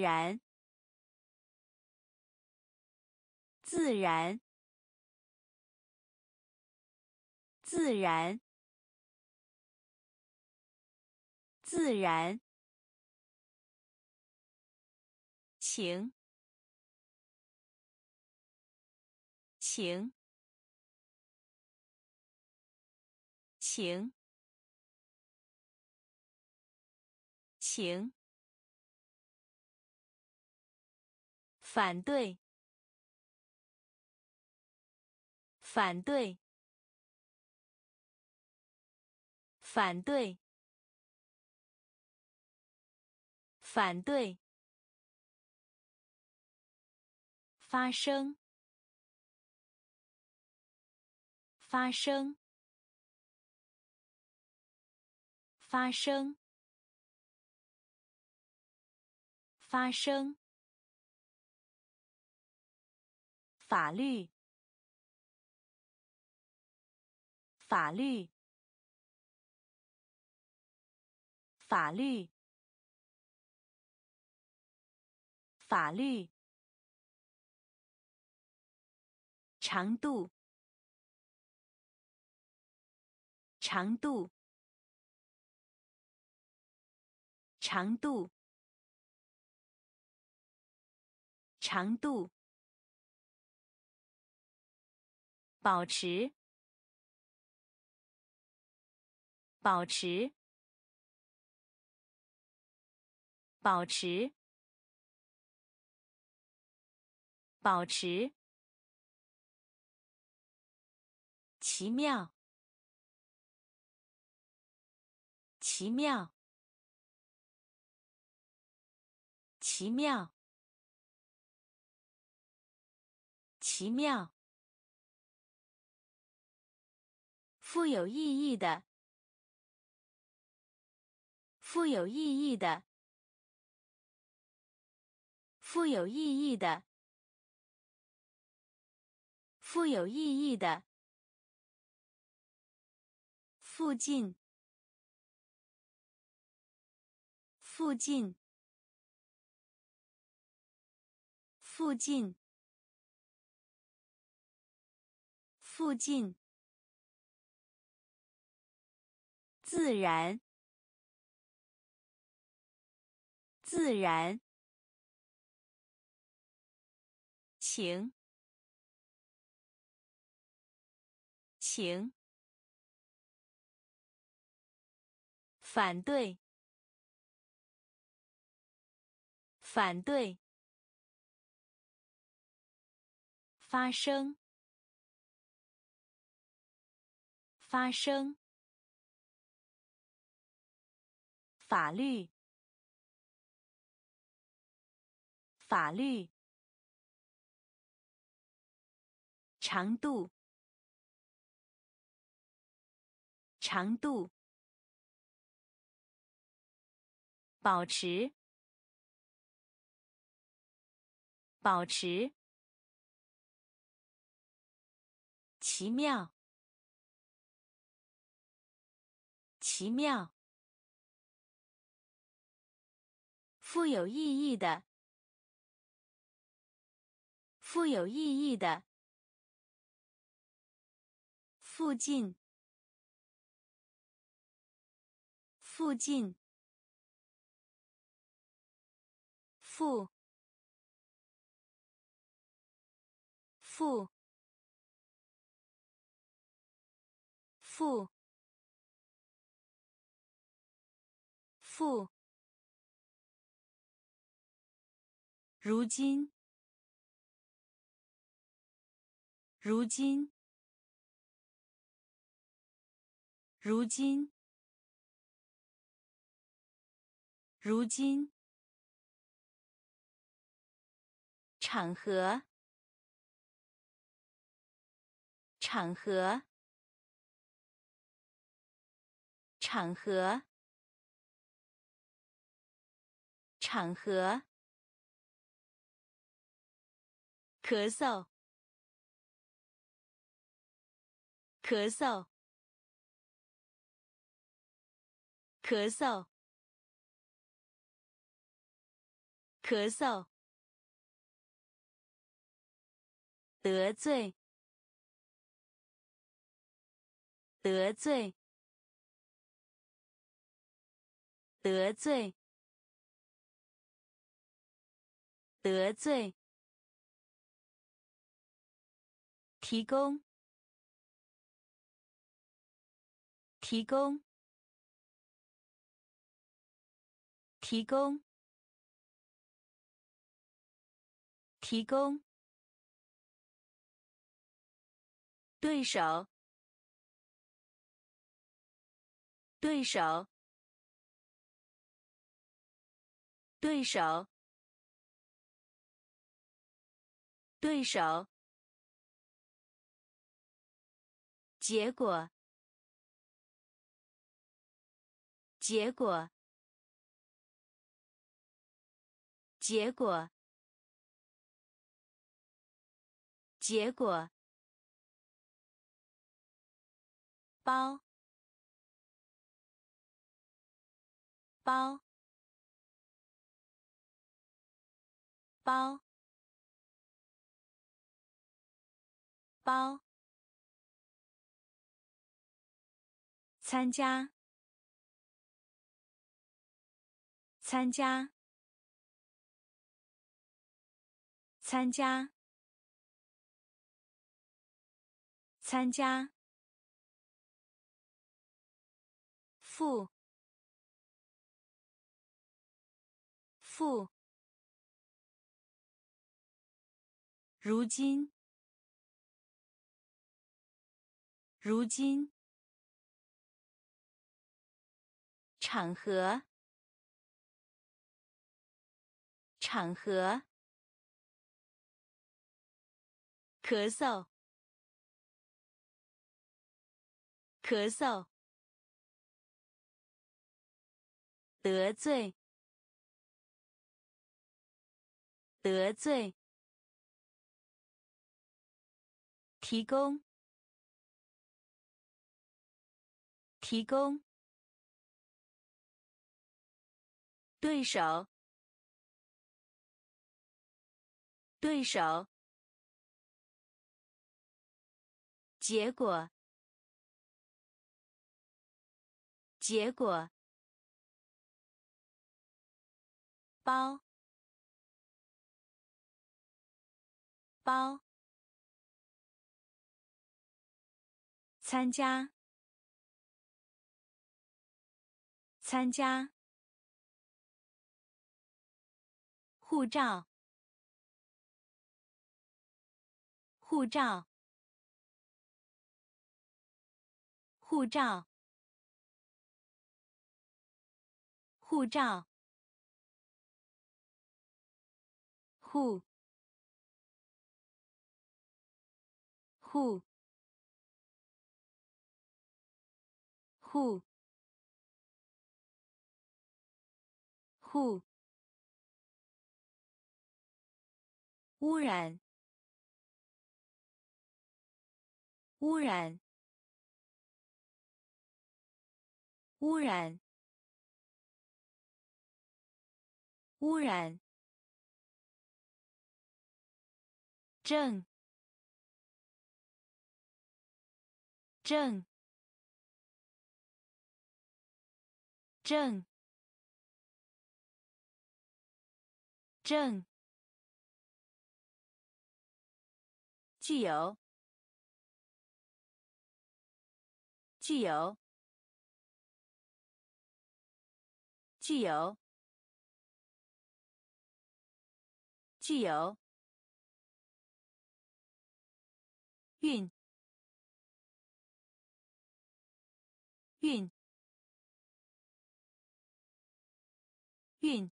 然，自然，自然，自然，情，情，情，情。反对，反对，反对，反对，发生，发生，发生，发生。法律，法律，法律，法律，长度，长度，长度，长度。保持，保持，保持，保持。奇妙，奇妙，奇妙，奇妙。富有意义的，富有意义的，富有意义的，富有意义的，附近，附近，附近，附近。自然，自然，请，请，反对，反对，发生，发生。法律，法律，长度，长度，保持，保持，奇妙，奇妙。富有意义的，富有意义的，附近，附近，附，附，附，附。如今，如今，如今，如今，场合，场合，场合，场合。咳嗽，咳嗽，咳嗽，咳嗽，得罪，得罪，得罪，得罪。提供，提供，提供，提供。对手，对手，对手，对手。结果，结果，结果，结果。包，包，包，包。参加，参加，参加，参加。负，负。如今，如今。场合，场合。咳嗽，咳嗽。得罪，得罪。提供，提供。对手，对手。结果，结果。包，包。参加，参加。护照，护照，护照，护照，护，护，护，护。污染，污染，污染，污染。正，正，正，正。具有，具有，具有，具有。运，运，运，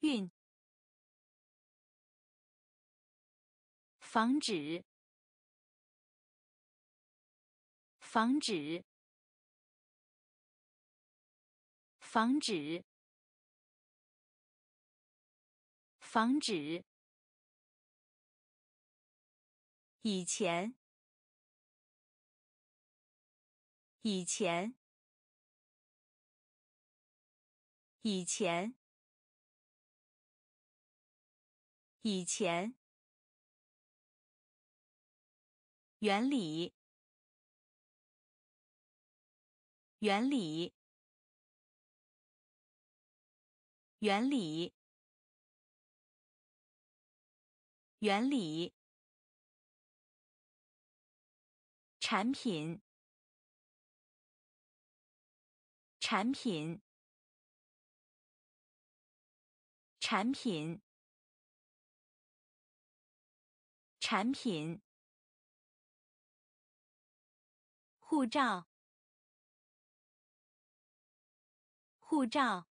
运。防止，防止，防止，防止。以前，以前，以前，以前，原理，原理，原理，原理，产品，产品。产品，产品，护照，护照，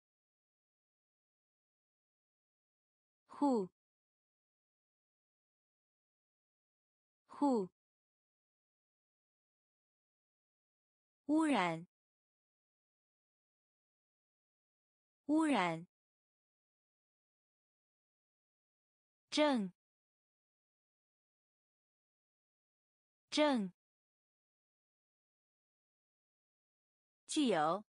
护，护，污染，污染。证正具有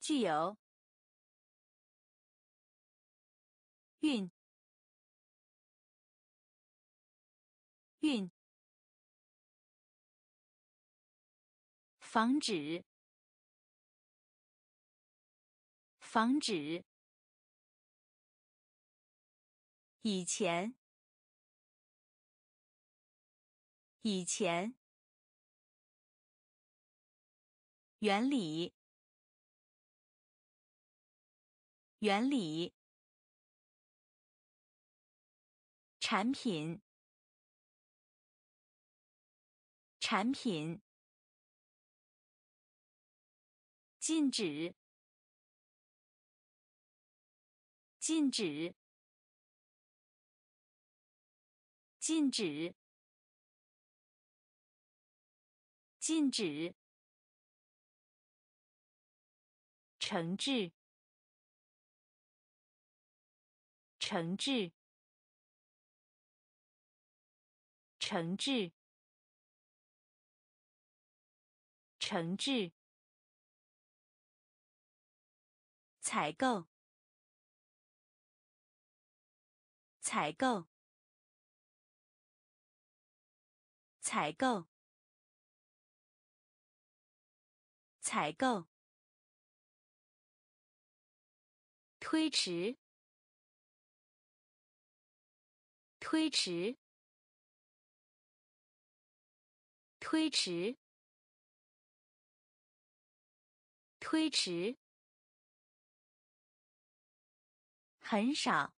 具有运。运。防止。防止。以前，以前，原理，原理，产品，产品，禁止，禁止。禁止，禁止，惩治，惩治，惩治，惩治，采购，采购。采购，采购，推迟，推迟，推迟，推迟，很少，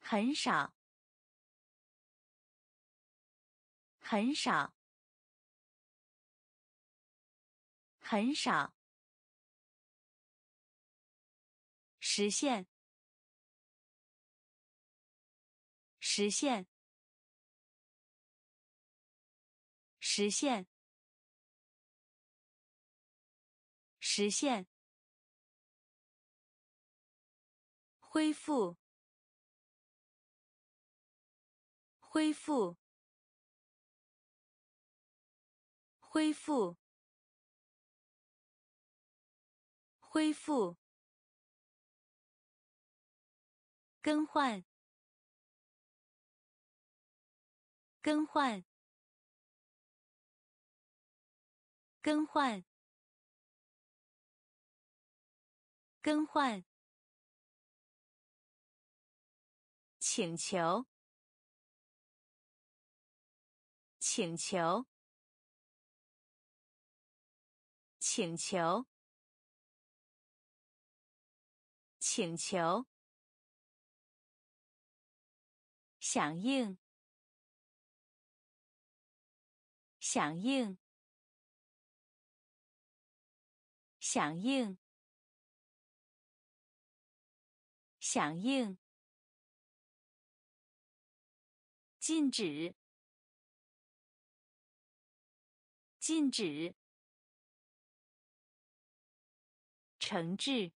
很少。很少，很少。实现，实现，实现，实现。恢复，恢复。恢复，恢复，更换，更换，更换，更换，请求，请求。请求，请求，响应，响应，响应，响应，禁止，禁止。惩治，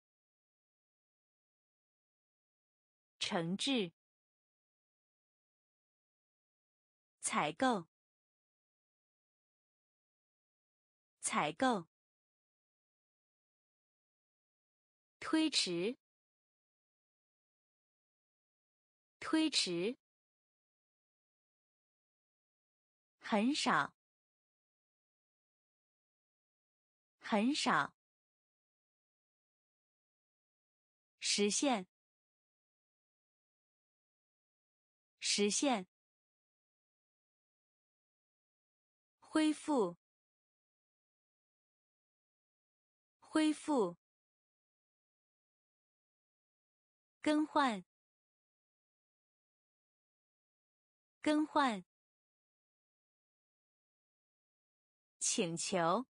惩治，采购，采购，推迟，推迟，很少，很少，实现，实现。恢复，恢复，更换，更换，请求，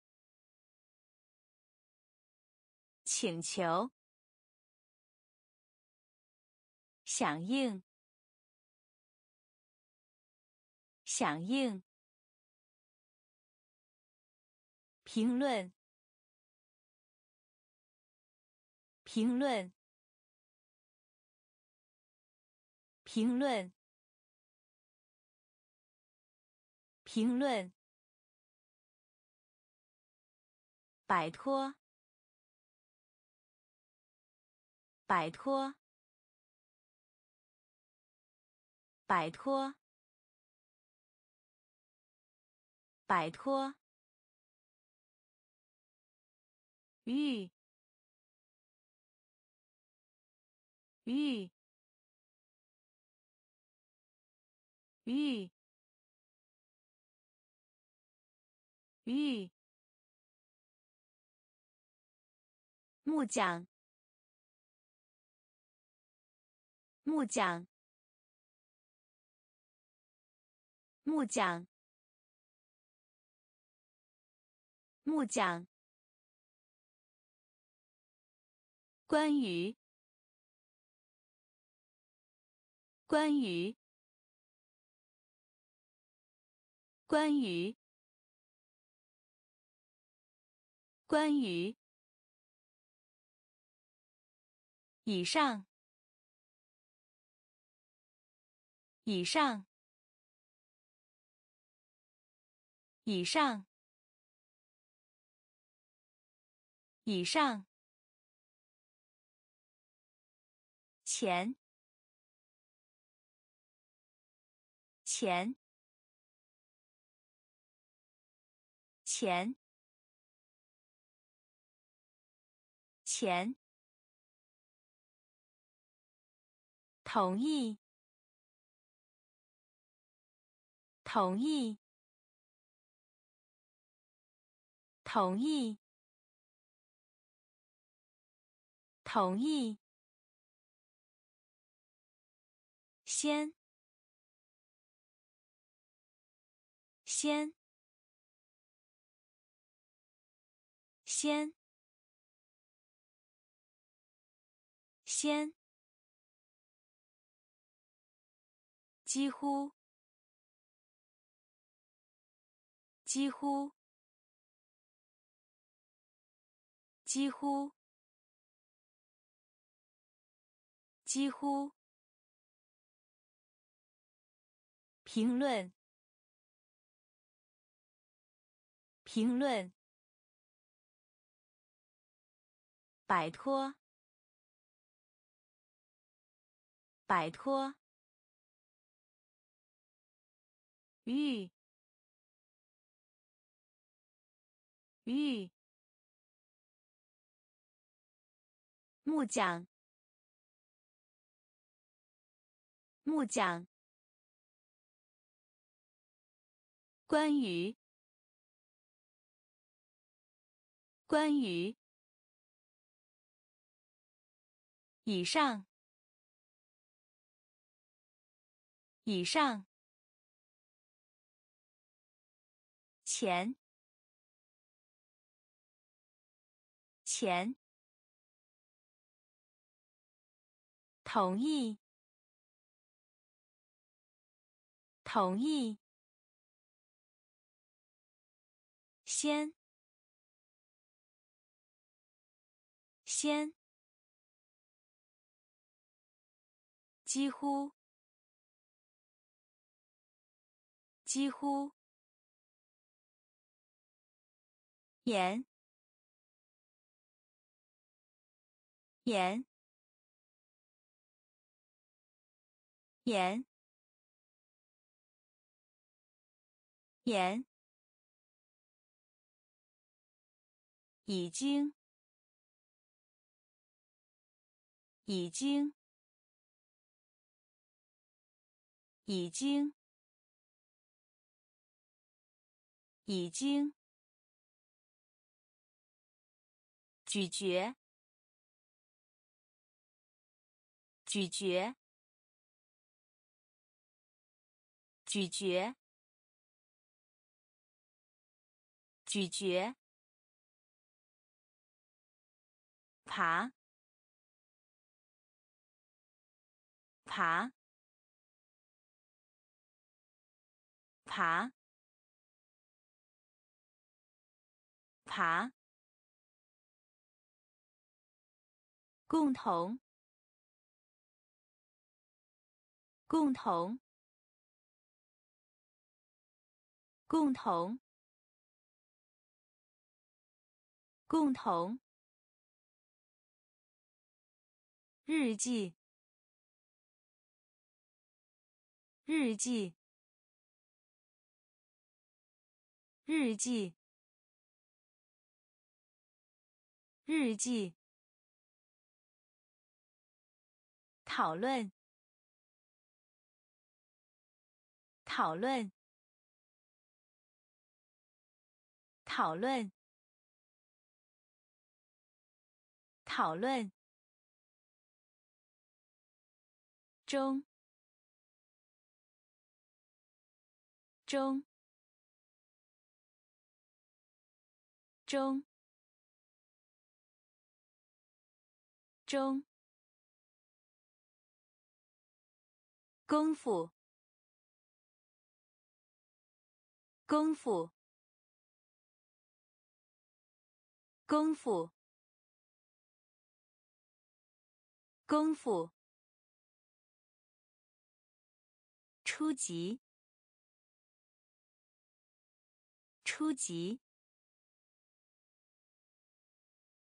请求，响应，响应。评论，评论，评论，评论。摆脱，摆脱，摆脱，摆脱。玉，玉，玉，玉，木匠，木匠，木匠，木匠。关于，关于，关于，关于，以上，以上，以上，以上。钱，钱，钱，钱。同意，同意，同意，同意。先，先，先，先，几乎，几乎，几乎，几乎。评论，评论，摆脱，摆脱，玉，玉，木匠，木匠。关于，关于，以上，以上，钱，钱，同意，同意。先，先，几乎，几乎，盐，盐，盐，盐，已经，已经，已经，已经。咀嚼，咀嚼，咀嚼，咀嚼。爬，爬，爬，爬。共同，共同，共同，共同。日记，日记，日记，日记。讨论，讨论，讨论，讨论。中，中，中，中。功夫，功夫，功夫，功夫。初级，初级，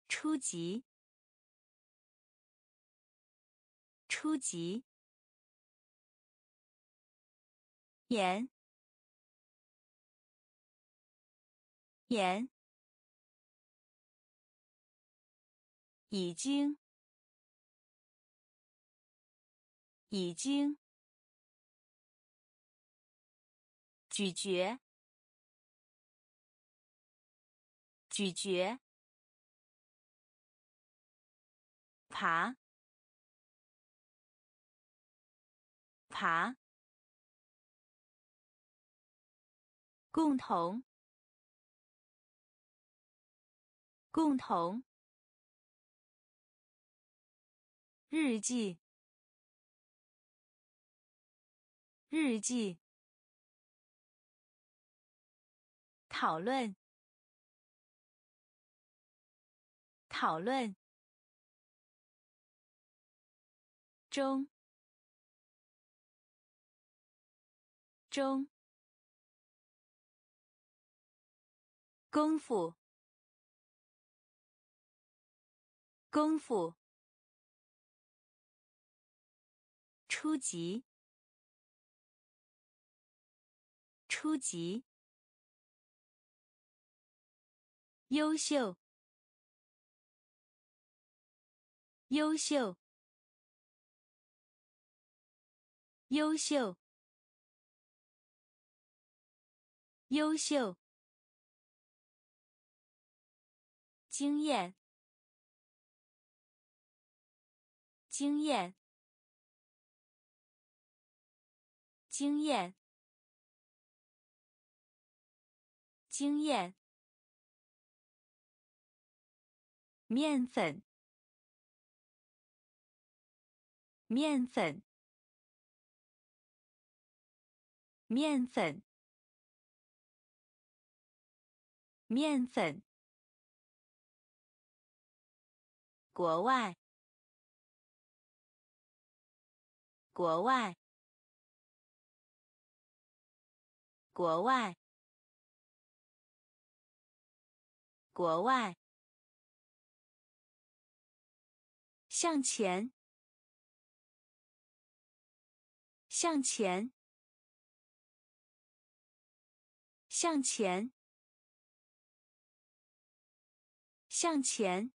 初级，初级。盐，盐，已经，已经，咀嚼，咀嚼，爬，爬。共同，共同。日记，日记。讨论，讨论。中，中。功夫，功夫。初级，初级。优秀，优秀，优秀，优秀。经验，经验，经验，经验。面粉，面粉，面粉，面粉。国外，国外，国外，国外，向前，向前，向前，向前，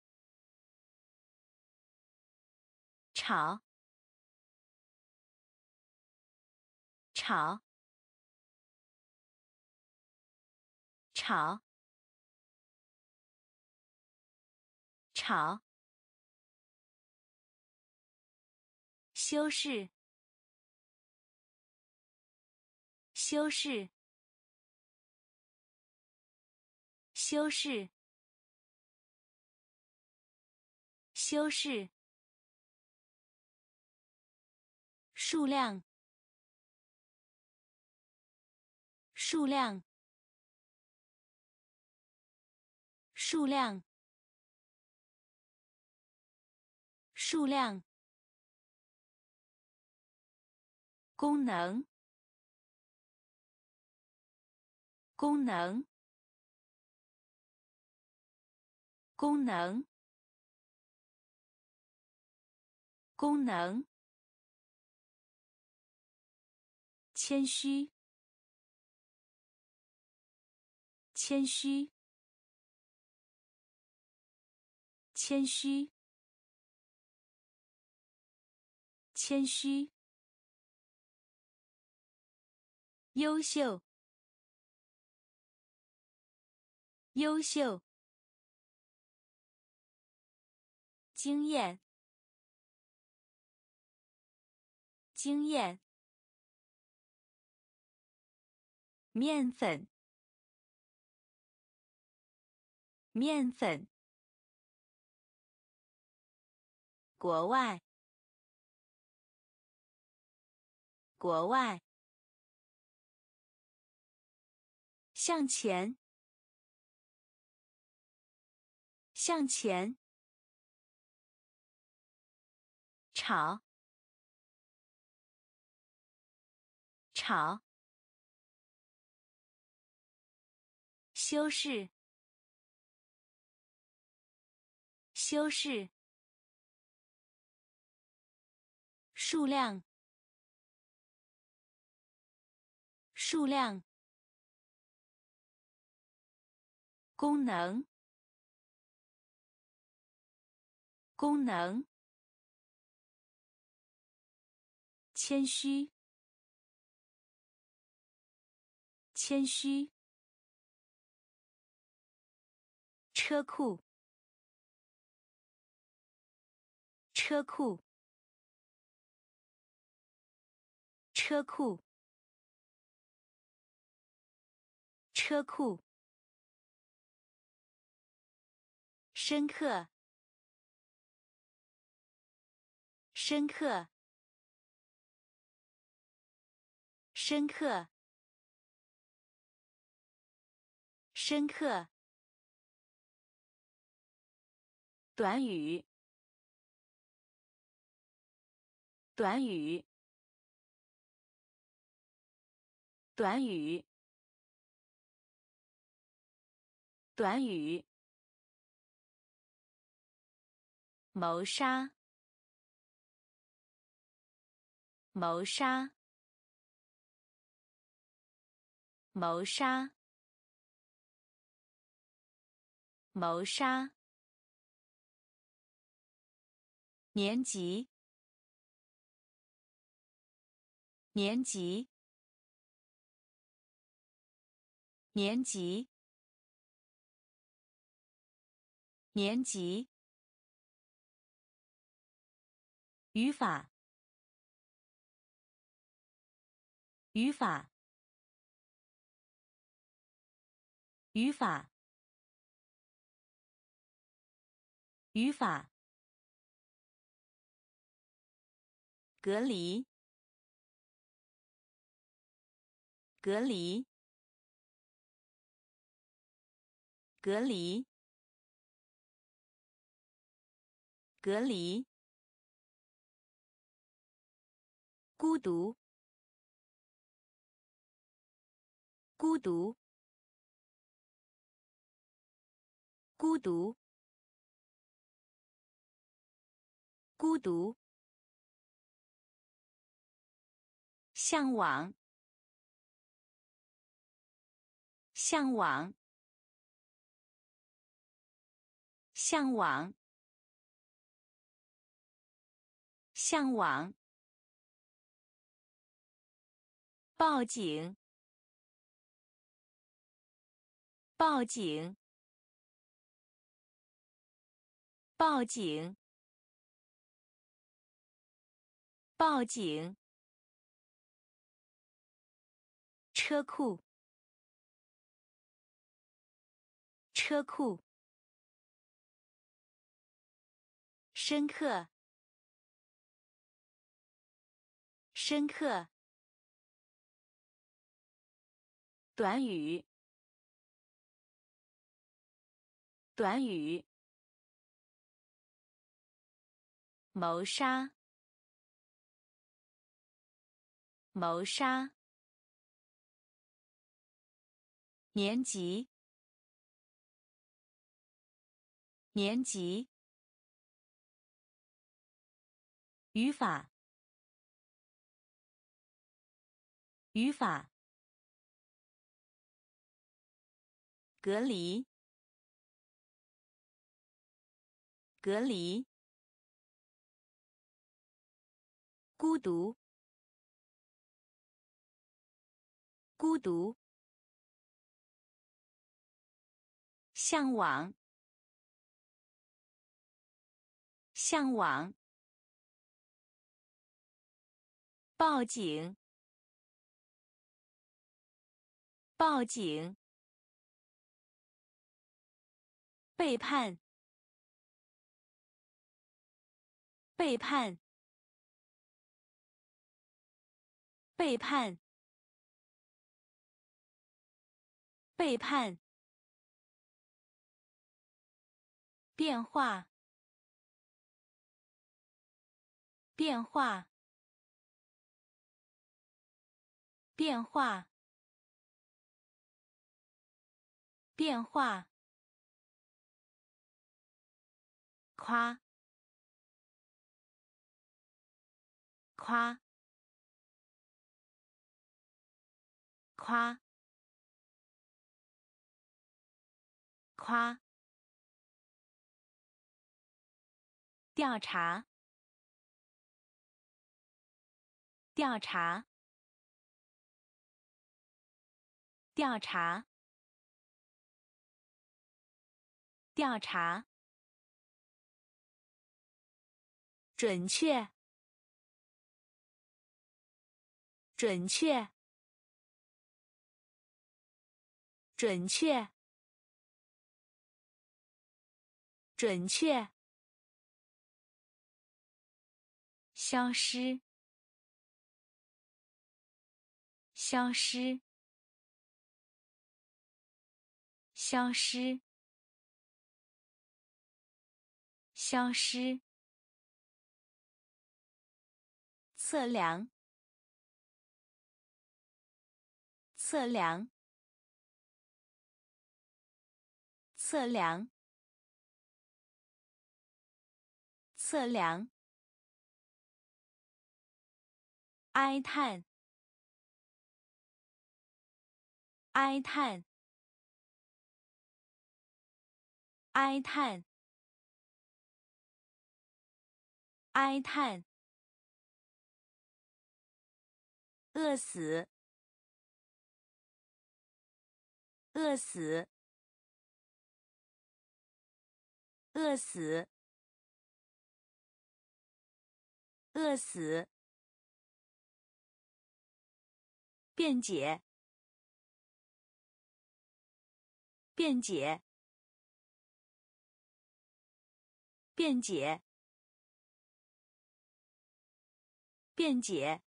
吵，吵，吵。吵，修饰，修饰，修饰，修饰，数量，数量，数量。数量，功能，功能，功能，功能，谦虚，谦虚，谦虚。谦虚，优秀，优秀，经验，经验，面粉，面粉，国外。国外，向前，向前，吵，吵，修饰，修饰，数量。数量，功能，功能，谦虚，谦虚，车库，车库，车库。车库，深刻，深刻，深刻，深刻。短语，短语，短语。短语：谋杀，谋杀，谋杀，谋杀。年级，年级，年级。年级，语法，语法，语法，语法，隔离，隔离，隔离。隔离，孤独，孤独，孤独，孤独，向往，向往，向往，向往。报警！报警！报警！报警！车库！车库！深刻！深刻！短语，短语，谋杀，谋杀，年级，年级，语法，语法。隔离，隔离，孤独，孤独，向往，向往，报警，报警。背叛！背叛！背叛！背叛！变化！变化！变化！变化！夸，夸，夸，夸。调查，调查，调查，调查。准确，准确，准确，准确。消失，消失，消失，消失。测量，测量，测量，测量。哀叹，哀叹，哀叹，哀叹。饿死！饿死！饿死！饿死！辩解！辩解！辩解！辩解！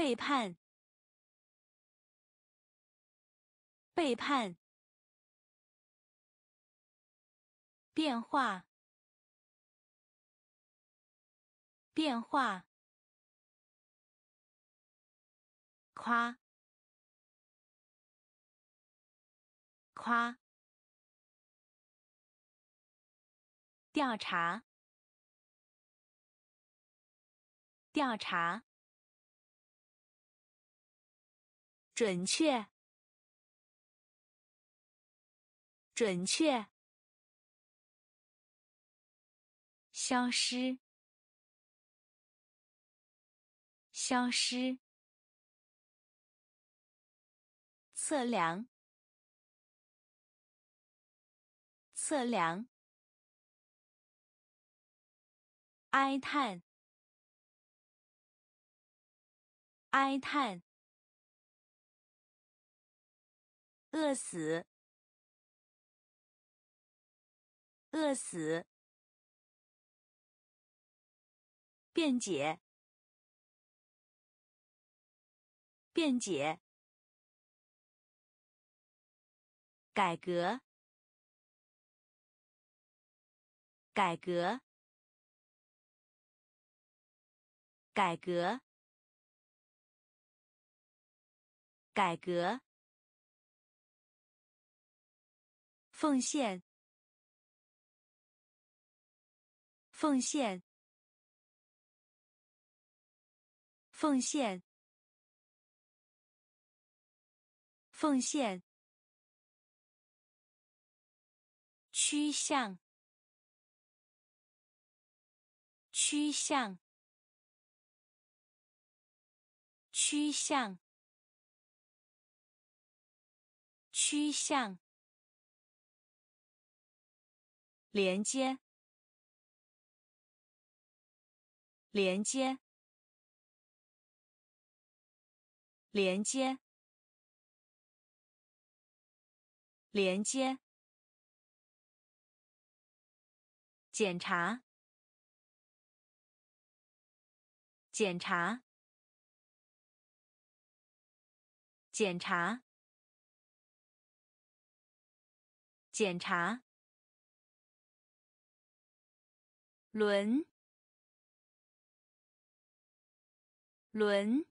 背叛！背叛！变化！变化！夸！夸，调查，调查，准确，准确，消失，消失。测量，测量，哀叹，哀叹，饿死，饿死，辩解，辩解。改革，改革，改革，改革。奉献，奉献，奉献，奉献。趋向，趋向，趋向，趋向，连接，连接，连接，连接。检查，检查，检查，检查。轮，轮，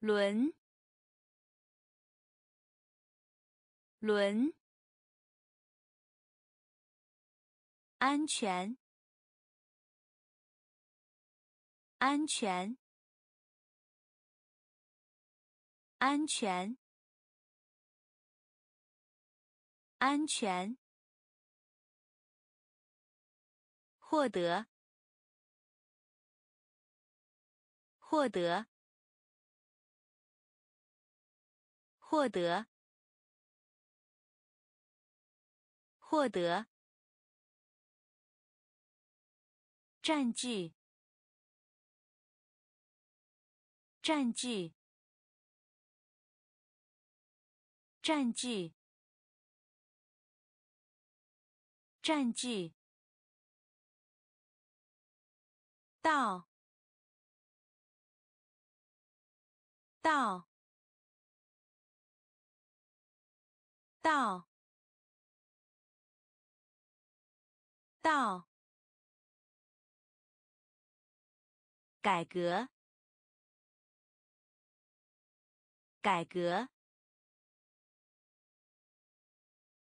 轮，轮。安全，安全，安全，安全。获得，获得，获得，获得。占据，占据，占据，占据。到，到，到，到。改革，改革，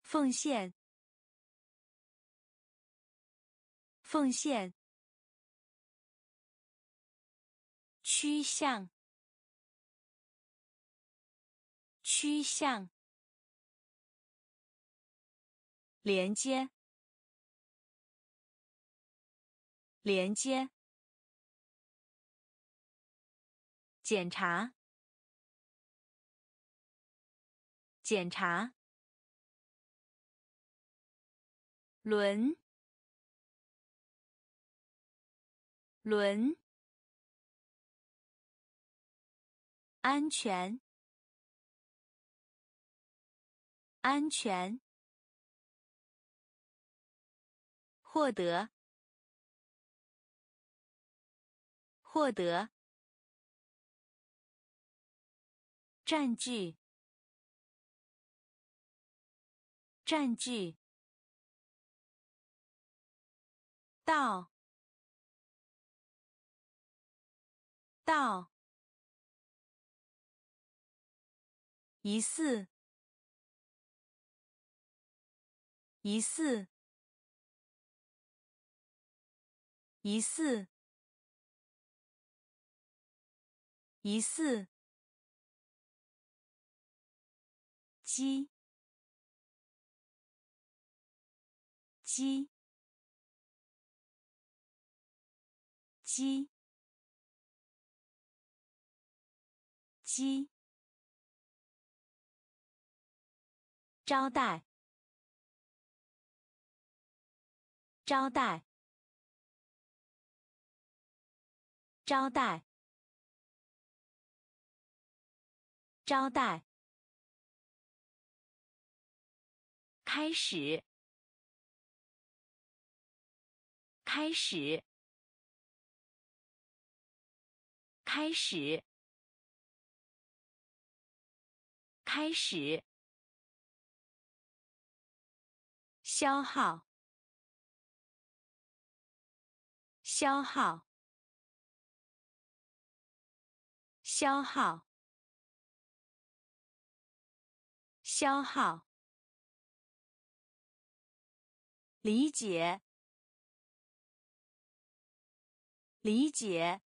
奉献，奉献，趋向，趋向，连接，连接。检查，检查。轮，轮。安全，安全。获得，获得。占据，占据。到，到。疑似，疑似，疑似，疑似，鸡，鸡，鸡，鸡。招待，招待，招待，招待。开始，开始，开始，开始。消耗，消耗，消耗，消耗。理解，理解，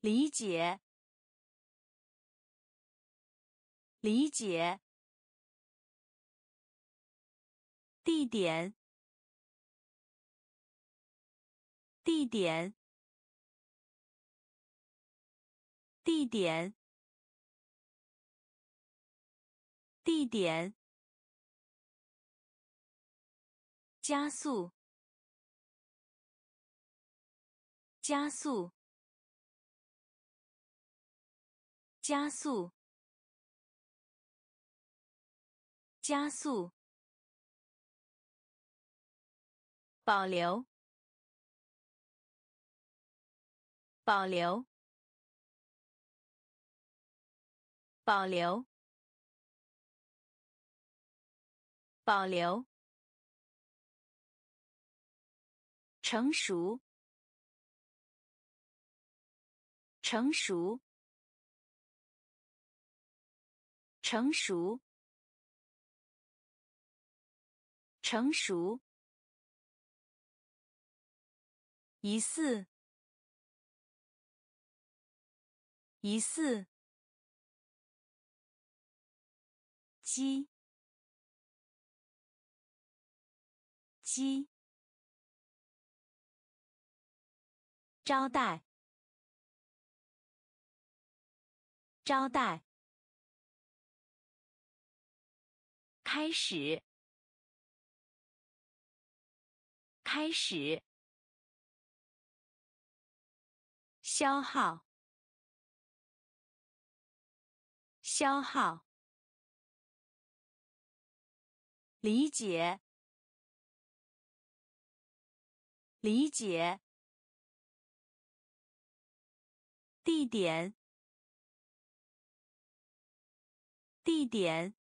理解，理解。地点，地点，地点，地点。加速，加速，加速，加速。保留，保留，保留，保留。成熟，成熟，成熟，成熟。疑似，疑似，鸡，鸡，招待，招待，开始，开始。消耗，消耗。理解，理解。地点，地点。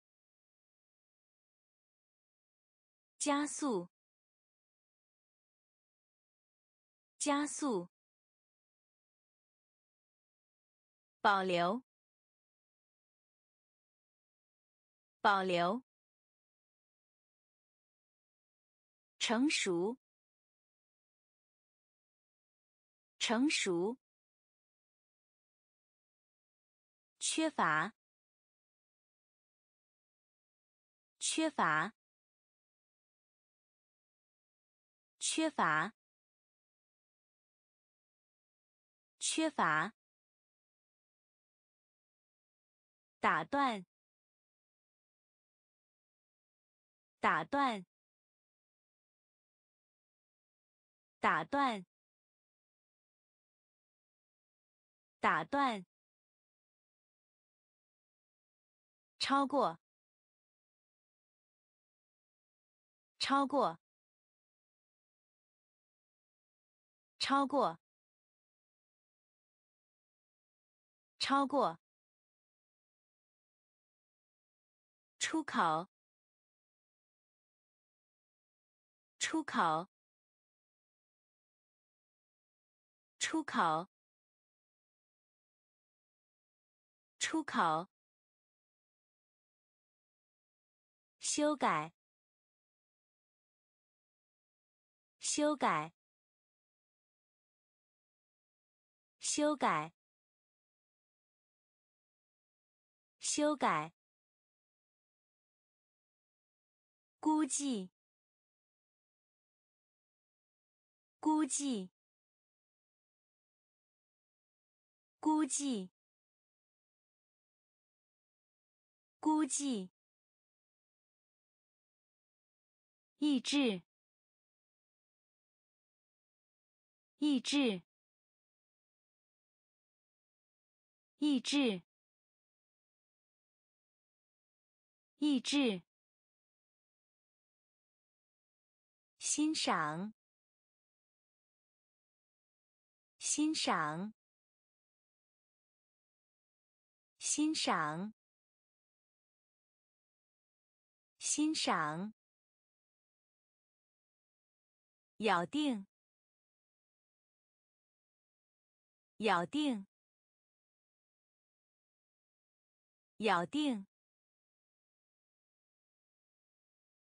加速，加速。保留，保留。成熟，成熟。缺乏，缺乏，缺乏，缺乏。打断，打断，打断，打断。超过，超过，超过，超过。出口，出口，出口，出口，修改，修改，修改，修改。估计，估计，估计，估计，意志，意志，意志，意志。欣赏，欣赏，欣赏，欣赏。咬定，咬定，咬定，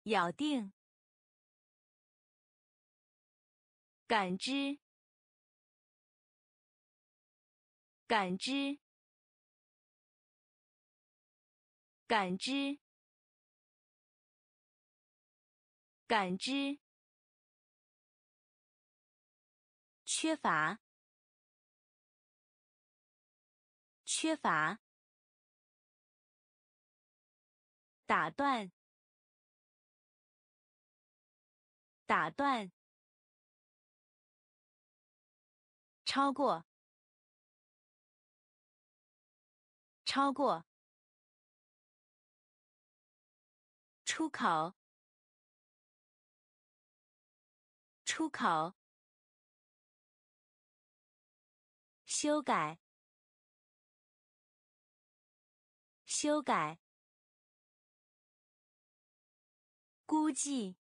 咬定。感知，感知，感知，感知，缺乏，缺乏，打断，打断。超过，超过，出口，出口，修改，修改，估计，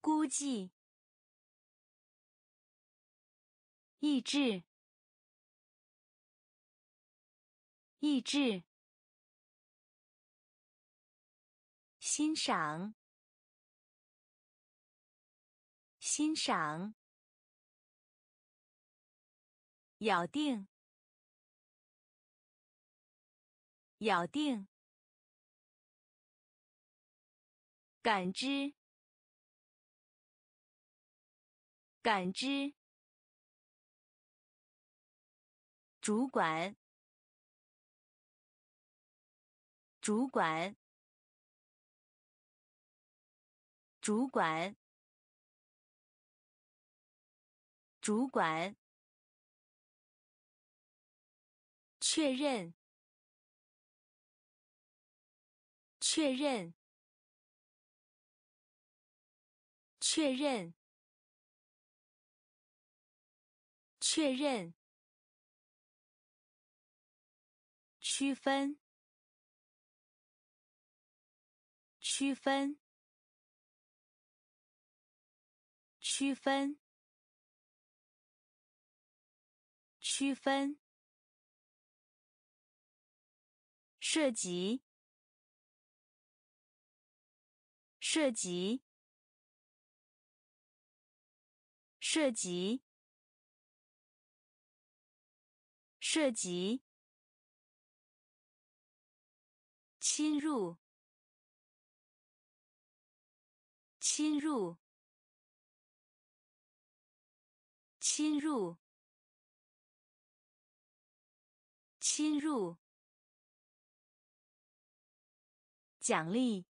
估计。意志，意志，欣赏，欣赏，咬定，咬定，感知，感知。主管，主管，主管，主管。确认，确认，确认，确认。区分，区分，区分，区分。涉及，涉及，涉及，涉及。侵入，侵入，侵入，侵入。奖励，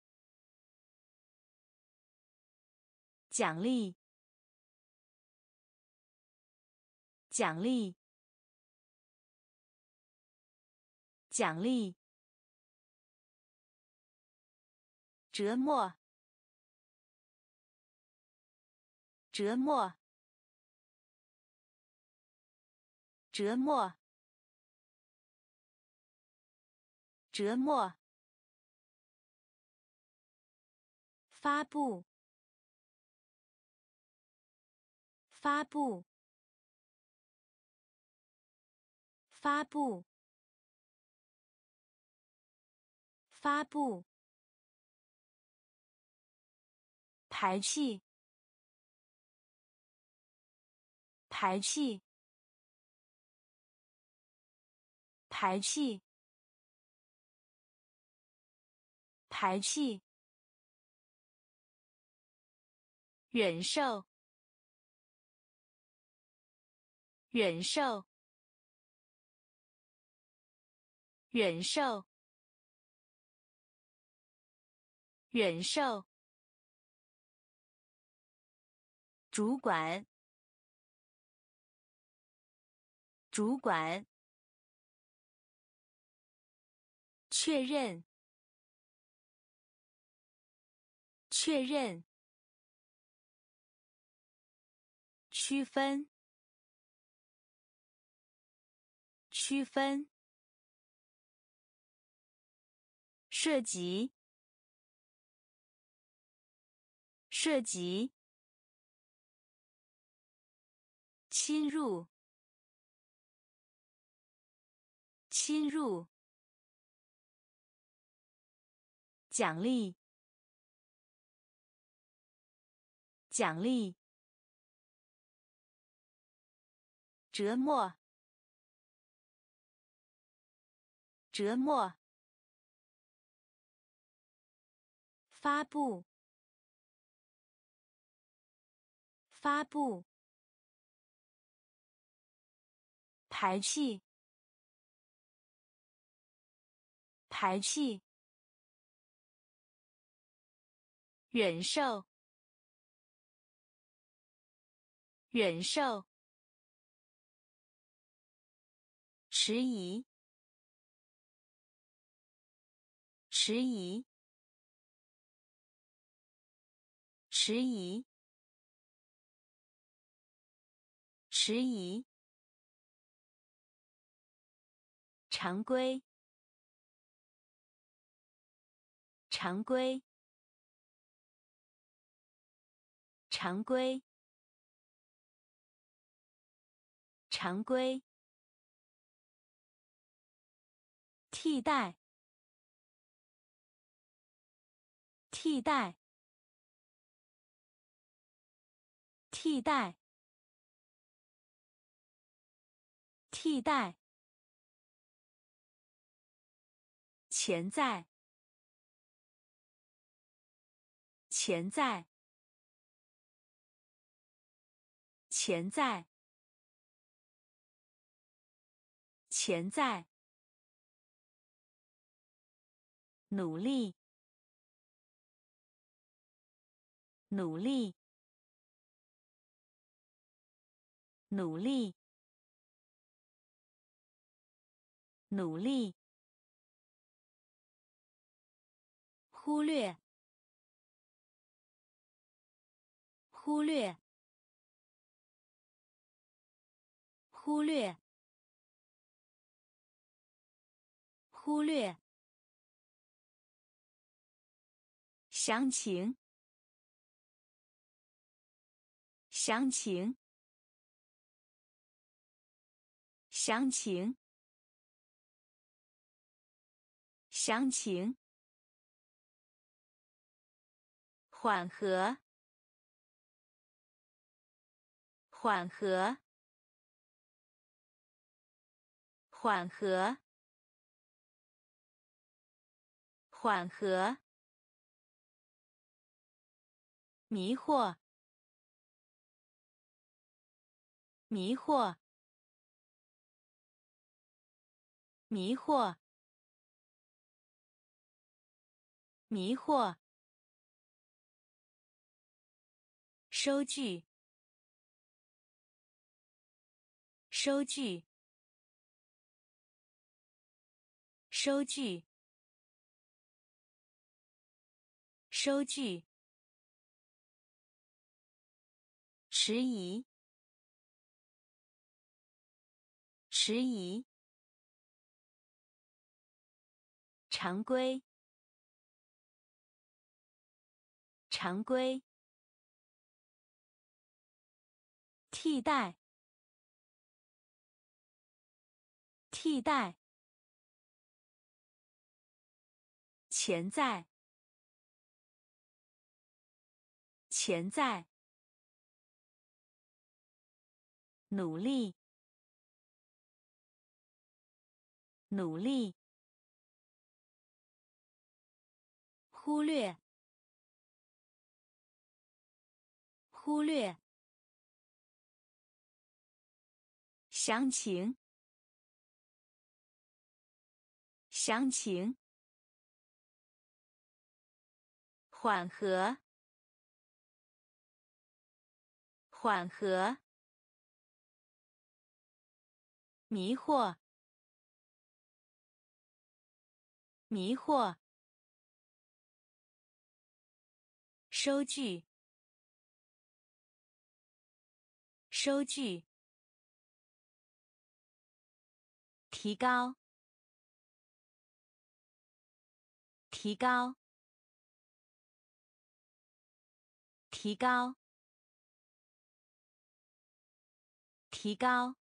奖励，奖励，奖励。折磨，折磨，折磨，折磨。发布，发布，发布，发布，排气，排气，排气，排气。忍受，忍受，忍受，忍受。主管，主管。确认，确认。区分，区分，涉及，涉及，侵入，侵入，奖励，奖励。折磨，折磨。发布，发布。排气，排气。忍受，忍受。迟疑，迟疑，迟疑，迟疑。常规，常规，常规，常规。替代，替代，替代，替代。潜在，潜在，潜在，潜在。努力，努力，努力，努力。忽略，忽略，忽略，忽略。详情，详情，详情，详情。缓和，缓和，缓和，缓和。迷惑，迷惑，迷惑，迷惑。收据，收据，收据，收据。迟疑，迟疑。常规，常规。替代，替代，潜在，潜在，努力，努力，忽略，忽略。详情，详情，缓和，缓和，迷惑，迷惑，收据，收据。提高，提高，提高，提高，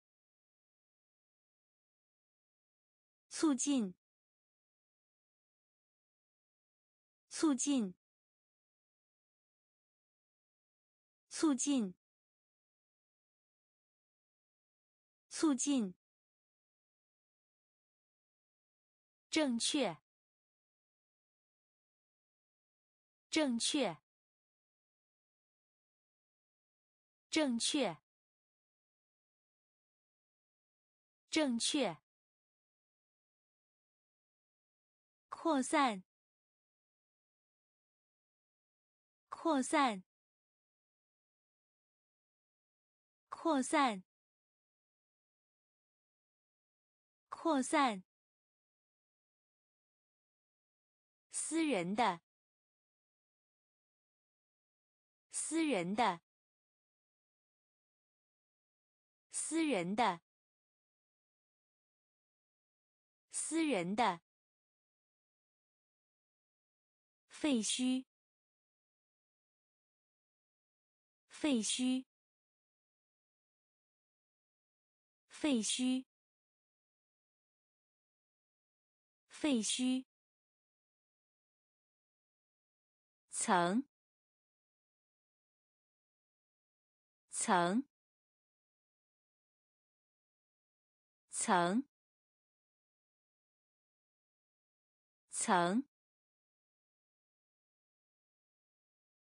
促进，促进，促进，促进。正确，正确，正确，正确。扩散，扩散，扩散，扩散。私人的，私人的，私人的，私人的，废墟，废墟，废墟，废墟。层，层，层，层，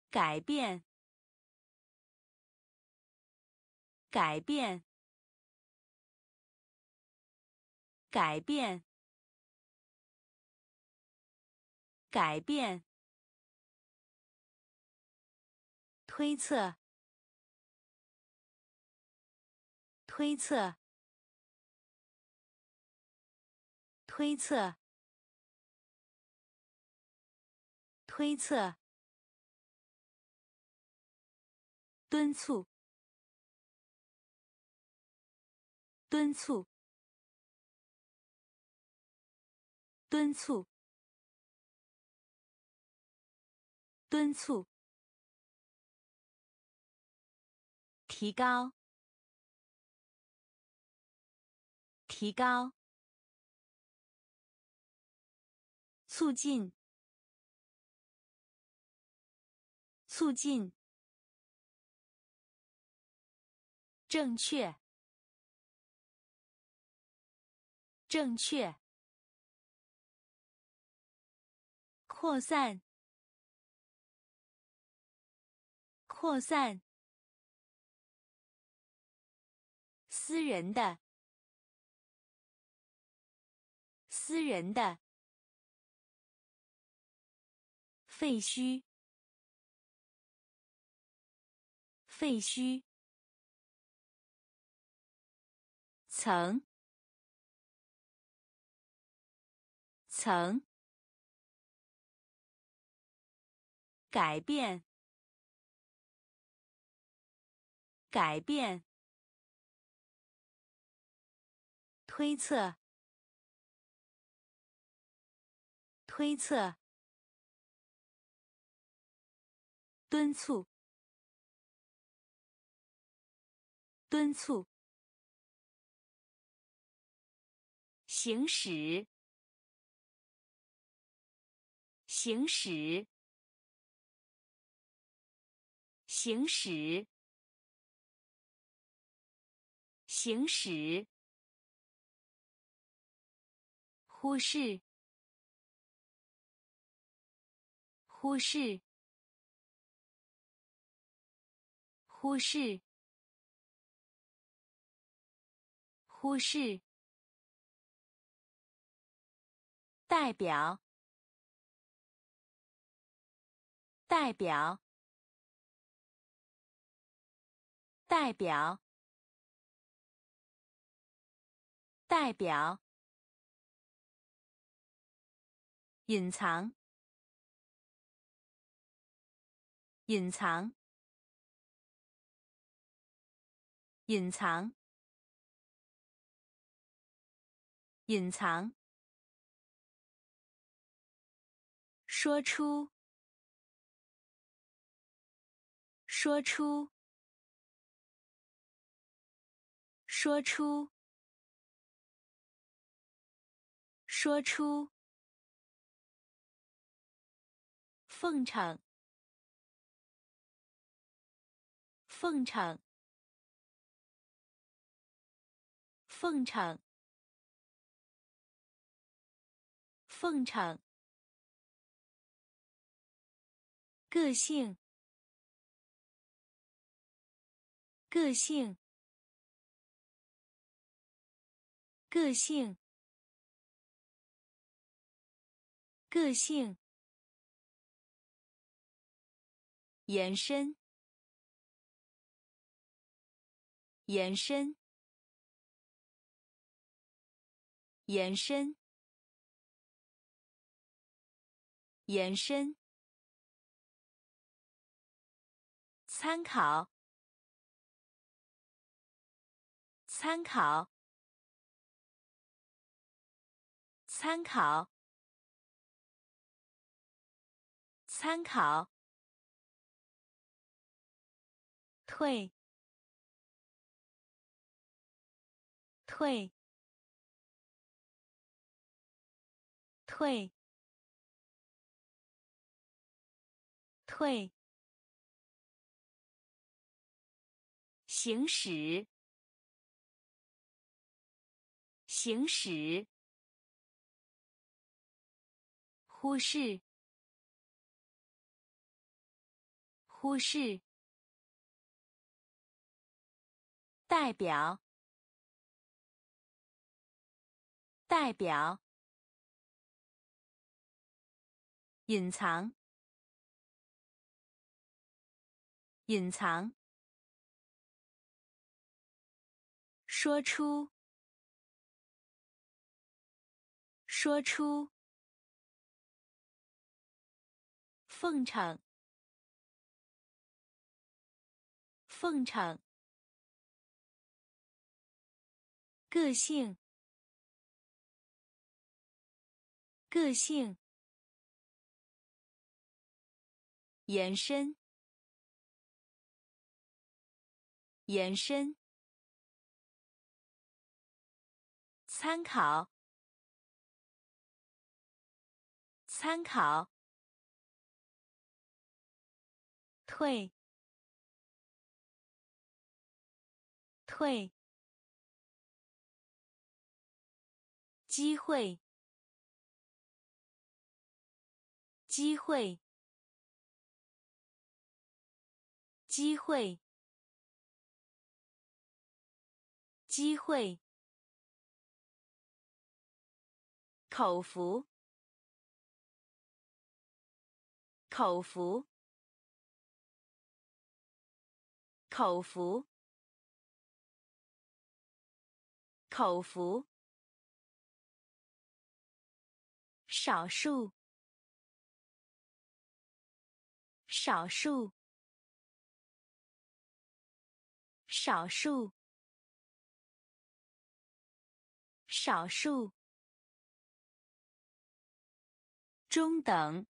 改变，改变，改变，改变。推测，推测，推测，推测，敦促，敦促，敦促，敦促。提高，提高，促进，促进，正确，正确，扩散，扩散。私人的，私人的，废墟，废墟，层，层，改变，改变。推测，推测，敦促，敦促，行驶，行驶，行驶，行驶。忽视，忽视，忽视，忽视。代表，代表，代表，代表。隐藏，隐藏，隐藏，隐藏。说出，说出，说出，说出。奉承，奉承，奉承，奉承。个性，个性，个性，个性。延伸，延伸，延伸，延伸。参考，参考，参考，参考。退，退，退，退。行驶，行驶。忽视，忽视。代表，代表。隐藏，隐藏。说出，说出。奉承，奉承。个性，个性。延伸，延伸。参考，参考。退，退。机会，机会，机会，机会。口服，口服，口服，口服。少数，少数，少数，少数。中等，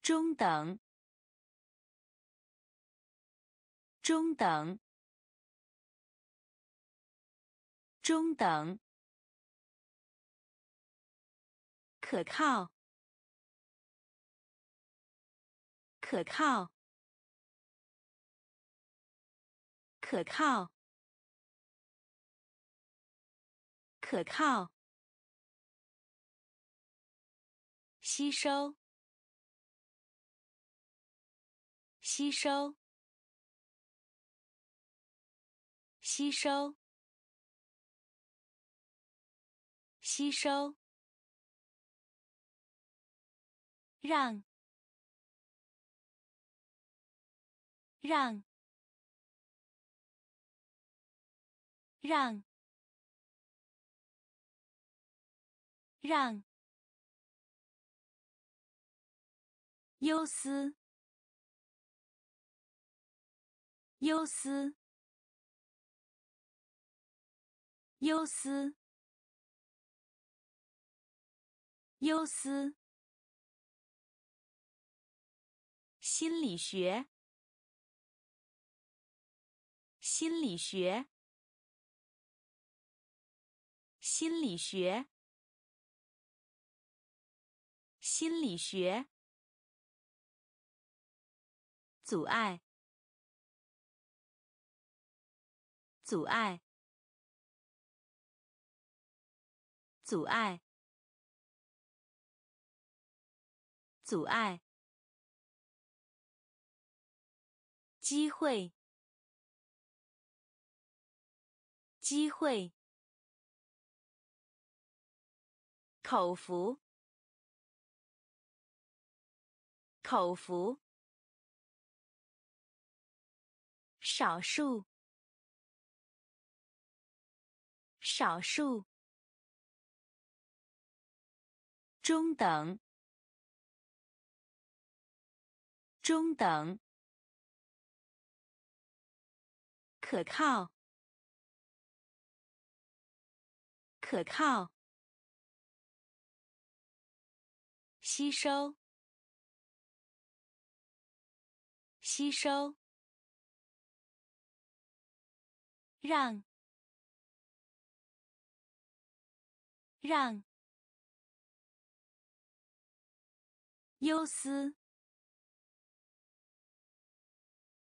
中等，中等，中等，可靠，可靠，可靠，可靠，吸收，吸收，吸收。吸收，让，让，让，让，忧思，忧思，忧思。忧思，心理学，心理学，心理学，心理学，阻碍，阻碍，阻碍。阻碍，机会，机会，口服，口服，少数，少数，中等。中等，可靠，可靠，吸收，吸收，让，让，忧思。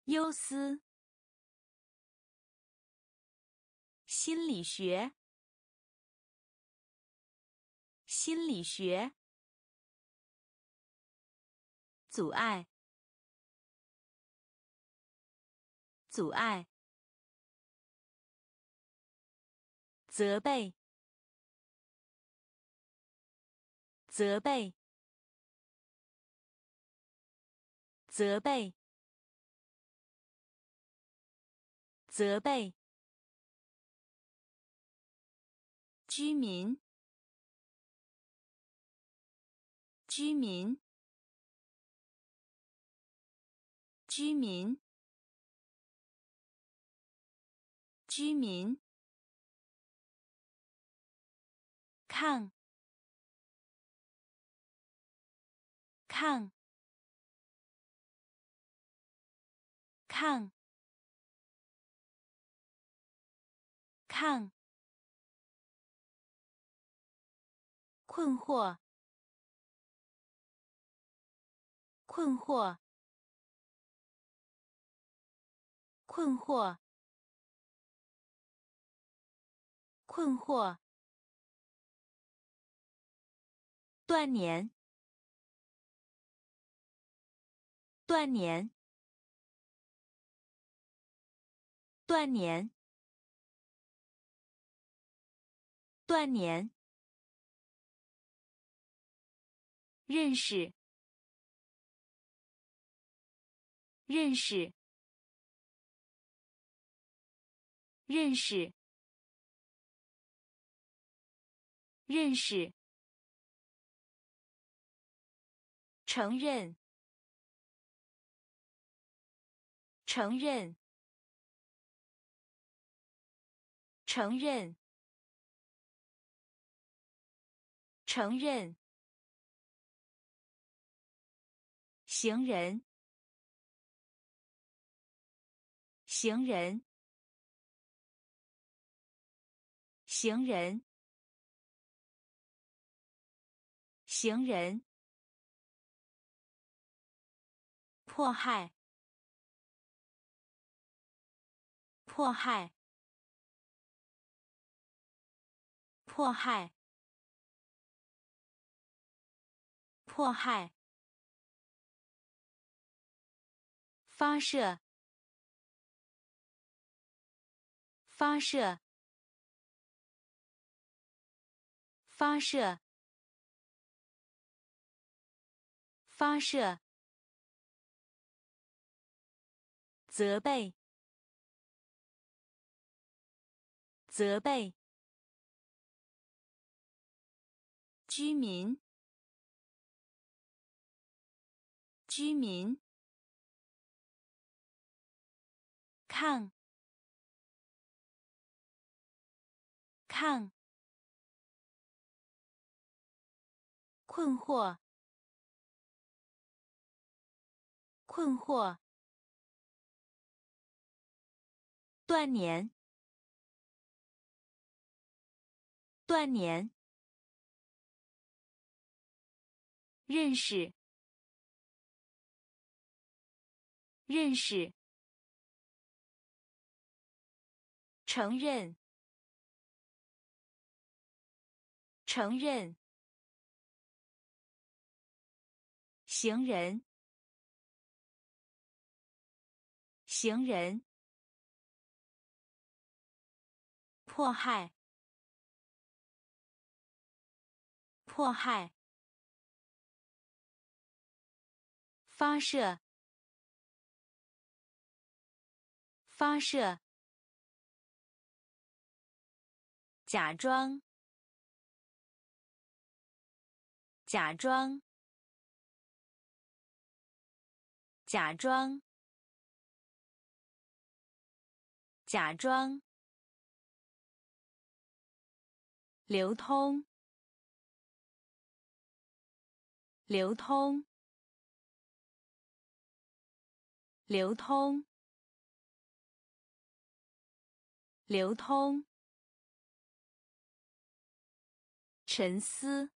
忧思，心理学，心理学，阻碍，阻碍，责备，责备，责备。责备。居民，居民，居民，居民，看，看，看。看，困惑，困惑，困惑，困惑，断年，断年，断年。断年，认识，认识，认识，认识，承认，承认，承认。承认，行人，行人，行人，行人，迫害，迫害，迫害，迫害，发射，发射。发射，发射，责备，责备，居民，居民，看，看。困惑，困惑。断年，断年。认识，认识。承认，承认。行人，行人，迫害，迫害，发射，发射，假装，假装。假装，假装，流通，流通，流通，流通，沉思，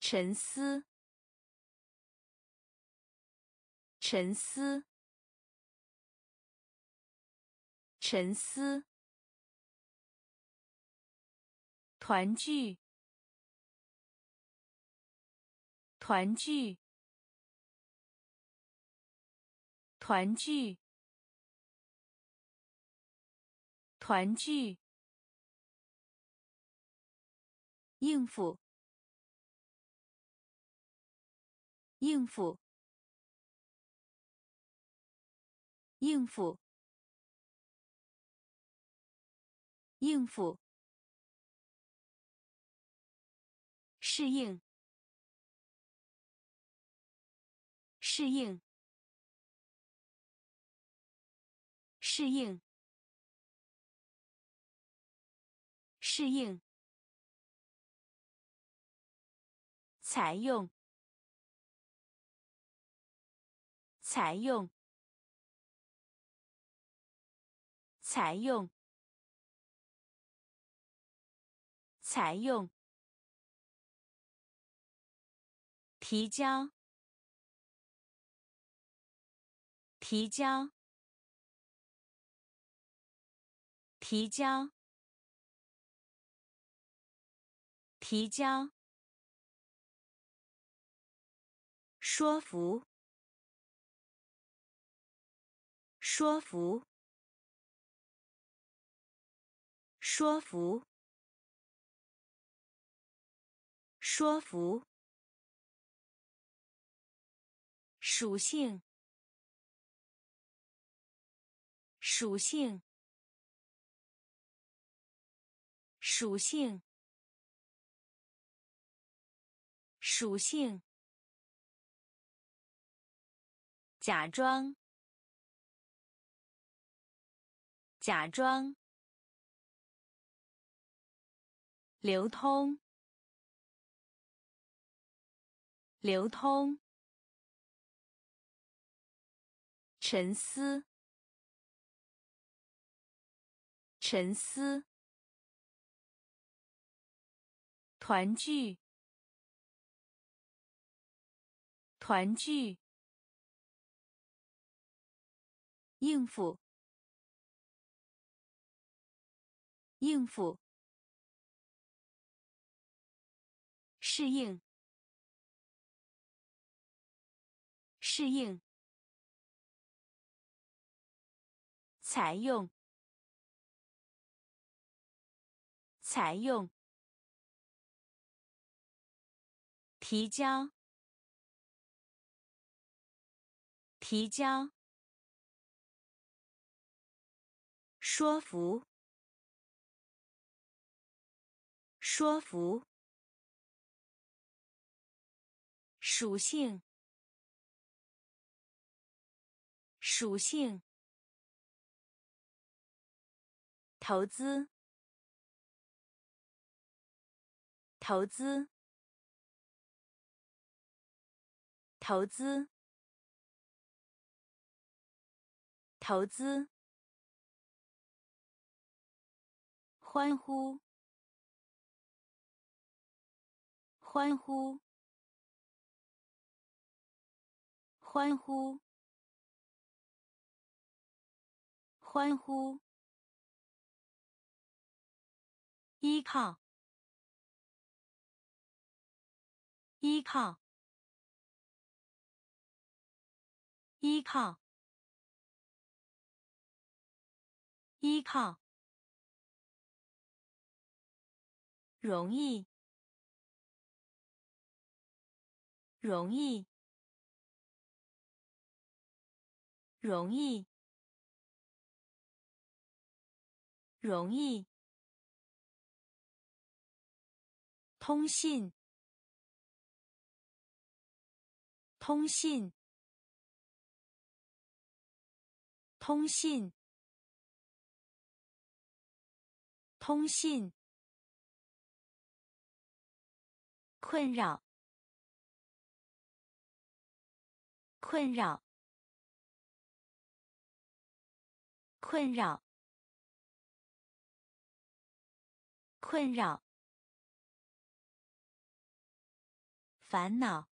沉思。沉思，沉思。团聚，团聚，团聚，团聚。应付，应付。应付，应付，适应，适应，适应，适应，采用，采用。采用，采用，提交，提交，提交，提交，说服，说服。说服，说服。属性，属性，属性，属性。假装，假装。流通，流通。沉思，沉思，团聚，团聚，应付，应付，适应，适应。采用，采用，提交，提交，说服，说服，属性，属性。投资，投资，投资，投资，欢呼，欢呼，欢呼，欢呼。依靠，依靠，依靠，依靠，容易，容易，容易，容易。通信，通信，通信，通信。困扰，困扰，困扰，困扰。烦恼，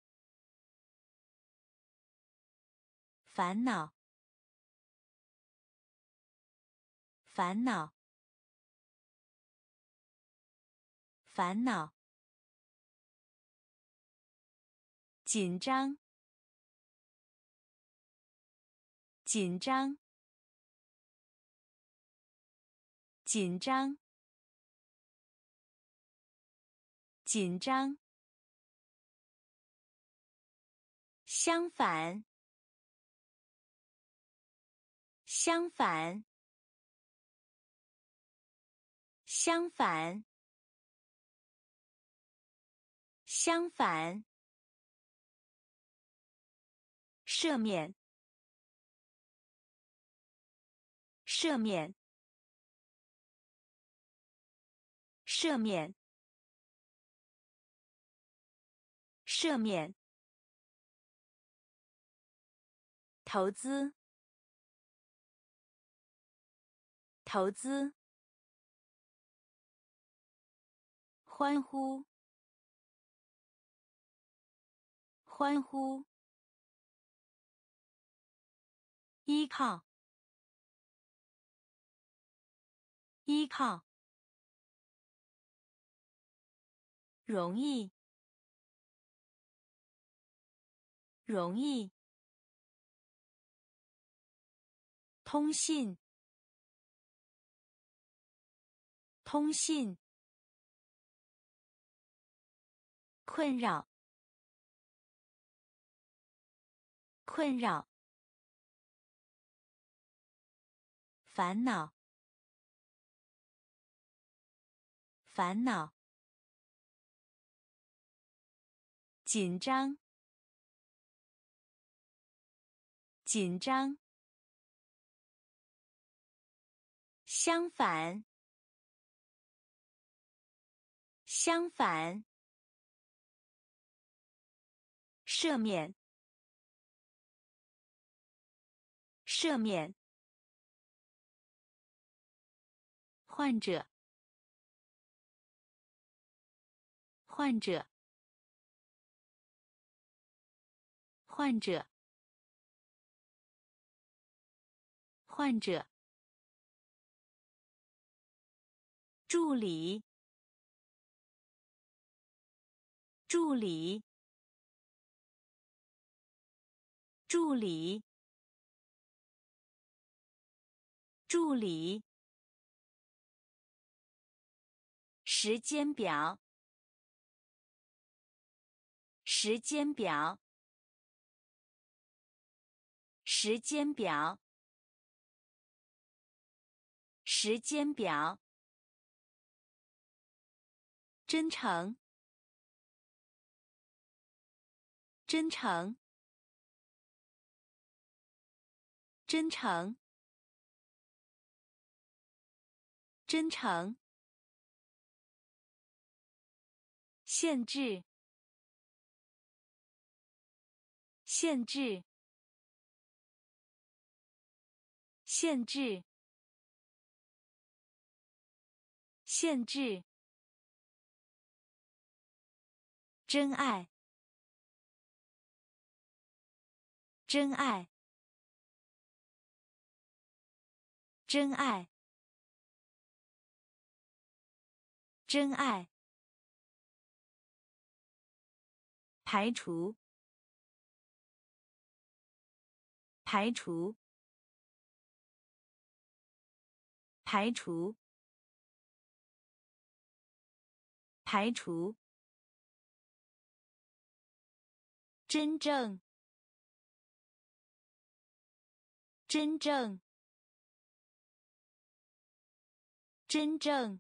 烦恼，烦恼，烦恼，紧张，紧张，紧张，紧张。相反，相反，相反，相反。赦免，赦免，赦免，赦免。投资，投资，欢呼，欢呼，依靠，依靠，容易，容易。通信，通信，困扰，困扰，烦恼，烦恼，紧张，紧张。相反，相反，赦免，赦免，患者，患者，患者，患者。助理，助理，助理，助理。时间表，时间表，时间表，时间表。真诚，真诚，真诚，真诚。限制，限制，限制，限制。真爱，真爱，真爱，真爱。排除，排除，排除，排除。真正，真正，真正，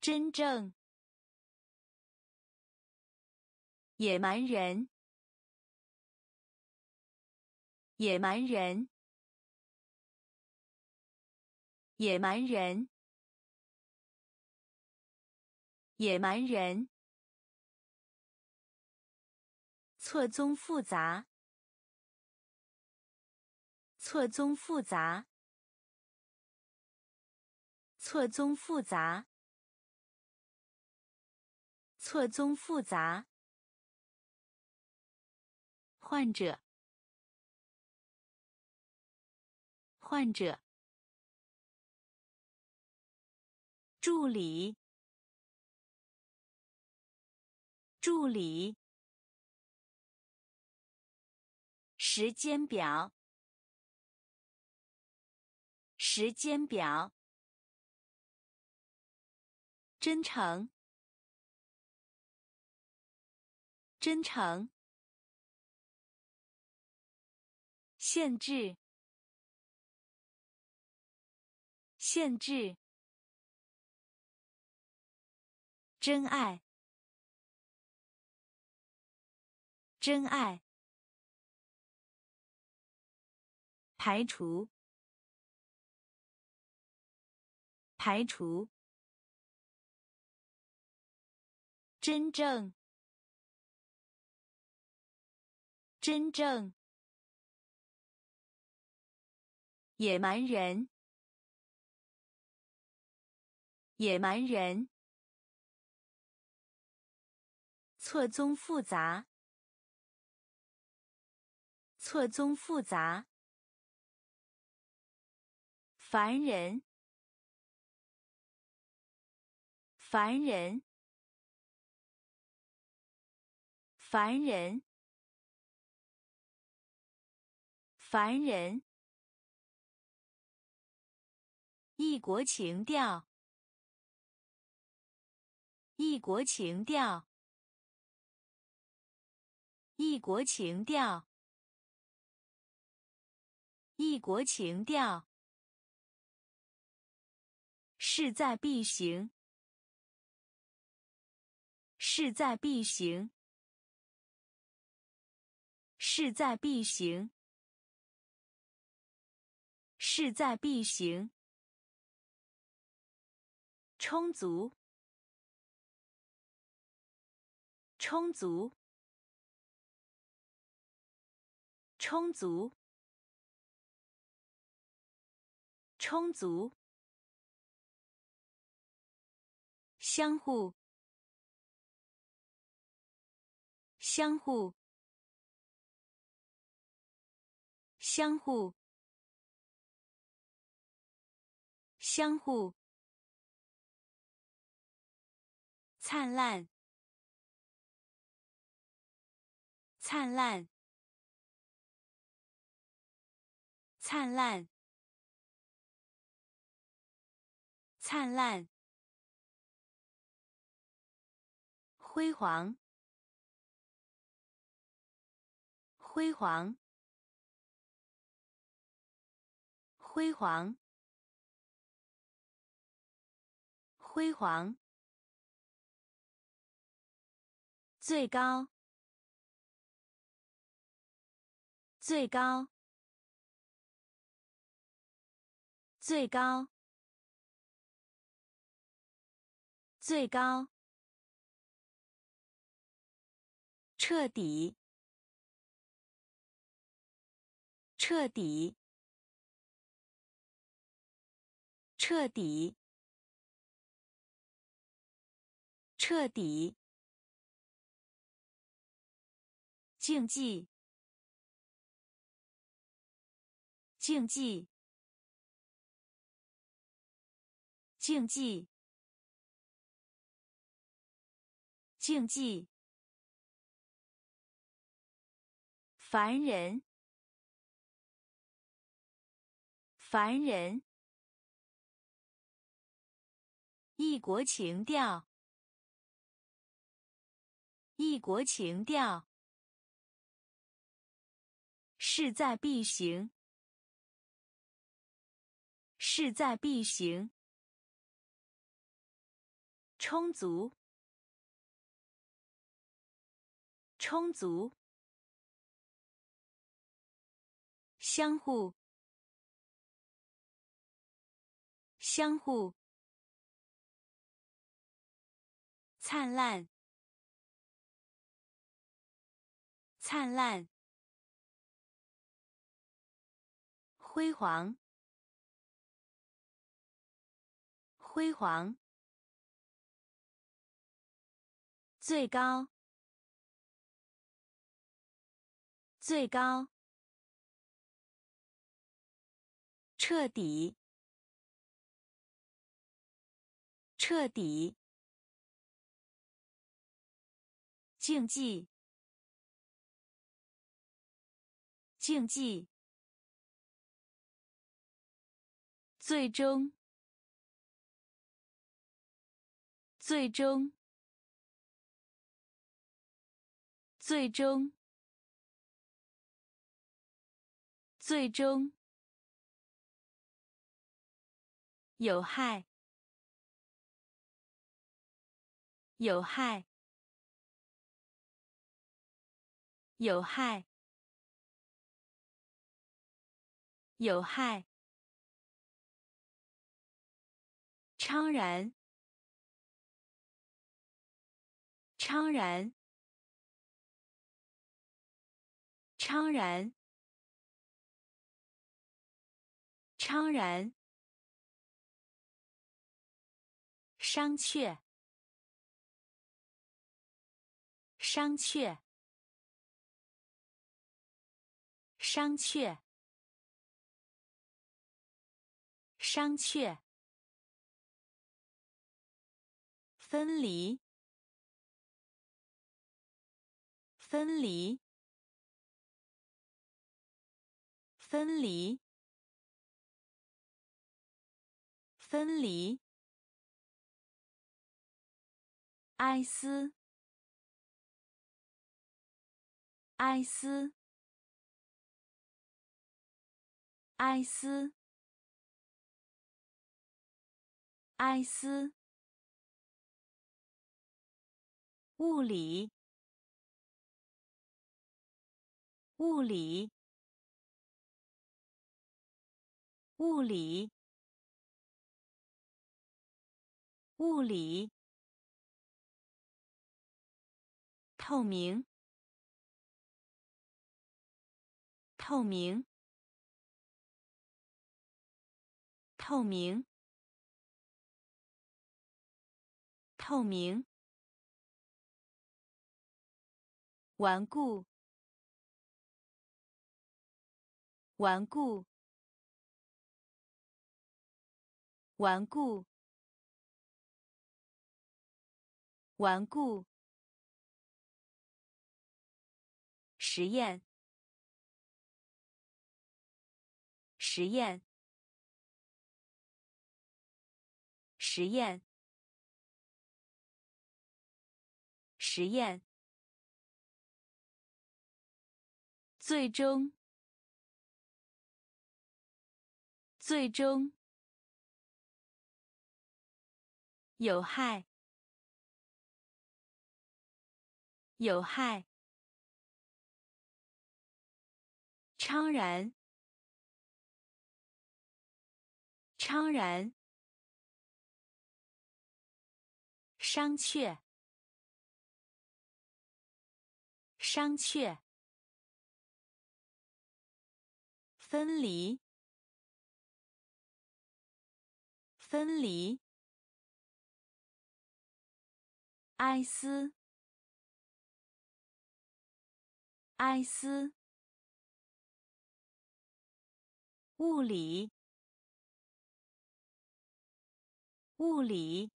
真正。野蛮人，野蛮人，野蛮人，野蛮人。错综复杂，错综复杂，错综复杂，错综复杂。患者，患者，助理，助理。时间表，时间表。真诚，真诚。限制，限制。真爱，真爱。排除，排除。真正，真正。野蛮人，野蛮人。错综复杂，错综复杂。凡人，凡人，凡人，凡人。异国情调，异国情调，异国情调，异国情调。势在必行，势在必行，势在必行，势在必行。充足，充足，充足，充足，相互，相互，相互，相互，灿烂，灿烂，灿烂。灿烂，辉煌，辉煌，辉煌，辉煌，最高，最高，最高。最高，彻底，彻底，彻底，彻底，竞技，竞技，竞技。竞技，凡人，凡人，异国情调，异国情调，势在必行，势在必行，充足。充足，相互，相互，灿烂，灿烂，辉煌，辉煌，最高。最高，彻底，彻底，竞技，竞技，最终，最终，最终。最终，有害，有害，有害，有害，昌然，昌然，昌然。昌然，商榷，商榷，商榷，商榷，分离，分离，分离。分离，哀思，哀思，哀思，哀思，物理，物理，物理。物理，透明，透明，透明，透明，顽固，顽固，顽固，顽固。实验，实验，实验，实验。最终，最终，有害，有害。昌然，昌然，商榷，商榷，分离，分离，哀思，哀思。物理，物理，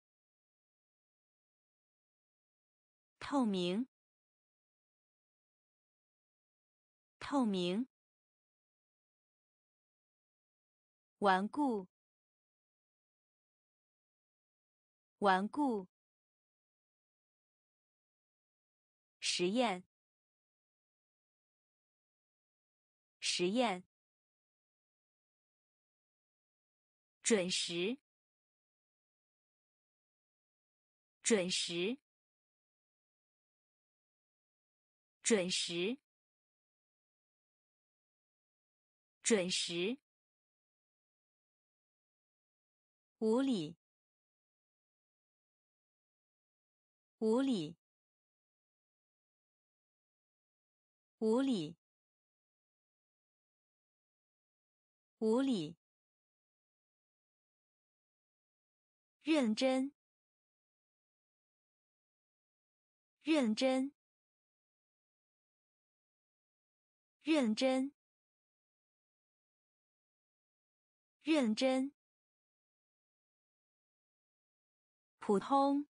透明，透明，顽固，顽固，实验，实验。准时，准时，准时，准时。无理，无理，无理，无理。认真，认真，认真，认真。普通，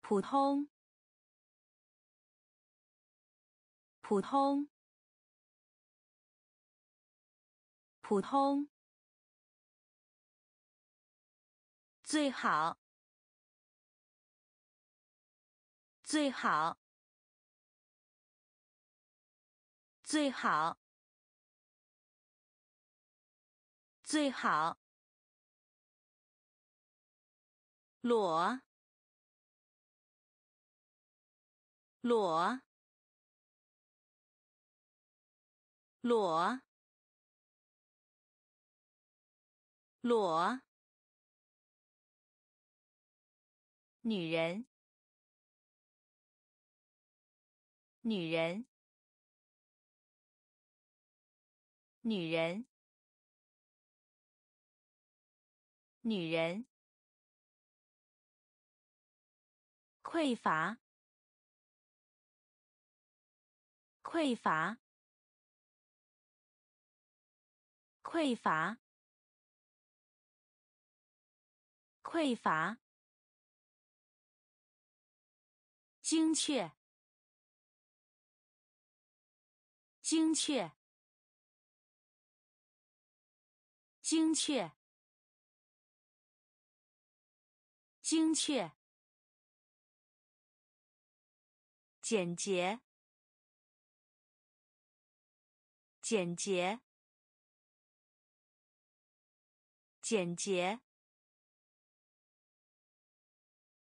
普通，普通，普通。最好，最好，最好，最好。裸，裸，裸，裸。女人，女人，女人，女人。匮乏，匮乏，匮乏，匮乏。精确，精确，精确，精确，简洁，简洁，简洁，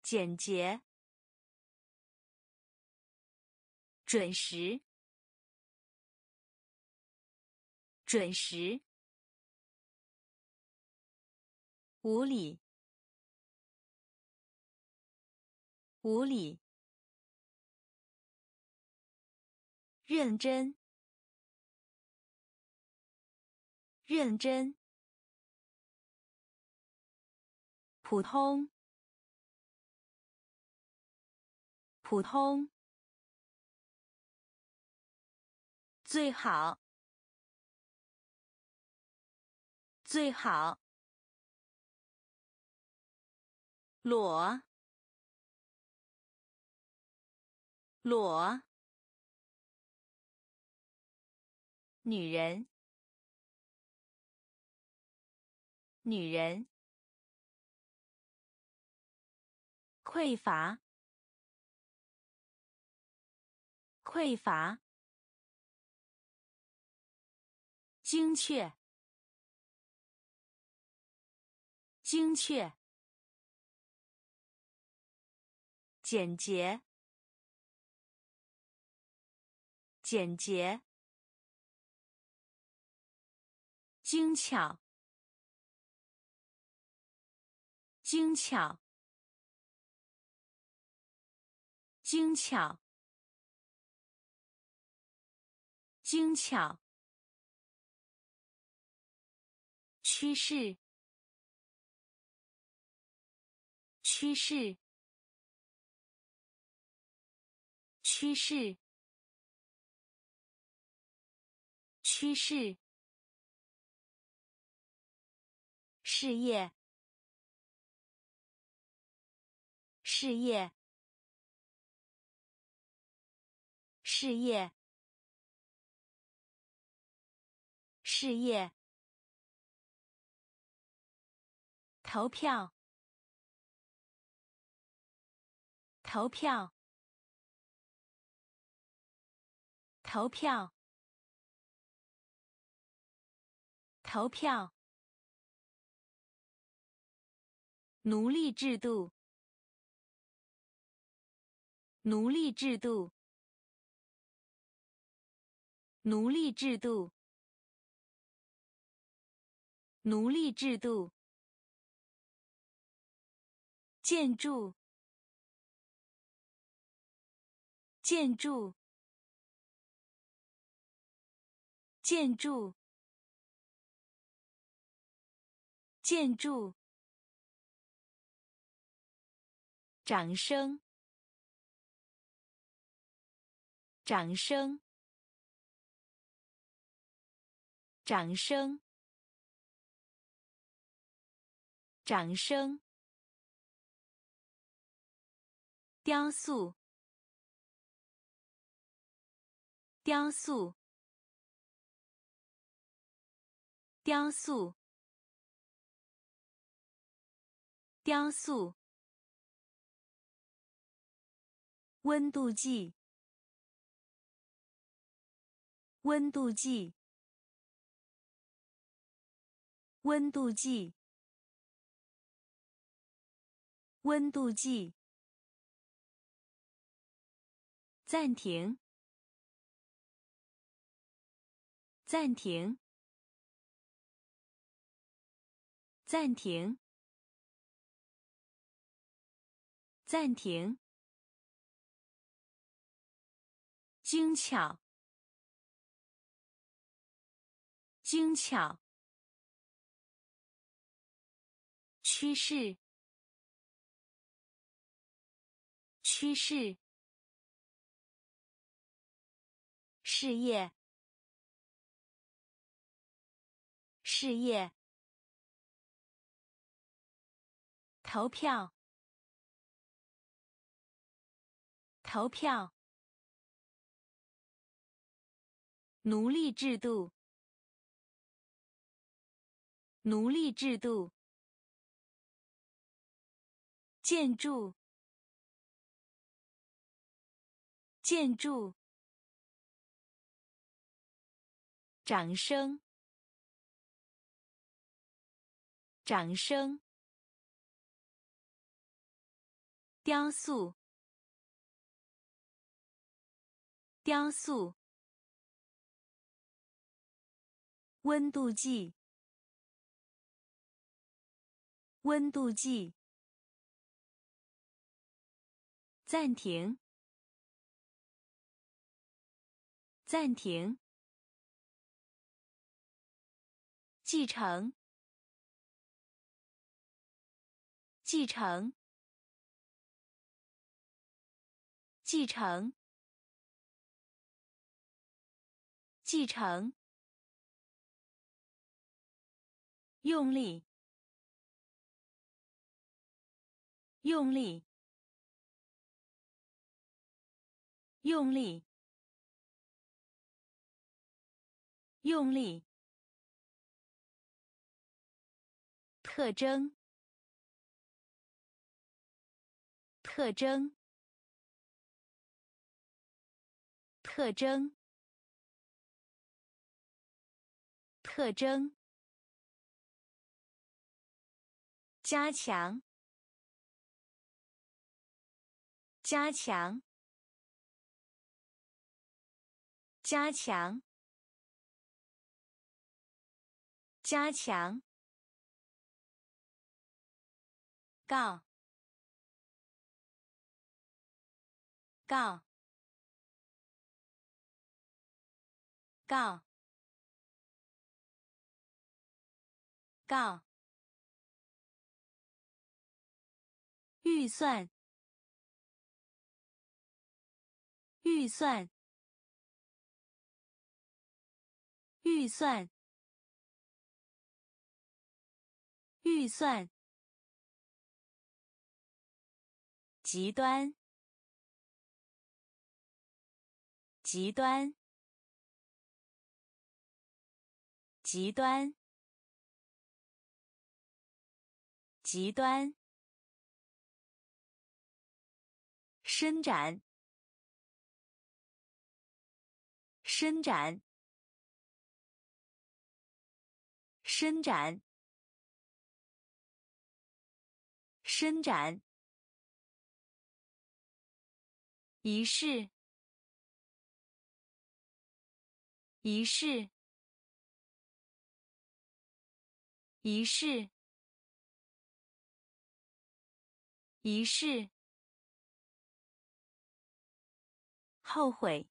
简洁。准时，准时。无理，无理。认真，认真，普通，普通，最好，最好，裸，裸，女人。女人，匮乏，匮乏，精确，精确，简洁，简洁，精巧。精巧，精巧，精巧。趋势，趋势，趋势，趋势。事业。事业，事业，事业。投票，投票，投票，投票。奴隶制度。奴隶制度，奴隶制度，奴隶制度。建筑，建筑，建筑，建筑。掌声。掌声！掌声！掌声！雕塑！雕塑！雕塑！雕塑！温度计。温度计，温度计，温度计。暂停，暂停，暂停，暂停。精巧。精巧，趋势，趋势，事业，事业，投票，投票，奴隶制度。奴隶制度，建筑，建筑，掌声，掌声，雕塑，雕塑，温度计。温度计，暂停，暂停，继承，继承，继承，继承，用力，用力，用力，用力。特征，特征，特征，特征。加强，加强，加强，加强。告，告，告，告。预算，预算，预算，预算。极端，极端，极端，极端。伸展，伸展，伸展，伸展。仪式，仪式，仪式，仪式。后悔，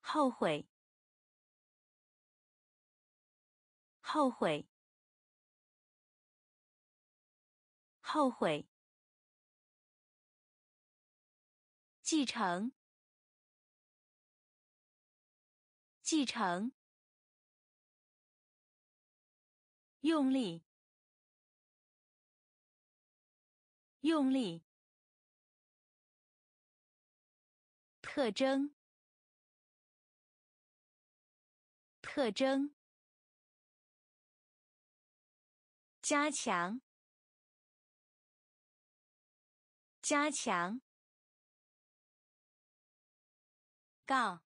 后悔，后悔，后悔。继承，继承，用力，用力，特征，特征，加强，加强。告，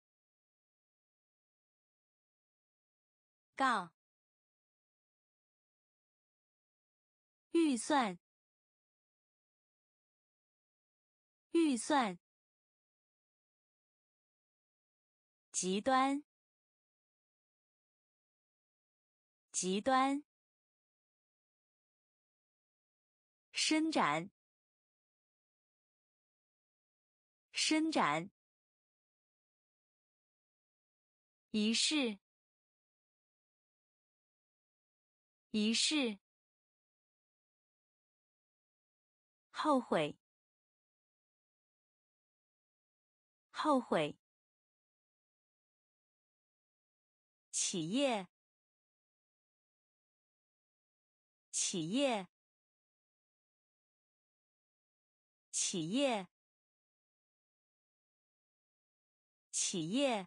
告，预算，预算，极端，极端，伸展，伸展。仪式，仪式，后悔，后悔，企业，企业，企业，企业。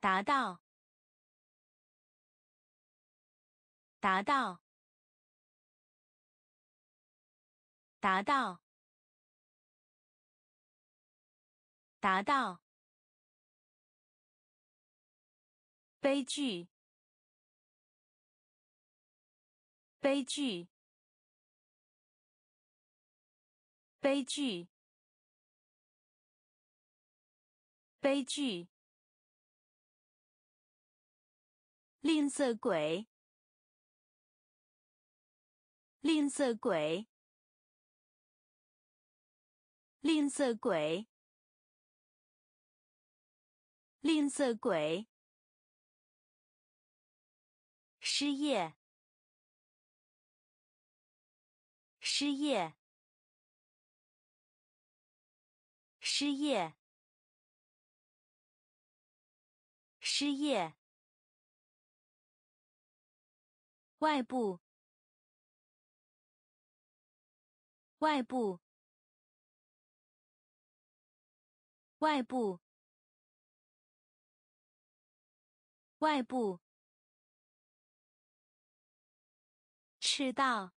达到，达到，达到，达到。悲剧，悲剧，悲剧，悲剧。吝啬鬼，吝啬鬼，吝啬鬼，吝啬鬼，失业，失业，失业，失业。外部，外部，外部，外部，赤道，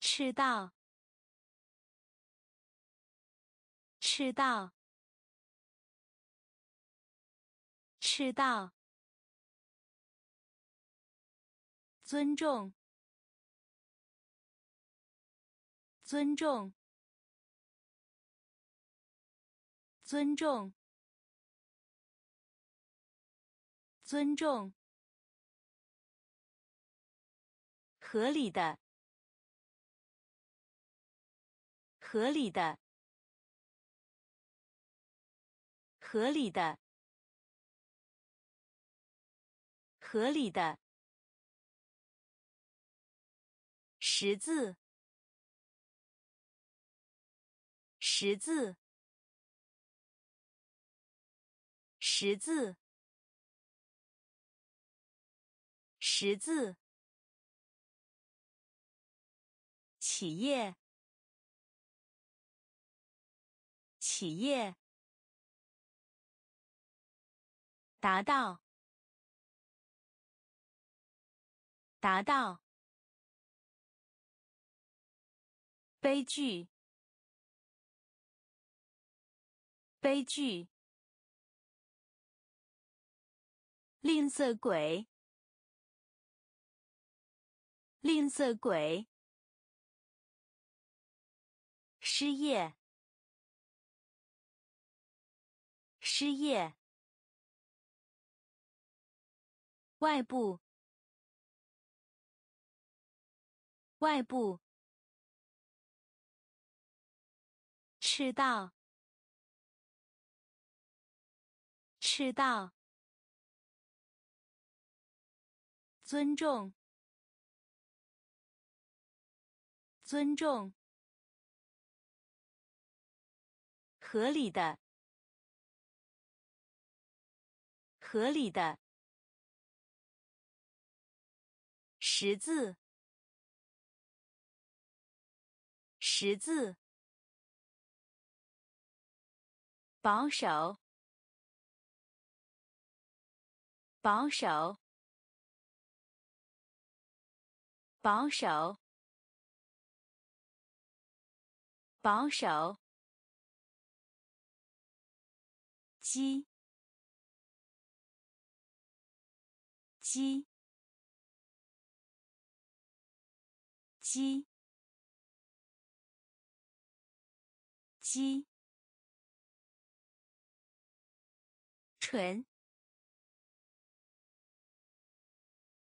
赤道，赤道，赤道。尊重，尊重，尊重，尊重，合理的，合理的，合理的，合理的。十字，十字，十字，十字。企业，企业，达到，达到。悲剧，悲剧。吝啬鬼，吝啬鬼。失业，失业。外部，外部。赤道，赤道。尊重，尊重。合理的，合理的。十字，十字。保守，保守，保守，保守。鸡，鸡，鸡，鸡。纯，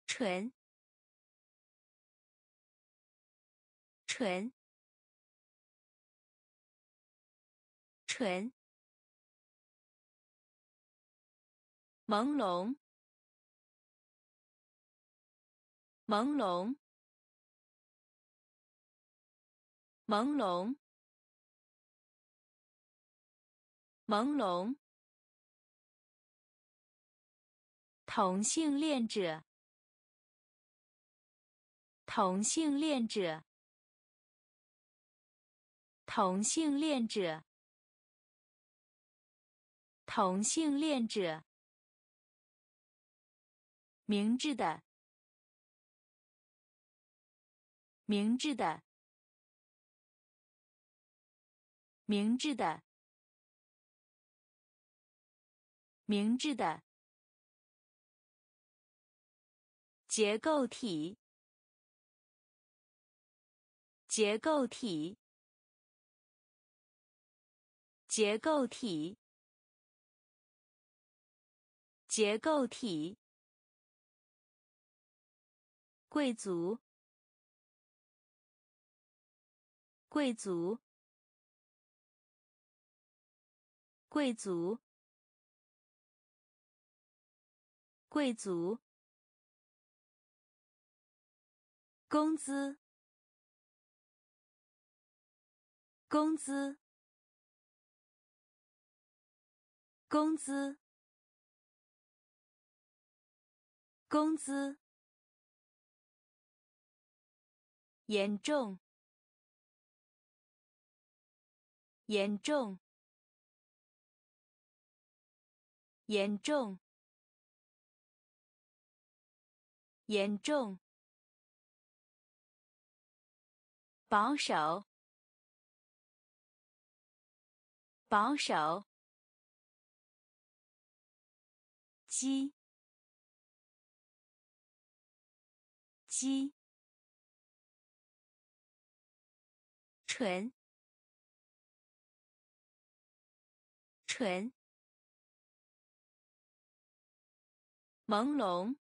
纯，纯，纯，朦胧，朦胧，朦胧，朦胧。同性恋者，同性恋者，同性恋者，同性恋者。明智的，明智的，明智的，明智的。结构体，结构体，结构体，结构体。贵族，贵族，贵族，贵族，工资，工资，工资，工资。严重，严重，严重，严重。保守，保守。鸡，鸡。纯，纯，朦胧，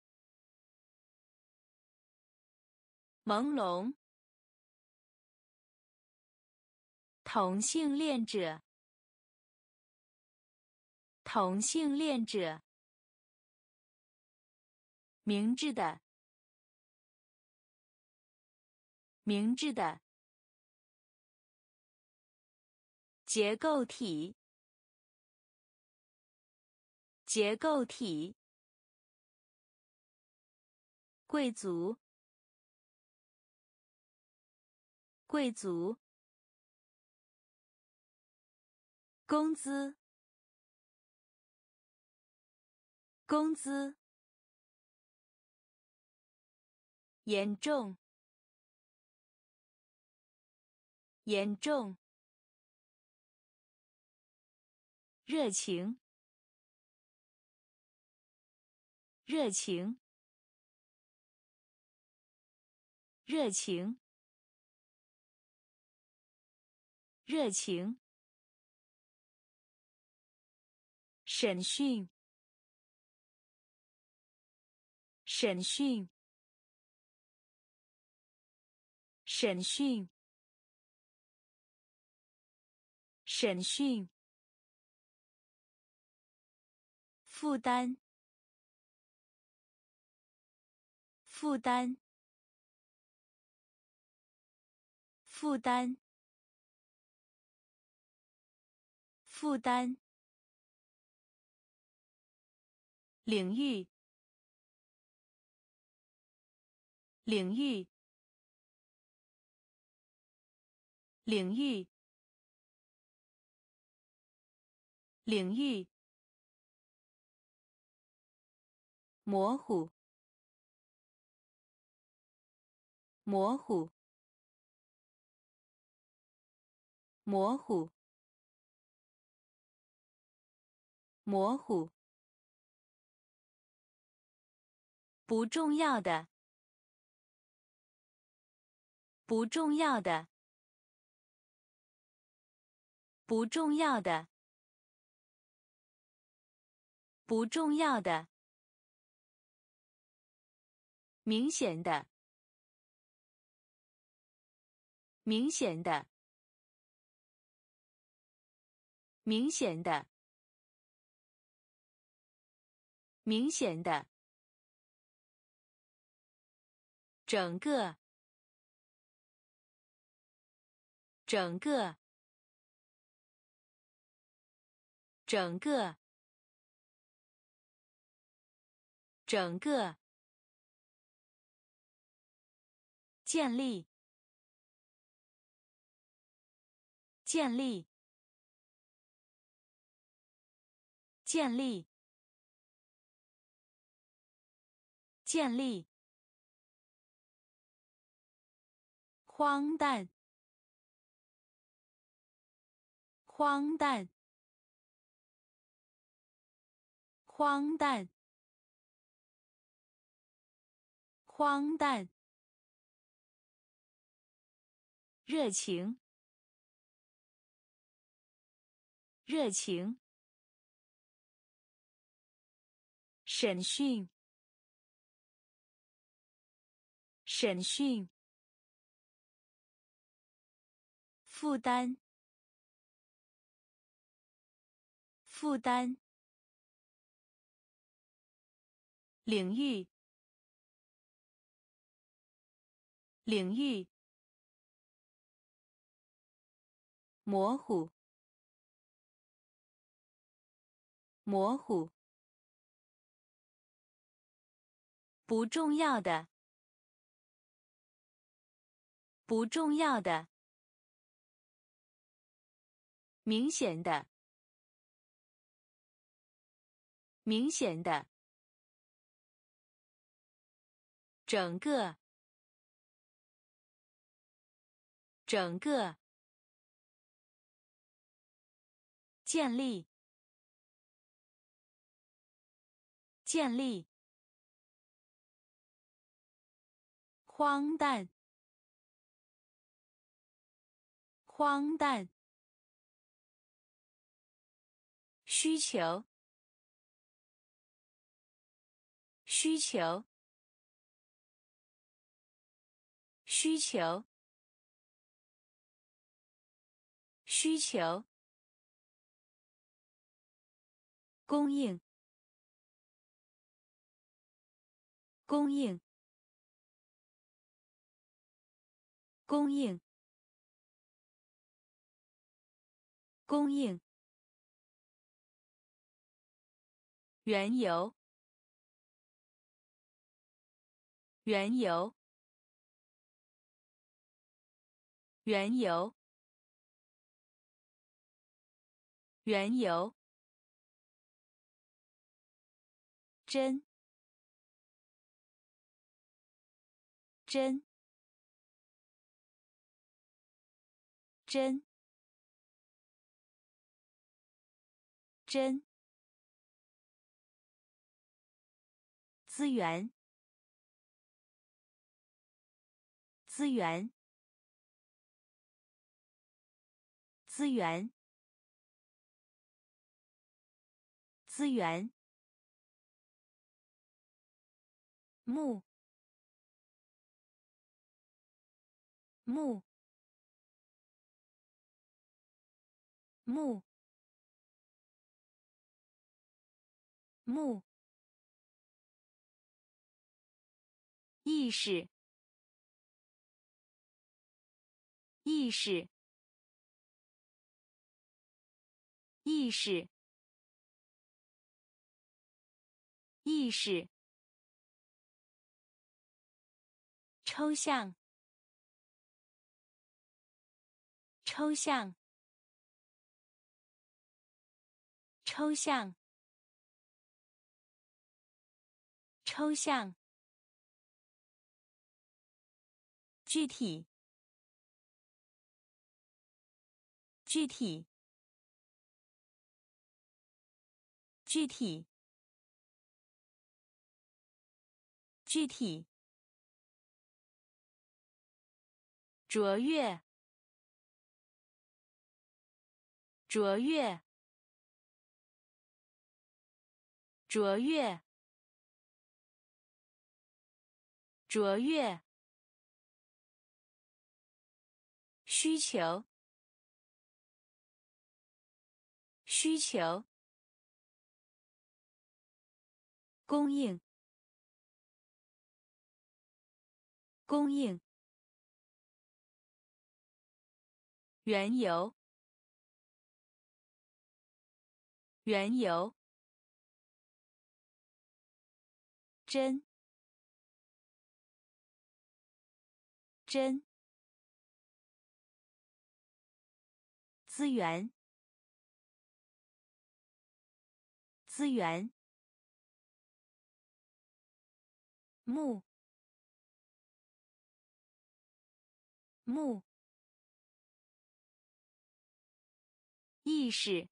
朦胧，同性恋者，同性恋者，明智的，明智的。结构体，结构体，贵族，贵族，工资，工资，严重，严重。热情，热情，热情，热情。审讯，审讯，审讯，审讯。负担，负担，负担，负担。领域，领域，领域，领域。模糊，模糊，模糊，模糊。不重要的，不重要的，不重要的，不重要的。明显的，明显的，明显的，明显的，整个，整个，整个，整个。建立，建立，建立，建立。荒诞，荒诞，荒诞，荒诞。热情，热情。审讯，审讯。负担，负担，领域，领域，模糊，模糊，不重要的，不重要的。明显的，明显的，整个，整个，建立，建立，荒诞，荒诞。需求，需求，需求，需求，供应，供应，供应，供应。原油，原油，原油，原油，真，真，真，真。资源，资源，资源，资源。木，木，木，木。意识，意识，意识，意识。抽象，抽象，抽象，抽象。具体，具体，具体，具体，卓越，卓越，卓越，卓越。需求，需求，供应，供应，原油，原油，真，真。资源，资源，木，木，意识，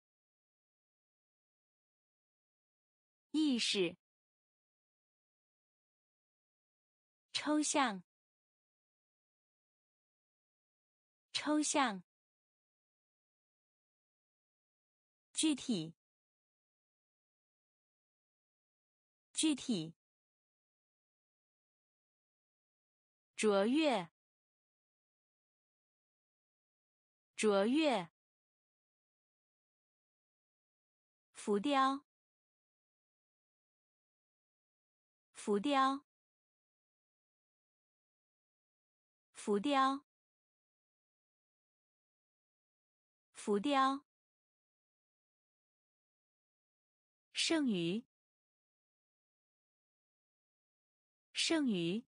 意识，抽象，抽象。具体，具体，卓越，卓越，浮雕，浮雕，浮雕，浮雕。剩余，剩余，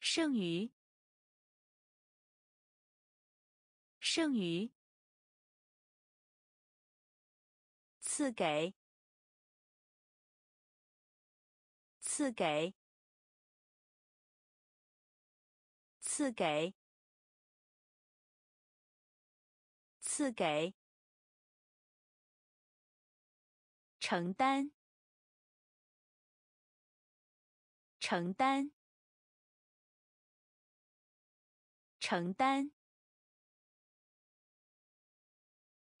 剩余，剩余。赐给，赐给，赐给，赐给。承担，承担，承担，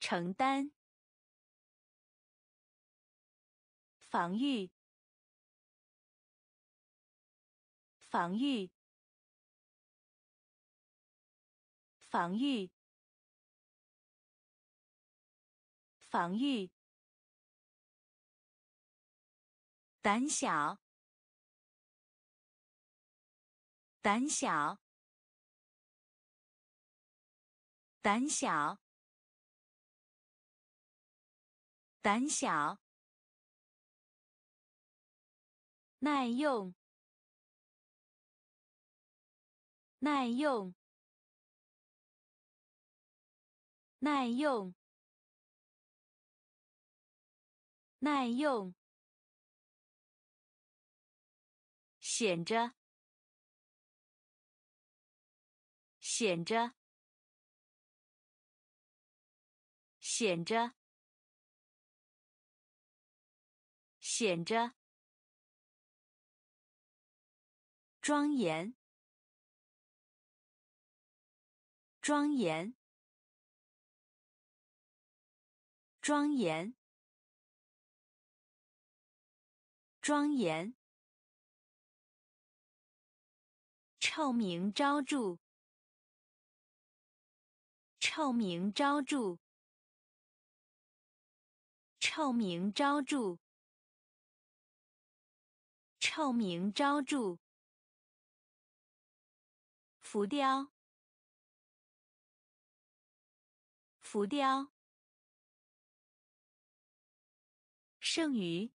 承担。防御，防御，防御，防御。胆小，胆小，胆小，胆小。耐用，耐用，耐用，耐用。显着，显着，显着，显着，庄严，庄严，庄严，庄严。臭名昭著，臭名昭著，臭名昭著，臭名昭著。浮雕，浮雕。剩余，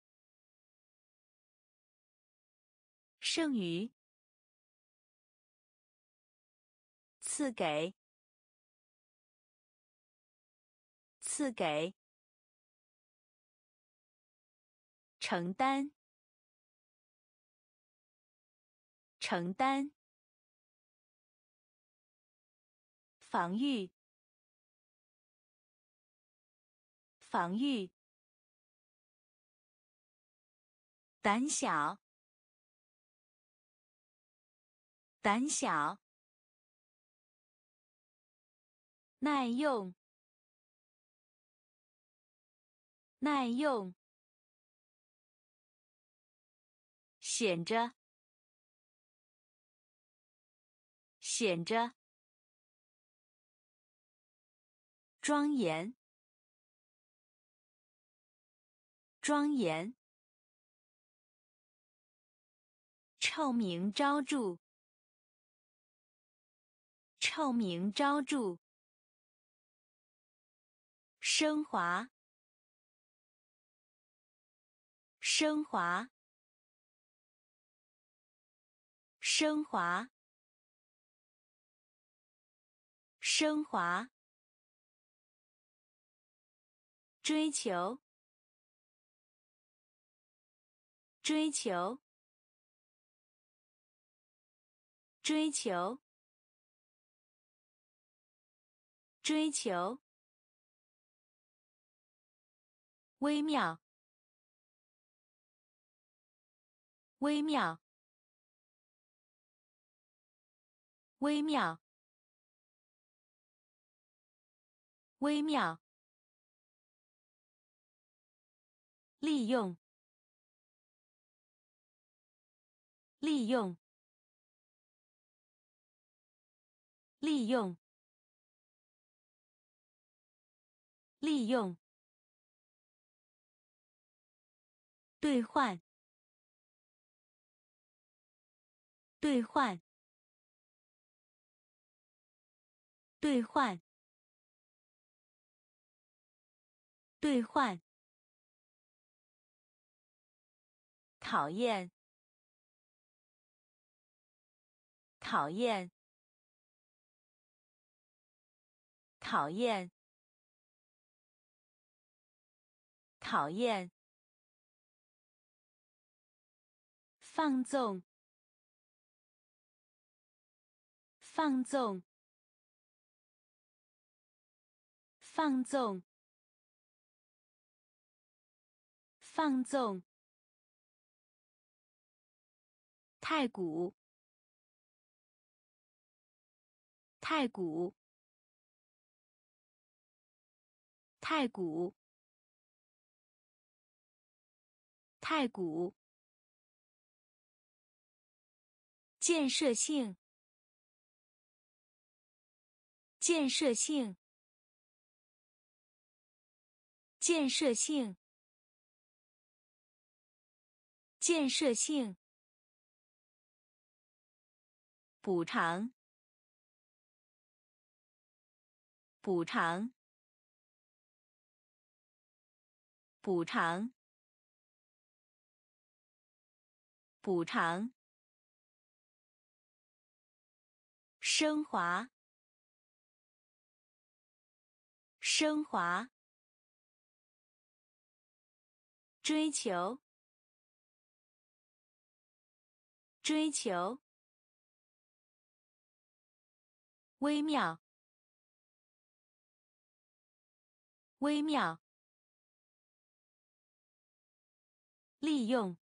剩余。赐给，赐给，承担，承担，防御，防御，胆小，胆小。耐用，耐用，显着，显着，庄严，庄严，臭名昭著，臭名昭著。升华，升华，升华，升华。追求，追求，追求，追求。微妙，微妙，微妙，微妙。利用，利用，利用，利用。兑换。兑换。兑换。兑换。讨厌。讨厌。讨厌。讨厌。放纵。放纵。放纵。放纵。太古。太古。太古。太古。建设性。建设性。建设性。建设性。补偿。补偿。补偿。补偿。升华。升华。追求。追求。微妙。微妙。利用。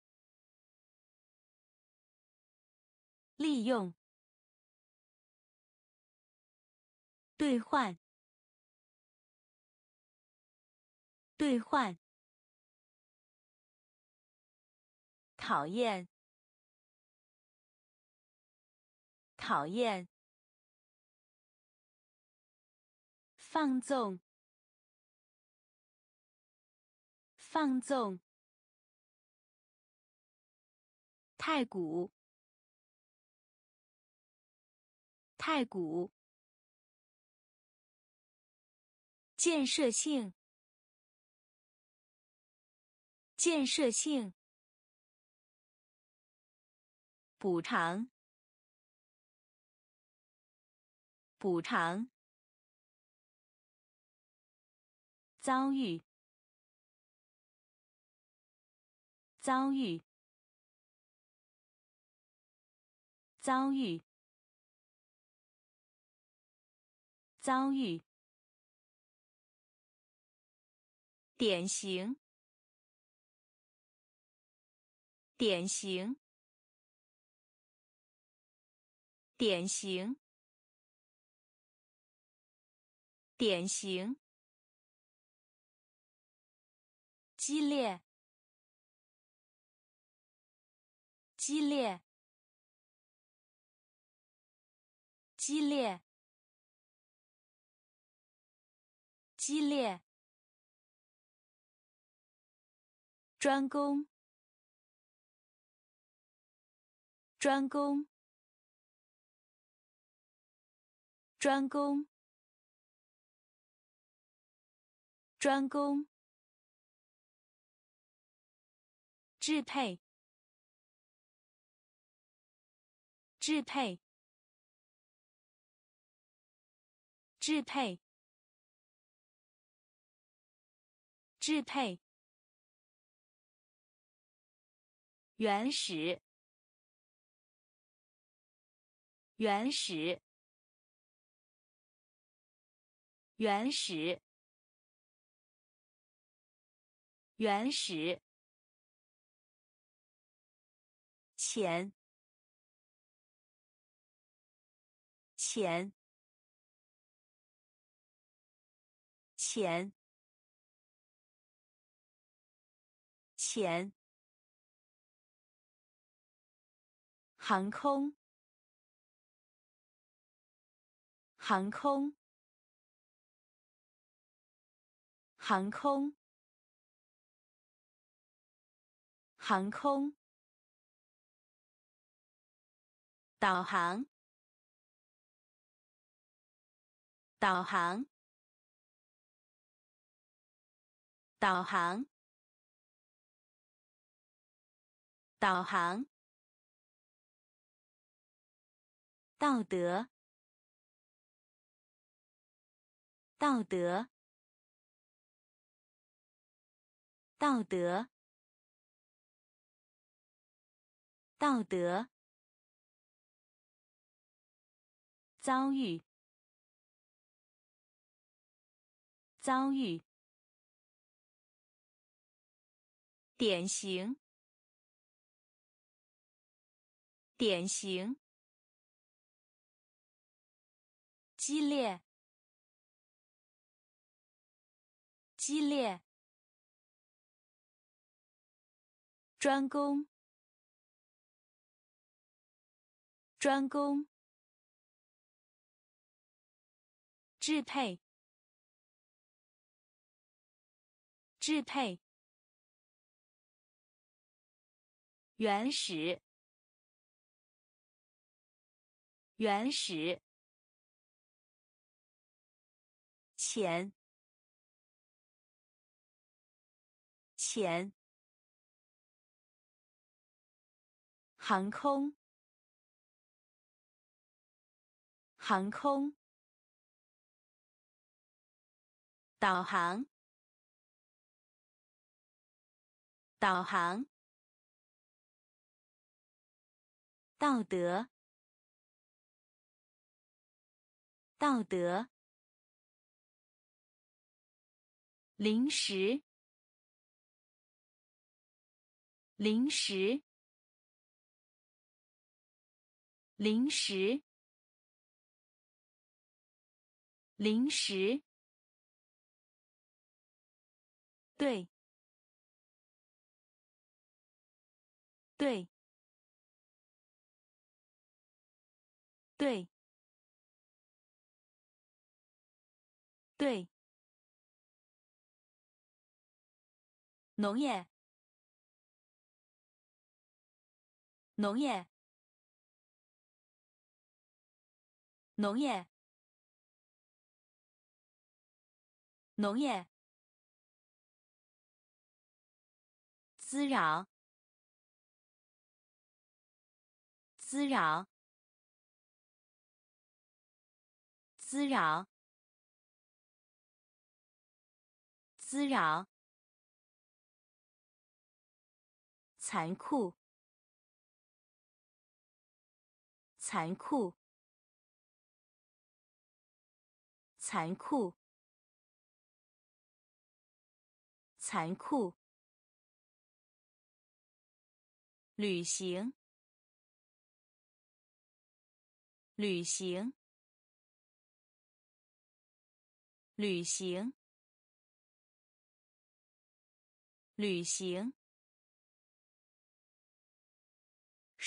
利用。兑换。兑换。讨厌。讨厌。放纵。放纵。太古。太古。建设性。建设性。补偿。补偿。遭遇。遭遇。遭遇。遭遇。典型。典型。典型。典型。激烈。激烈。激烈。激烈。专攻。专攻。专攻。专攻。支配。支配。支配。支配。原始。原始。原始。原始。钱。钱。钱。钱。航空。航空。航空，航空，导航，导航，导航，导航。道德，道德，道德，道德。遭遇，遭遇。典型，典型。激烈，激烈。专攻，专攻。支配，支配。原始，原始。钱，钱。航空，航空。导航，导航。道德，道德。零食，零食，零食，零食。对，对，对，对。农业，农业，农业，农业，滋扰，滋扰，滋扰，滋扰。残酷，残酷，残酷，残酷。旅行，旅行，旅行，旅行。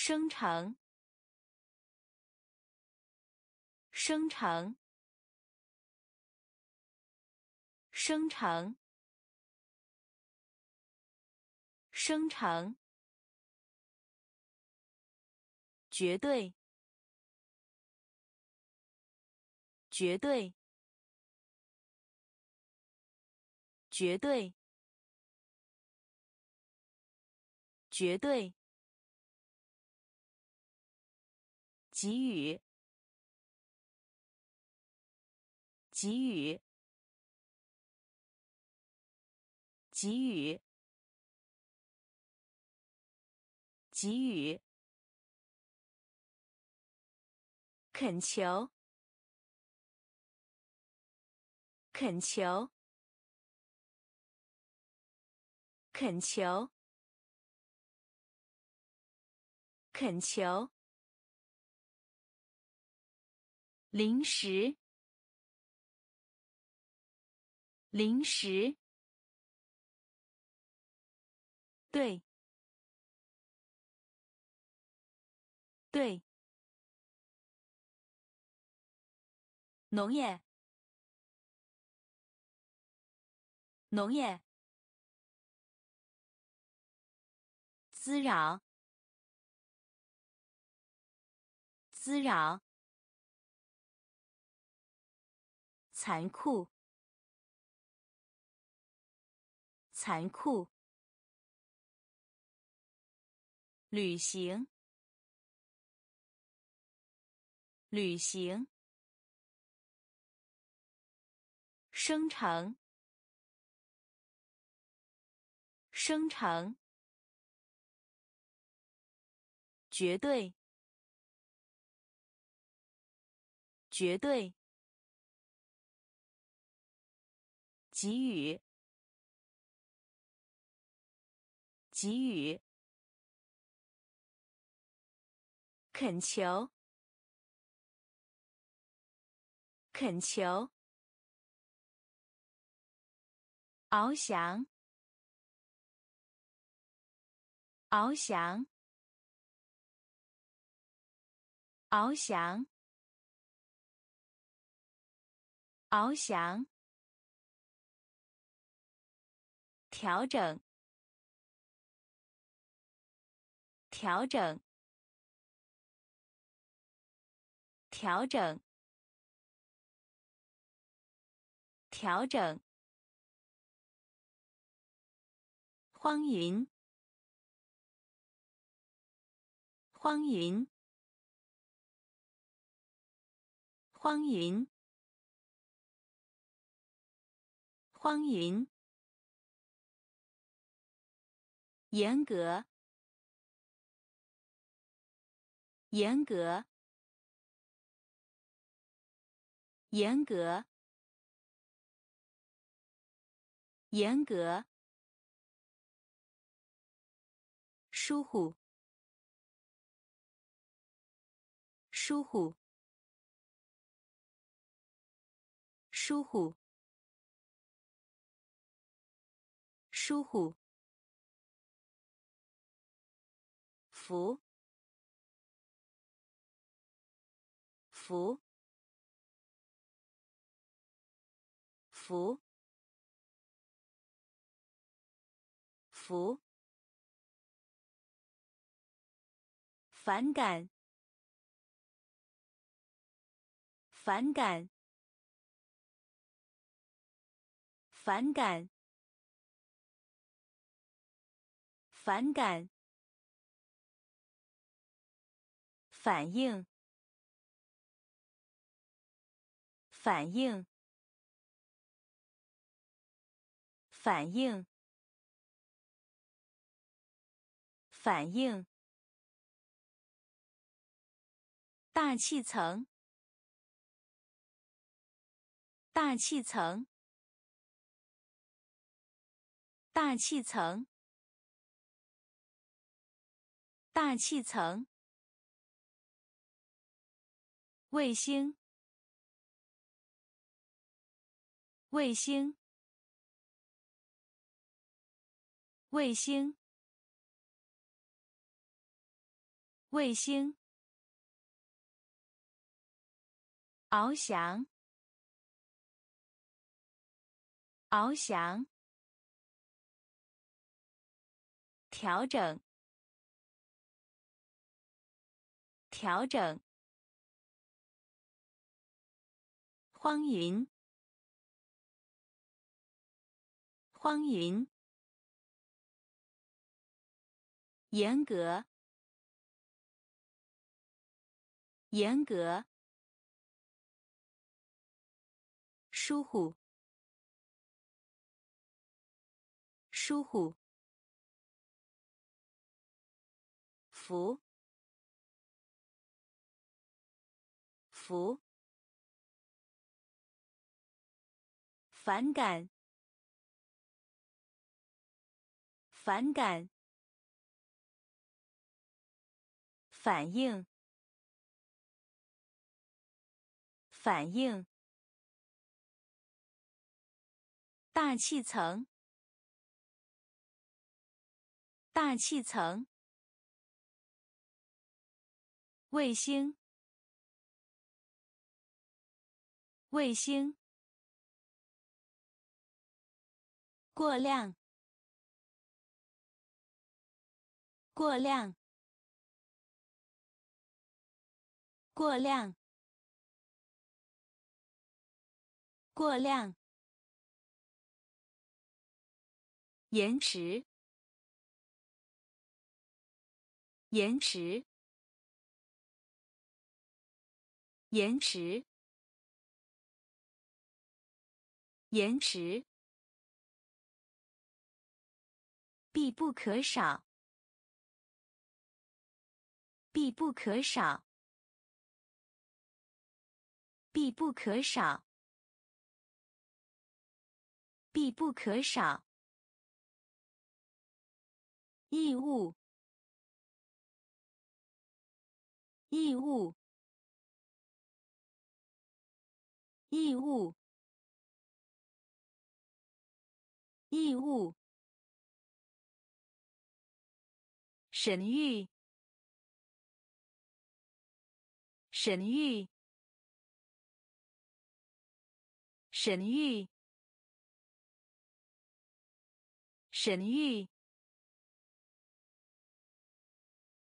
生成，生成，生成，生成，绝对，绝对，绝对，绝对。给予，给予，给予，给予。恳求，恳求，恳求，恳求。零食，零食，对，对，农业，农业。滋扰，滋扰，残酷，残酷，旅行，旅行，生成，生成。绝对，绝对，给予，给予，恳求，恳求，翱翔，翱翔。翱翔，翱翔，调整，调整，调整，调整，荒淫，荒淫。荒淫，荒淫，严格，严格，严格，严格，疏忽，疏忽。疏忽，疏忽，福，福，福，福，反感，反感。反感，反感，反应，反应，反应，反应，大气层，大气层。大气层，大气层，卫星，卫星，卫星，卫星，翱翔，翱翔。调整，调整。荒淫，荒淫。严格，严格。疏忽，疏忽。福，福，反感，反感，反应，反应，大气层，大气层。卫星，卫星，过量，过量，过量，过量。延迟，延迟，延迟，延迟，必不可少，必不可少，必不可少，必不可少。义务，义务，义务，义务。神谕，神谕，神谕，神谕。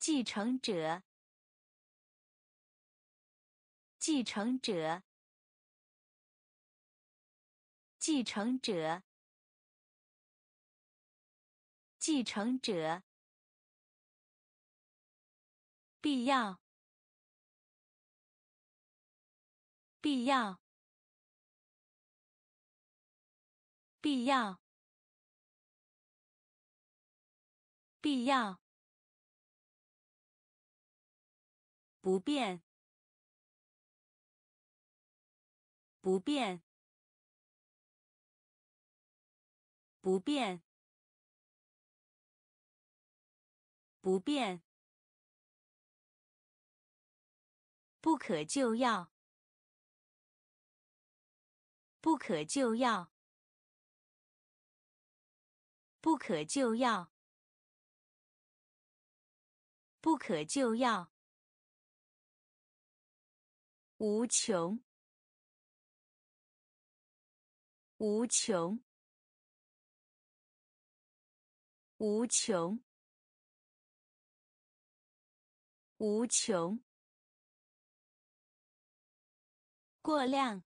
继承者，继承者，继承者，继承者，必要，必要，必要，必要。不变，不变，不变，不变，不可救药，不可救药，不可救药，不可救药。无穷，无穷，无穷，无穷。过量，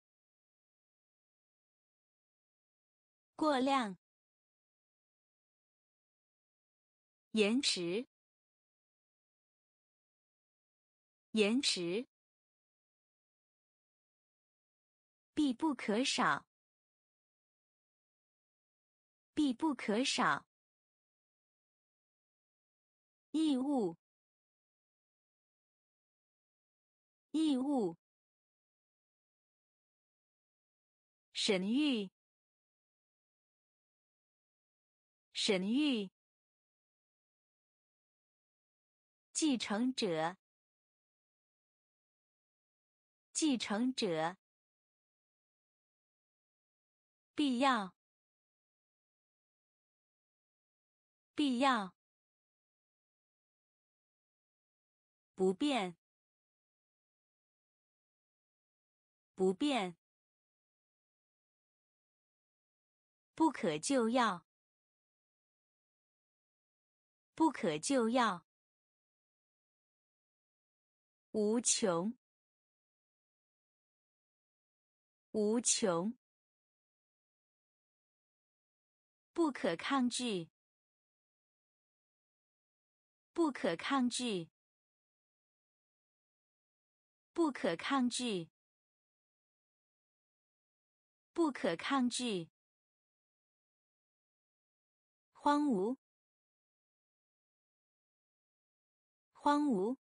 过量。延迟，延迟。必不可少，必不可少。义务，义务。神谕，神谕。继承者，继承者。必要，必要，不变，不变，不可救药，不可救药，无穷，无穷。不可抗拒，不可抗拒，不可抗拒，不可抗拒。荒芜，荒芜，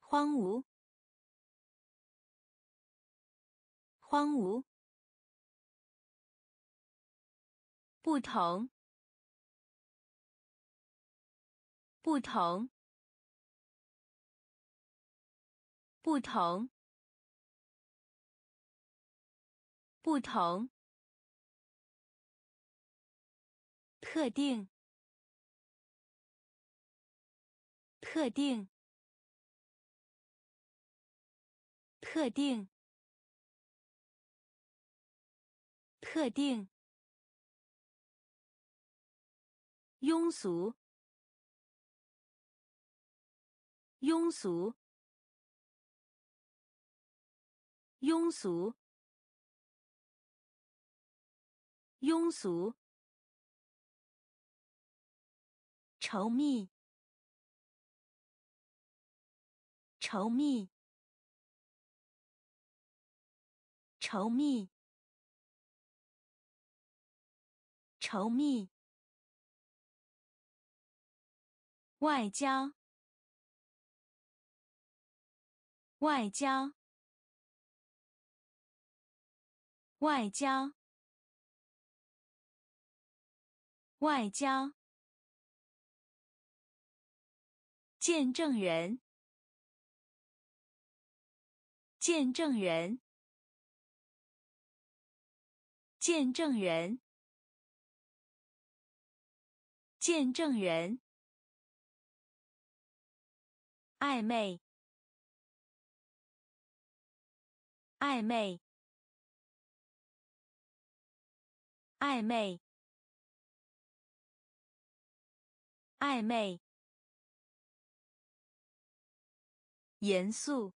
荒芜，荒芜。不同，不同，不同，不同，特定，特定，特定，特定。庸俗，庸俗，庸俗，庸俗。稠密，稠密，稠密，稠密。外交，外交，外交，外交。见证人，见证人，见证人，见证人。暧昧，暧昧，暧昧，暧昧。严肃，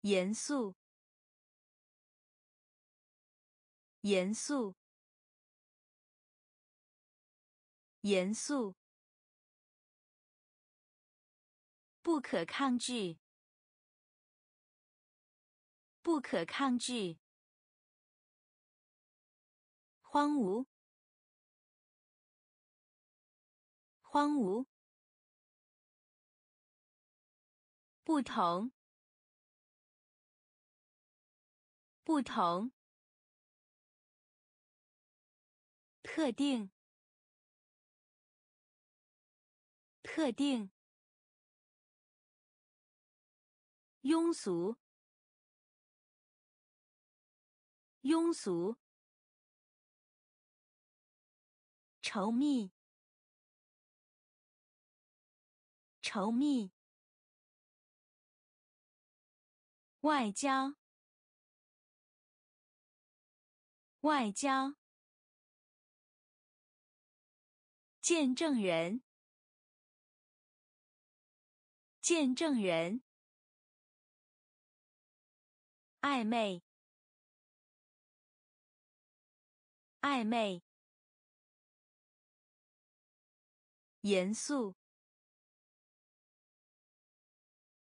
严肃，严肃，严肃。不可抗拒，不可抗拒。荒芜，荒芜。不同，不同。特定，特定。庸俗，庸俗。稠密，稠密。外交，外交。见证人，见证人。暧昧，暧昧，严肃，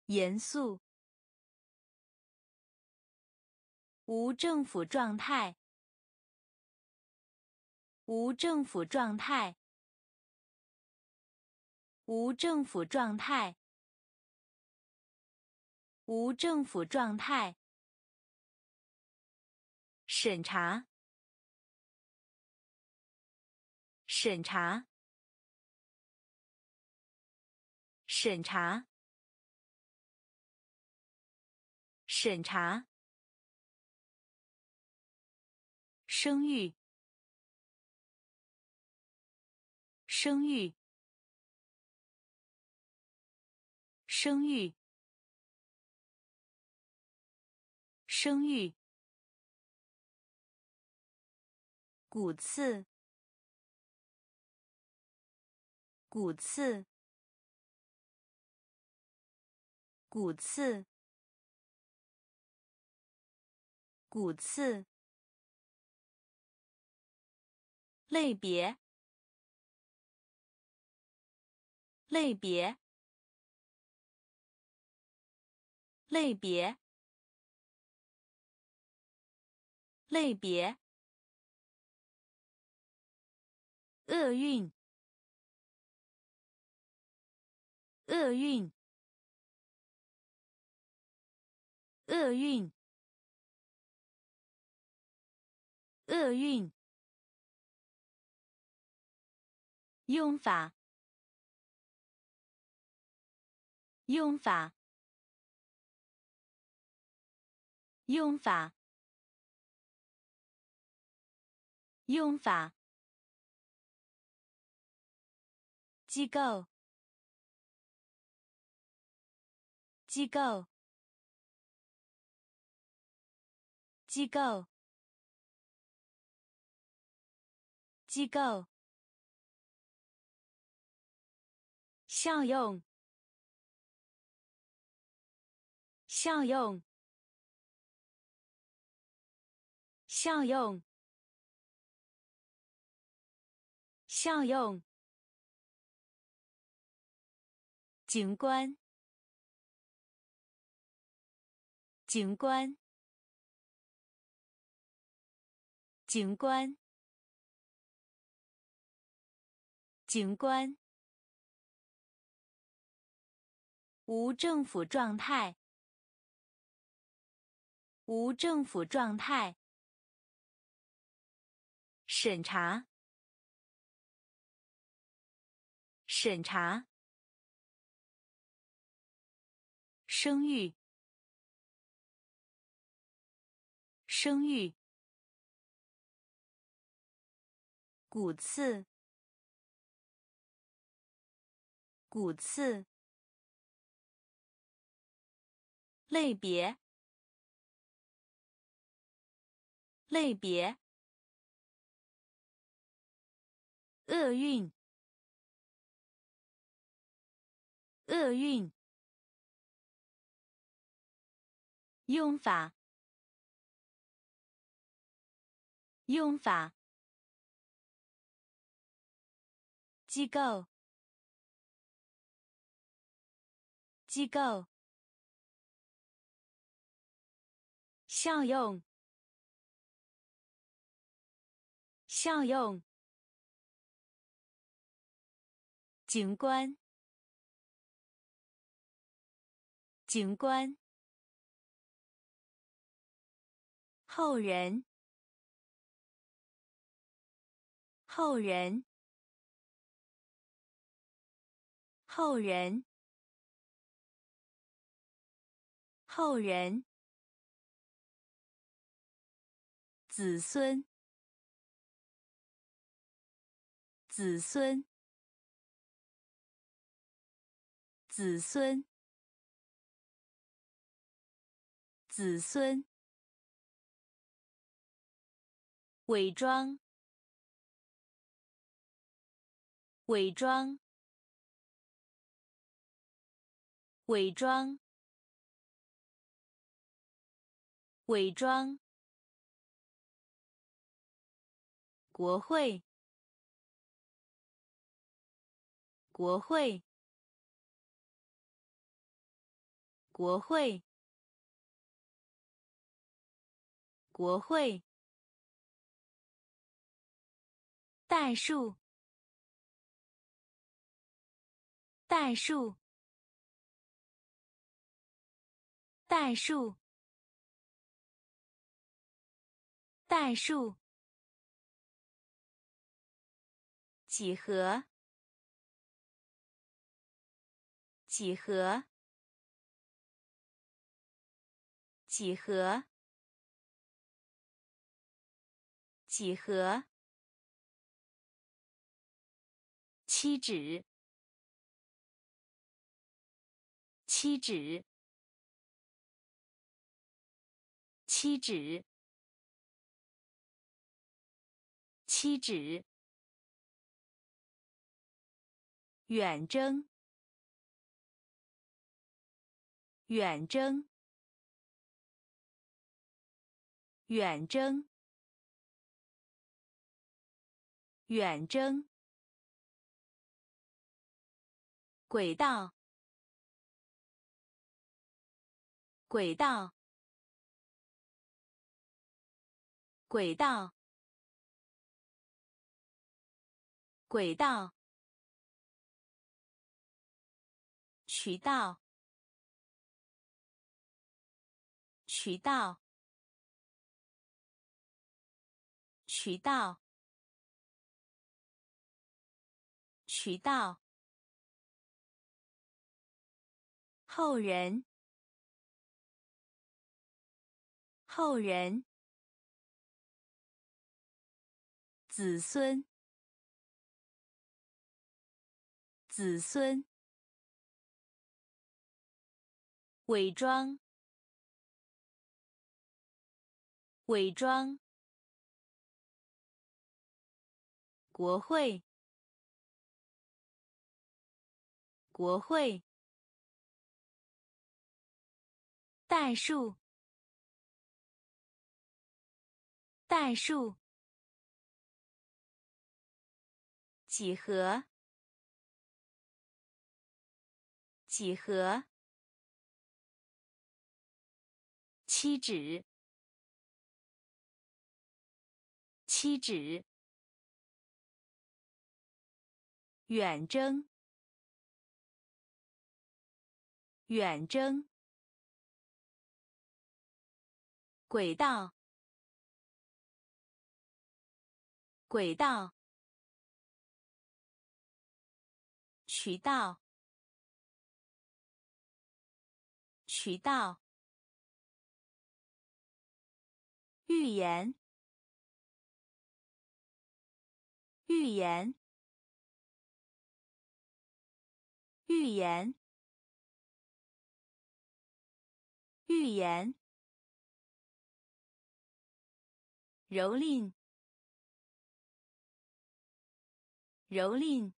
严肃，无政府状态，无政府状态，无政府状态，无政府状态。审查审查审查审查生育生育生育生育骨刺，骨刺，骨刺，骨刺。类别，类别，类别，类别。厄运，厄运，厄运，厄运。用法，用法，用法，用法。机构，机构，机构，机构，效用，效用，效用，效用。警官，警官，警官，警官。无政府状态，无政府状态。审查，审查。生育，生育，骨刺，骨刺，类别，类别，厄运，厄运。用法，用法，机构，机构，效用，效用，警官，警官。后人，后人，后人，后人，子孙，子孙，子孙，子孙。伪装，伪装，伪装，伪装。国会，国会，国会，国会。代数，代数，代数，代数，几何，几何，几何，几何。七指，七指，七指，七指。远征，远征，远征，远征。轨道，轨道，轨道，轨道，渠道，渠道，渠道，渠道。后人，后人，子孙，子孙，伪装，伪装，国会，国会，代数，代数，几何，几何，七指，七指。远征，远征，轨道，轨道，渠道，渠道，预言，预言。预言，预言，蹂躏，蹂躏，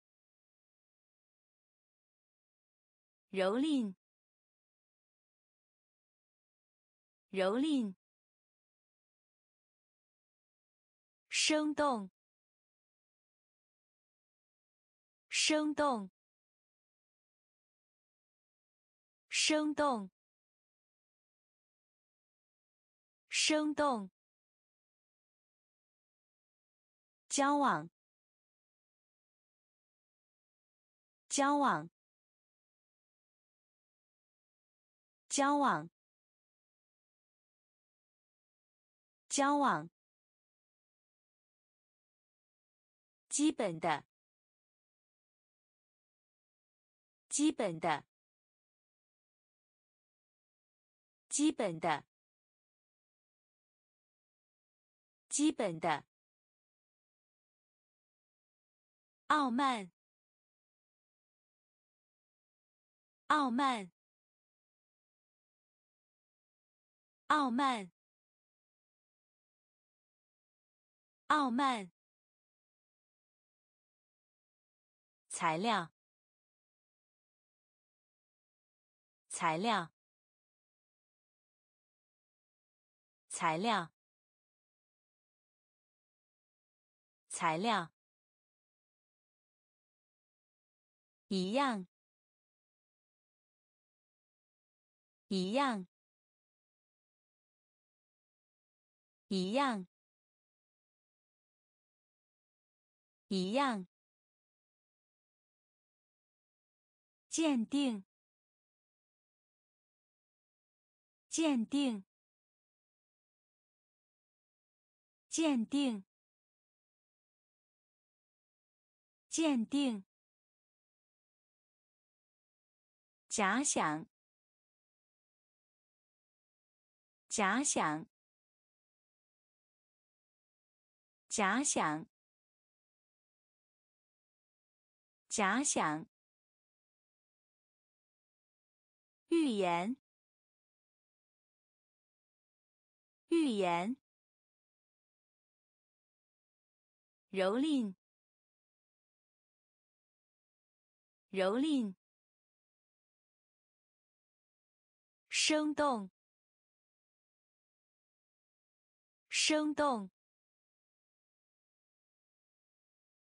蹂躏，蹂躏，生动，生动。生动，生动，交往，交往，交往，交往，基本的，基本的。基本的，基本的，傲慢，傲慢，傲慢，傲慢，材料，材料。材料，材料，一样，一样，一样，一样，鉴定，鉴定。鉴定，鉴定，假想，假想，假想，假想，预言，预言。蹂躏，蹂躏，生动，生动，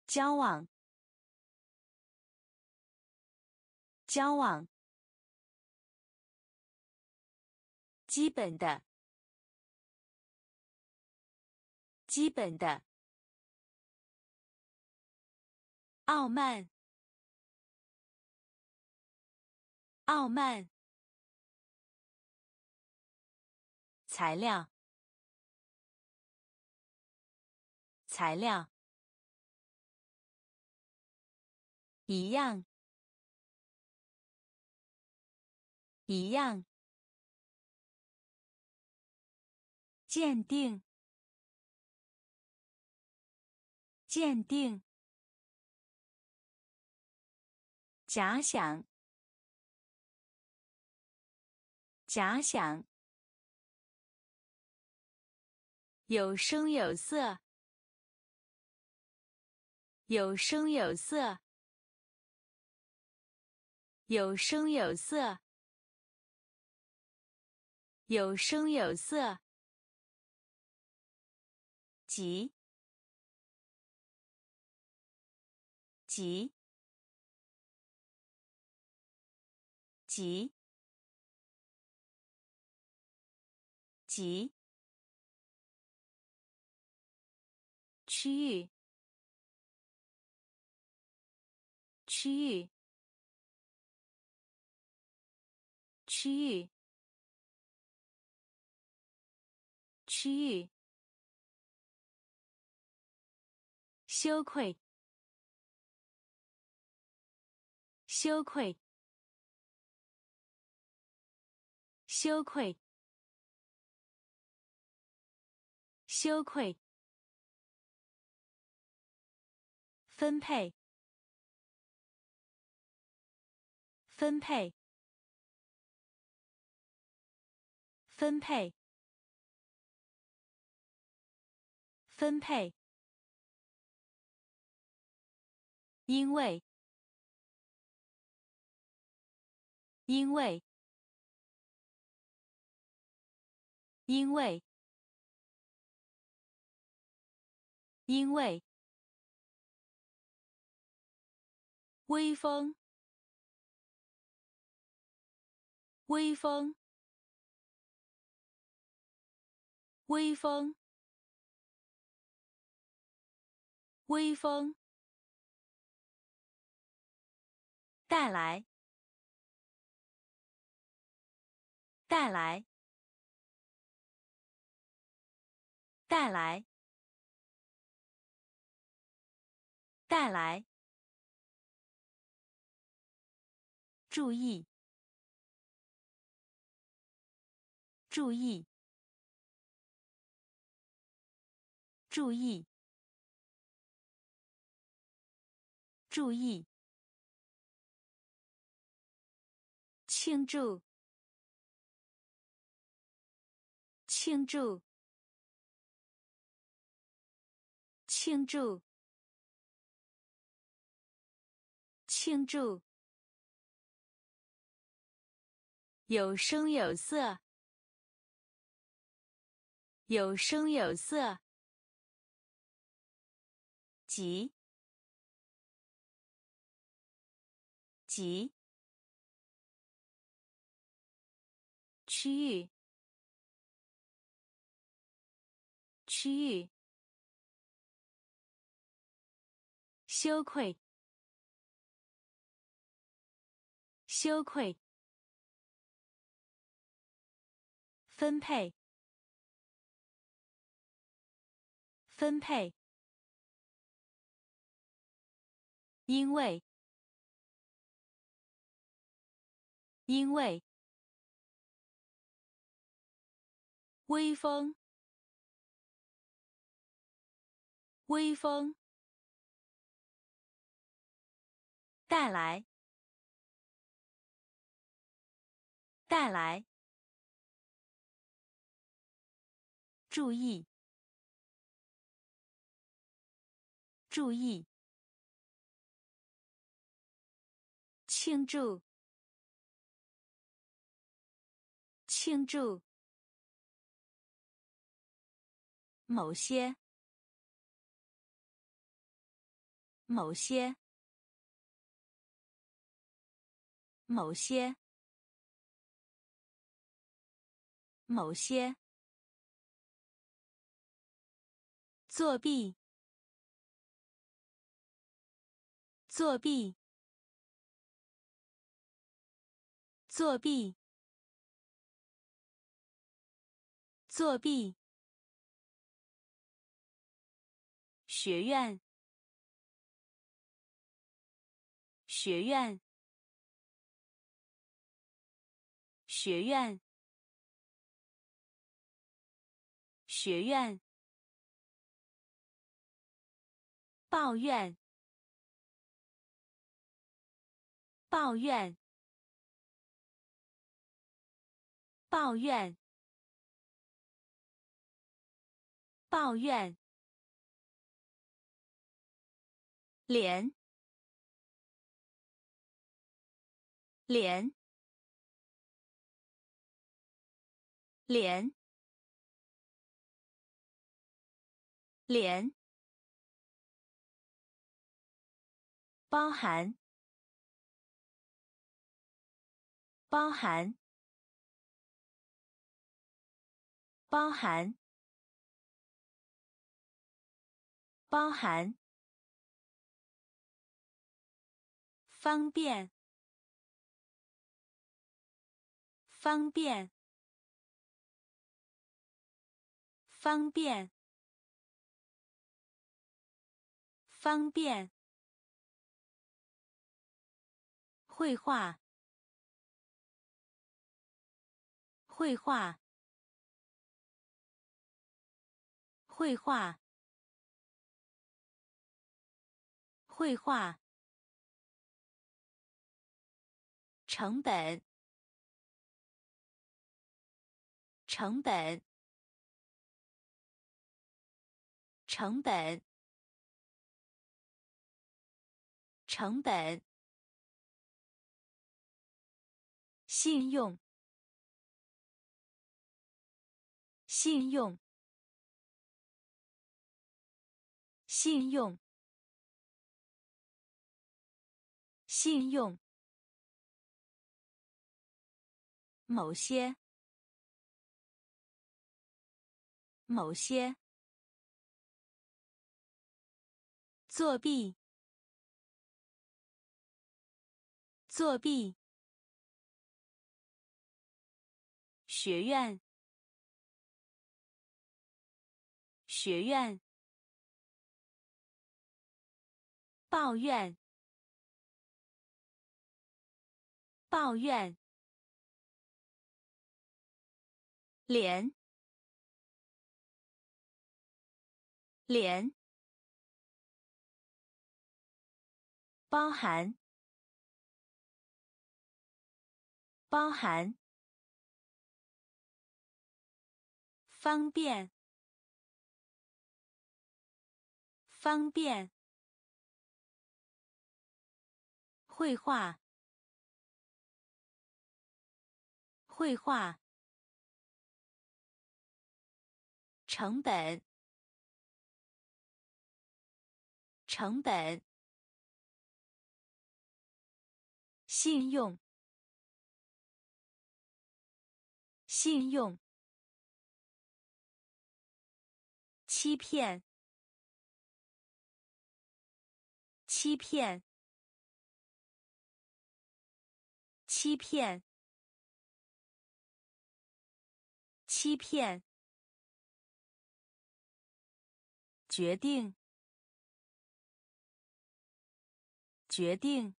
交往，交往，基本的，基本的。傲慢，傲慢。材料，材料。一样，一样。鉴定，鉴定。假想，假想，有声有色，有声有色，有声有色，有声有色，急，急，急，急。区域，区域，区域，区域，羞愧，羞愧，羞愧，羞愧。分配，分配，分配，分配。因为，因为，因为，因为。微风，微风，微风，微风，带来，带来，带来，带来。注意！注意！注意！注意！庆祝！庆祝！庆祝！庆祝！有声有色，有声有色，急，急，区域，区域，羞愧，羞愧。分配，分配，因为，因为，微风，微风，带来，带来。注意！注意！庆祝！庆祝！某些！某些！某些！某些！作弊！作弊！作弊！作弊！学院！学院！学院！学院！抱怨，抱怨，抱怨，抱怨，连，连，连，连，包含，包含。包含，包含，方便，方便，方便，方便，绘画，绘画。绘画，绘画，成本，成本，成本，成本，信用，信用。信用，信用，某些，某些，作弊，作弊，学院，学院。抱怨，抱怨，连，连，包含，包含，方便，方便。绘画，绘画，成本，成本，信用，信用，欺骗，欺骗。欺骗，欺骗，决定，决定，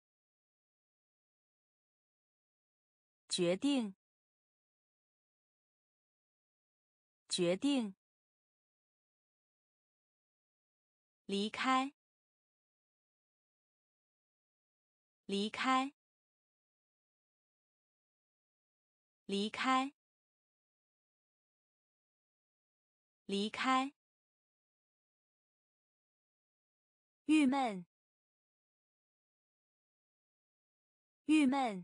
决定，决定，离开，离开。离开，离开，郁闷，郁闷，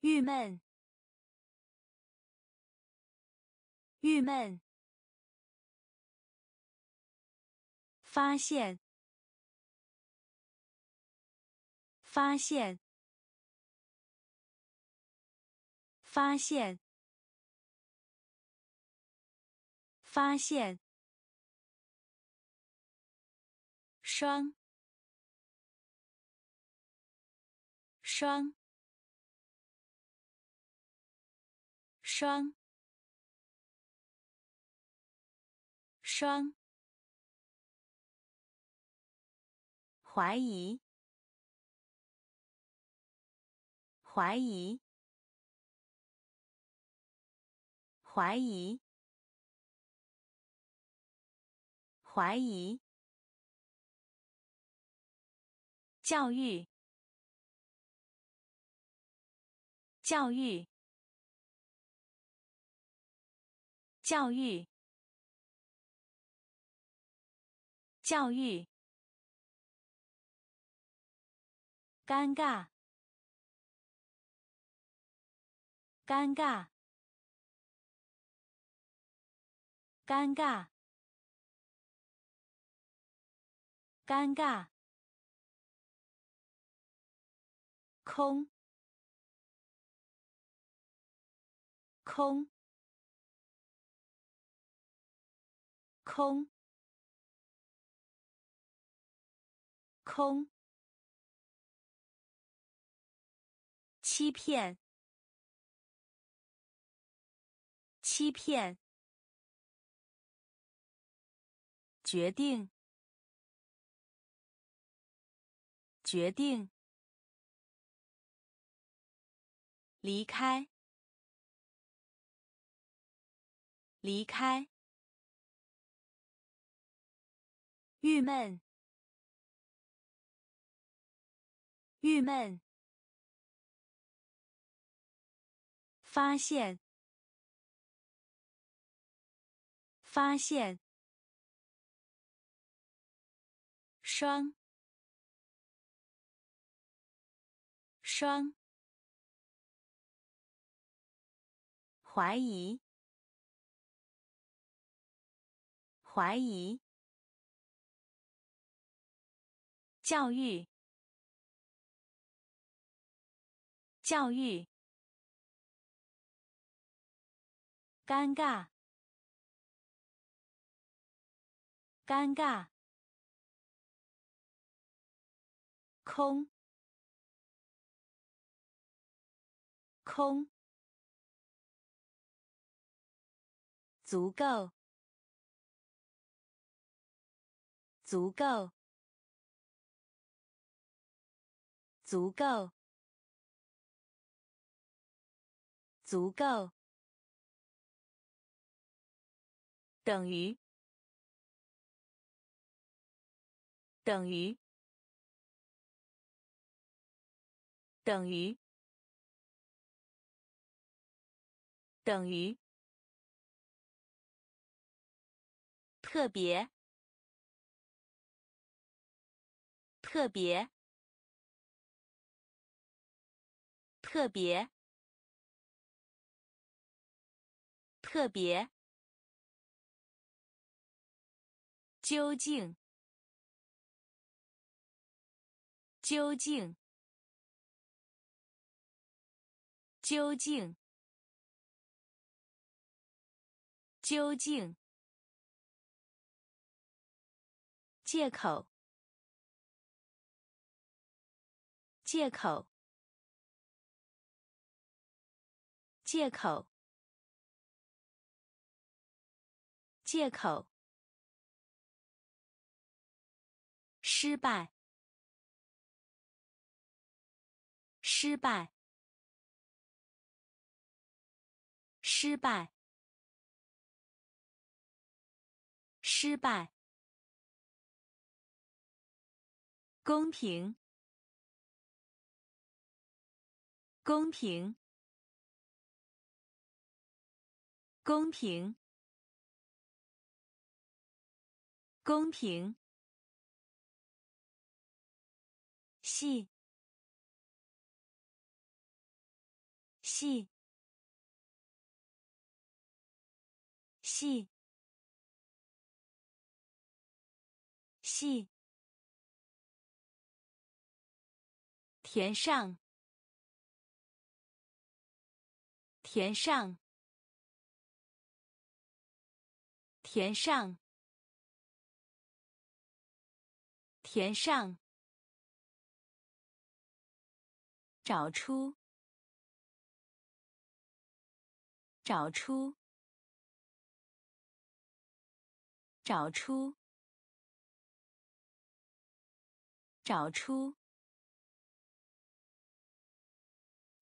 郁闷，郁闷，发现，发现。发现，发现，双，双，双，双，怀疑，怀疑。怀疑，怀疑，教育，教育，教育，教育，尴尬，尴尬，尴尬，尴尬，空，空。空，空，欺骗，欺骗，决定，决定，离开，离开。郁闷，郁闷。发现，发现。双，双。怀疑，怀疑。教育，教育，尴尬，尴尬，空，空，足够，足够。足够，足够，等于，等于，等于，等于，特别，特别。特别，特别，究竟，究竟，究竟，究竟，借口，借口。借口，借口，失败，失败，失败，失败，公平，公平。公平，公平，细，细，细，细，填上，填上。填上，填上，找出，找出，找出，找出，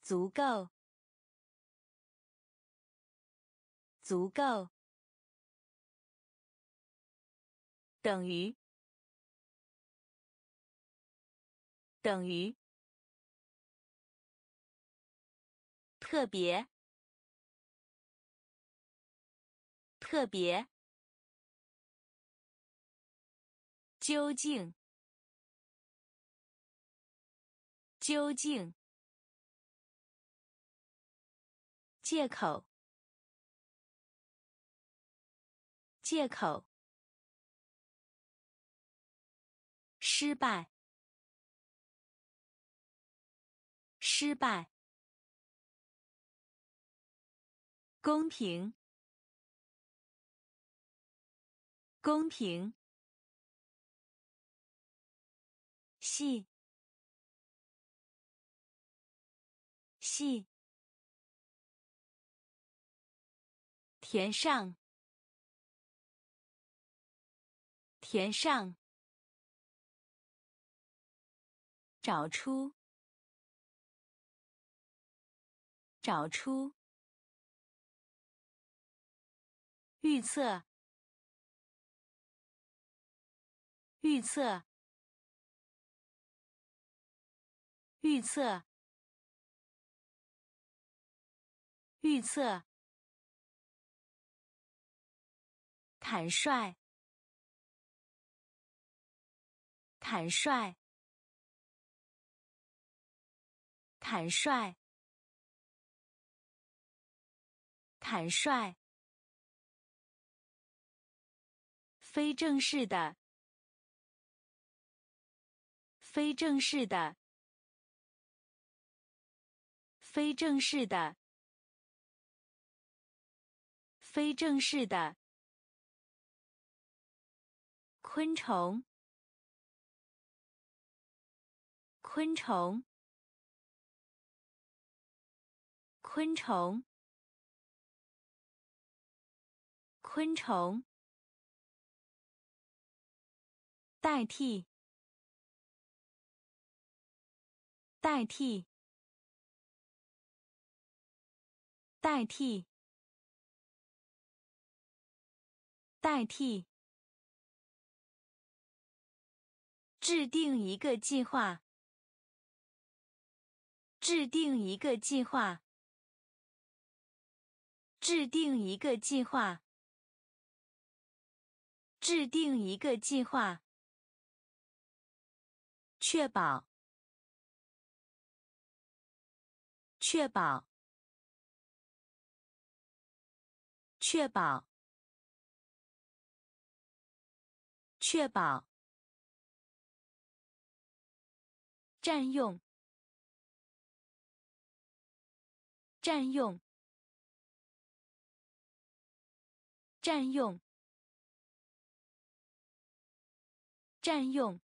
足够，足够。等于，等于，特别，特别，究竟，究竟，借口，借口，失败，失败，公平。公平，细，细，填上，填上，找出，找出，预测。预测，预测，预测，坦率，坦率，坦率，坦率，非正式的。非正式的，非正式的，非正式的，昆虫，昆虫，昆虫，昆虫，代替。代替，代替，代替，制定一个计划，制定一个计划，制定一个计划，制定一个计划，确保。确保，确保，确保，占用，占用，占用，占用，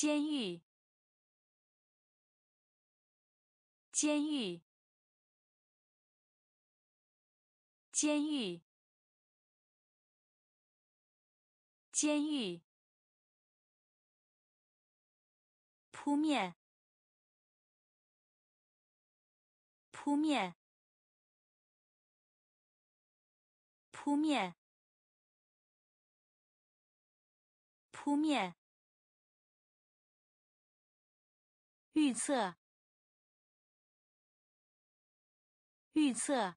监狱。监狱，监狱，监狱，扑面，扑面，扑面，扑面，预测。预测，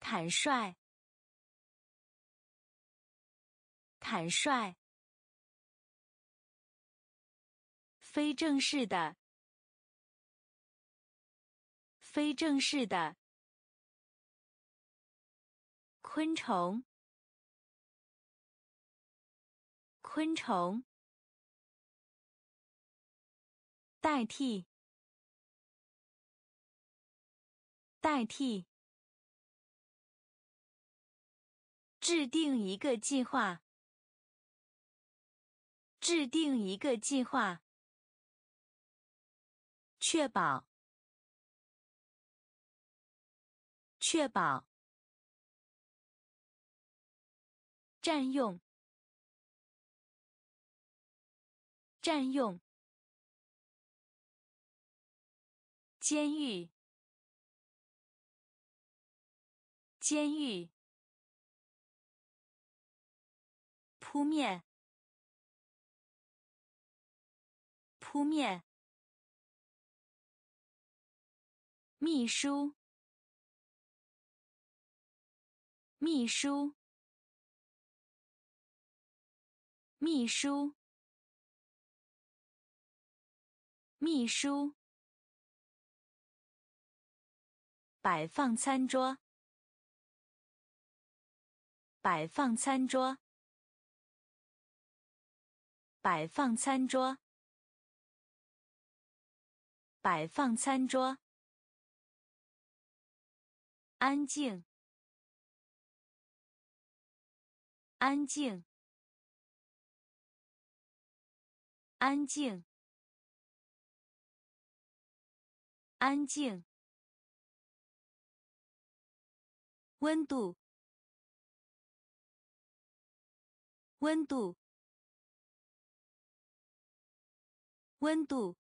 坦率，坦率，非正式的，非正式的，昆虫，昆虫，代替。代替，制定一个计划，制定一个计划，确保，确保，占用，占用，监狱。监狱，扑面，扑面，秘书，秘书，秘书，秘书。摆放餐桌，摆放餐桌，摆放餐桌，摆放餐桌。安静，安静，安静，安静。温度，温度，温度，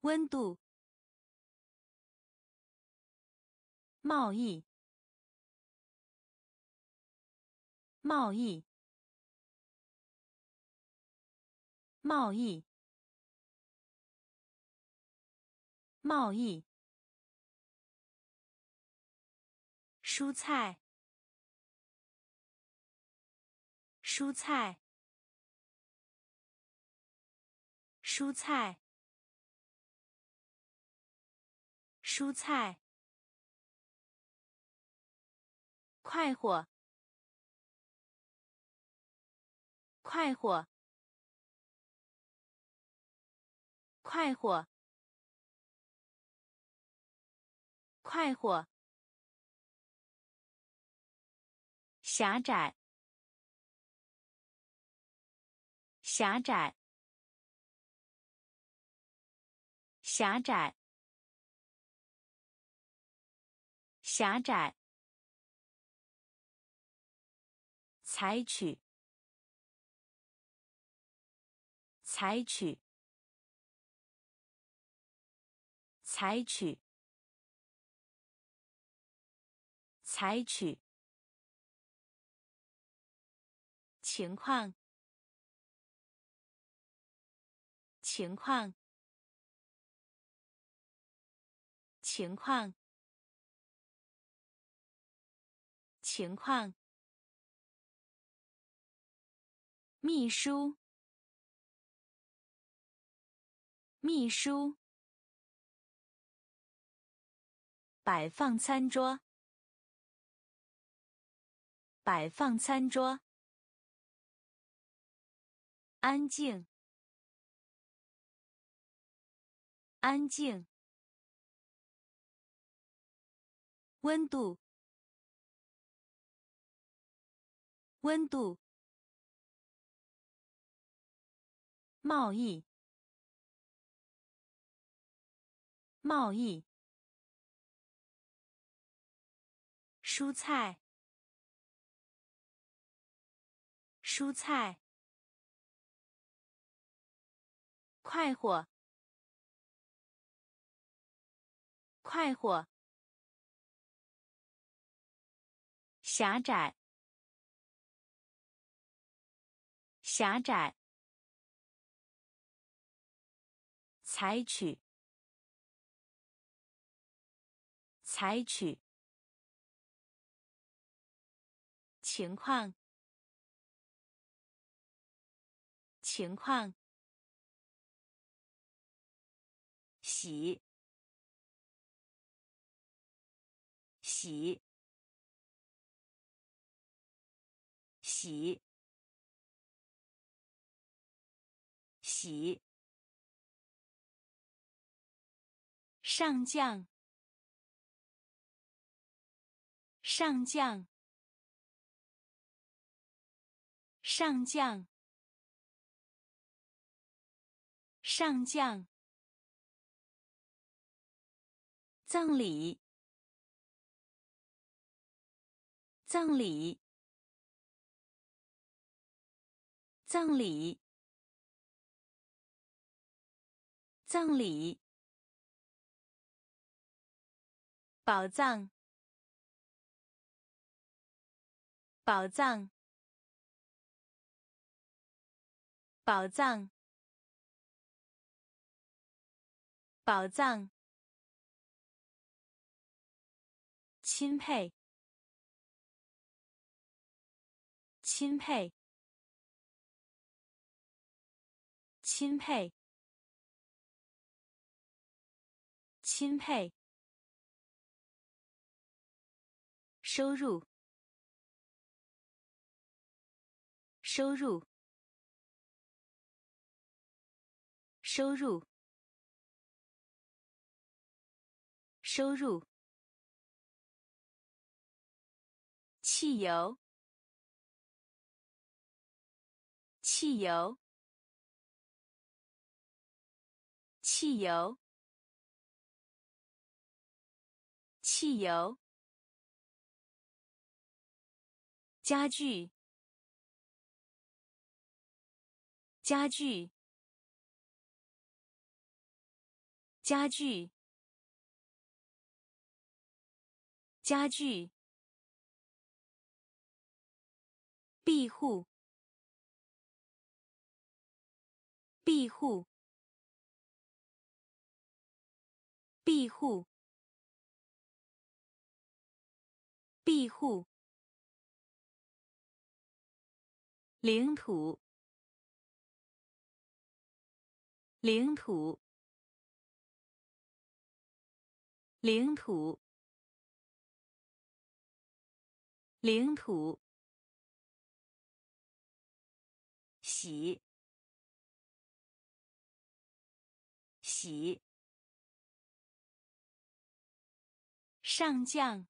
温度。贸易，贸易，贸易，贸易。蔬菜，蔬菜，蔬菜，蔬菜。快活，快活，快活，快活。狭窄，狭窄，狭窄，狭窄。采取，采取，采取，采取。情况，情况，情况，情况。秘书，秘书。摆放餐桌，摆放餐桌。安静，安静。温度，温度。贸易，贸易。蔬菜，蔬菜。快活，快活。狭窄，狭窄。采取，采取。情况，情况。洗，洗，洗，洗。上将，上将，上将，上将。葬礼，葬礼，葬礼，葬礼。宝藏，宝藏，宝藏。宝藏，钦佩，钦佩，钦佩，钦佩。收入，收入，收入，收入。汽油，汽油，汽油，汽油。家具，家具，家具，家具。庇护，庇护，庇护，庇护。领土，领土，领土，领土。洗，洗，上将，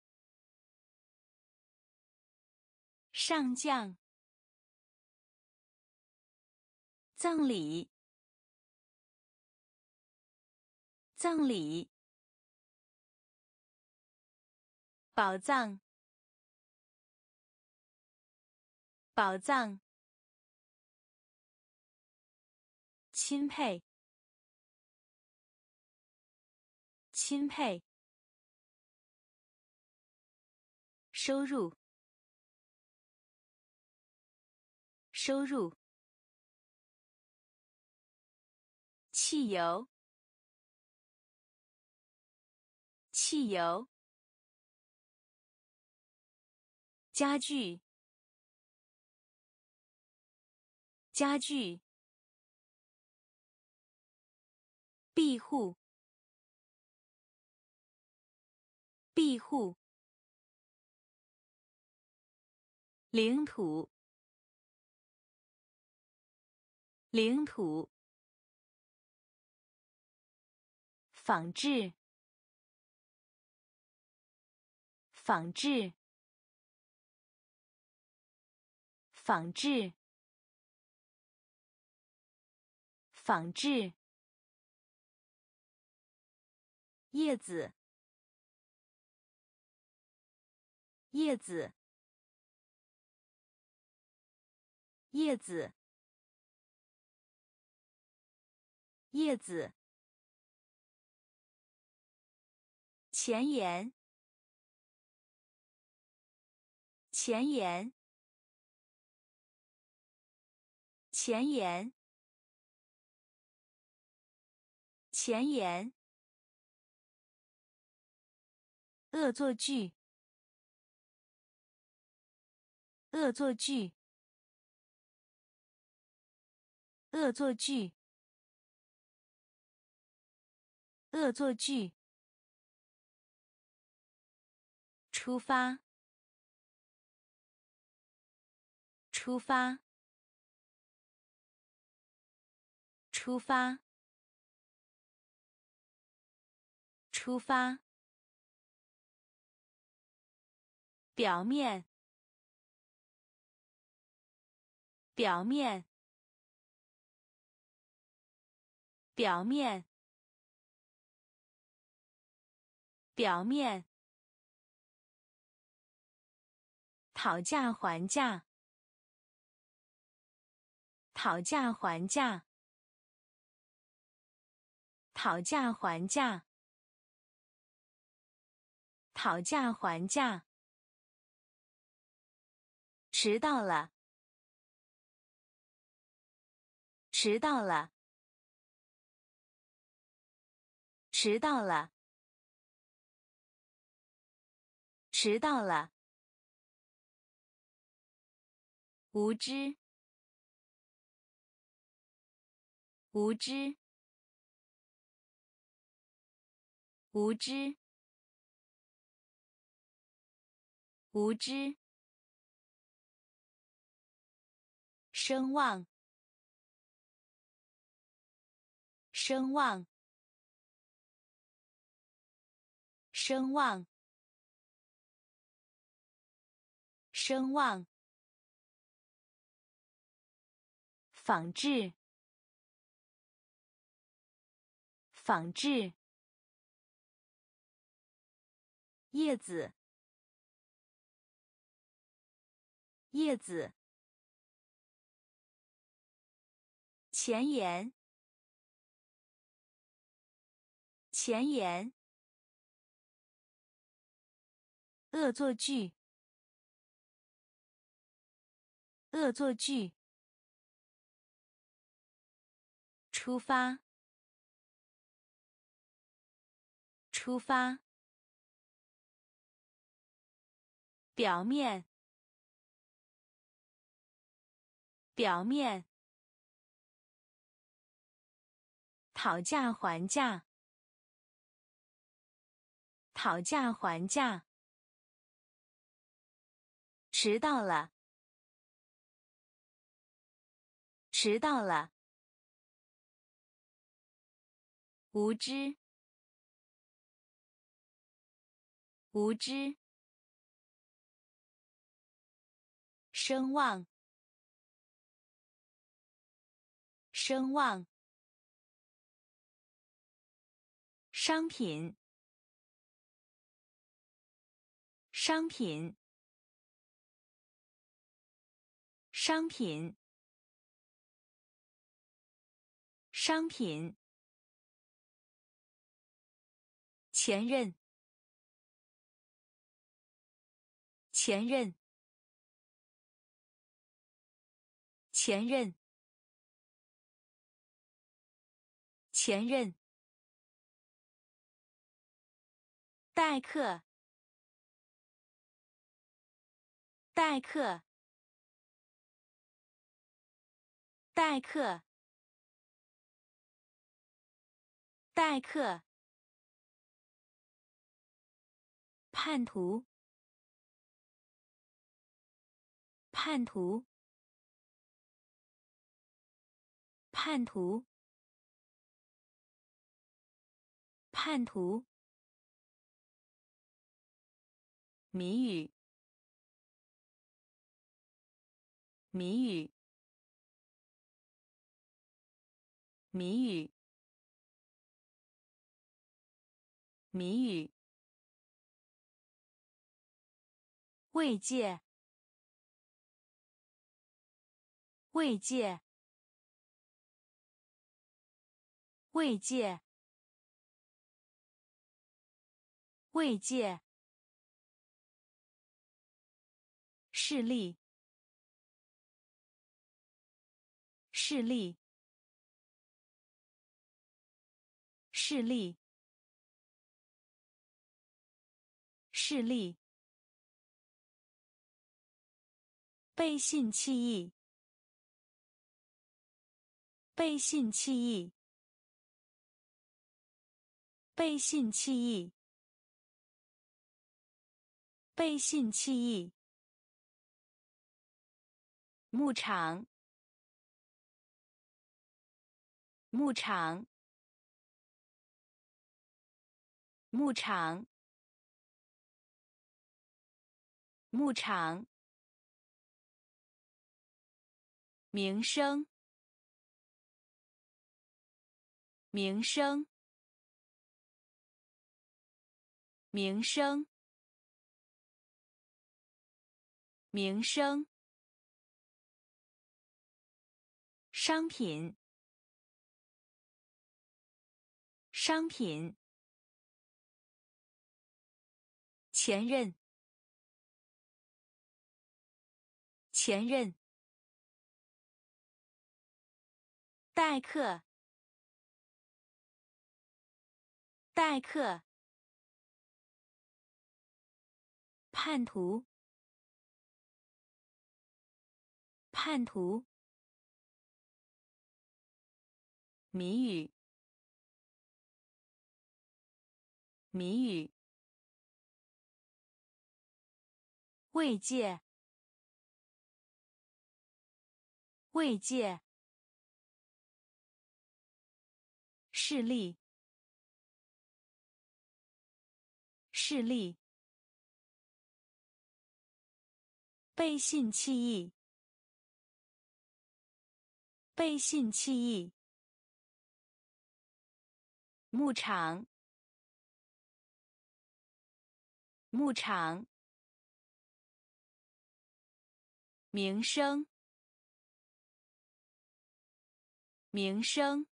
上将。葬礼，葬礼，宝藏，宝藏，钦佩，钦佩，收入，收入。汽油，汽油，家具，家具，庇护，庇护，领土，领土。仿制，仿制，仿制，仿制。叶子，叶子，叶子，叶子。前沿，前沿，前沿，前沿。恶作剧，恶作剧，恶作剧，恶作剧。出发，出发，出发，出发。表面，表面，表面，表面。讨价还价，讨价还价，讨价还价，讨价还价。迟到了，迟到了，迟到了，迟到了。无知，无知，无知，无知。声望，声望，声望，声望。仿制，仿制。叶子，叶子。前沿，前沿。恶作剧，恶作剧。出发，出发。表面，表面。讨价还价，讨价还价。迟到了，迟到了。无知，无知。声望，声望。商品，商品，商品，商品。前任，前任，前任，前任。代课，代课，代课，代课。叛徒，叛徒，叛徒，叛徒。谜语，谜语，谜语，谜语。慰藉，慰藉，慰藉，慰藉。视力，视力，视力，视力。背信弃义，背信弃义，背信弃义，背信弃义。牧场，牧场，牧场，牧场。名声，名声，名声，名声。商品，商品。前任，前任。代课，代课。叛徒。叛徒。谜语。谜语。慰藉。慰藉。视力。视力。背信弃义。背信弃义。牧场。牧场。名声。名声。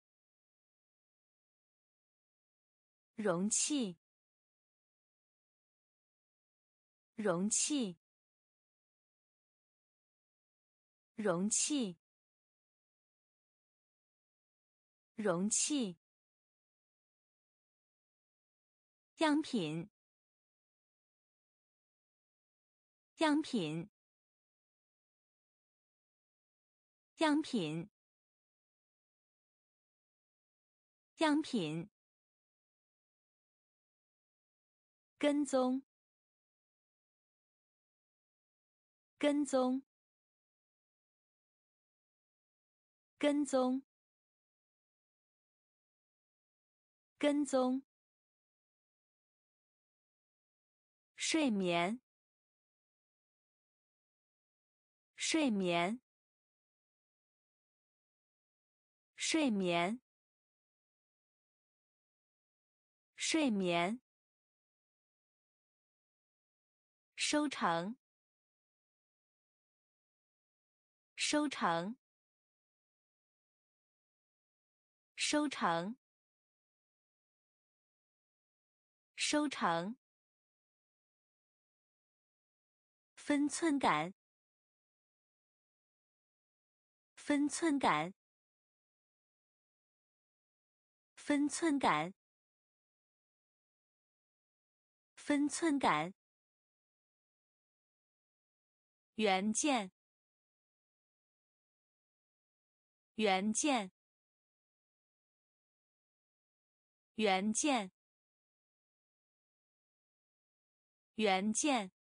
容器。容器。容器。容器。样品。样品。样品。样品。跟踪。跟踪。跟踪。跟踪。睡眠。睡眠。睡眠。睡眠。收成。收成。收成。收成。分寸感。分寸感。分寸感。分寸感。原件。原件。原件。原件。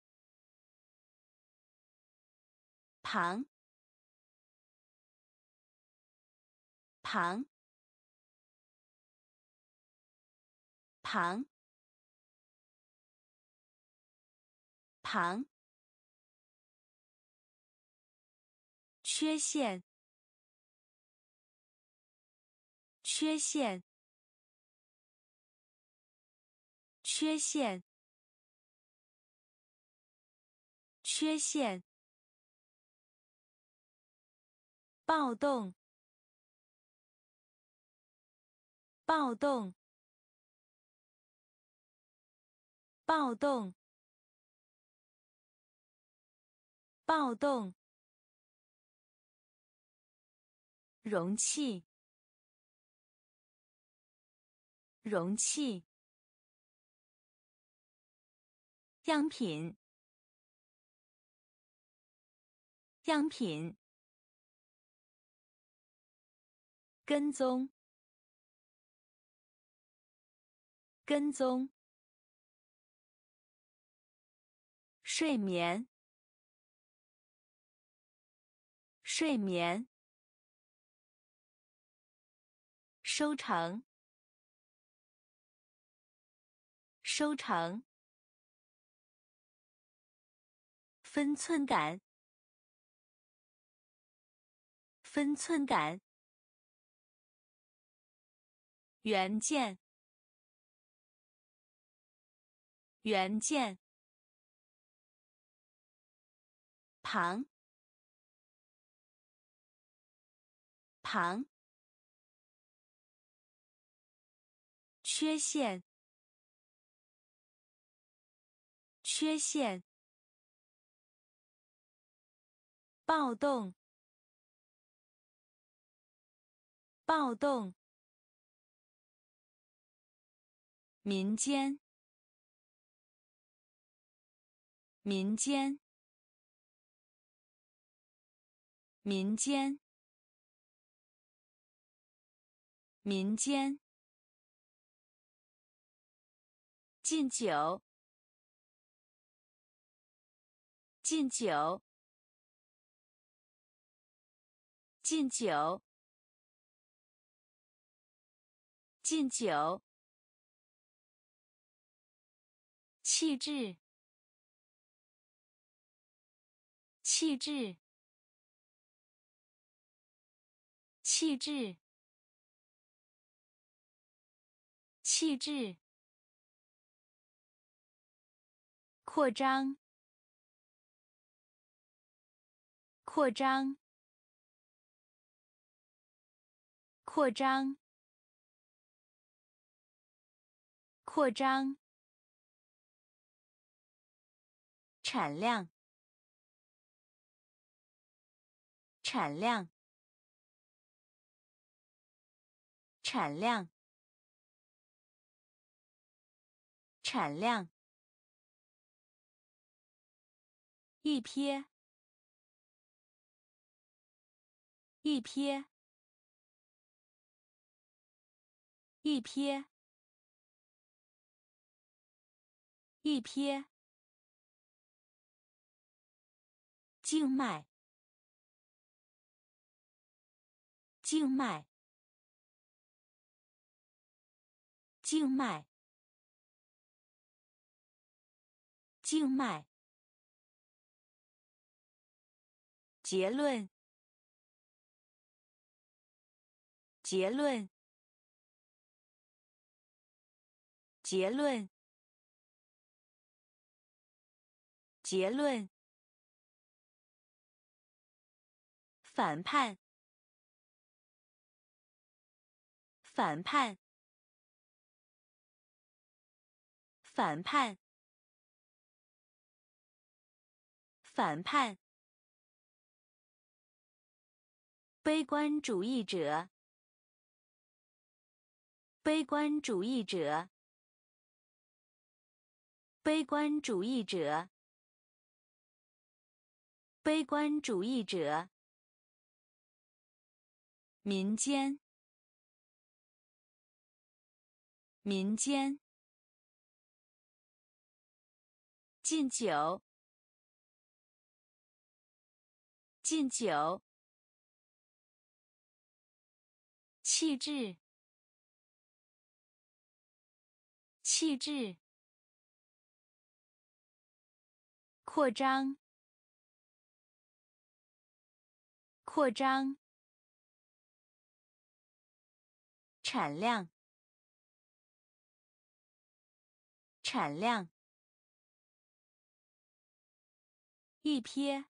旁。旁。旁。旁。缺陷。缺陷。缺陷。缺陷。暴动！暴动！暴动！暴动！容器！容器！样品！样品！跟踪，跟踪，睡眠，睡眠，收成，收成，分寸感，分寸感。原件，原件，旁，旁，缺陷，缺陷，暴动，暴动。民间，民间，民间，民间，敬酒，敬酒，敬酒，敬酒。气质，气质，气质，气质。扩张，扩张，扩张，扩张。产量，产量，产量，产量。一瞥，一瞥，一瞥，一瞥。静脉，静脉，静脉，静脉。结论，结论，结论，结论。反叛，反叛，反叛，反叛。悲观主义者，悲观主义者，悲观主义者，悲观主义者。民间，民间，敬酒，敬酒，气质，气质，扩张，扩张。产量，产量。一瞥，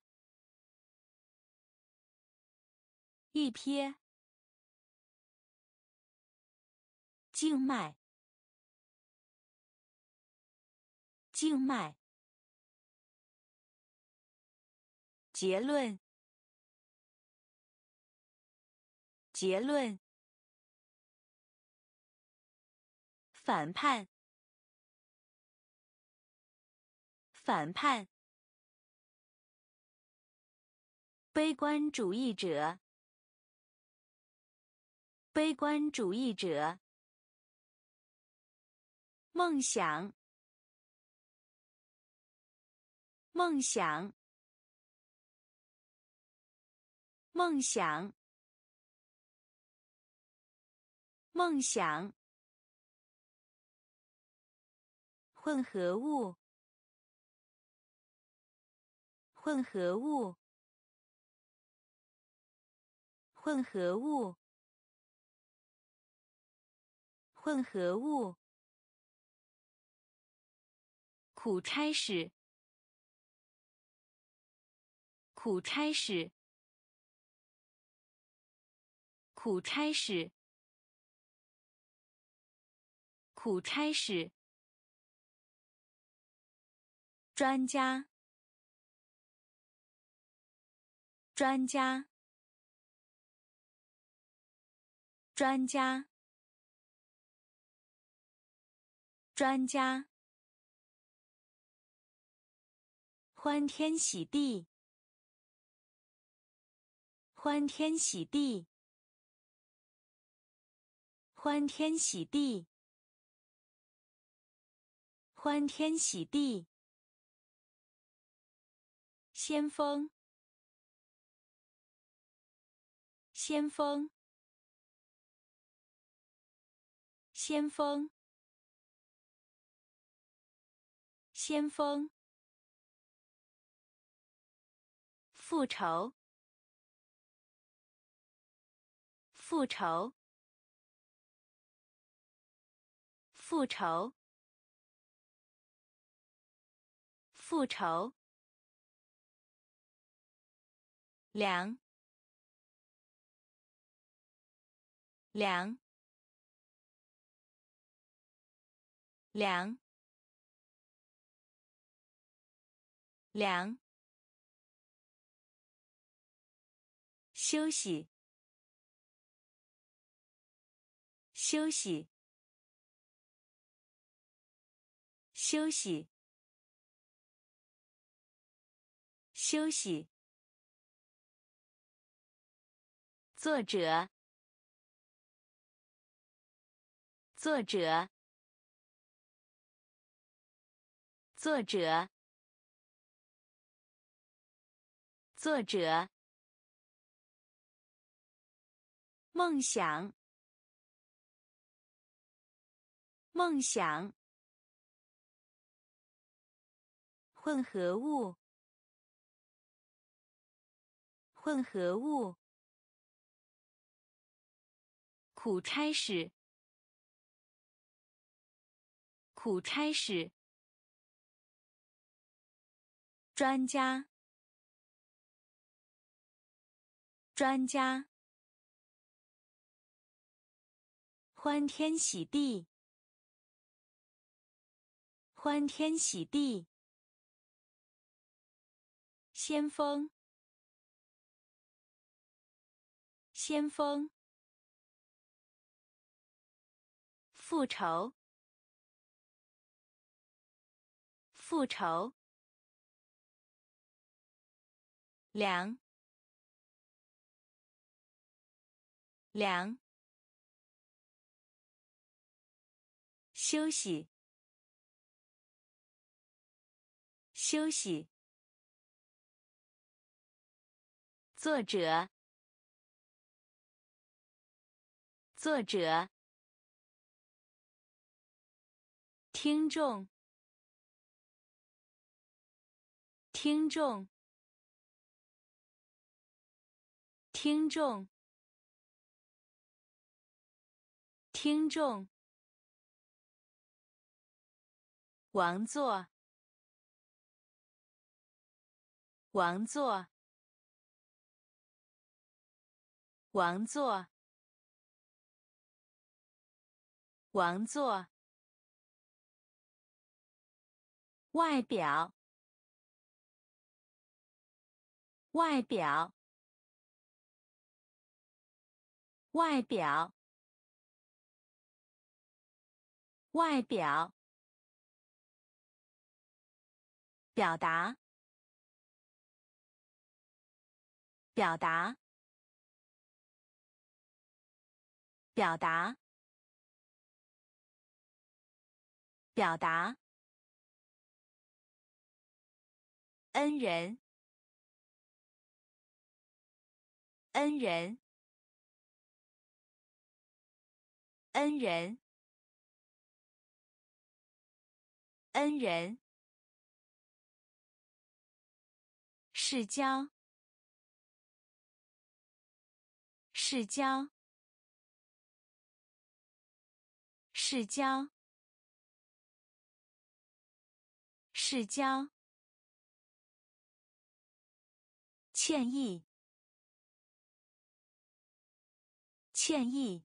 一瞥。静脉，静脉。结论，结论。反叛，反叛。悲观主义者，悲观主义者。梦想，梦想，梦想，梦想。混合物，混合物，混合物，混合物。苦差事，苦差事，苦差事，苦差事。专家，专家，专家，专家，欢天喜地，欢天喜地，欢天喜地，欢天喜地，先锋，先锋，先锋。先锋，复仇，复仇，复仇，复仇，凉，凉，凉。凉，休息，休息，休息，休息。作者，作者，作者。作者，梦想，梦想，混合物，混合物，苦差事，苦差事，专家。专家，欢天喜地，欢天喜地，先锋，先锋，复仇，复仇，凉。凉，休息，休息。作者，作者。听众，听众，听众。听众，王座，王座，王座，王座，外表，外表，外表。外表，表达，表达，表达，表达，恩人，恩人，恩人。恩人，世交，世交，世交，世交，歉意，歉意，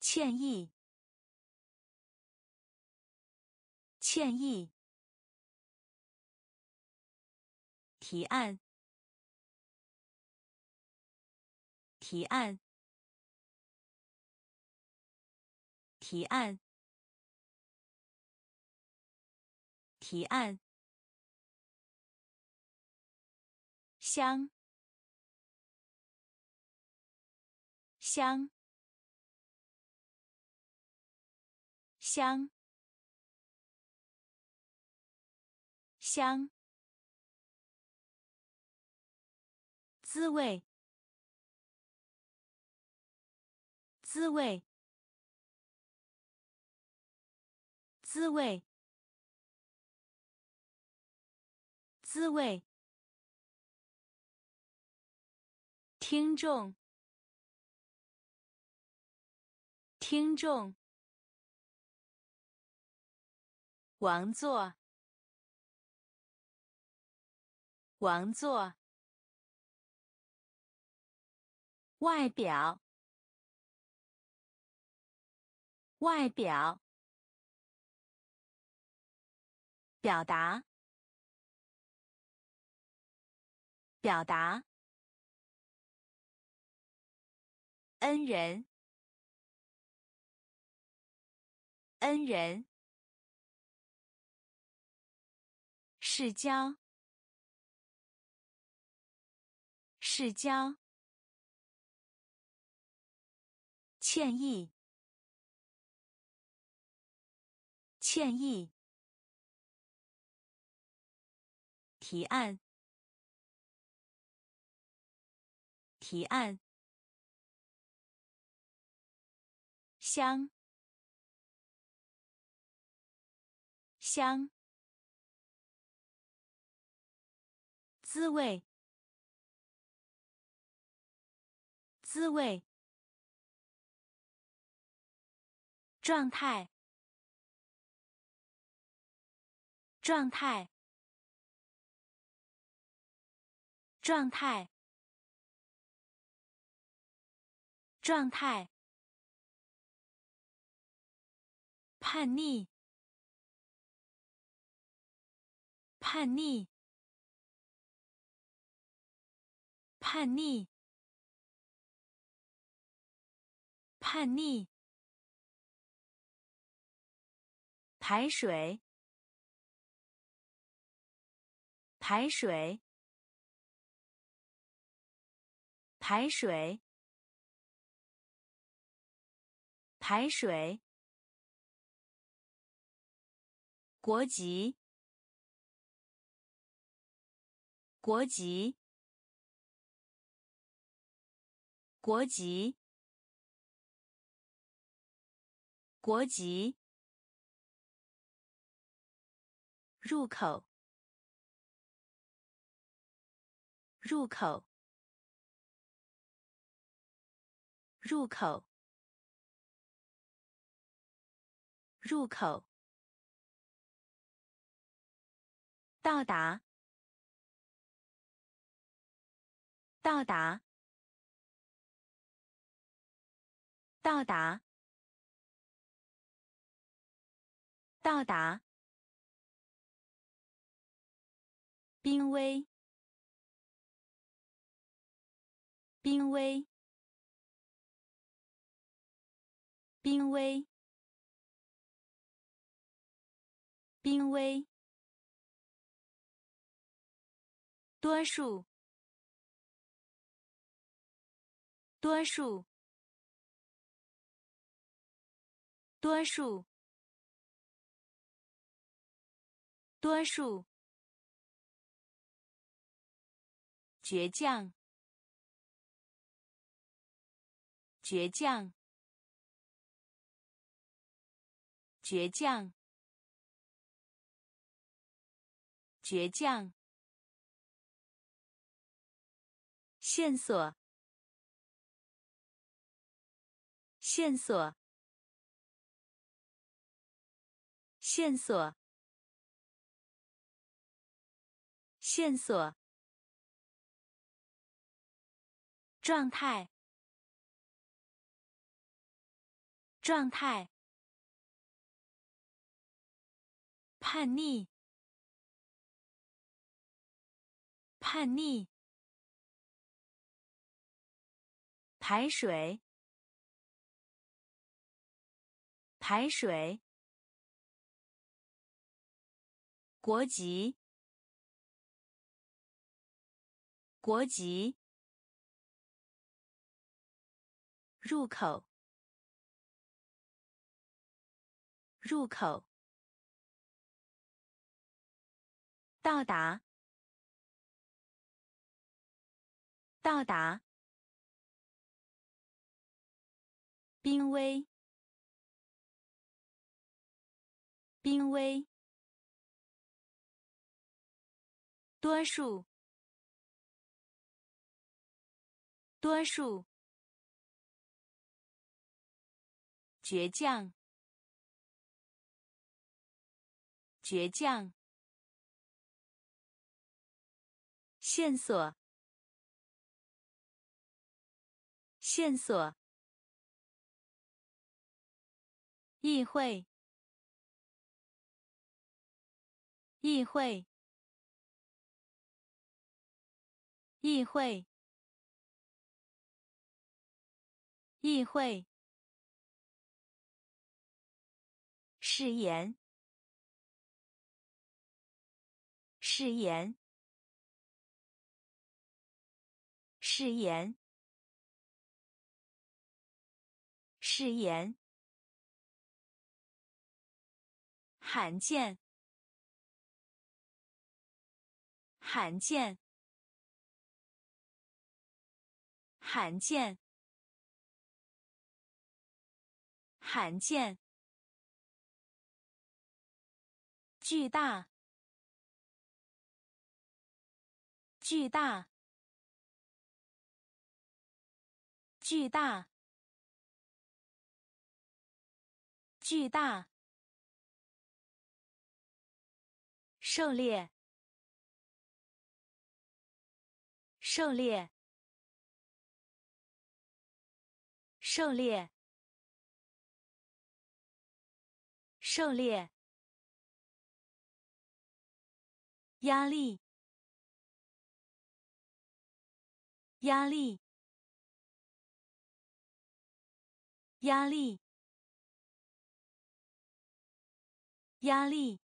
歉意。歉意。提案。提案。提案，提案，香，香，香，香，滋味，滋味。滋味，滋味。听众，听众。王座，王座。外表，外表。表达，表达。恩人，恩人。世交，世交。歉意，歉意。提案，提案。香，香。滋味，滋味。状态，状态。状态，状态。叛逆，叛逆，叛逆，叛逆。排水，排水。排水，排水。国籍，国籍，国籍，国籍。入口，入口。入口，入口。到达，到达，到达，到达。濒危，濒危。濒危，濒危。多数，多数，多数，多数。倔强，倔强。倔强，倔强。线索，线索，线索，线索。状态，状态。叛逆，叛逆。排水，排水。国籍，国籍。入口，入口。到达，到达。濒危，濒危。多数，多数。倔强，倔强。线索，线索。议会，议会，议会，议会。誓言，誓言，誓言，誓言。罕见，罕见，罕见，罕见。巨大，巨大，巨大，巨大。狩猎，狩猎，狩猎，狩猎。压力，压力，压力，压力。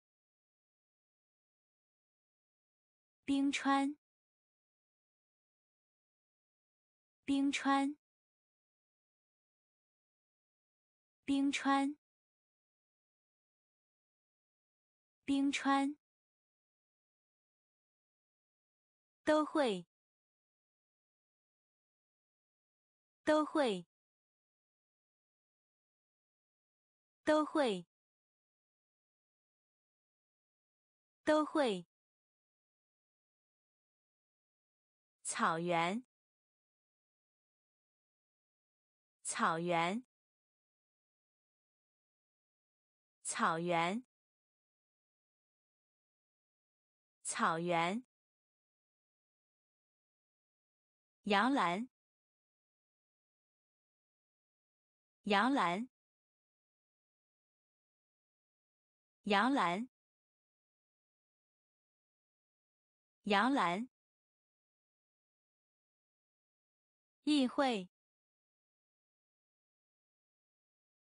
冰川，冰川，冰川，冰川，都会，都会，都会，都会。草原，草原，草原，草原。杨澜，杨澜，杨澜，杨澜。议会，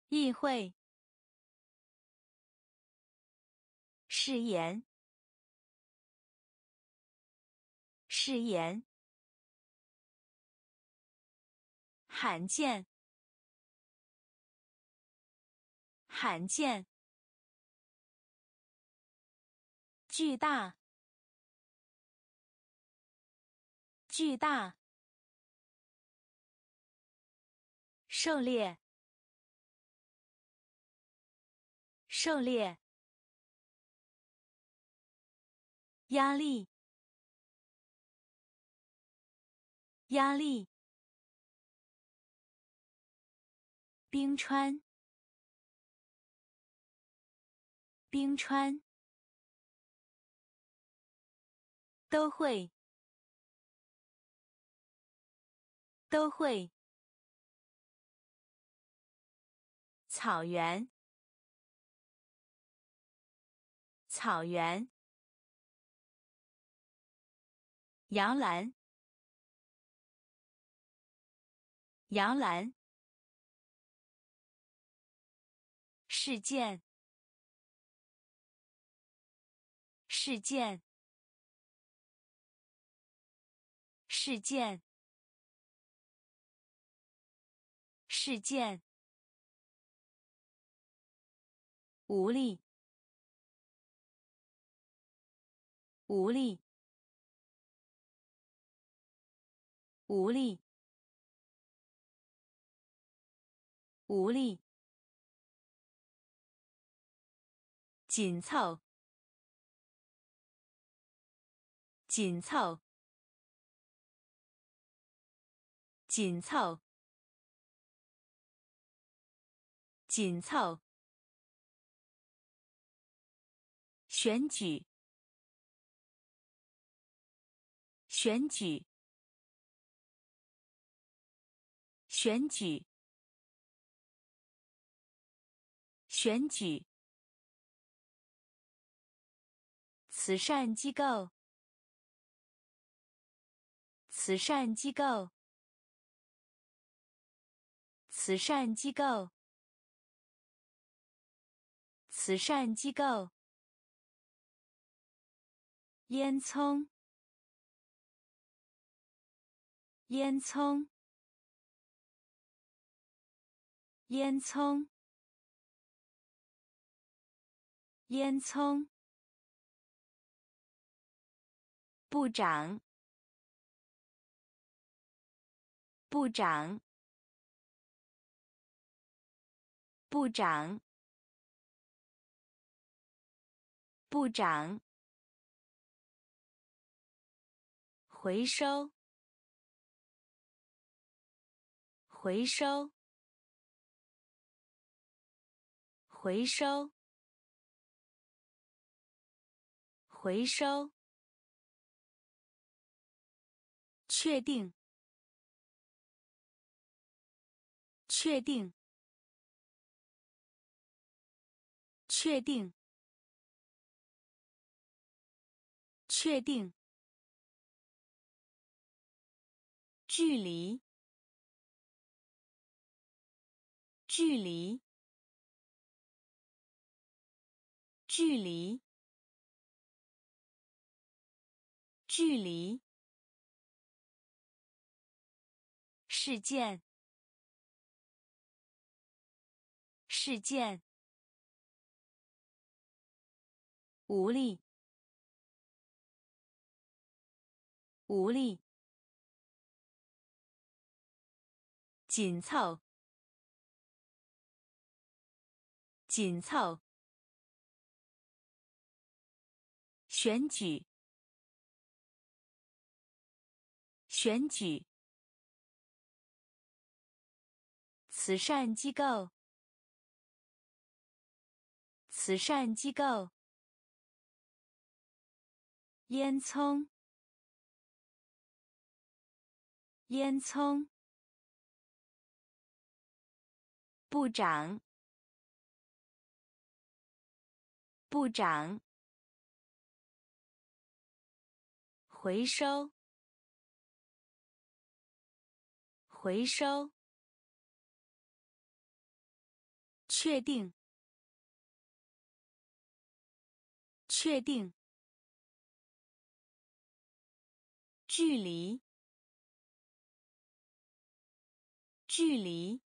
议会。誓言，誓言。罕见，罕见。巨大，巨大。狩猎，狩猎。压力，压力。冰川，冰川。都会，都会。草原，草原。杨澜，杨澜。事件，事件，事件，事件，无力，无力，无力，无力。紧凑，紧凑，紧凑，紧凑。选举，选举，选举，选举。慈善机构，慈善机构，慈善机构，慈善机构。烟囱，烟囱，烟囱，烟囱。部长，部长，部长，部长。回收，回收，回收，回收。确定，确定，确定，确定。距离，距离，距离，距离。事件，事件，无力，无力，紧凑，紧凑，选举，选举。慈善机构，慈善机构。烟囱，烟囱。部长，部长。回收，回收。确定，确定。距离，距离。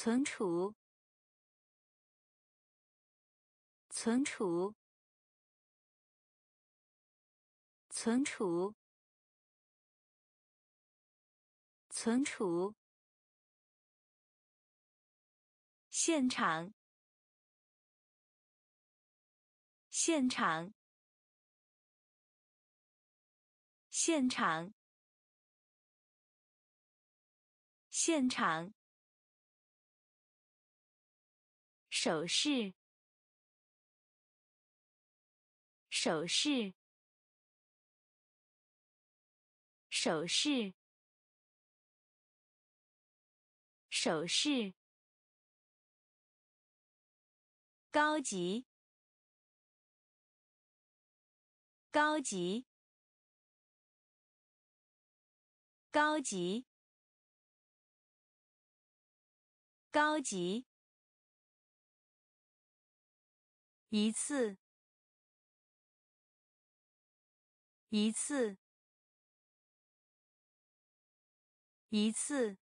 存储，存储，存储，存储。现场，现场，现场，现场。首饰。首饰。首饰。首饰。高级。高级。高级。高级。一次，一次，一次，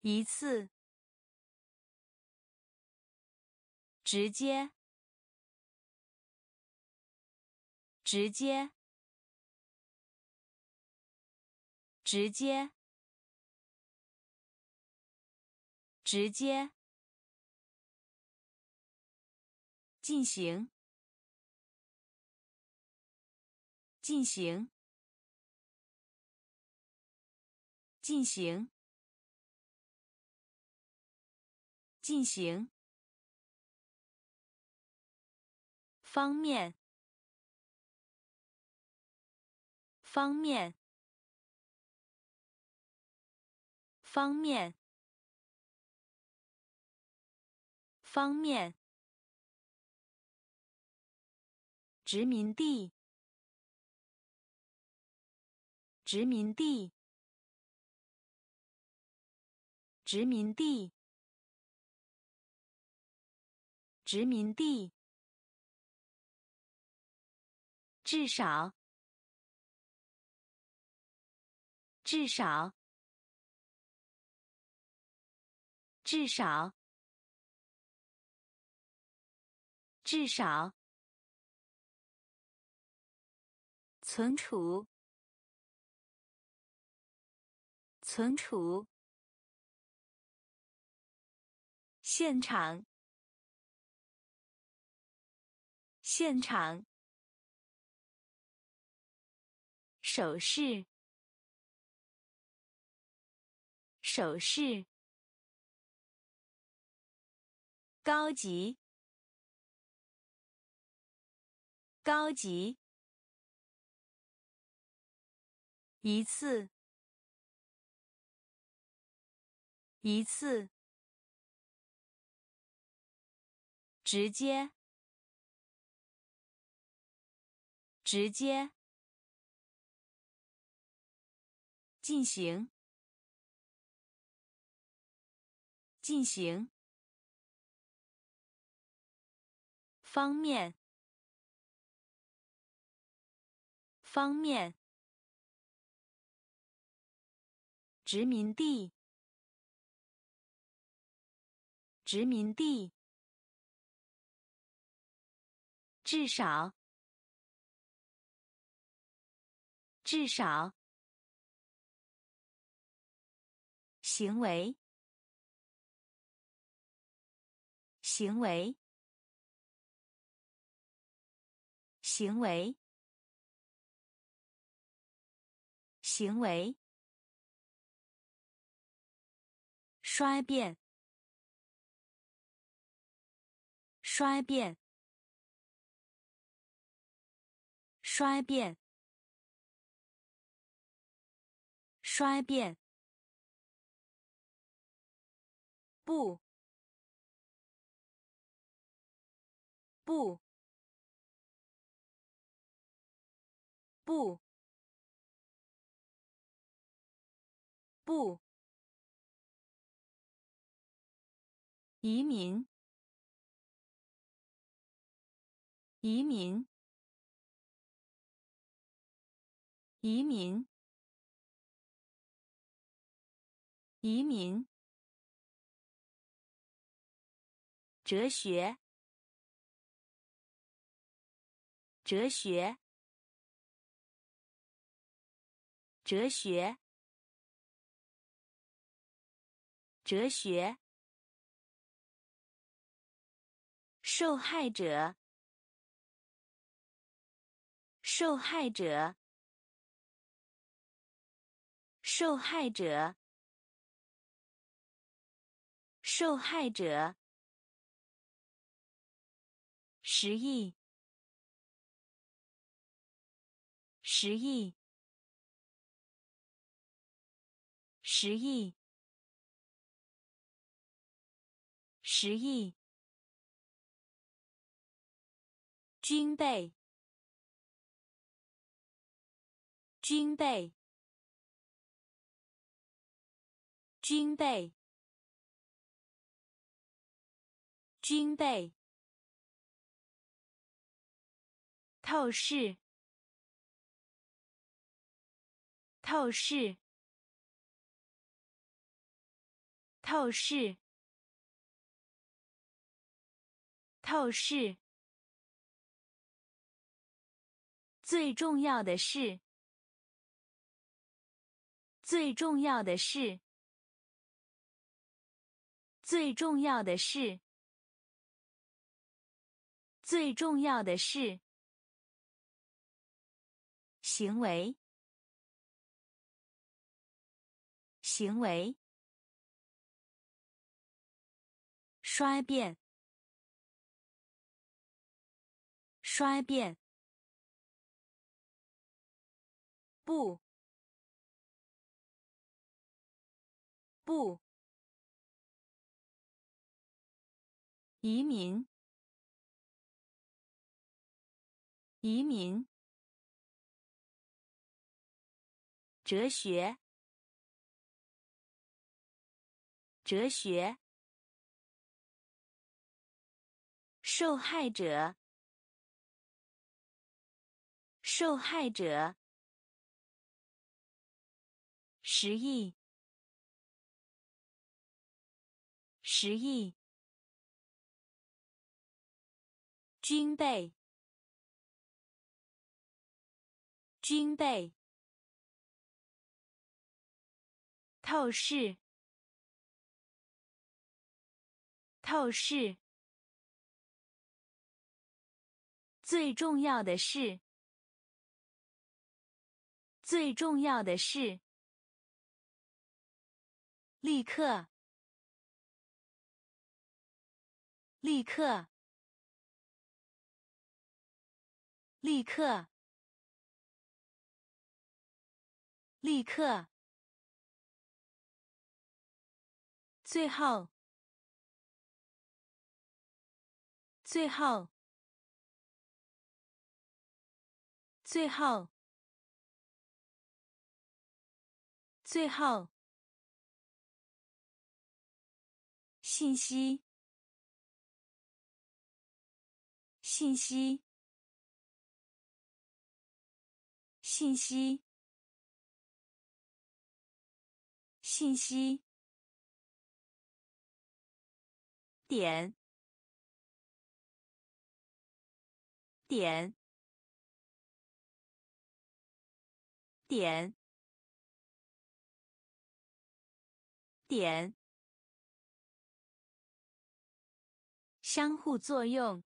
一次，直接，直接，直接。直接进行，进行，进行，进行。方面，方面，方面。方面，殖民地，殖民地，殖民地，殖民地，至少，至少，至少。至少，存储，存储，现场，现场，手势，手势，高级。高级，一次，一次，直接，直接，进行，进行，方面。方面，殖民地，殖民地，至少，至少，行为，行为，行为。行为，衰变，衰变，衰变，衰变，不，不，不。不，移民，移民，移民，移民，哲学，哲学，哲学。哲学，受害者，受害者，受害者，受害者，十亿，十亿，十亿。十亿，军备，军备，军备，军备。透视，透视，透视，透视。最重要的是，最重要的是，最重要的是，最重要的是，行为，行为，衰变，衰变。不，不，移民，移民，哲学，哲学，受害者，受害者。十亿，十亿，军备，军备，透视，透视，最重要的是，最重要的是。立刻！立刻！立刻！立刻！最后！最后！最后！最后！信息，信息，信息，信息，点，点，点，点。相互作用，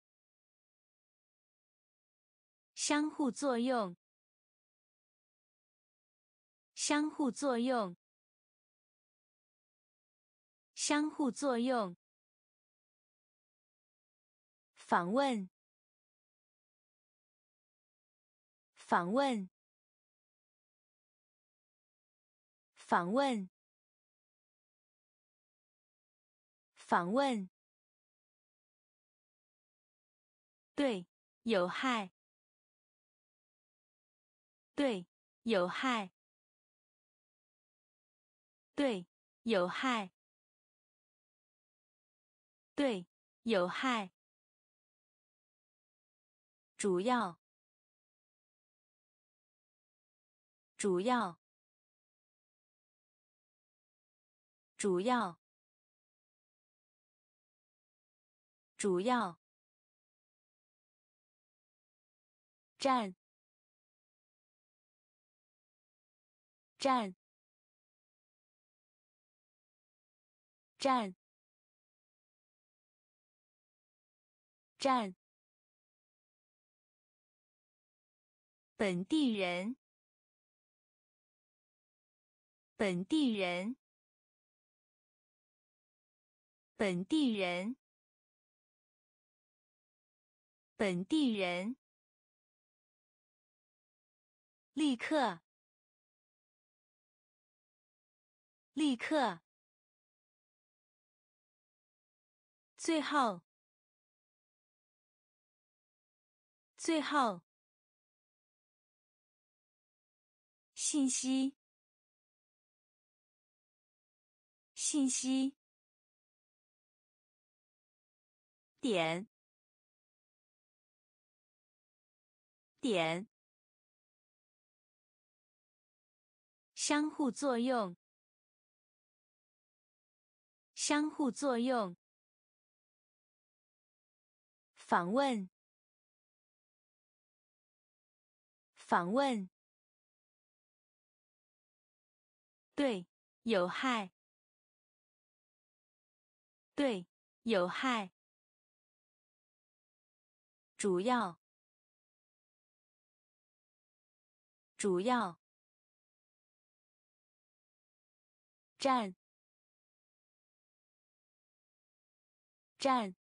相互作用，相互作用，相互作用。访问，访问，访问，访问。对，有害。对，有害。对，有害。对，有害。主要，主要，主要，主要。站，站，站，站。本地人，本地人，本地人，本地人。立刻！立刻！最后！最后！信息！信息。点，点，相互作用，相互作用。访问，访问。对，有害。对，有害。主要，主要。站，站。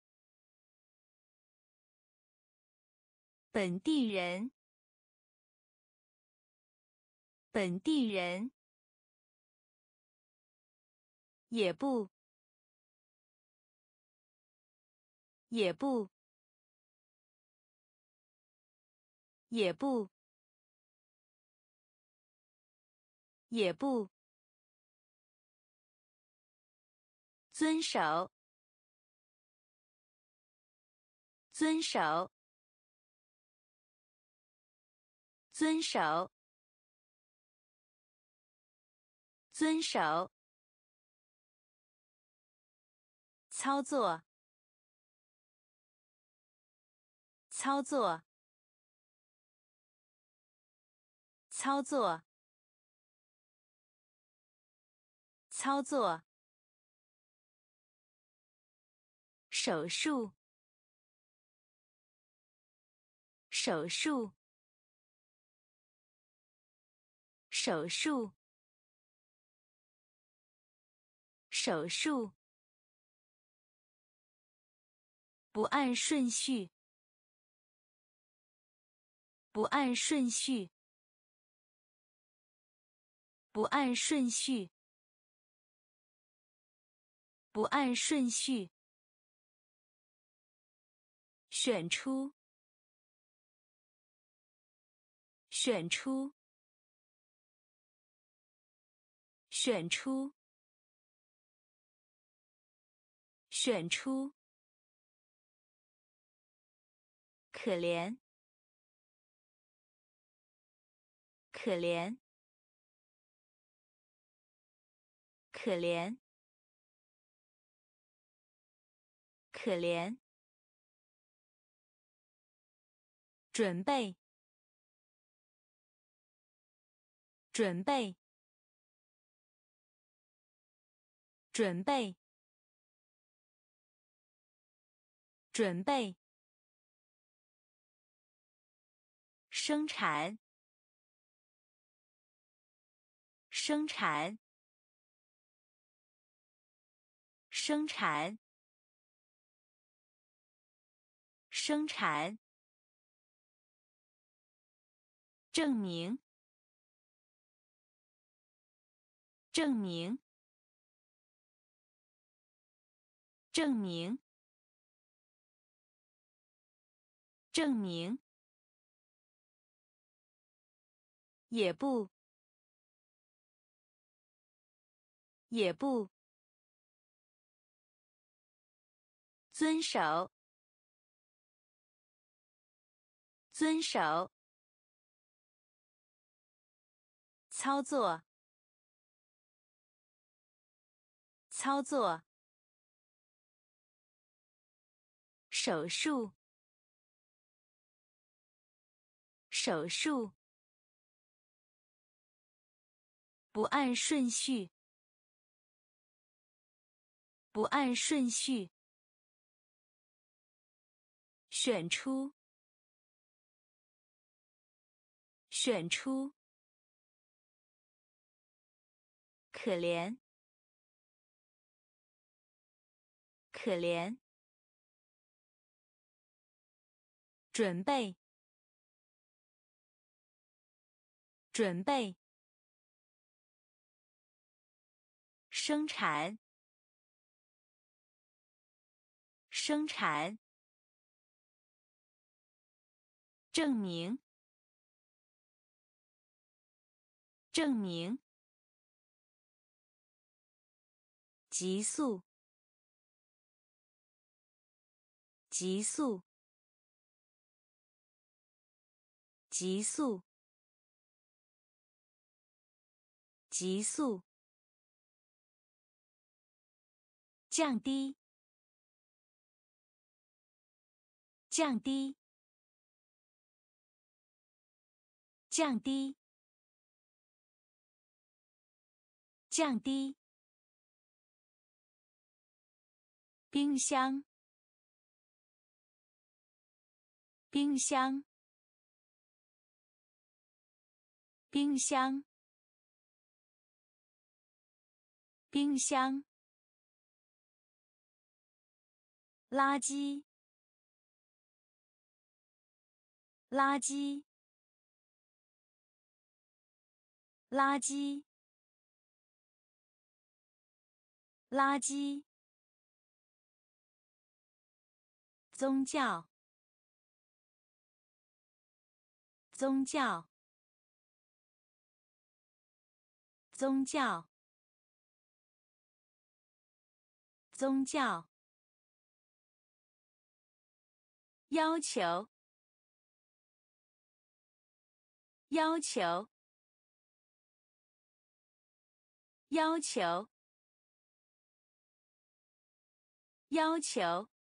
本地人，本地人。也不，也不，也不，也不，遵守，遵守，遵守，遵守。操作，操作，操作，操作。手术，手术，手术，手术。不按顺序，不按顺序，不按顺序，不按顺序，选出，选出，选出，选出。可怜，可怜，可怜，可怜。准备，准备，准备，准备。生产，生产，生产，生产。证明，证明，证明，证明。也不，也不。遵守，遵守。操作，操作手术，手术。不按顺序，不按顺序，选出，选出，可怜，可怜，准备，准备。生产，生产，证明，证明，急速，急速，急速，急速，降低，降低，降低，降低。冰箱，冰箱，冰箱，冰箱。垃圾，垃圾，垃圾，垃圾。宗教，宗教，宗教，宗教。要求，要求，要求，要求。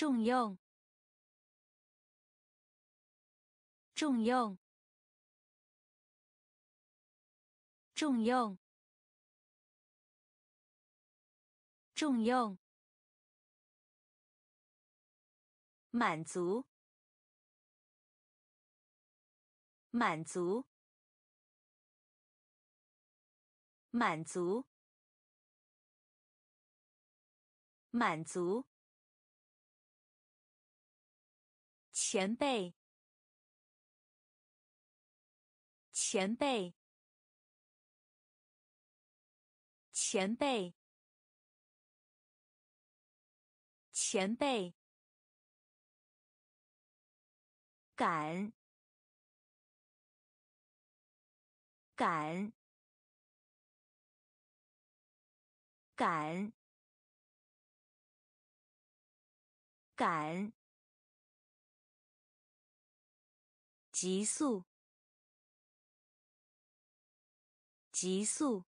重用，重用，重用，重用。满足，满足，满足，满足。前辈，前辈，前辈，前辈，敢，敢，敢，敢。急速，急速，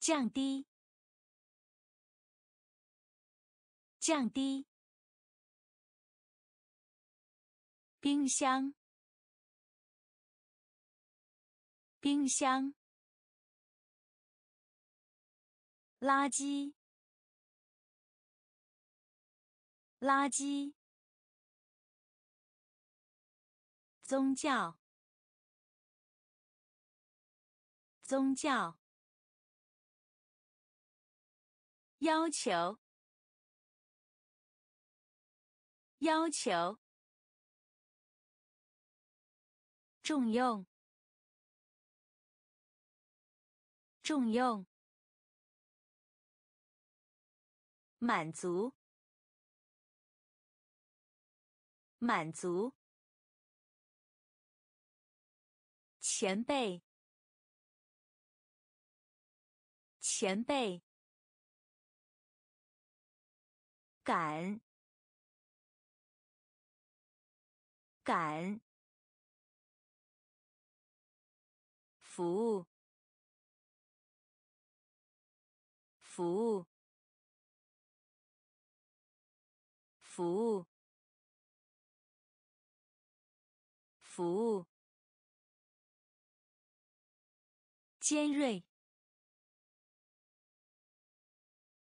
降低，降低，冰箱，冰箱，垃圾，垃圾。宗教，宗教。要求，要求。重用，重用。满足，满足。前辈，前辈，敢，敢，服务，服务，服务，服务。尖锐，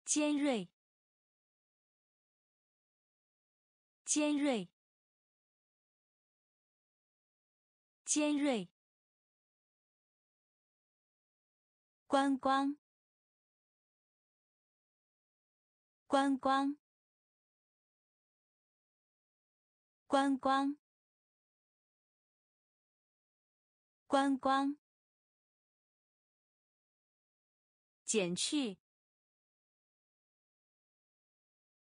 尖锐，尖锐，尖锐。观光，观光，观光，观光。减去，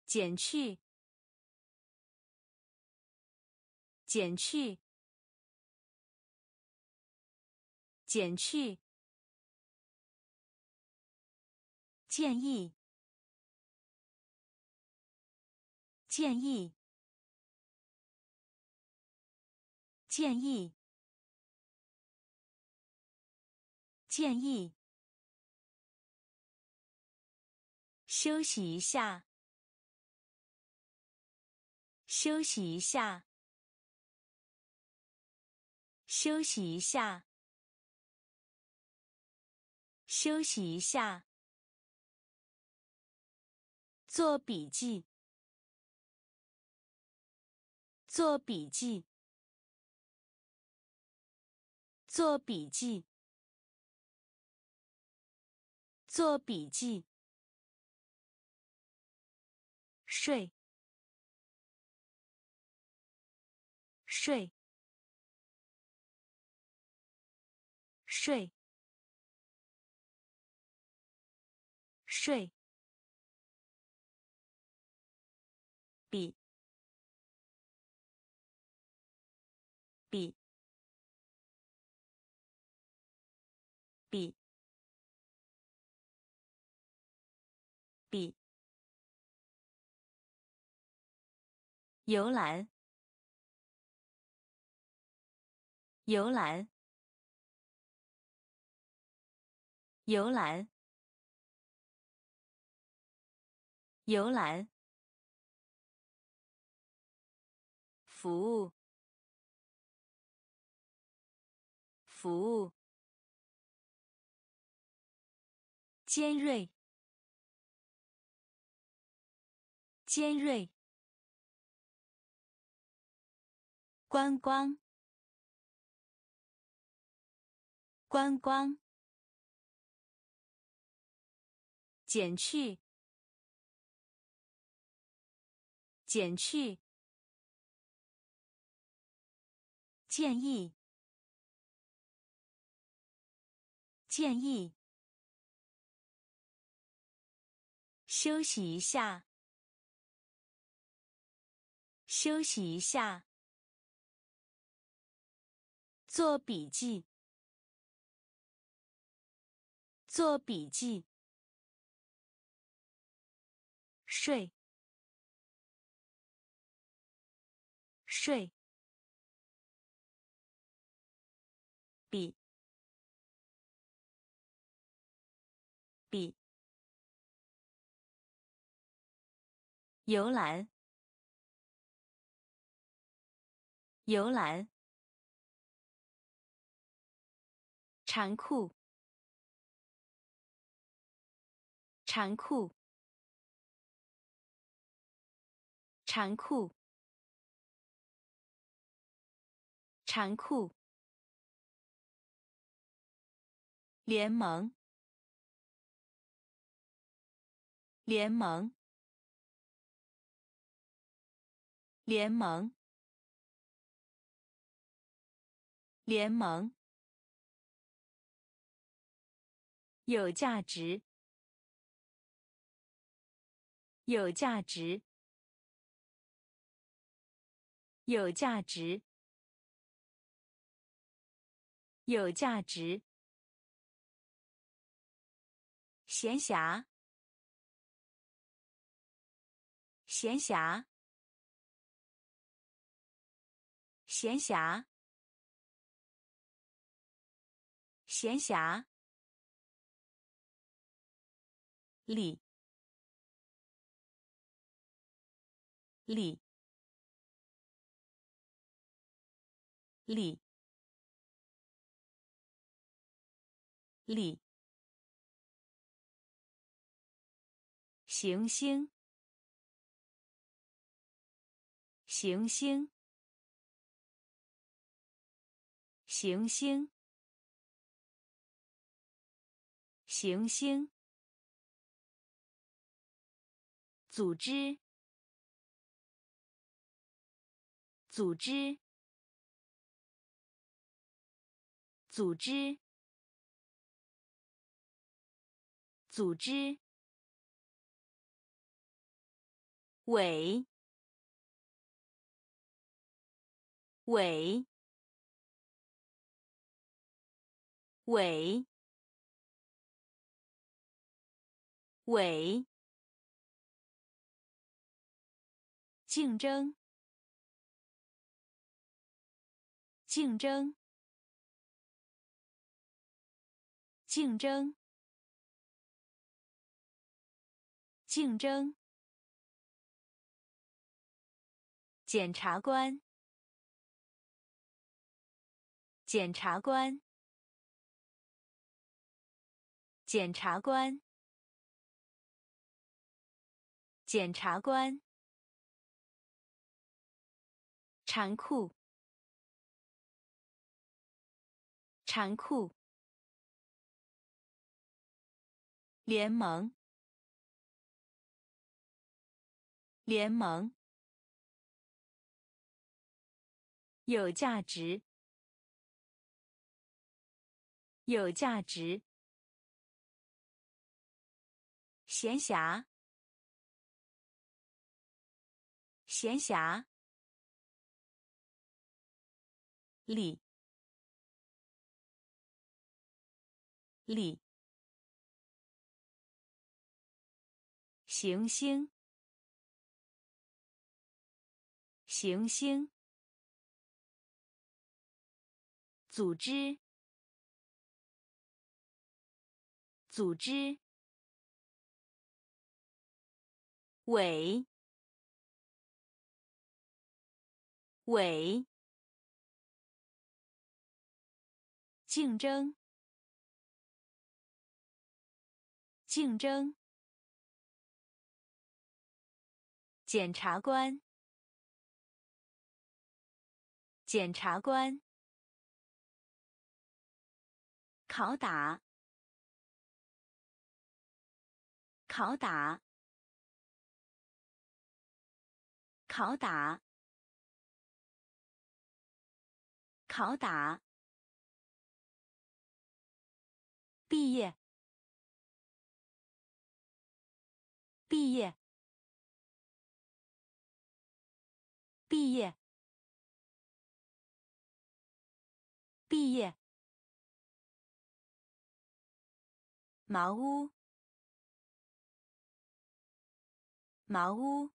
减去，减去，减去，建议，建议，建议，建议。休息一下，休息一下，休息一下，休息一下。做笔记，做笔记，做笔记，做笔记。睡，睡，睡，睡。游览，游览，游览，游览。服务，服务。尖锐，尖锐。观光，观光，减去，减去，建议，建议，休息一下，休息一下。做笔记，做笔记。睡，睡。笔，笔。游览，游览。残酷，残酷，残酷，残酷。联盟，联盟，联盟，联盟。有价值，有价值，有价值，有价值。闲暇，闲暇，闲暇，闲暇。力，力，力，力。行星，行星，行星，行星。组织，组织，组织，组织。尾，尾，伪，伪，竞争，竞争，竞争，竞争。检察官，检察官，检察官，检察官，残酷，残酷，联盟，联盟。有价值，有价值。闲暇，闲暇。力，力。行星，行星。组织，组织，尾，尾，竞争，竞争，检察官，检察官。拷打，拷打，拷打，拷打。毕业，毕业，毕业，毕业。茅屋，茅屋，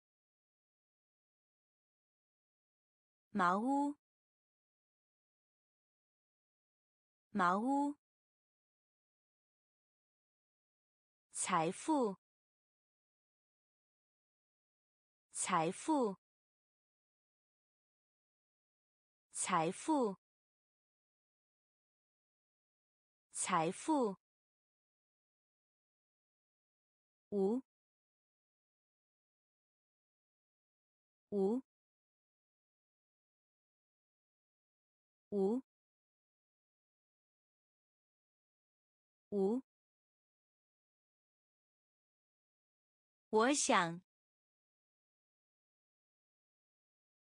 茅屋，茅屋。财富，财富，财富，财富。无，无，无，无。我想，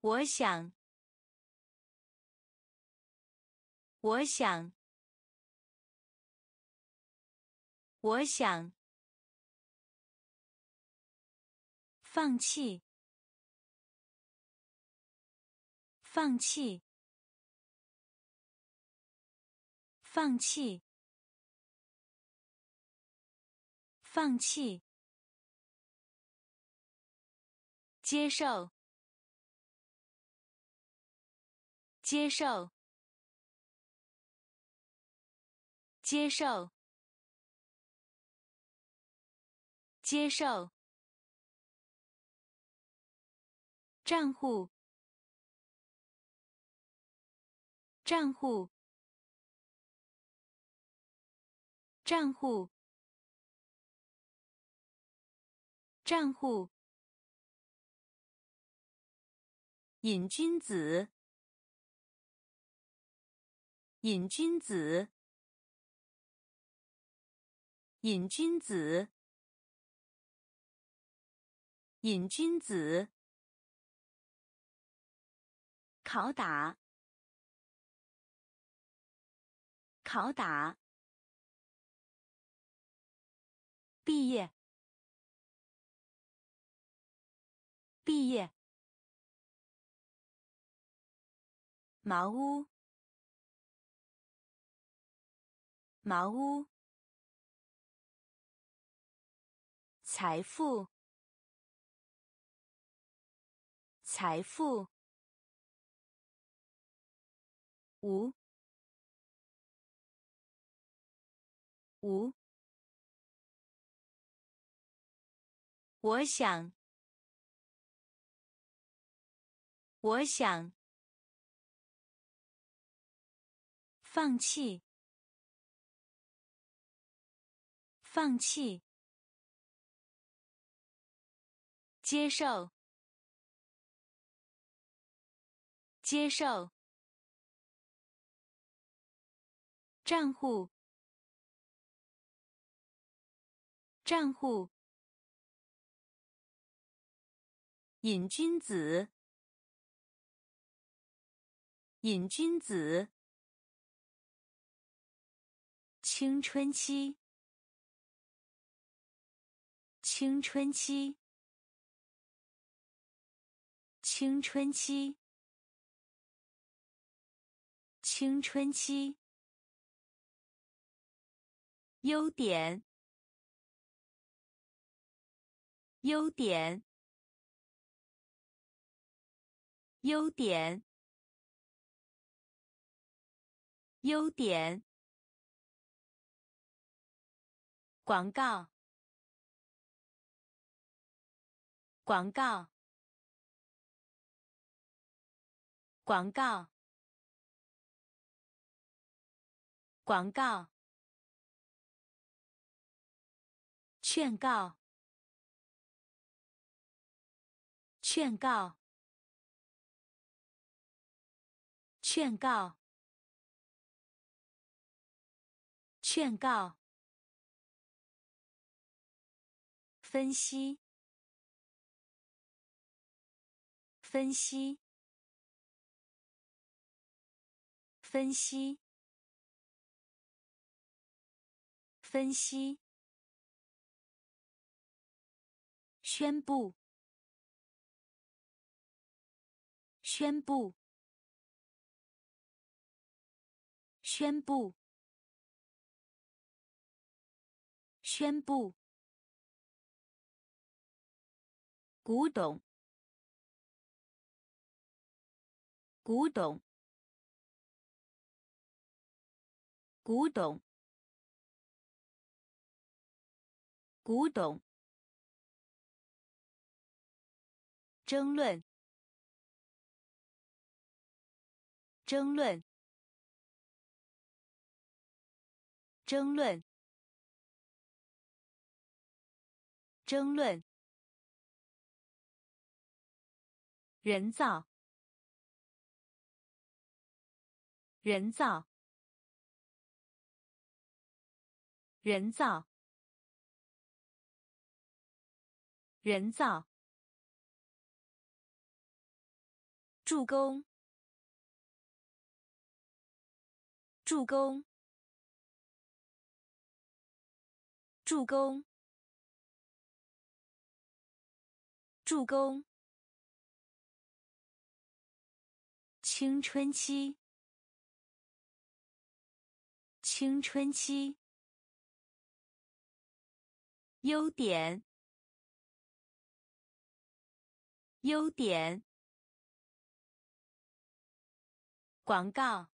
我想，我想，我想。放弃，放弃，放弃，放弃。接受，接受，接受，接受。账户，账户，账户，账户。瘾君子，瘾君子，瘾君子，瘾君子。拷打，拷打。毕业，毕业。茅屋，茅屋，财富，财富，五，五，我想，我想。放弃，放弃，接受，接受，账户，账户，瘾君子，瘾君子。青春期，青春期，青春期，青春期。优点，优点，优点，优点。广告，广告，广告，广告，劝告，劝告，劝告，劝告。分析，分析，分析，分析。宣布，宣布，宣布，宣布。古董，古董，古董，古董。争论，争论，争论，争论。人造，人造，人造，人造。助攻，助攻，助攻，助攻。青春期，青春期。优点，优点。广告，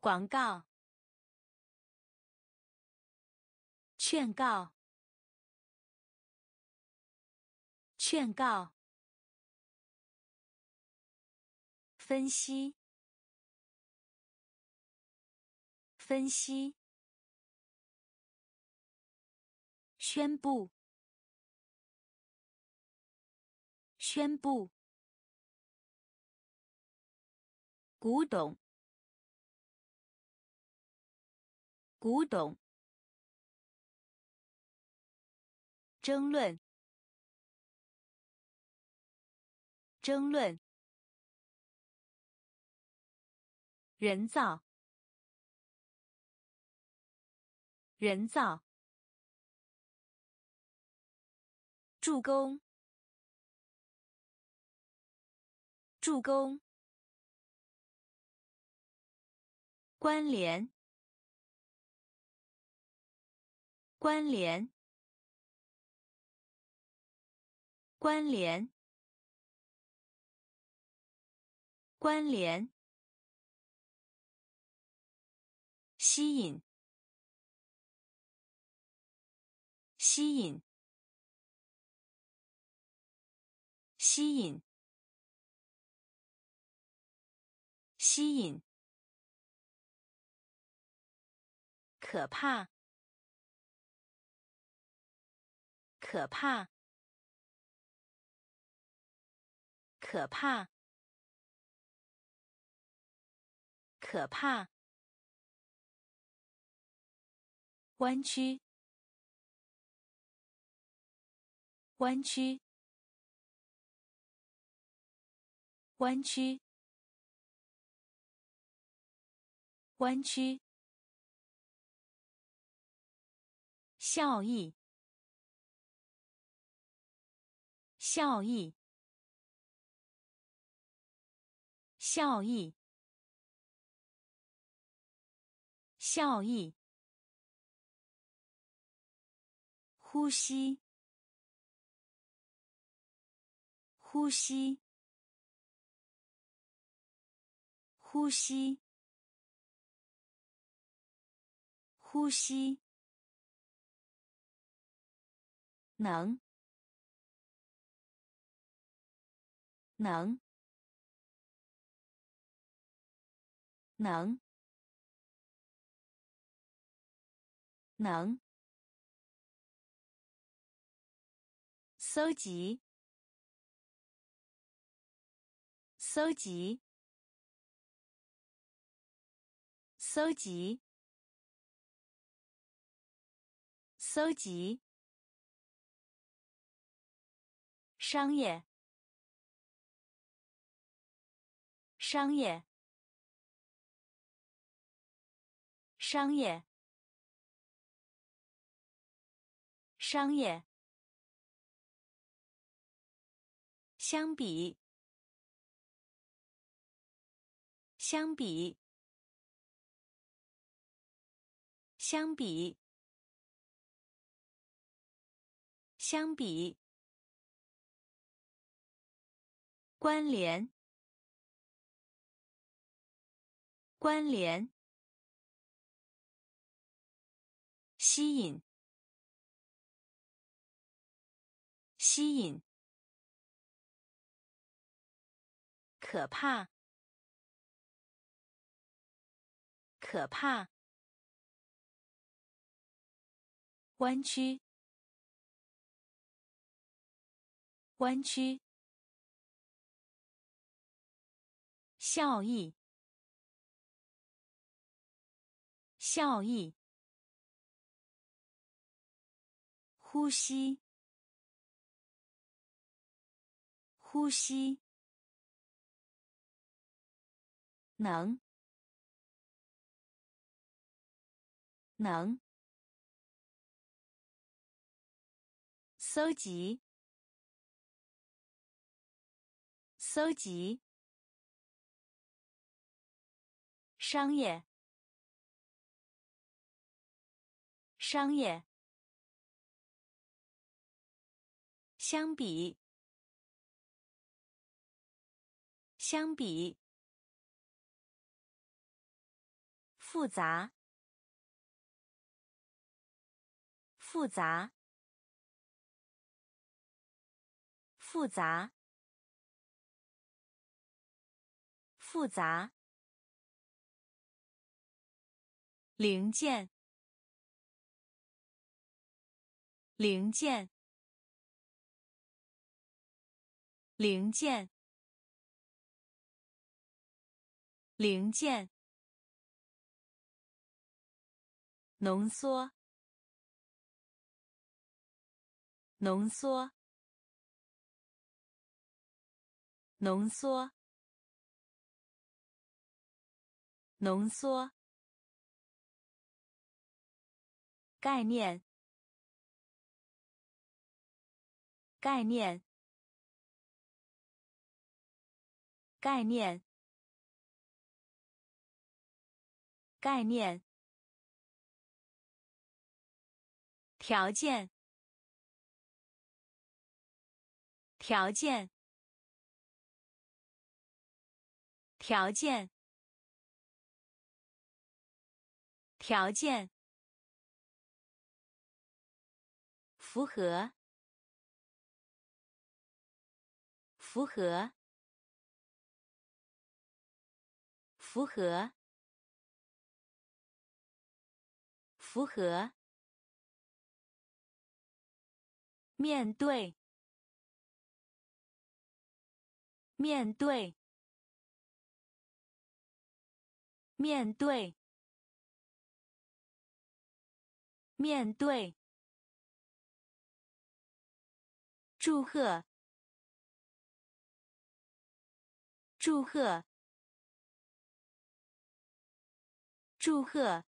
广告。劝告，劝告。分析，分析。宣布，宣布。古董，古董。争论，争论。人造，人造，助攻，助攻，关联，关联，关联，关联，吸引，吸引，吸引。吸引，可怕，可怕，可怕，可怕。弯曲，弯曲，弯曲。弯曲，效益，效益，效益，效益，呼吸，呼吸，呼吸。呼吸，能，能，能，能，搜集，搜集，搜集。搜集，商业，商业，商业，商业。相比，相比，相比。相比，关联，关联，吸引，吸引，可怕，可怕，弯曲。弯曲，效益，效益，呼吸，呼吸，能，能，搜集。搜集，商业，商业，相比，相比，复杂，复杂，复杂。复杂。零件，零件，零件，零件，浓缩，浓缩，浓缩。浓缩。概念，概念，概念，概念，条件，条件，条件，条件，符合，符合，符合。符合。面对。面对。面对。面对。祝贺。祝贺。祝贺。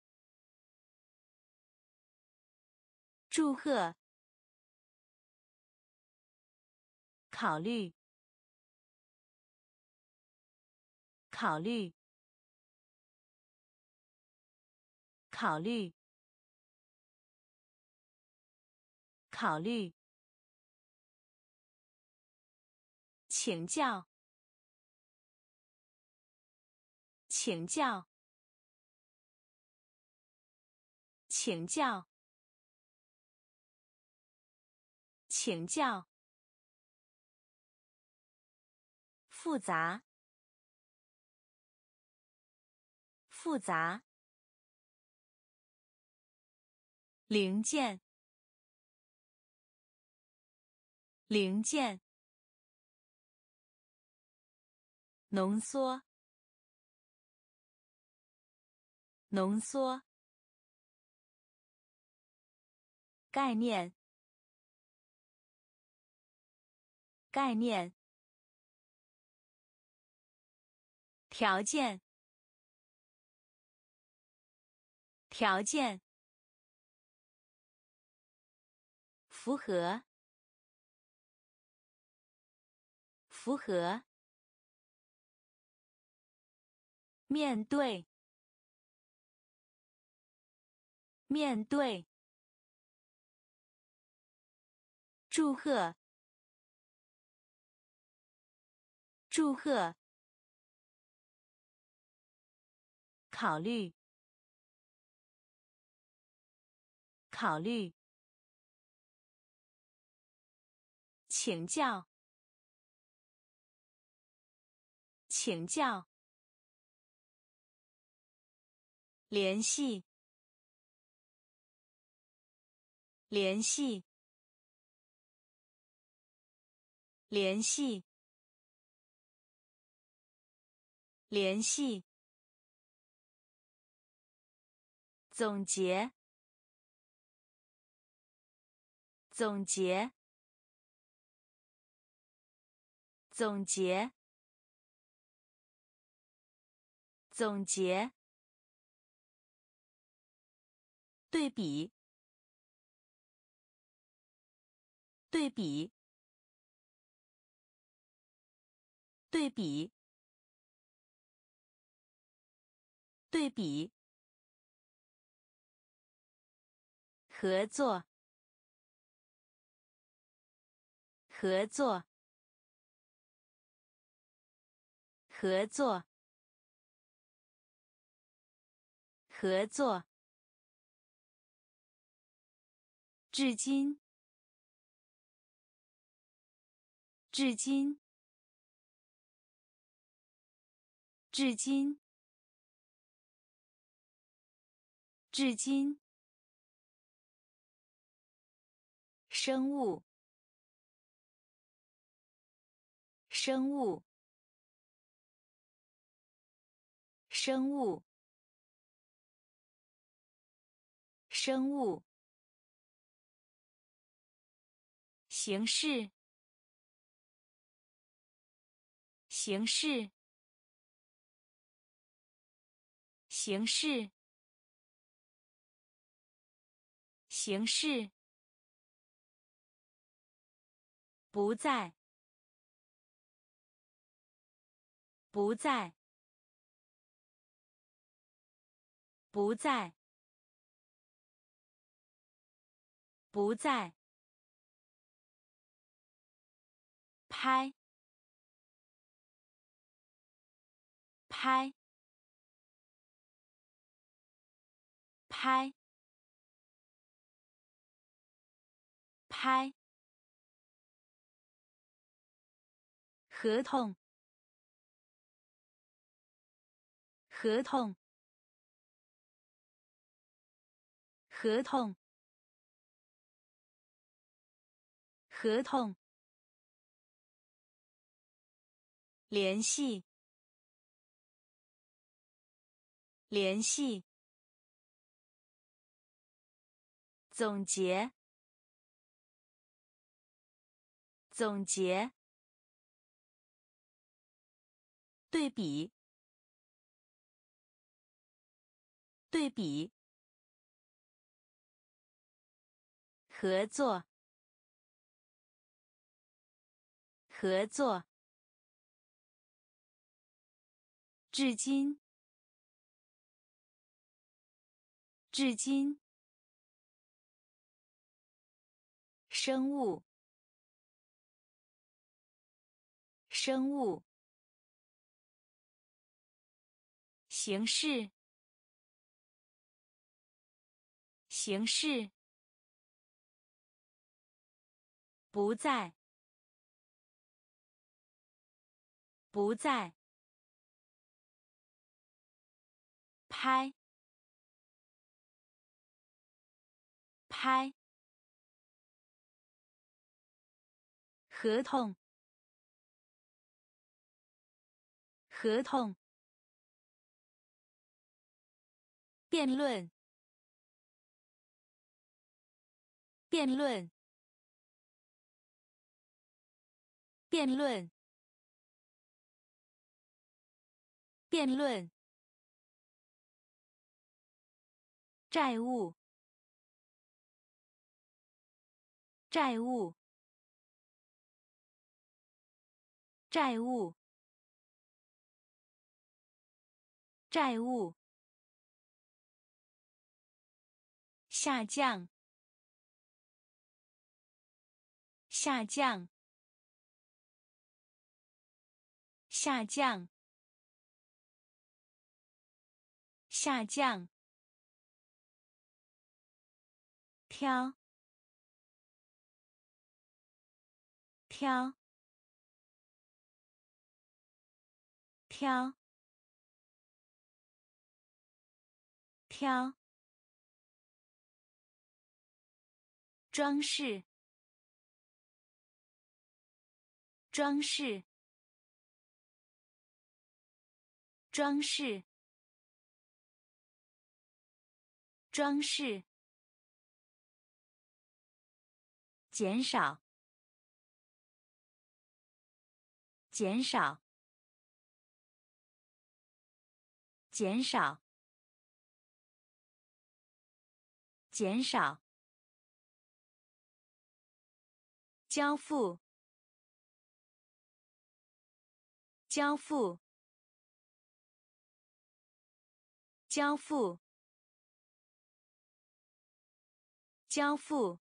祝贺。考虑。考虑。考虑。考虑。请教。请教。请教。请教。复杂。复杂。零件。零件。浓缩。浓缩。概念。概念，条件，条件，符合，符合，面对，面对，祝贺。祝贺。考虑。考虑。请教。请教。联系。联系。联系。联系。总结。总结。总结。总结。对比。对比。对比。对比，合作，合作，合作，合作。至今，至今，至今。至今，生物，生物，生物，生物，形式，形式，形式。形式不在，不在，不在，不在，拍，拍，拍，拍，合同，合同。合同，合同，联系，联系，总结，总结，对比，对比。合作，合作。至今，至今。生物，生物。形式，形式。不在，不在。拍，拍。合同，合同。辩论，辩论。辩论，辩论。债务，债务，债务，债务。下降，下降。下降，下降。挑，挑，挑，挑。装饰，装饰。装饰，装饰，减少，减少，减少，减少，交付，交付。交付，交付。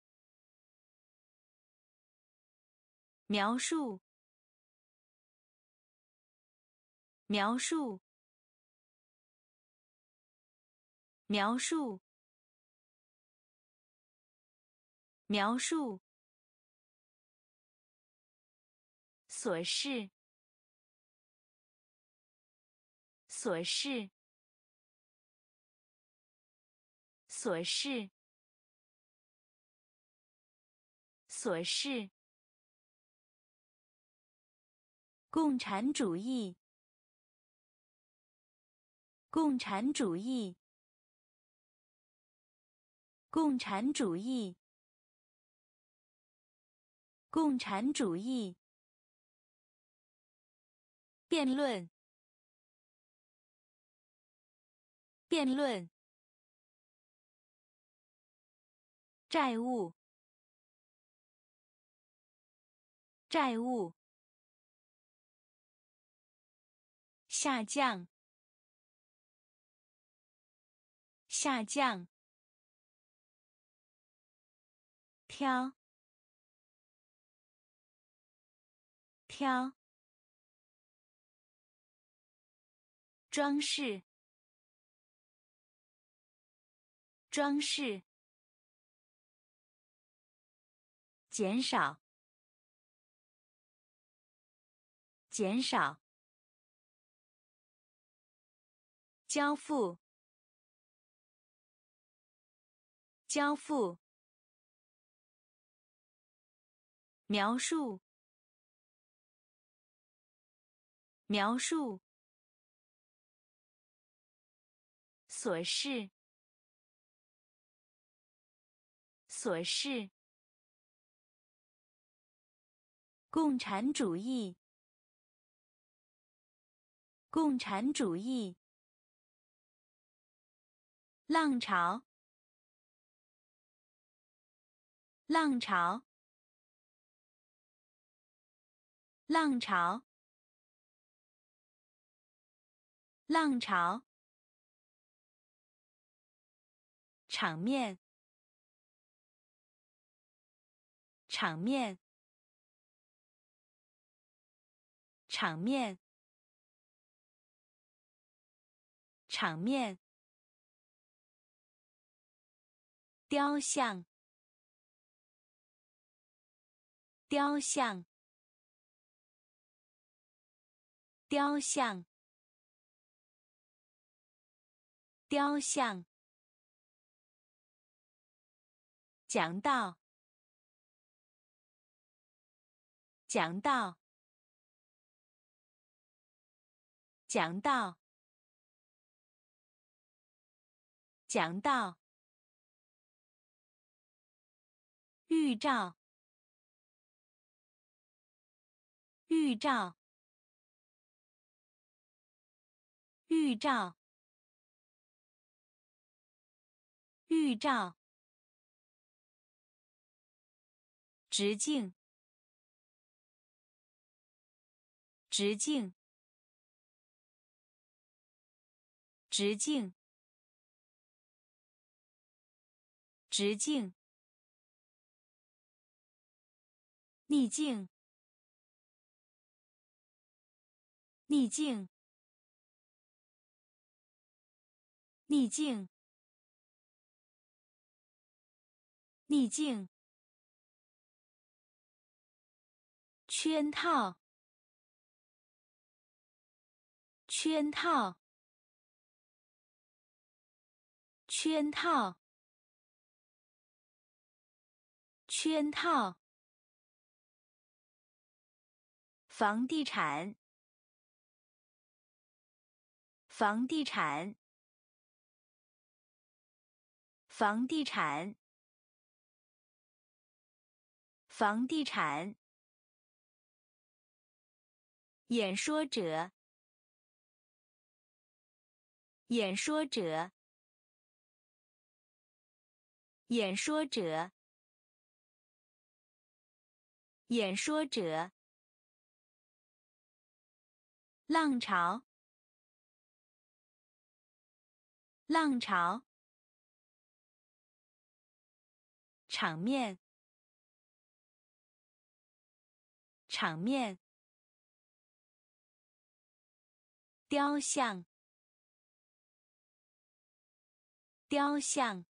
描述，描述，描述，描述。琐事，琐事。琐事，琐事。共产主义，共产主义，共产主义，共产主义。辩论，辩论。债务，债务，下降，下降，挑，挑，装饰，装饰，减少，减少。交付，交付。描述，描述。琐事，琐事。共产主义，共产主义。浪潮，浪潮，浪潮，浪潮，场面，场面，场面，场面。雕像，雕像，雕像，雕像。讲道，讲道，讲道，讲道。预兆，预兆，预兆，预兆。直径，直径，直径，直径。逆境，逆境，逆境，逆境。圈套，圈套，圈套，圈套。房地产，房地产，房地产，房地产。演说者，演说者，演说者，演说者。浪潮，浪潮，场面，场面，雕像，雕像，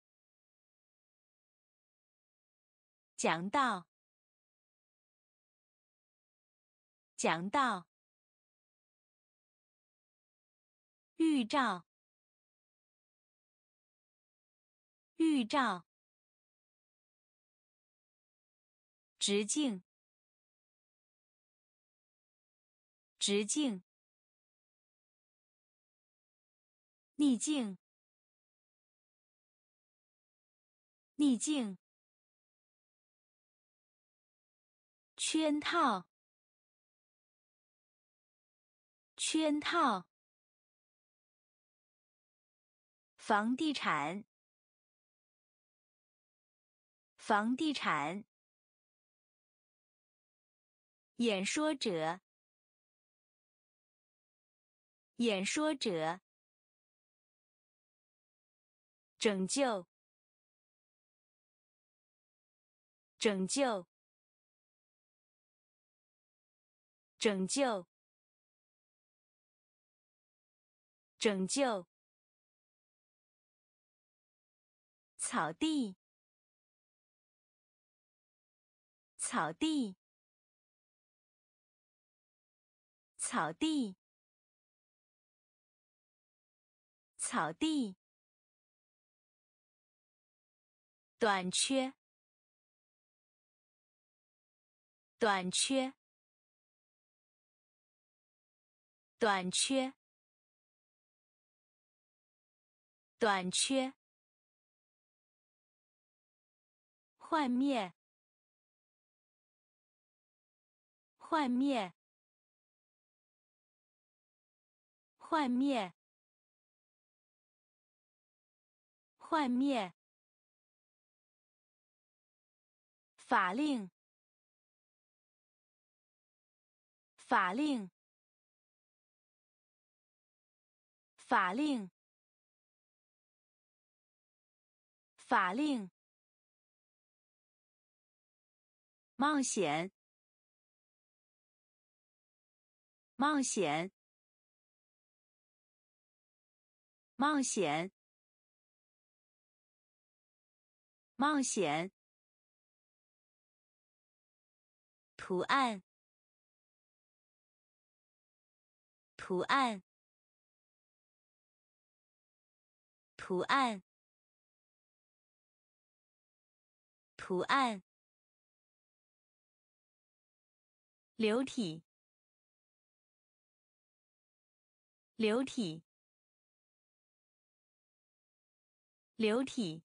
讲道，讲道。预兆，预兆，直径，直径，逆境，逆境，圈套，圈套。房地产，房地产。演说者，演说者。拯救，拯救，拯救，拯救。草地，草地，草地，草地。短缺，短缺，短缺，短缺。幻灭，幻灭，幻灭，幻灭。法令，法令，法令，法令。冒险，冒险，冒险，冒险。图案，图案，图案，图案。流体，流体，流体，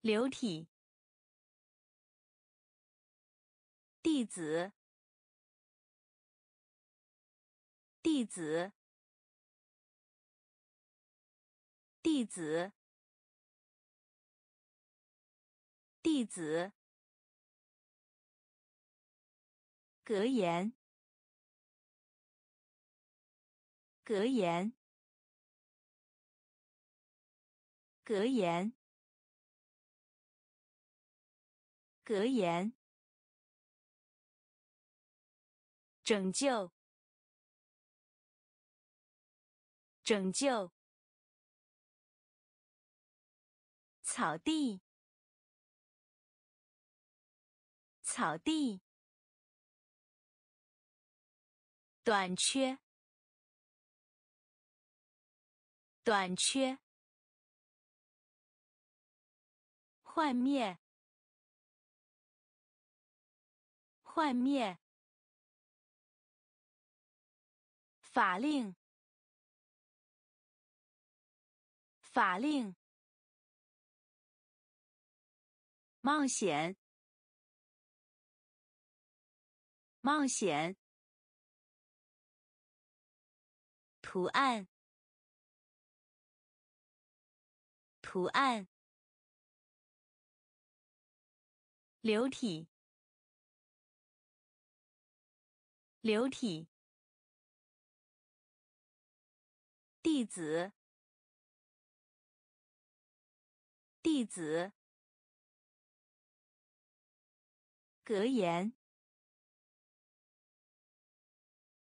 流体。弟子，弟子，弟子，弟子。格言，格言，格言，格言。拯救，拯救。草地，草地。短缺，短缺。幻灭，幻灭。法令，法令。冒险，冒险。图案，图案。流体，流体。弟子，弟子。格言，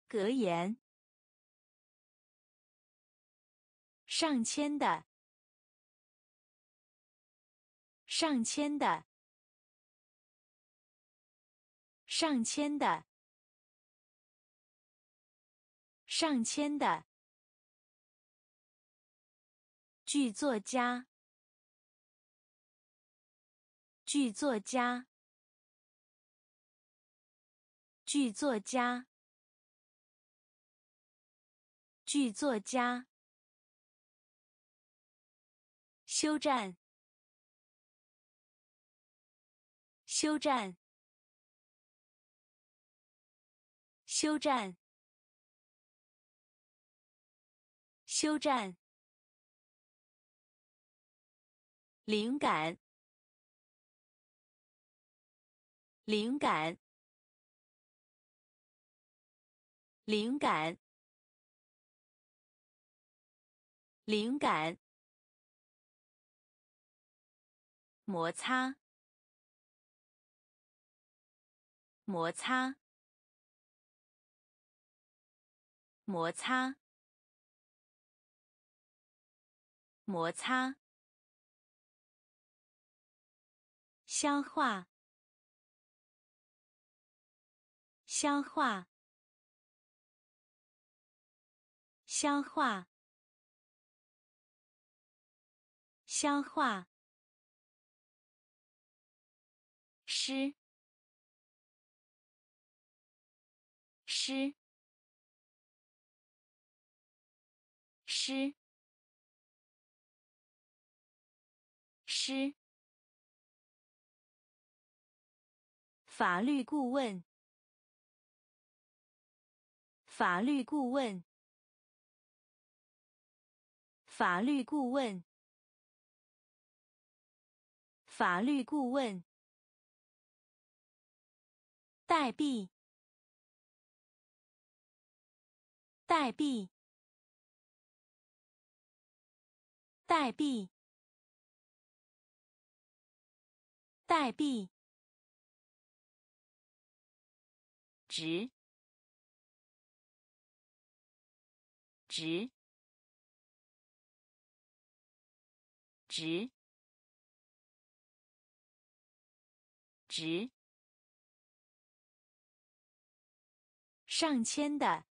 格言。上千的，上千的，上千的，上千的。剧作家，剧作家，剧作家，剧作家。休战，休战，休战，休战。灵感，灵感，灵感，灵感，摩擦，摩擦，摩擦，摩擦，消化，消化。消化，消化，湿，湿，湿，湿。法律顾问，法律顾问。法律顾问，法律顾问，代币，代币，代币，代币，值，值。值，值，上千的，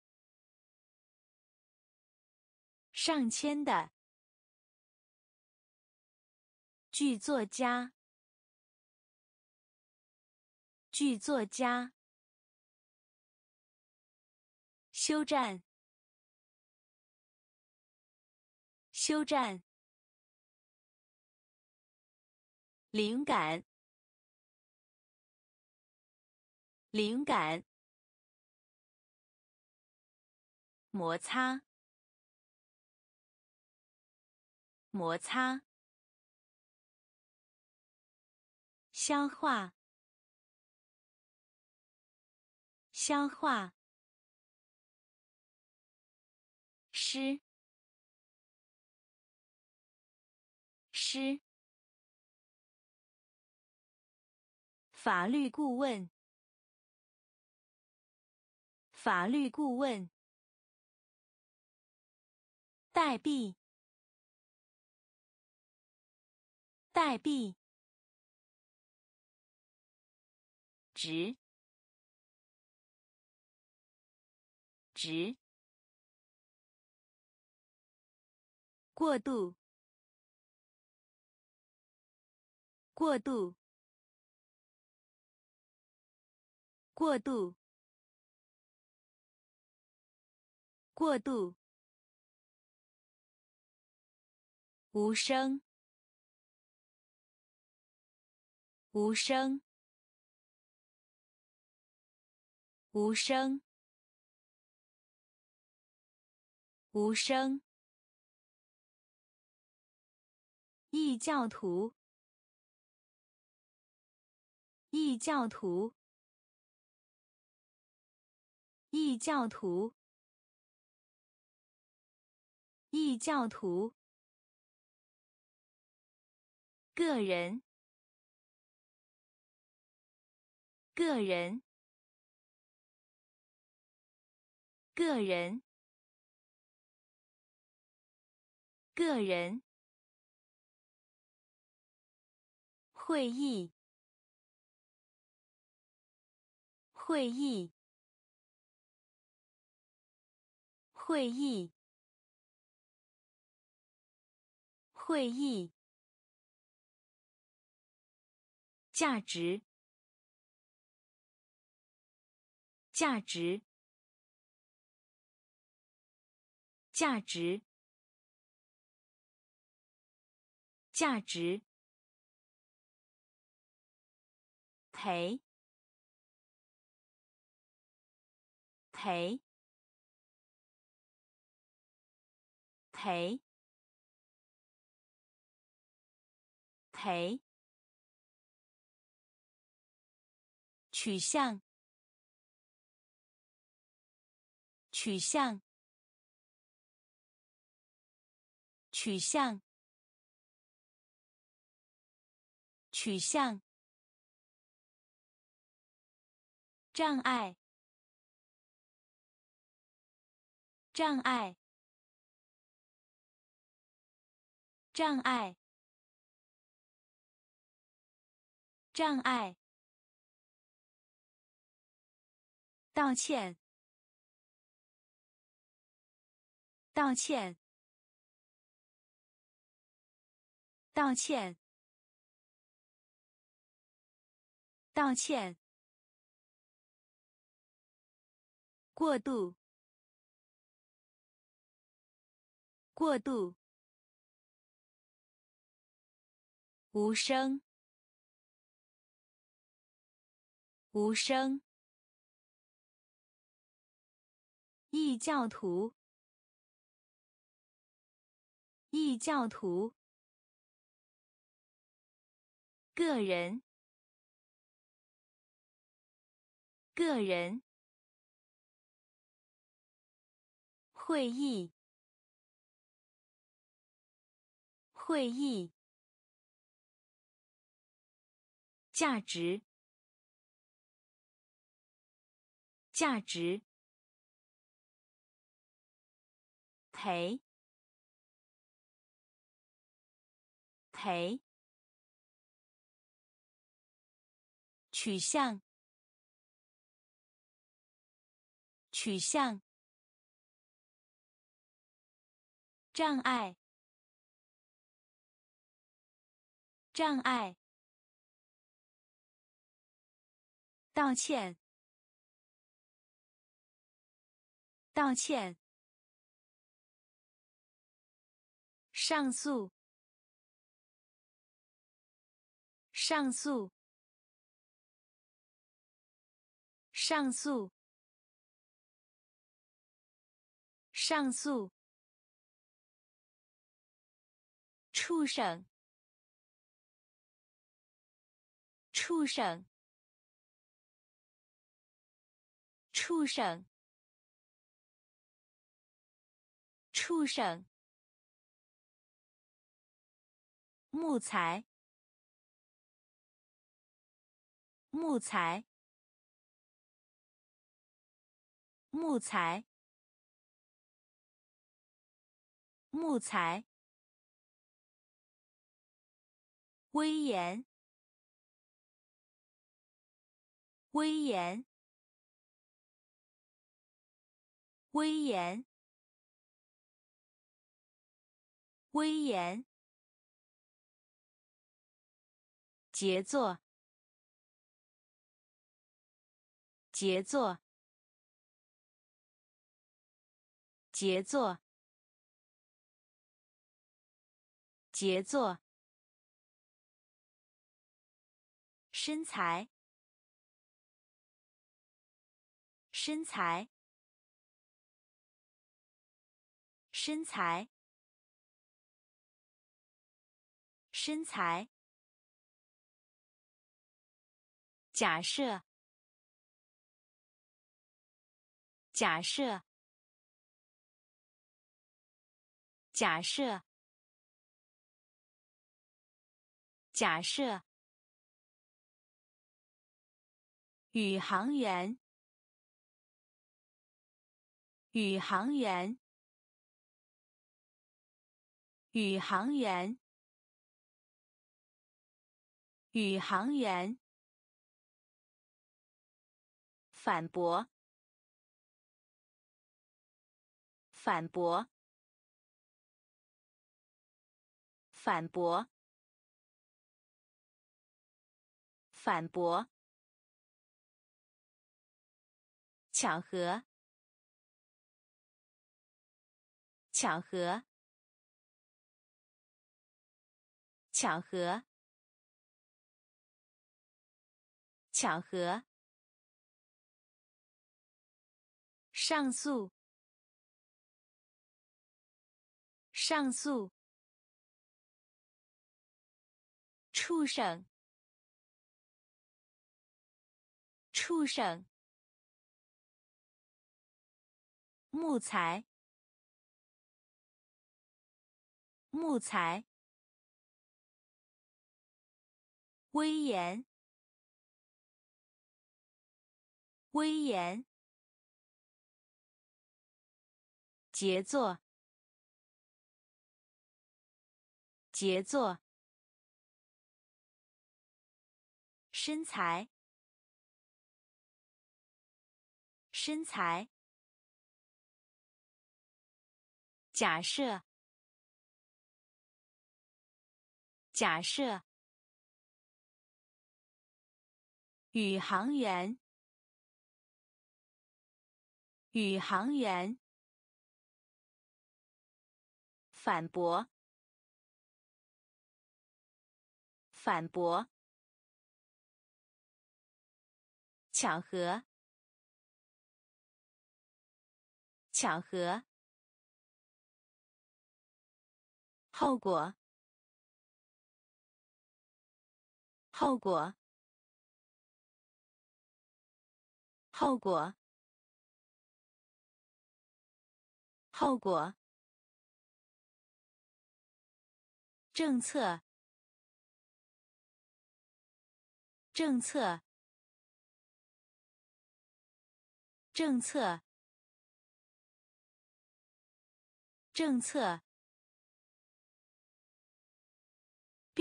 上千的，剧作家，剧作家，休战，休战。灵感，灵感，摩擦，摩擦，消化，消化，湿，湿。法律顾问，法律顾问，代币，代币，值，值，过度，过度。过度，过度，无声，无声，无声，无声。异教徒，异教徒。异教徒，异教徒，个人，个人，个人，个人，会议，会议。会议，会议，价值，价值，价值，价值，赔，赔。赔，赔，取向，取向，取向，取向，障碍，障碍，障碍，障碍。道歉，道歉，道歉，道歉。过度，过度。无声，无声。异教徒，异教徒，个人，个人，会议，会议，价值，价值。赔，赔，取向，取向，障碍，障碍，道歉，道歉。上诉，上诉，上诉，上诉。畜生，畜生，畜生，畜生。木材，木材，木材，木材。威严，威严，威严，威严。杰作，杰作，杰作，杰作。身材，身材，身材，身材。假设，假设，假设，假设。宇航员，宇航员，宇航员，宇航员。反驳，反驳，反驳，反驳。巧合，巧合，巧合，巧合。上诉，上诉。畜生，畜生。木材，木材，威严，威严，杰作，杰作，身材，身材。假设，假设，宇航员，宇航员，反驳，反驳，巧合，巧合。后果，后果，后果，后果。政策，政策，政策，政策。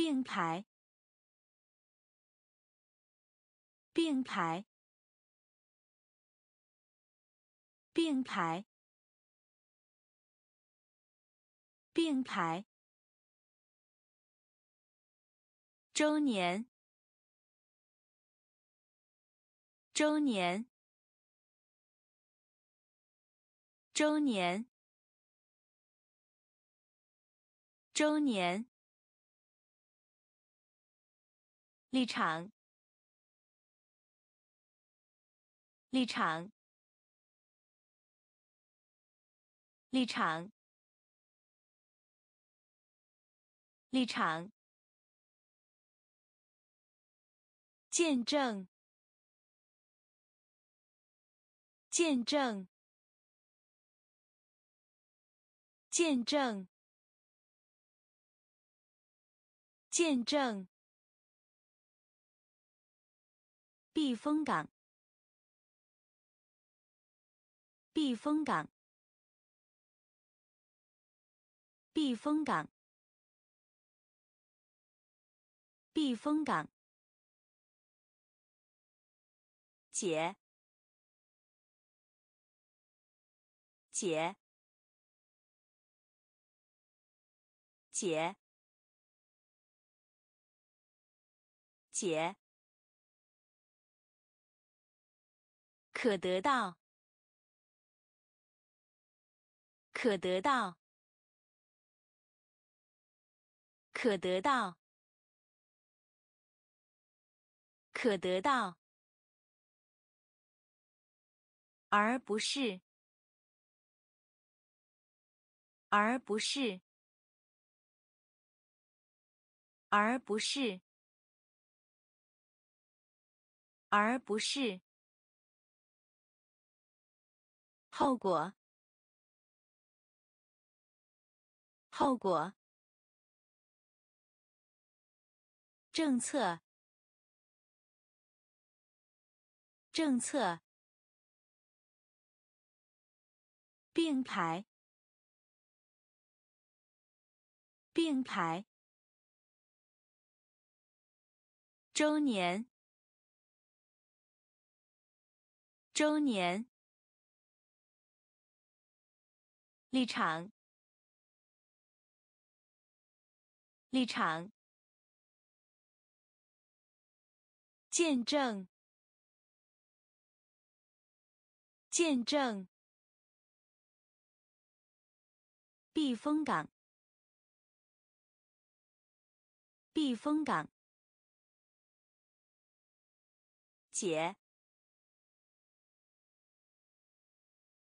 并排，并排，并排，并排。周年，周年，周年，周年。立场，立场，立场，立场。见证，见证，见证，见证。避风港，避风港，避风港，避风港。姐，姐，姐，姐。可得到，可得到，可得到，可得到，而不是，而不是，而不是，而不是。后果，后果。政策，政策。并排，并排。周年，周年。立场，立场，见证，见证，避风港，避风港，姐，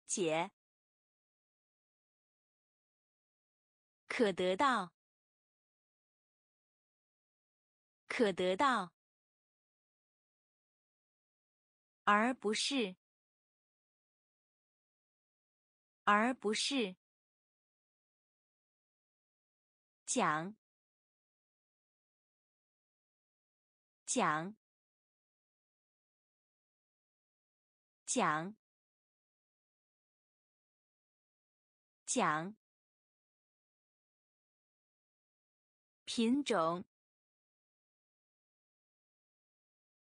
姐。可得到，可得到，而不是，而不是，讲讲讲讲品种。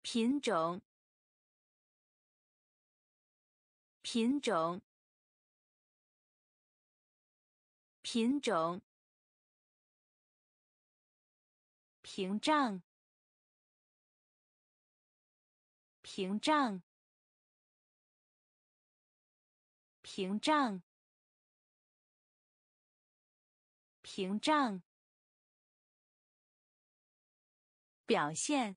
品种。品种。品种。屏障。屏障。屏障。屏障。表现。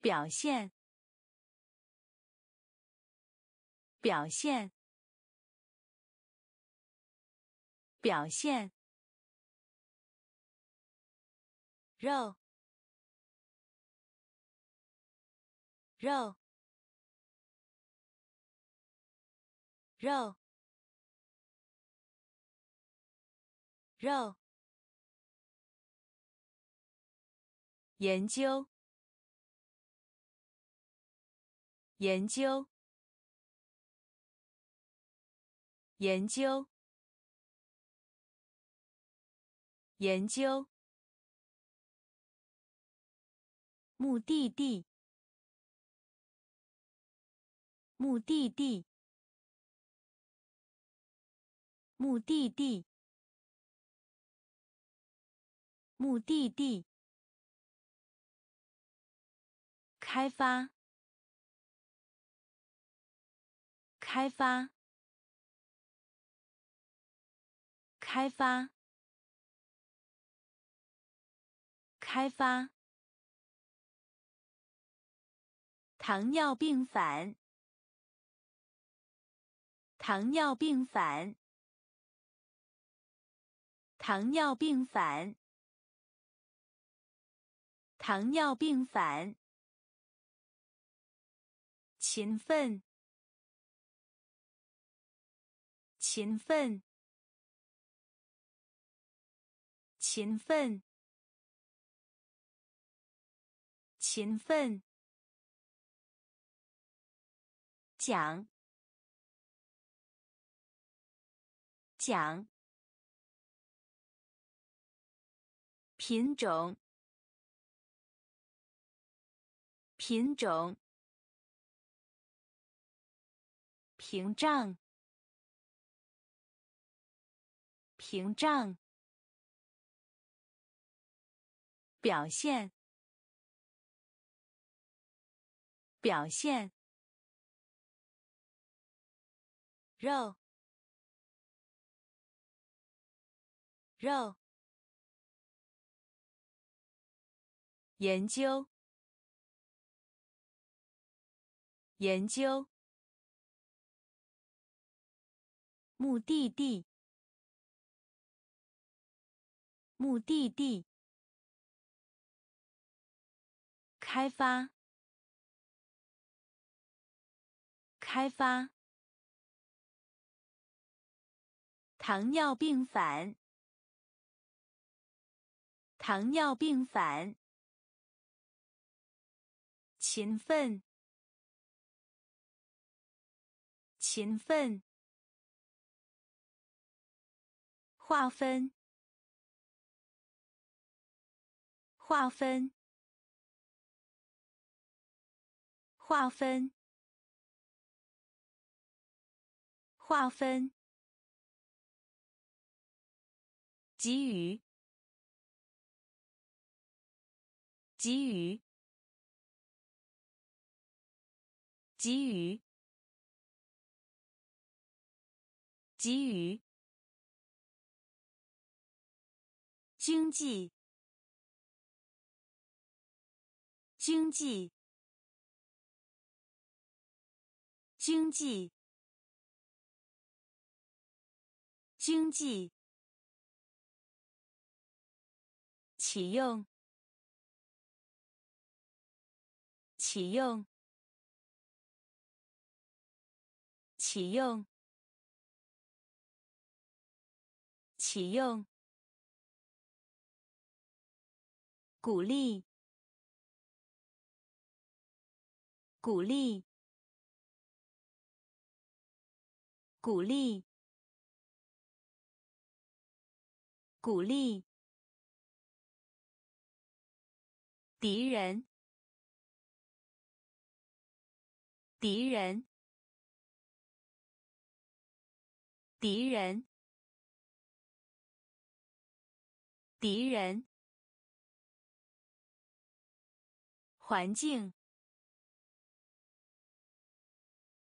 表现。表现。表现。肉。肉。肉。肉。研究。研究。研究。研究。目的地。目的地。目的地。目的地。开发开发开发开发。糖尿病反糖尿病反糖尿病反糖尿病反勤奋勤奋勤奋勤奋讲讲品种品种屏障屏障表现表现肉肉研究研究目的地目的地开发开发糖尿病反糖尿病反勤奋勤奋划分，划分，划分，划分，给予，给予，给予，给予。经济，经济，经济，经济，启用，启用，启用，启用，鼓励，鼓励，鼓励，鼓励。敌人，敌人，敌人，敌人。环境，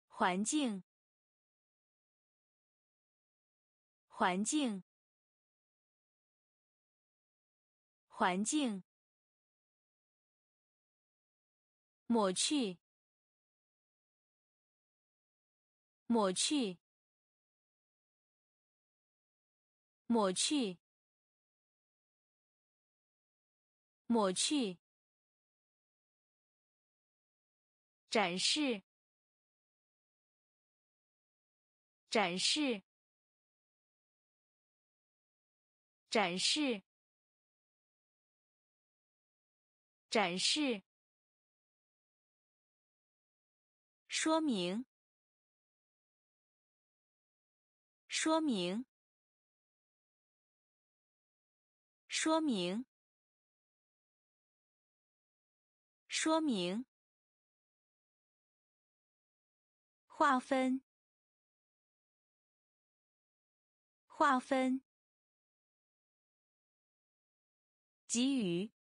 环境，环境，环境。抹去，抹去，抹去，抹去。展示，展示，展示，展示。说明，说明，说明，说明。划分，划分。给予，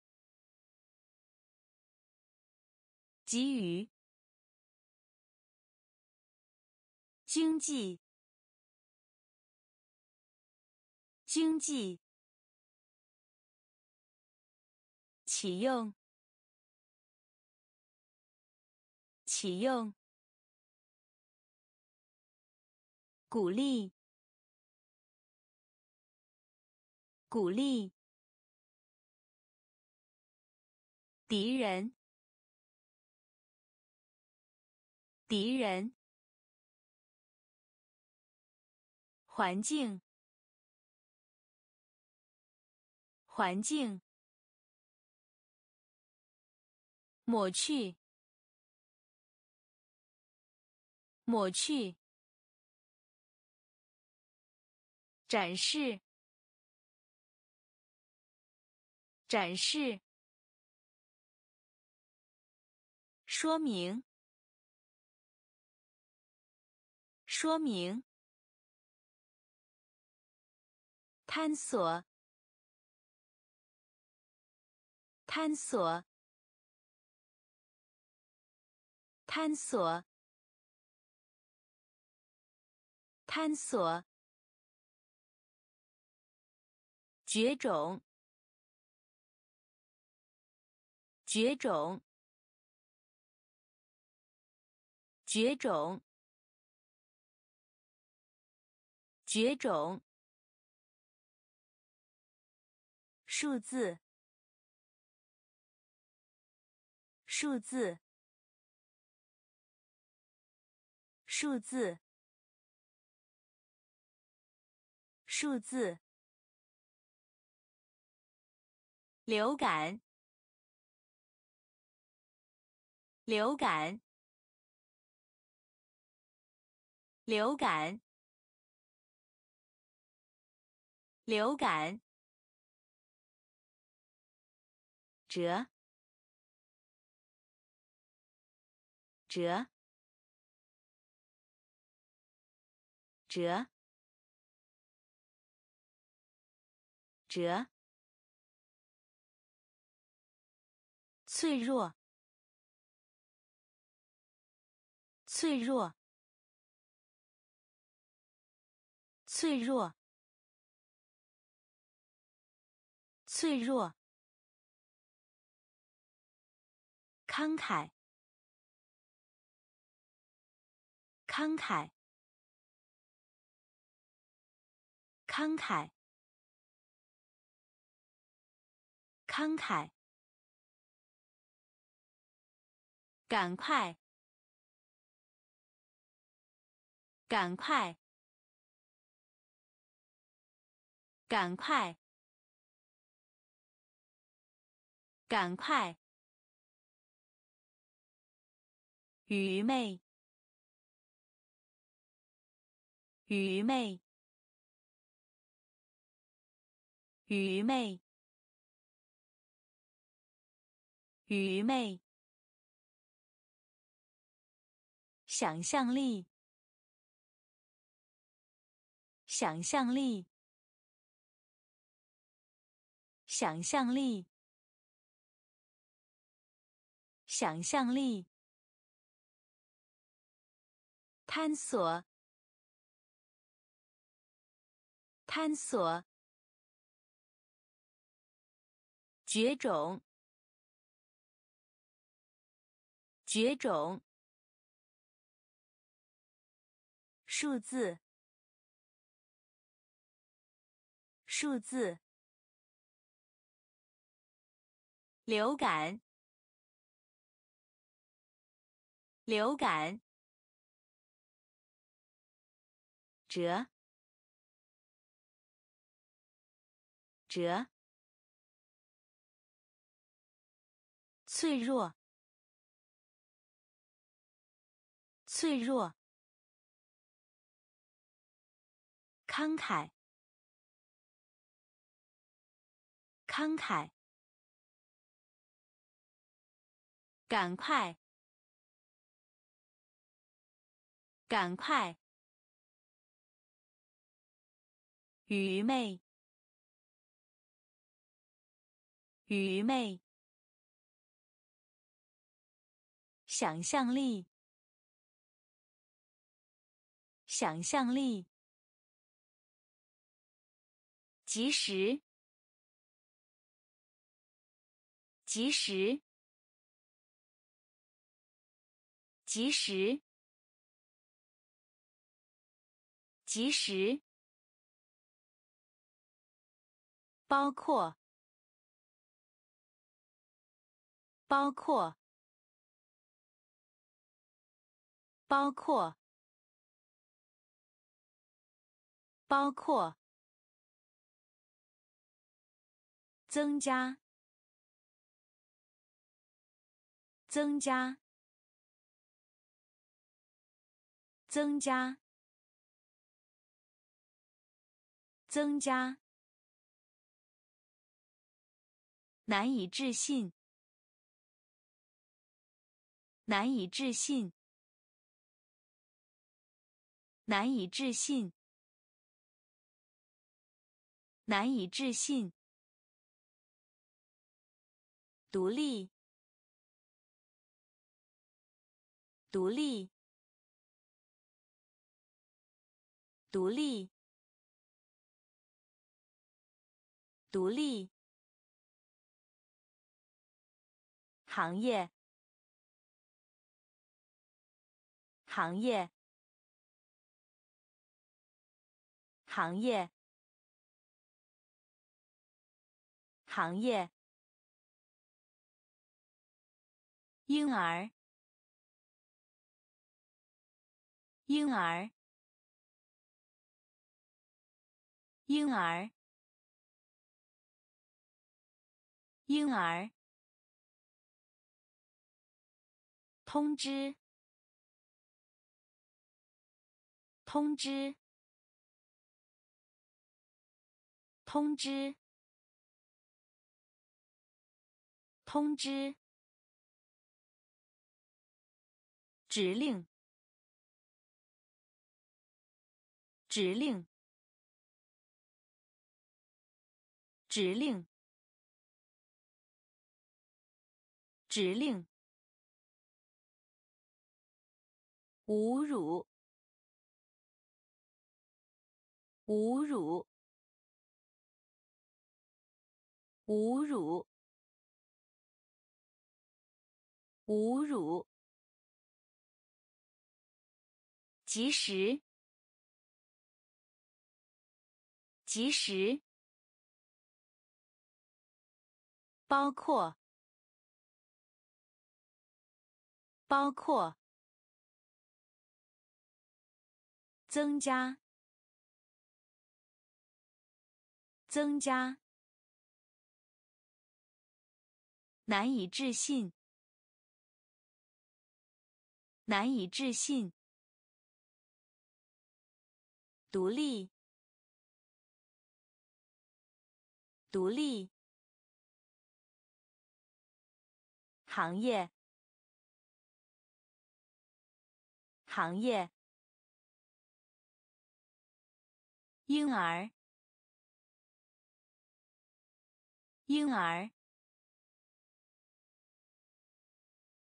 给予。经济，经济，启用，启用，鼓励，鼓励，敌人，敌人。环境，环境，抹去，抹去，展示，展示，说明，说明。探索，探索，探索，探索。绝种，绝种，绝种，绝种。数字，数字，数字，数字。流感，流感，流感，流感。折，折，折，折。脆弱，脆弱，脆弱，脆弱。慷慨，慷慨，慷慨，慷慨，赶快，赶快，赶快，赶快，愚昧，愚昧，愚昧，愚昧。想象力，想象力，想象力，想象力。探索，探索。绝种，绝种。数字，数字。流感，流感。折，折。脆弱，脆弱。慷慨，慷慨，赶快，赶快，愚昧，愚昧，想象力，想象力。及时，及时，及时，及时，包括，包括，包括，包括。增加，增加，增加，增加。难以置信，难以置信，难以置信，难以置信。独立，独立，独立，独立。行业，行业，行业，行业。婴儿，婴儿，婴儿，婴儿。通知，通知，通知，通知。指令，指令，指令，指令。侮辱，侮辱，侮辱，侮辱。及时，及时，包括，包括，增加，增加，难以置信，难以置信，独立，独立，行业，行业，婴儿。婴儿，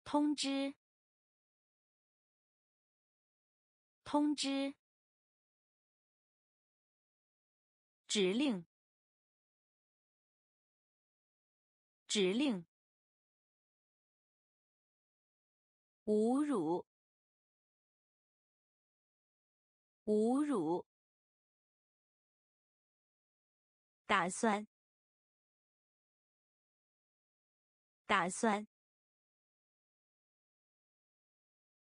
通知，通知，指令，指令，侮辱，侮辱，打算。打算，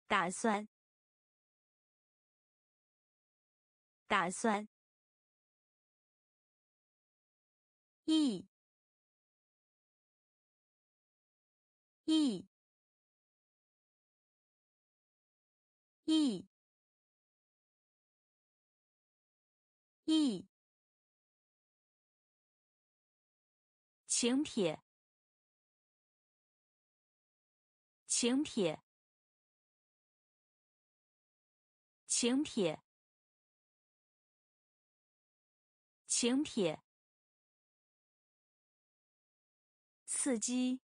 打算，打算。一，一，一，一，请帖。请帖，请帖，请帖。刺激，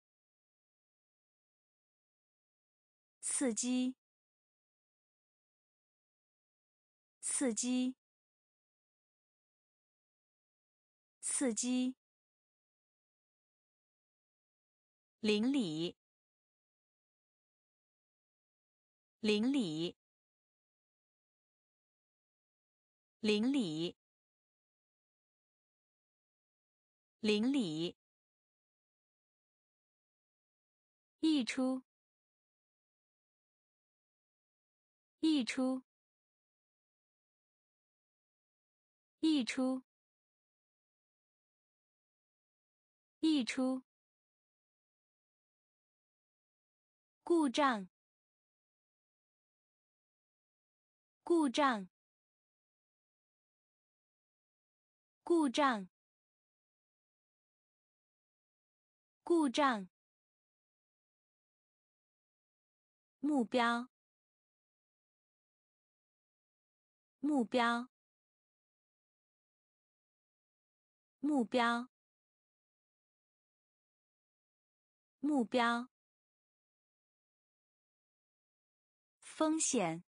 刺激，刺激，刺激。邻里。邻里，邻里，邻里，溢出，溢出，溢出，溢出，故障。故障，故障，故障。目标，目标，目标，目标。风险。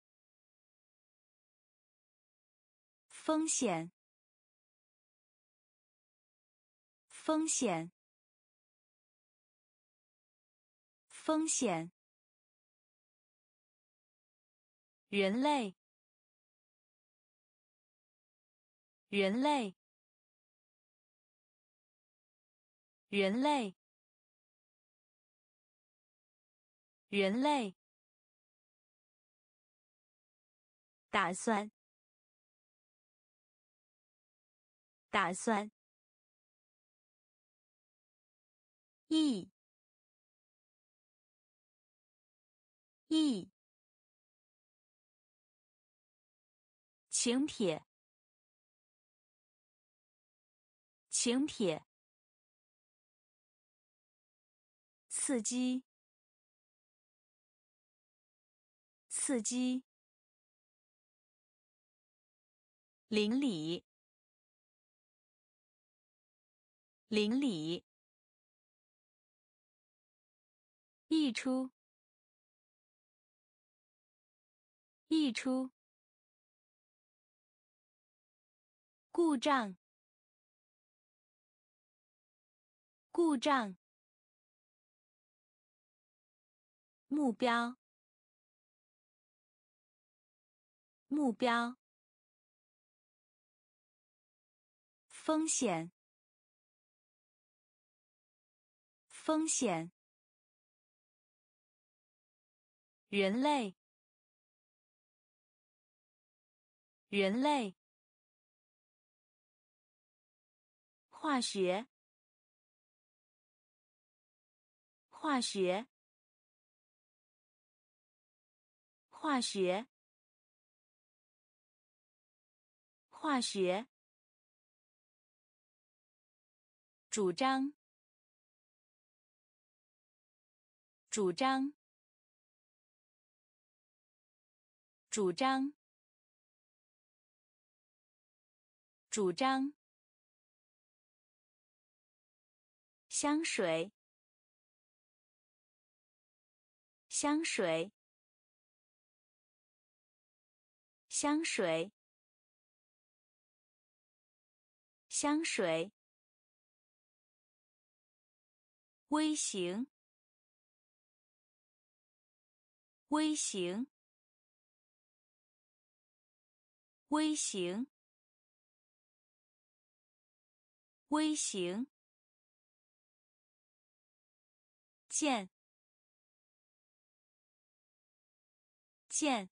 风险，风险，风险。人类，人类，人类，人类。打算。打算，一，一，请帖，请帖，刺激，刺激，邻里。邻里，溢出，溢出，故障，故障，目标，目标，风险。风险，人类，人类，化学，化学，化学，化学。主张，主张，主张，主张。香水，香水，香水，香水。微型，微型，微型，微型。见，见，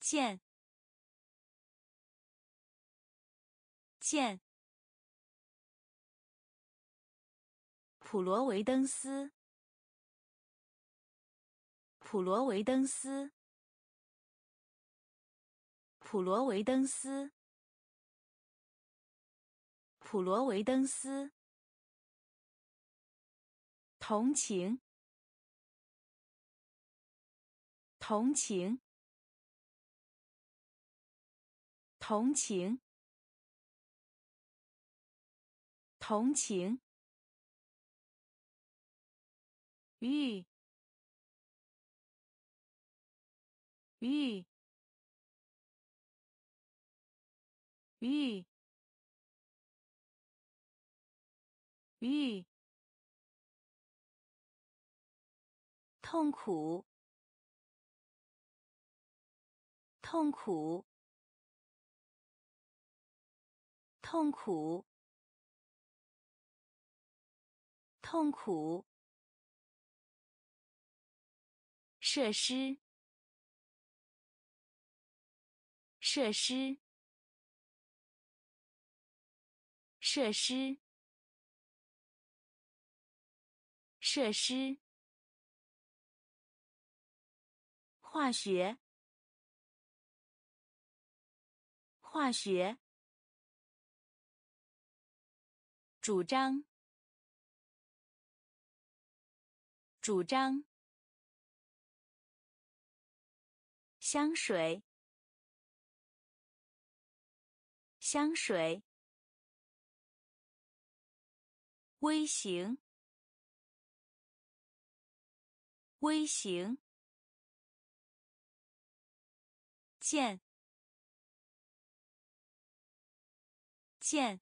见，见。普罗维登斯，普罗维登斯，普罗维登斯，普罗维登斯。同情，同情，同情，同情。玉，玉，玉，玉。痛苦，痛苦，痛苦，痛苦。设施，设施，设施，设施。化学，化学。主张，主张。香水，香水。微型，微型。见，见。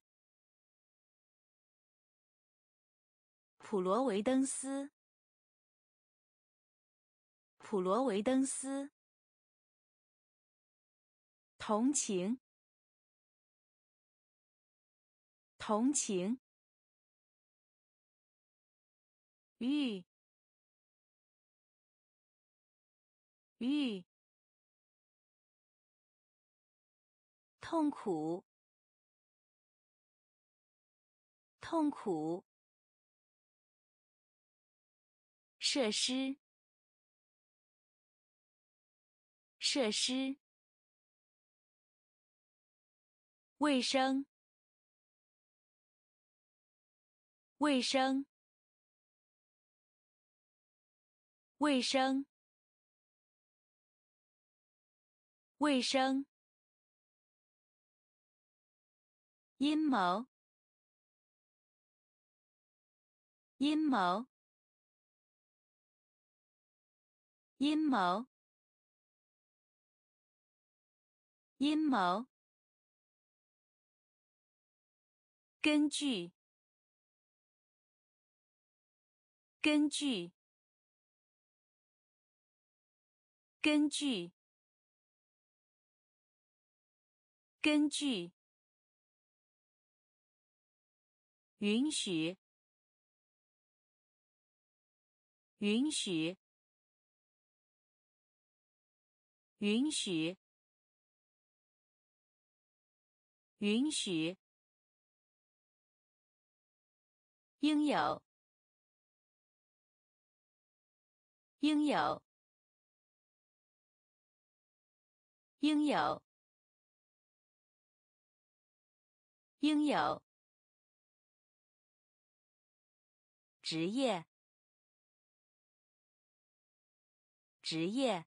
普罗维登斯，普罗维登斯。同情，同情。玉，玉。痛苦，痛苦。设施，设施。卫生，卫生，卫生，卫生。阴谋，阴谋，阴谋，阴谋。根据，根据，根据，根据。允许，允许，允许，允许。应有。应有。应有。应有。职业。职业。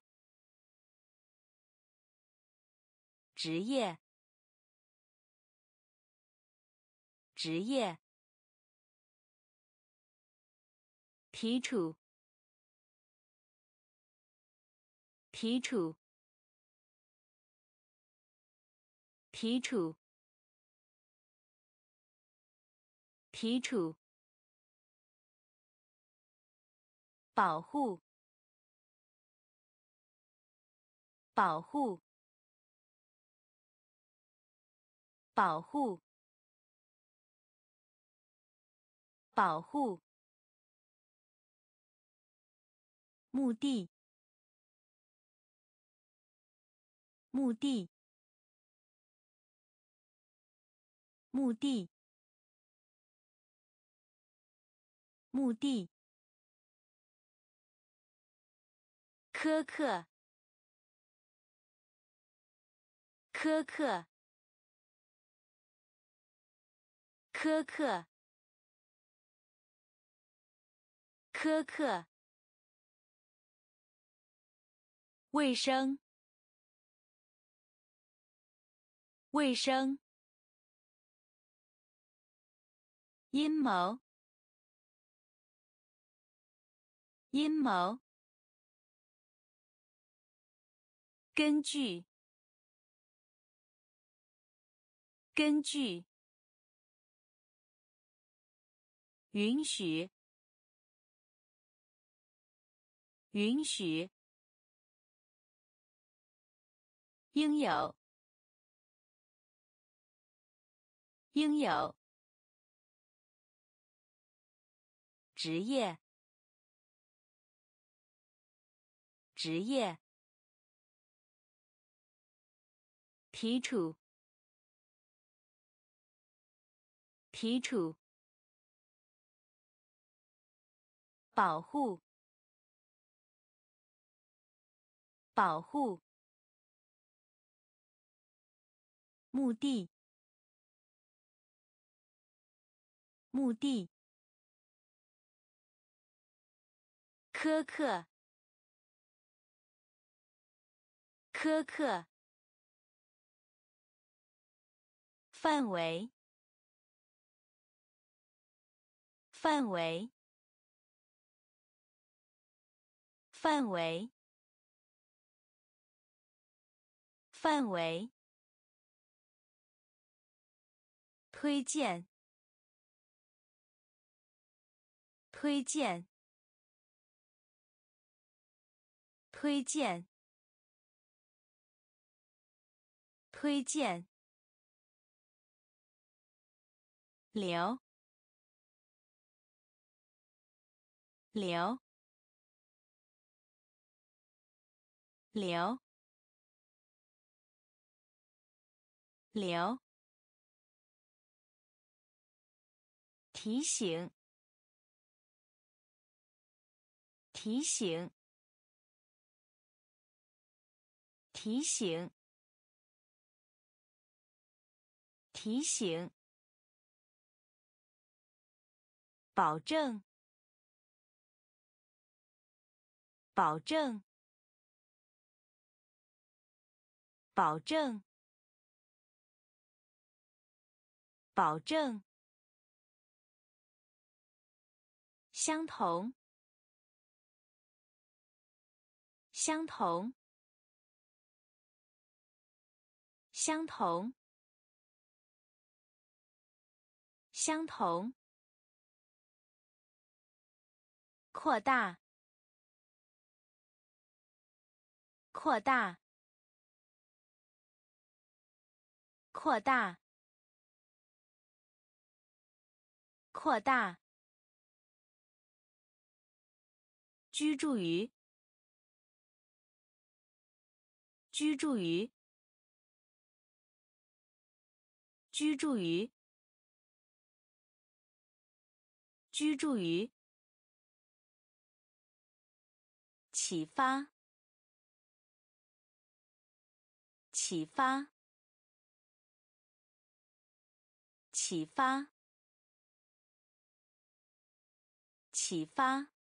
职业。职业。提出。提出。提出。提出。保护。保护。保护。保护。目的，目的，目的，目的。苛刻，苛刻，苛刻，苛刻。卫生，卫生，阴谋，阴谋，根据，根据，允许，允许。应有，应有。职业，职业。提出，提出。保护，保护。目的，目的。苛刻，苛刻。范围，范围，范围，范围。推荐，推荐，推荐，推荐。流，流，流，流。提醒，提醒，提醒，提醒。保证，保证，保证，保证。相同，相同，相同，相同。扩大，扩大，扩大，扩大。居住于，居住于，居住于，居住于，启发，启发，启发，启发，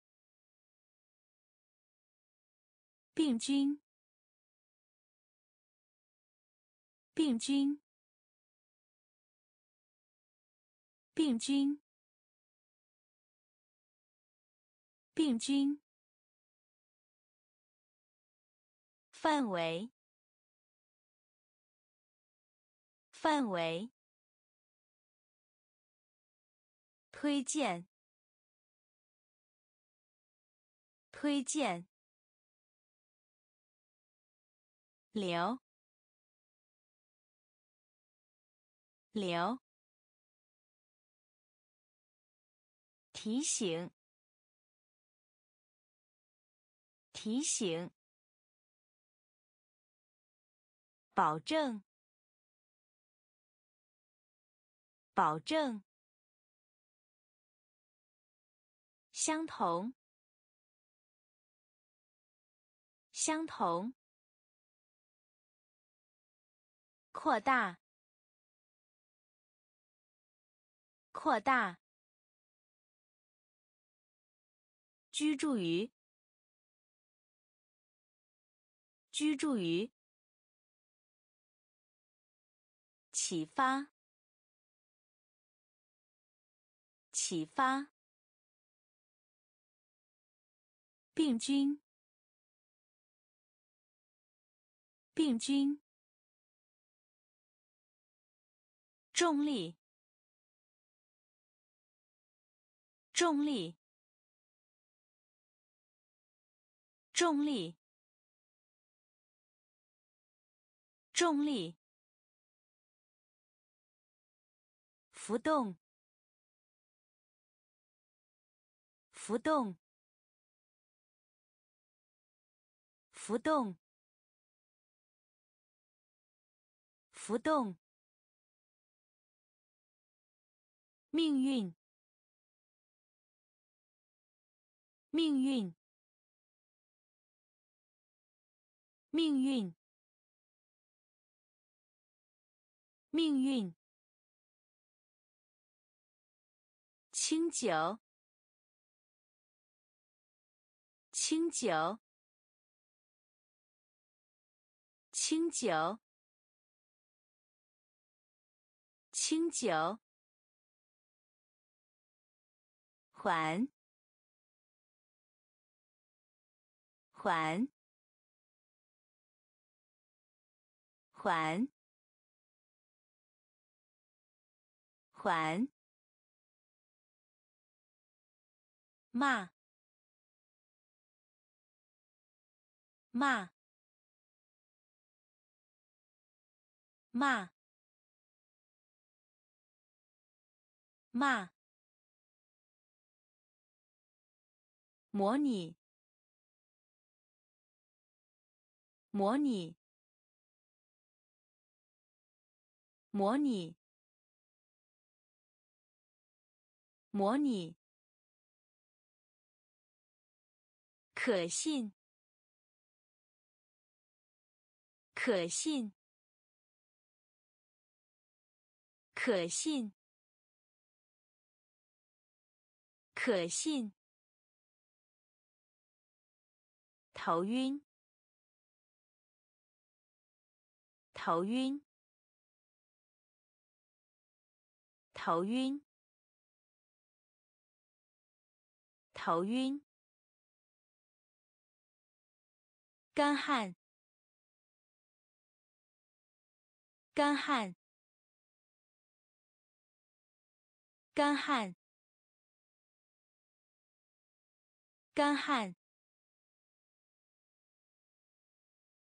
病菌，病菌。病菌，病菌，范围，范围，推荐，推荐，流，流。提醒，提醒，保证，保证，相同，相同，扩大，扩大。居住于，居住于，启发，启发，病菌，病菌，重力，重力。重力，重力，浮动，浮动，浮动，浮动，命运，命运。命运，命运，清酒，清酒，清酒，清酒，还，还，还，还，骂，骂，骂，骂，模拟，模拟。模拟，模拟，可信，可信，可信，可信，头晕，头晕。头晕，头晕，干旱，干旱，干旱，干旱，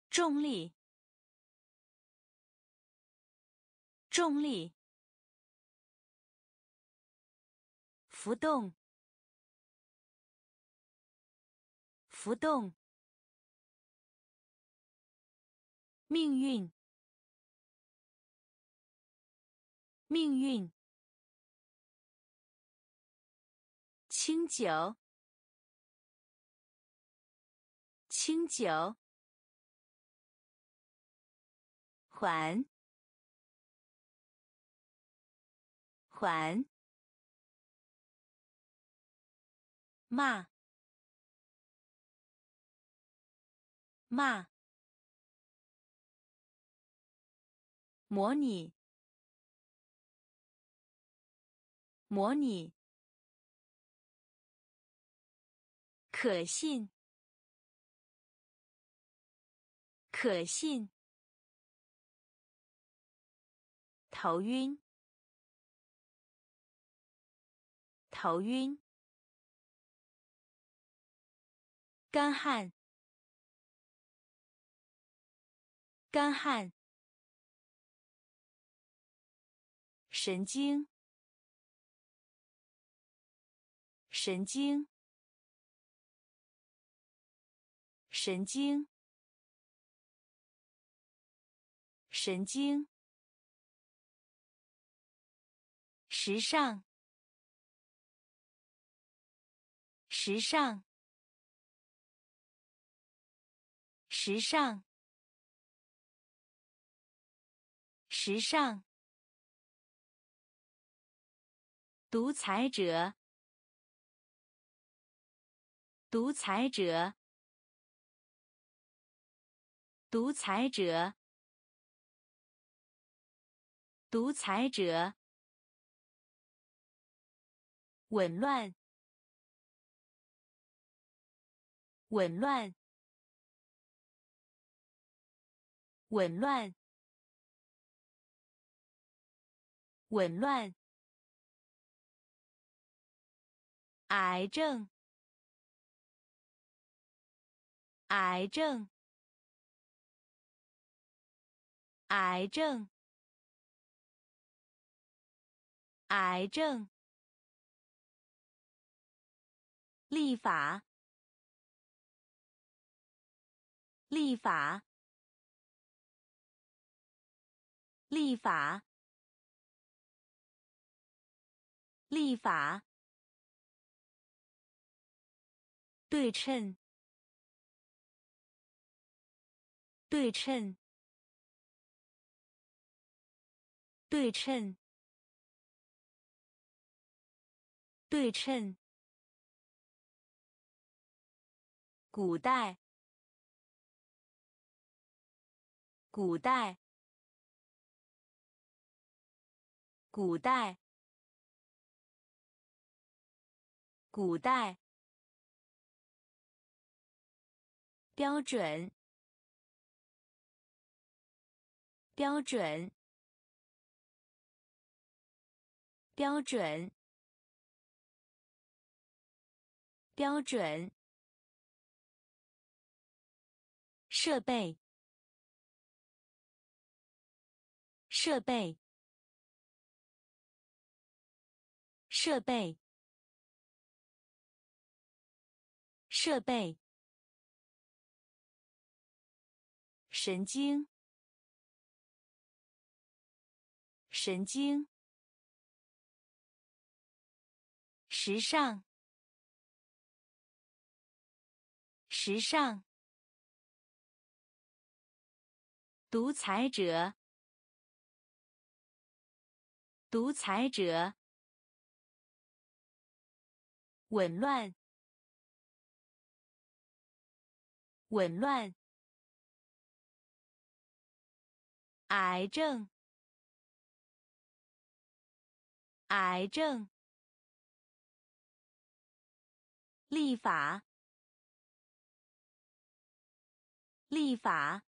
重力，重力。浮动，浮动，命运，命运，清酒，清酒，缓，缓，骂，骂，模拟。模拟，可信，可信，头晕，头晕，干旱，干旱，神经。神经，神经，神经，时尚，时尚，时尚，时尚，独裁者。独裁者，独裁者，独裁者，紊乱，紊乱，紊乱，紊乱，癌症。癌症，癌症，癌症。立法，立法，立法，立法。对称。对称，对称，对称。古代，古代，古代，古代。标准。标准，标准，标准。设备，设备，设备，设备。神经。神经，时尚，时尚，独裁者，独裁者，紊乱，紊乱，癌症。癌症，立法，立法，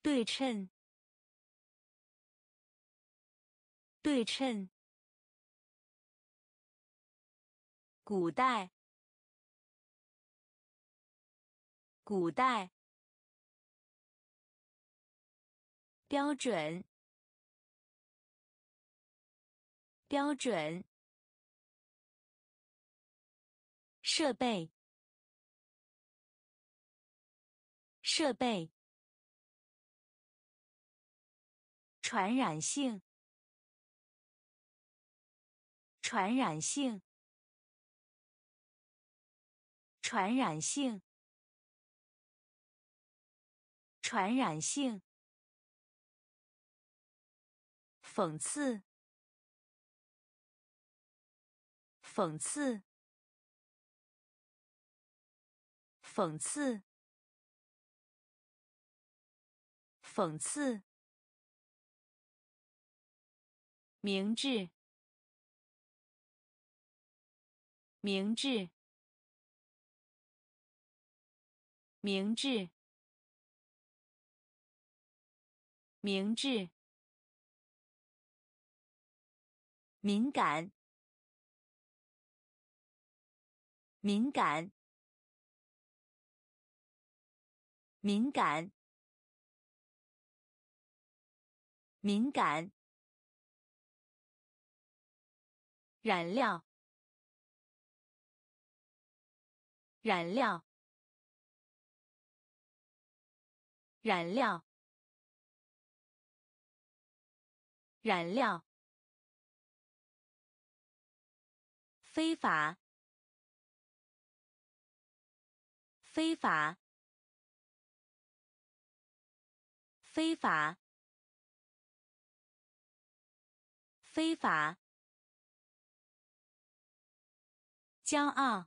对称，对称，古代，古代，标准。标准。设备，设备。传染性，传染性，传染性，传染性。讽刺，讽刺，讽刺，讽刺。明智，明智，明智，明智。敏感，敏感，敏感，敏感。燃料，燃料，燃料，燃料。非法，非法，非法，非法。骄傲，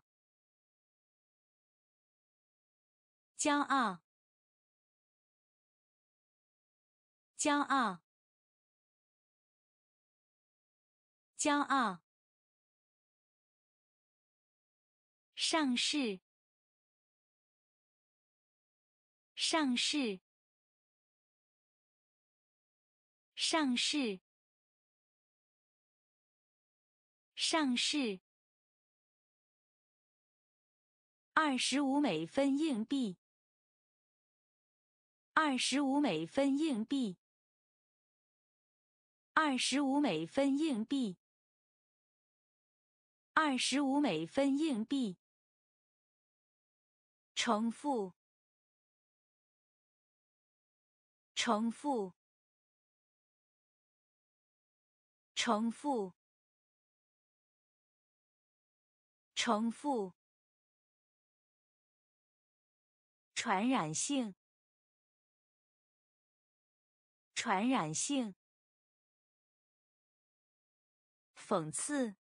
骄傲，骄傲，骄傲。上市，上市，上市，上市。二十五美分硬币，二十五美分硬币，二十五美分硬币，二十五美分硬币。重复，重复，重复，重复。传染性，传染性。讽刺，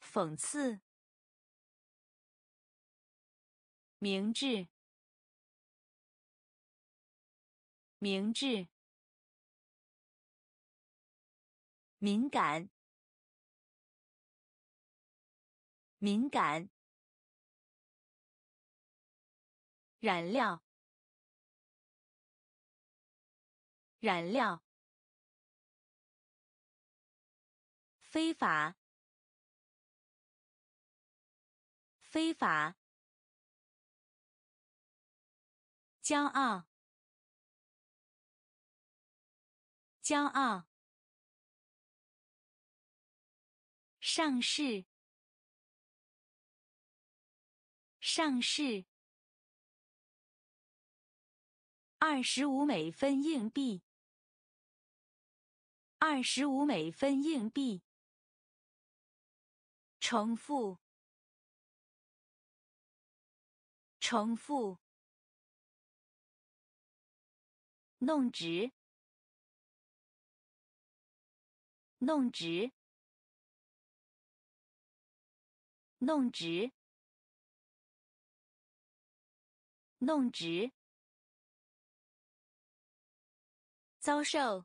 讽刺。明智，明智。敏感，敏感。染料，染料。非法，非法。骄傲，骄傲。上市，上市。二十五美分硬币，二十五美分硬币。重复，重复。弄直，弄直，弄直，弄直。遭受，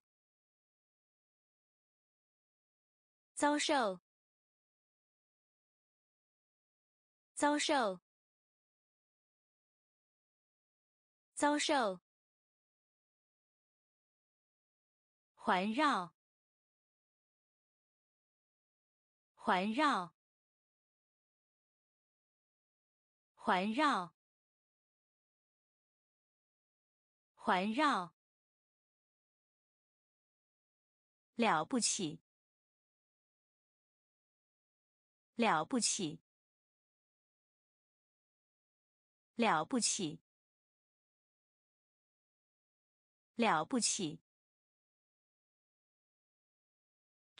遭受，遭受，遭受。环绕，环绕，环绕，环绕。了不起，了不起，了不起。了不起，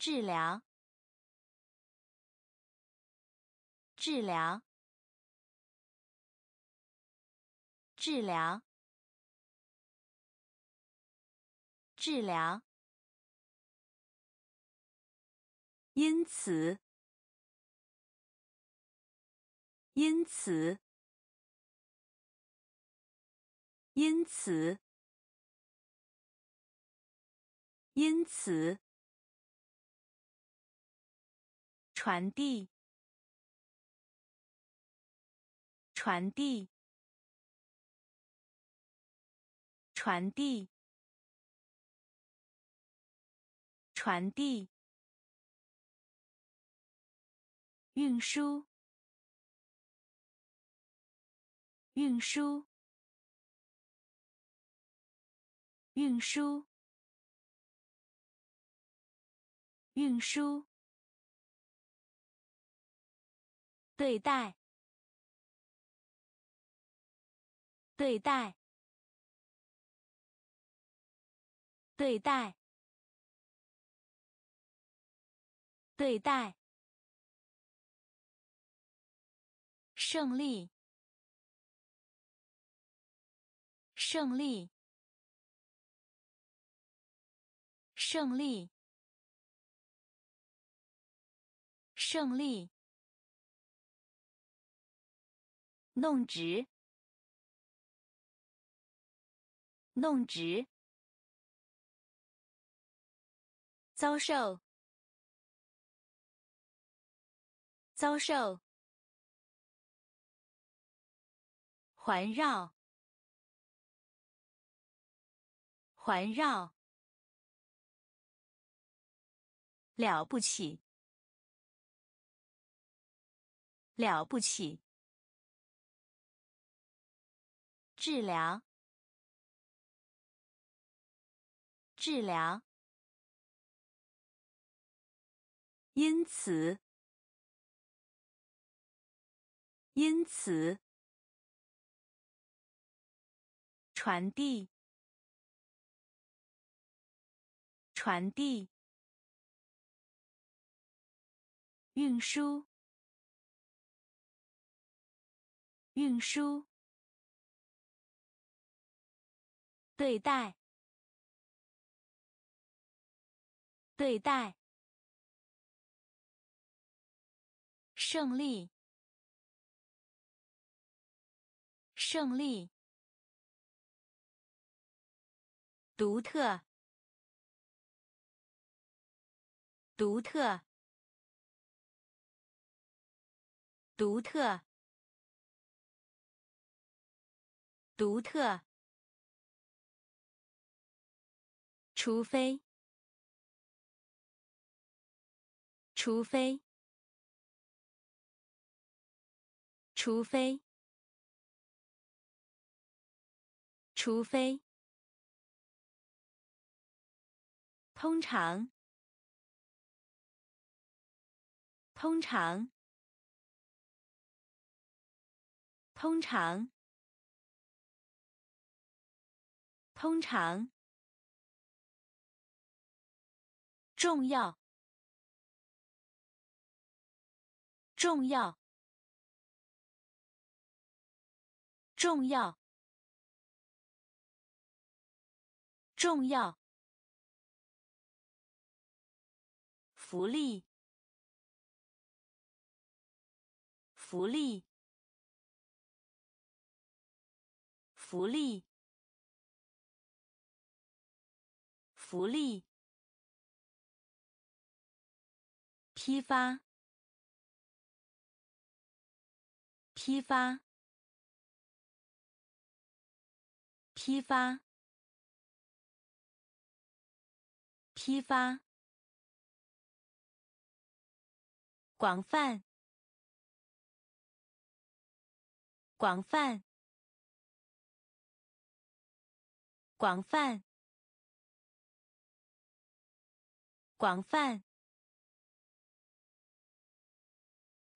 治疗，治疗，治疗，治疗。因此，因此，因此，因此，传递，传递，传递，传递。运输，运输，运输，运输。对待，对待，对待，对待。胜利，胜利，胜利，胜利。弄直，弄直。遭受，遭受。环绕，环绕，了不起，了不起，治疗，治疗，因此，因此。传递，传递，运输，运输，对待，对待，胜利，胜利。独特，独特，独特，独特。除非，除非，除非，除非。通常，通常，通常，通常，重要，重要，重要，重要。福利，福利，福利，福利。批发，批发，批发，批发。广泛，广泛，广泛，广泛。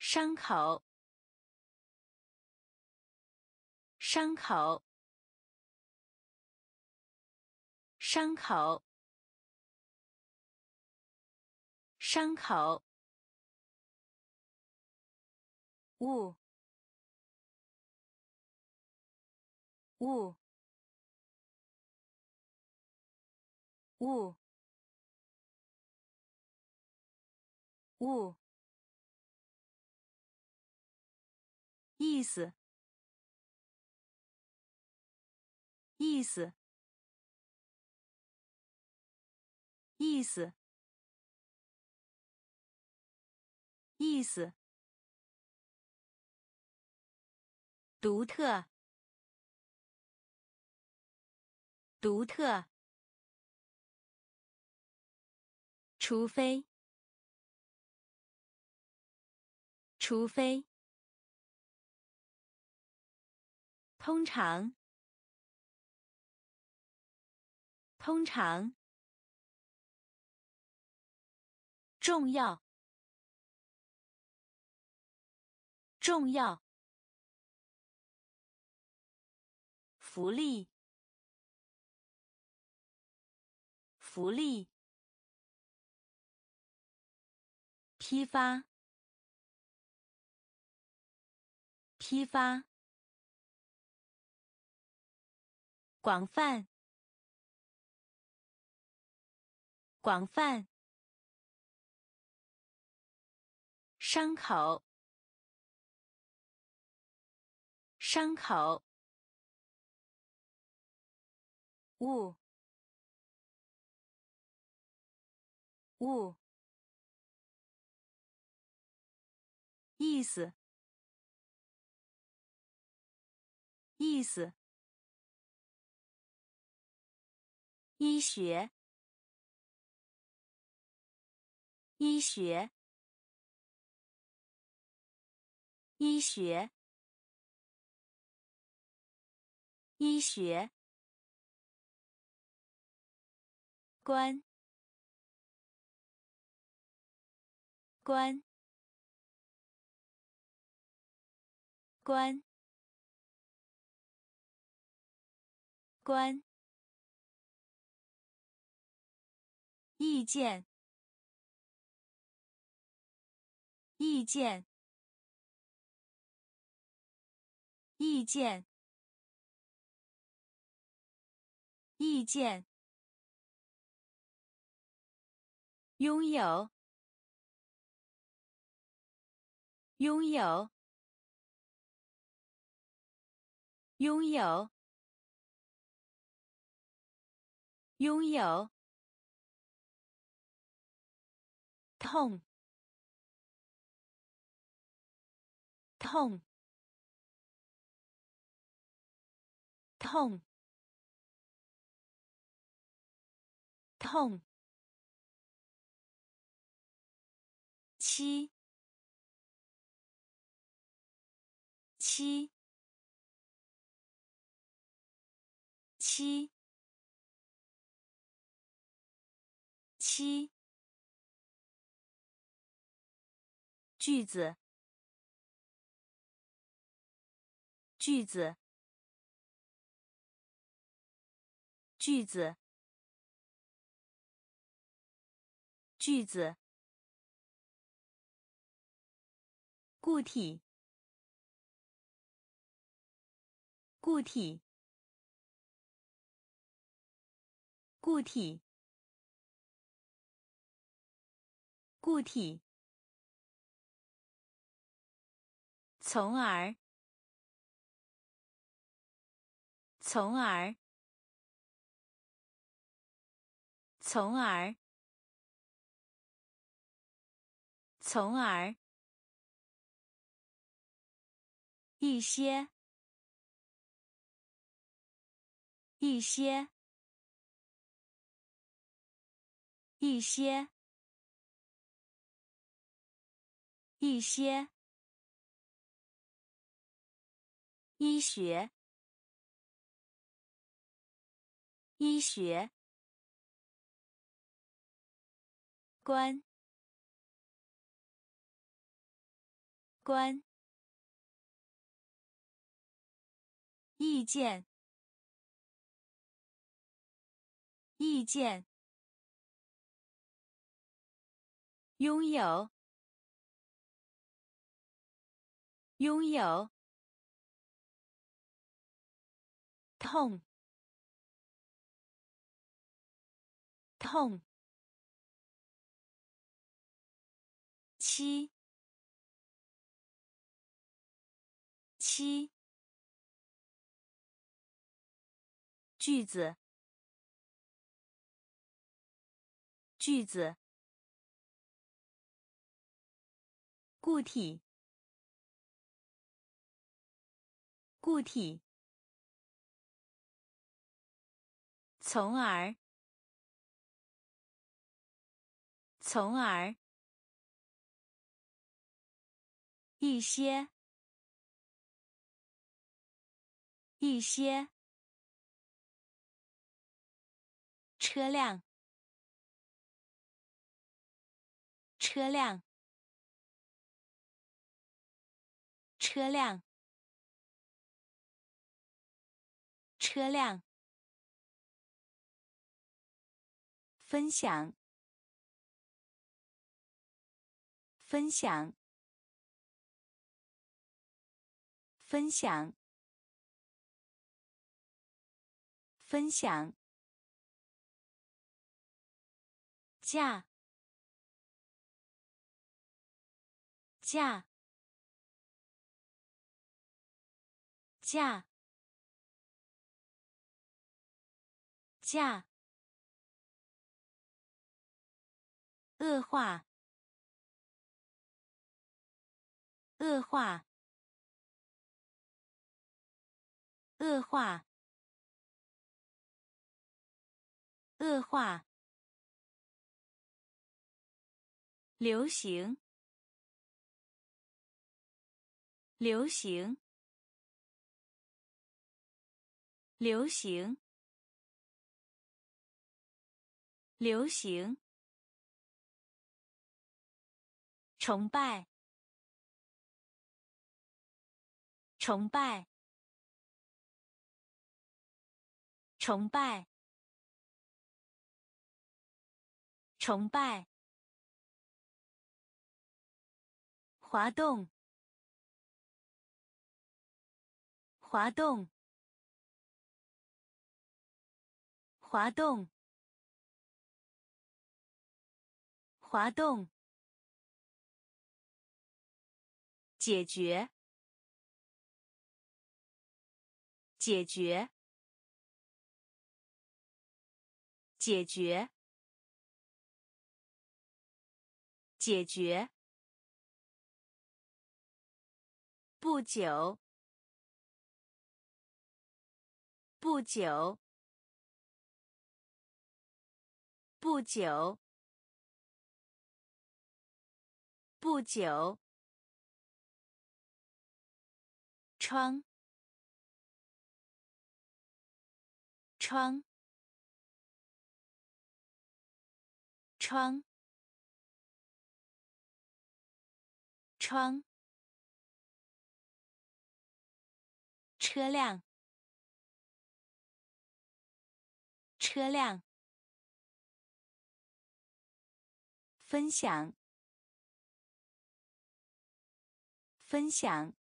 伤口，伤口，伤口，伤口，物，物，物，物，意思，意思。意思，意思，独特，独特，除非，除非，通常，通常。重要，重要。福利，福利。批发，批发。广泛，广泛。伤口，伤口。物，物。意思，意思。医学，医学。医学，医学，关，关，关，关，意见，意见。意见，意见，拥有，拥有，拥有，拥有，痛，痛。痛，痛。七，七，七，七。句子，句子。句子，句子，固体，固体，固体，固体，从而，从而。从而，从而，一些，一些，一些，一些，医学，医学。关，关。意见，意见，拥有，拥有，痛，痛，七，七。句子，句子，固体，固体，从而，从而，一些，一些。车辆，车辆，车辆，车辆。分享，分享，分享，分享。价，价，价，价，恶化，恶化，恶化，恶化。流行，流行，流行，流行。崇拜，崇拜，崇拜，崇拜。滑动，滑动，滑动，滑动。解决，解决，解决，解决。不久，不久，不久，不久。窗，窗，窗，窗。车辆，车辆。分享，分享。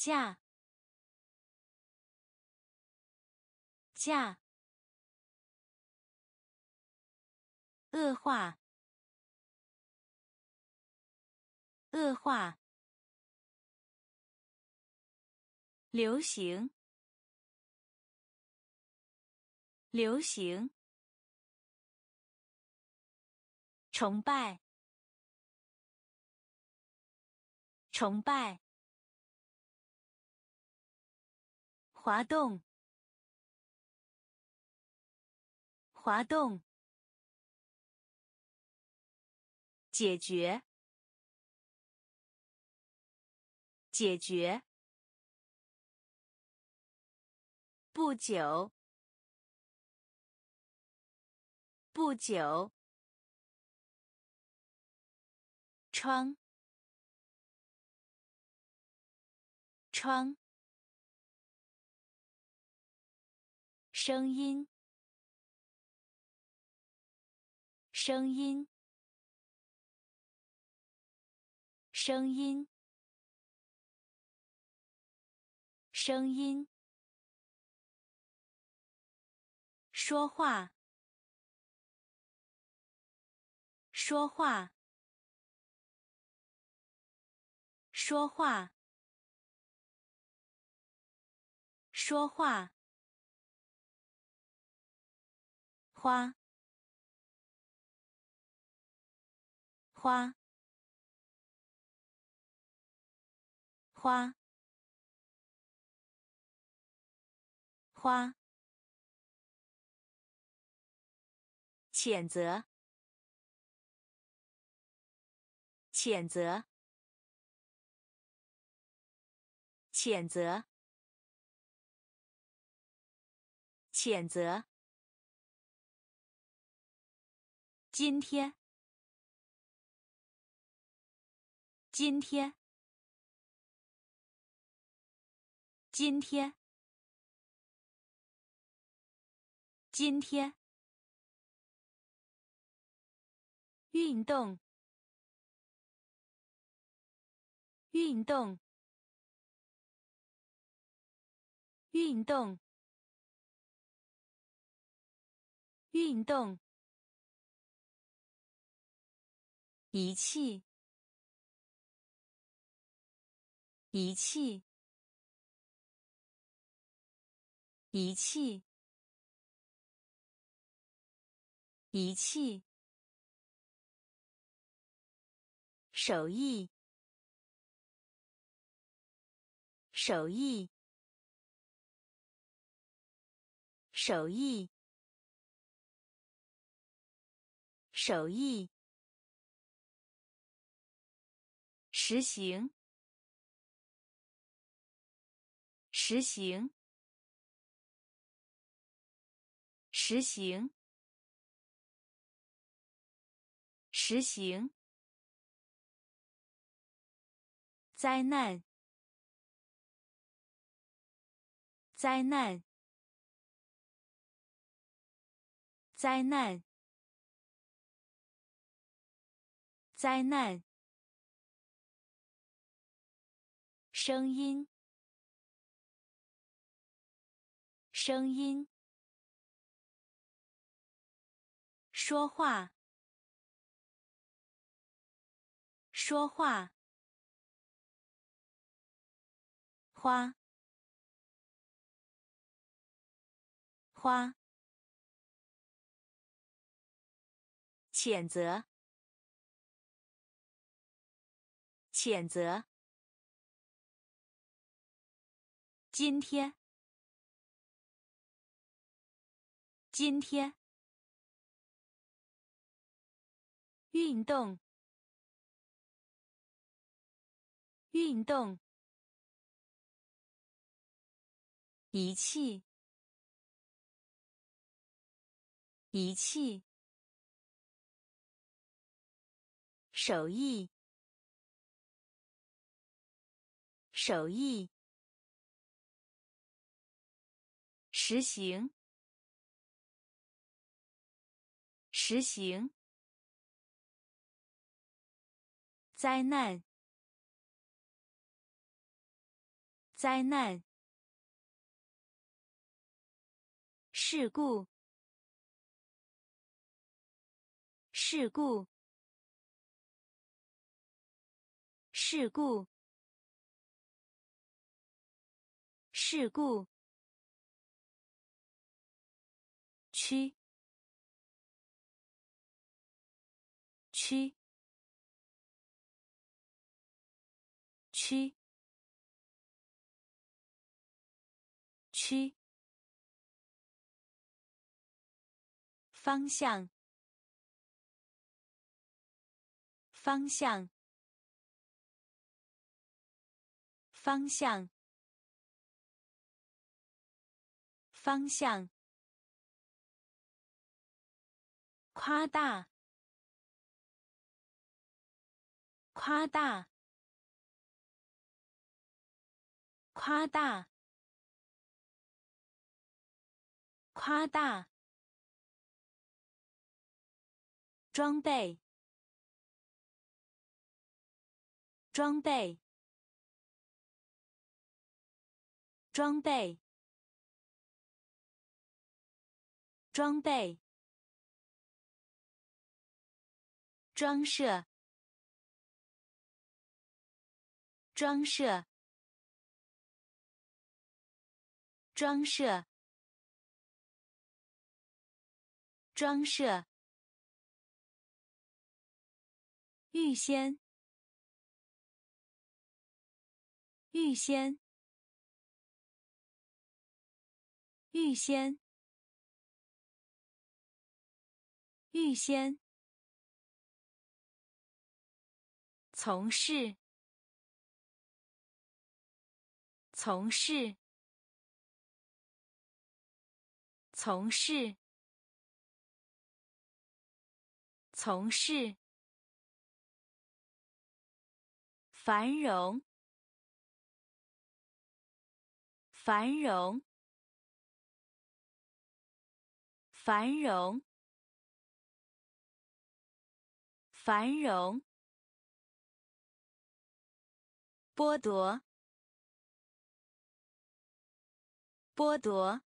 价，价。恶化，恶化。流行，流行。崇拜，崇拜。滑动，滑动。解决，解决。不久，不久。窗，窗。声音，声音，声音，声音。说话，说话，说话，说话。花，花，花，花。谴责，谴责，谴责，谴责。今天，今天，今天，今天。运动，运动，运动，运动。仪器，仪器，仪器，仪器。手艺，手艺，手艺，手艺。实行，实行，实行，实行。灾难，灾难，灾难，灾难。声音，声音，说话，说话，花，花，谴责，谴责。今天，今天，运动，运动，仪器，仪器，手艺，手艺。实行，实行。灾难，灾难。事故，事故，事故，事故。七。七。七。七。方向，方向，方向，方向。夸大，夸大，夸大，夸大，装备，装备，装备，装备，装设，装设。装设，装设，预先，预先，预先，预先，从事，从事。从事，从事，繁荣，繁荣，繁荣，繁荣，剥夺，剥夺。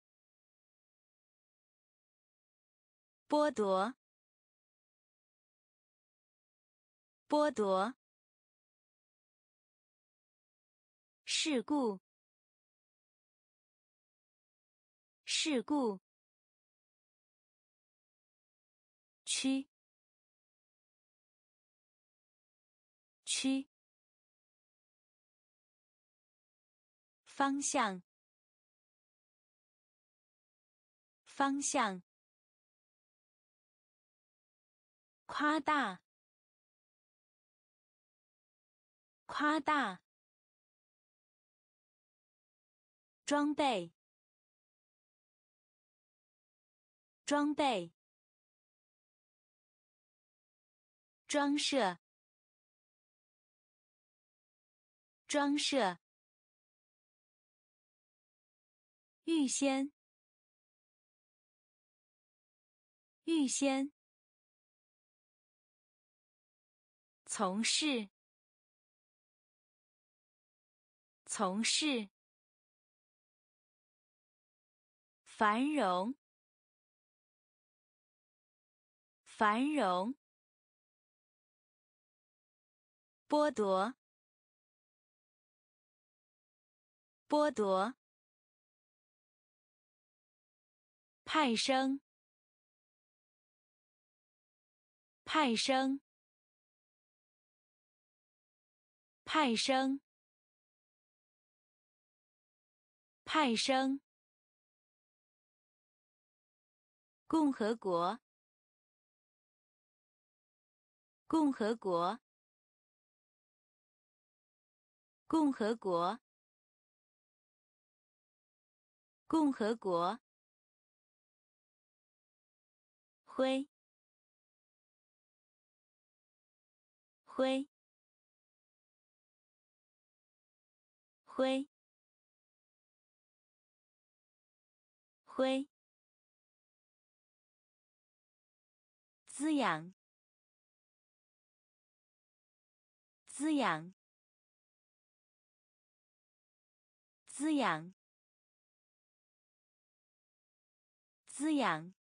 剥夺，剥夺。事故，事故。区，区。方向，方向。夸大，夸大，装备，装备，装设，装设，预先，预先。从事，从事，繁荣，繁荣，剥夺，剥夺，派生，派生。派生，派生。共和国，共和国，共和国，共和国。灰，灰。灰，灰，滋养，滋养，滋养，滋养，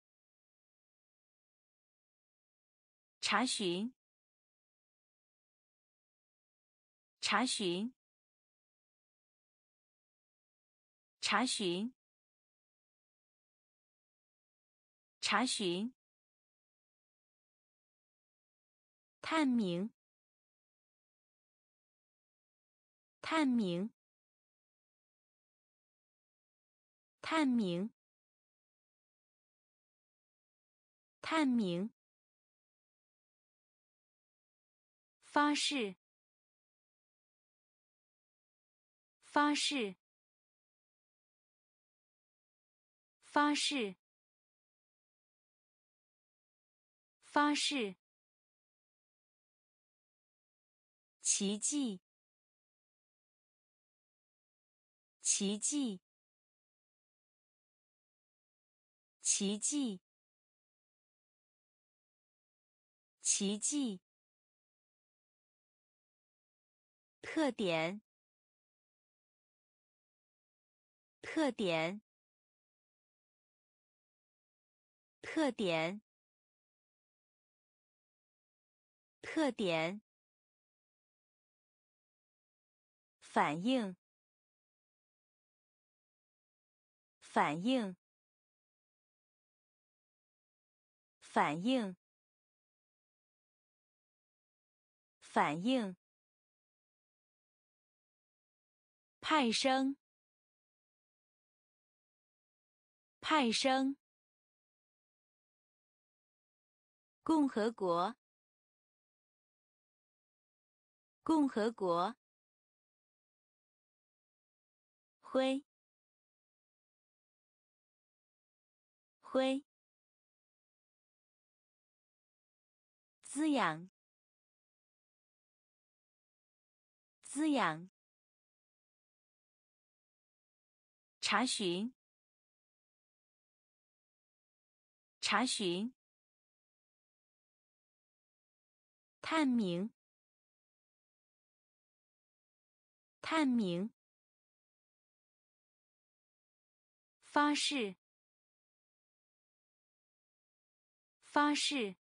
查询，查询。查询，查询，探明，探明，探明，探明，发誓，发誓。发誓，发誓，奇迹，奇迹，奇迹，奇迹。特点，特点，特点，特点。反应，反应，反应，反应。派生，派生。共和国，共和国。灰，灰。滋养，滋养。查询，查询。探明，探明。发誓，发誓。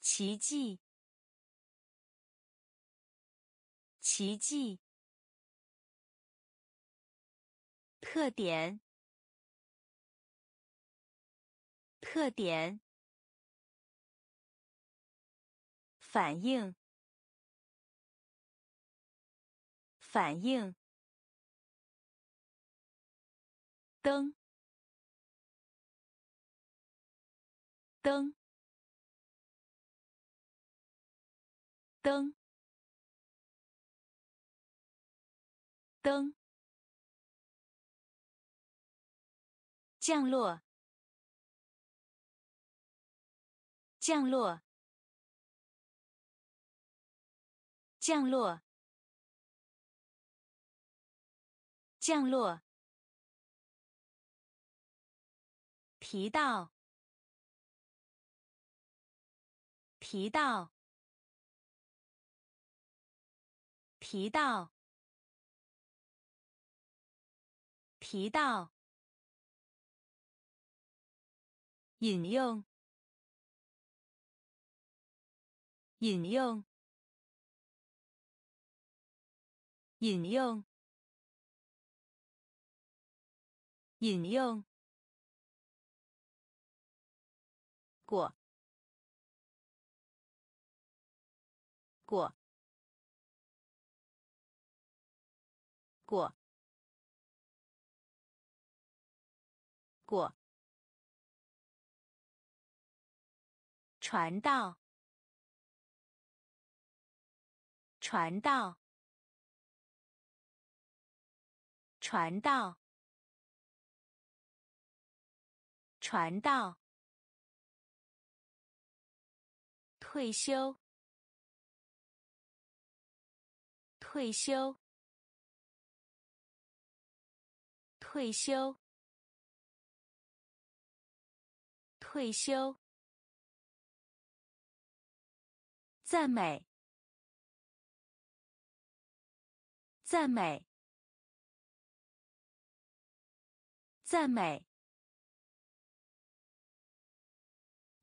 奇迹，奇迹。特点，特点。反应，反应。灯，灯，灯，灯。降落，降落，降落，降落。提到，提到，提到，提到。引用，引用，引用，引用。过，过，过，过。传道，传道，传道，传道。退休，退休，退休，退休。赞美，赞美，赞美，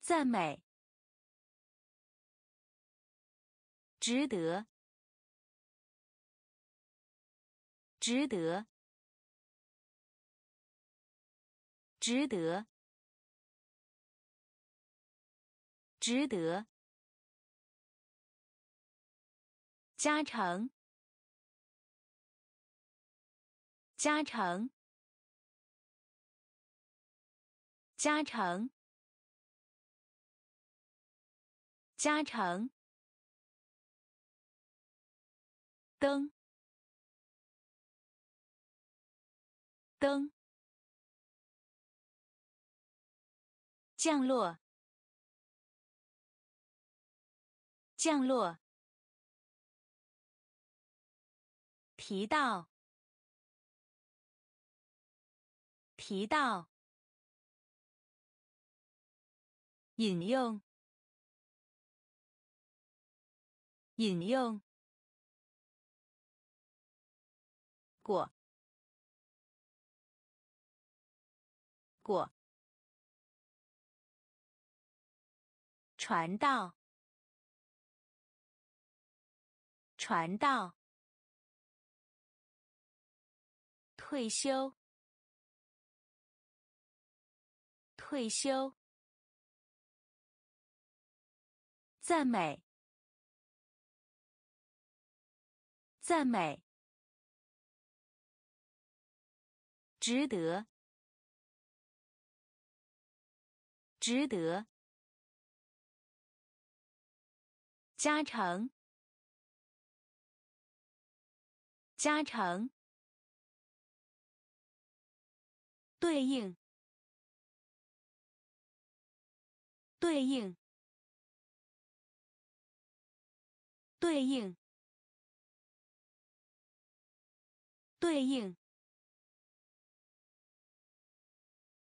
赞美。值得，值得，值得，值得。加成，加成，加成，加成。灯，灯，降落，降落。提到，提到，引用，引用，过，过，传道，传道。退休，退休，赞美，赞美，值得，值得，加成，加成。对应，对应，对应，对应。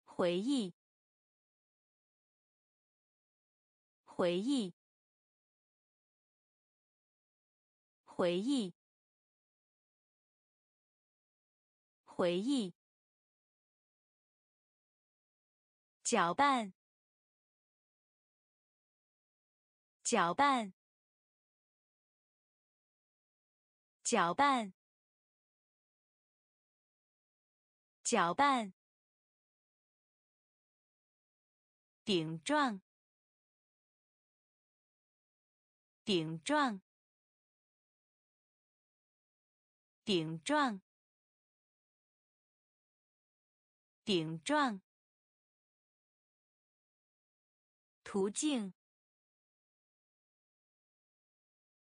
回忆，回忆，回忆，回忆。搅拌，搅拌，搅拌，搅拌。顶状，顶状，顶状，顶状。途径，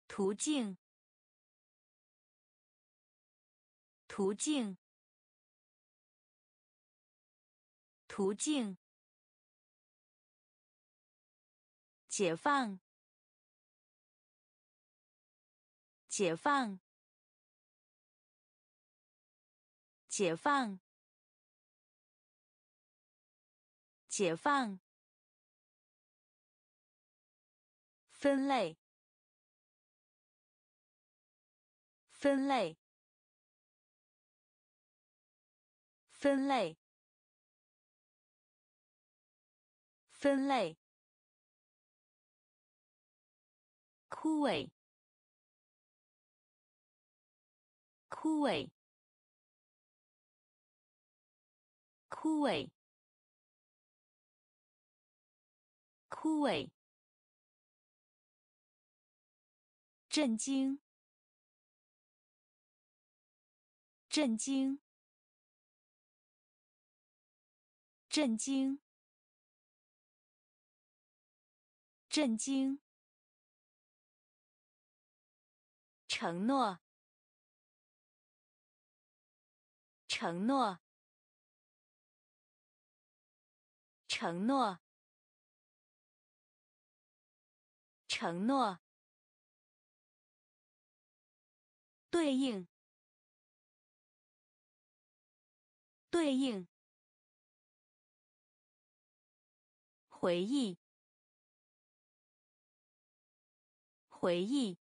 途径，途径，途径。解放，解放，解放，解放。分类，分类，分类，分类。枯萎，枯萎，枯萎，枯萎。震惊！震惊！震惊！震惊！承诺！承诺！承诺！承诺！对应，对应，回忆，回忆，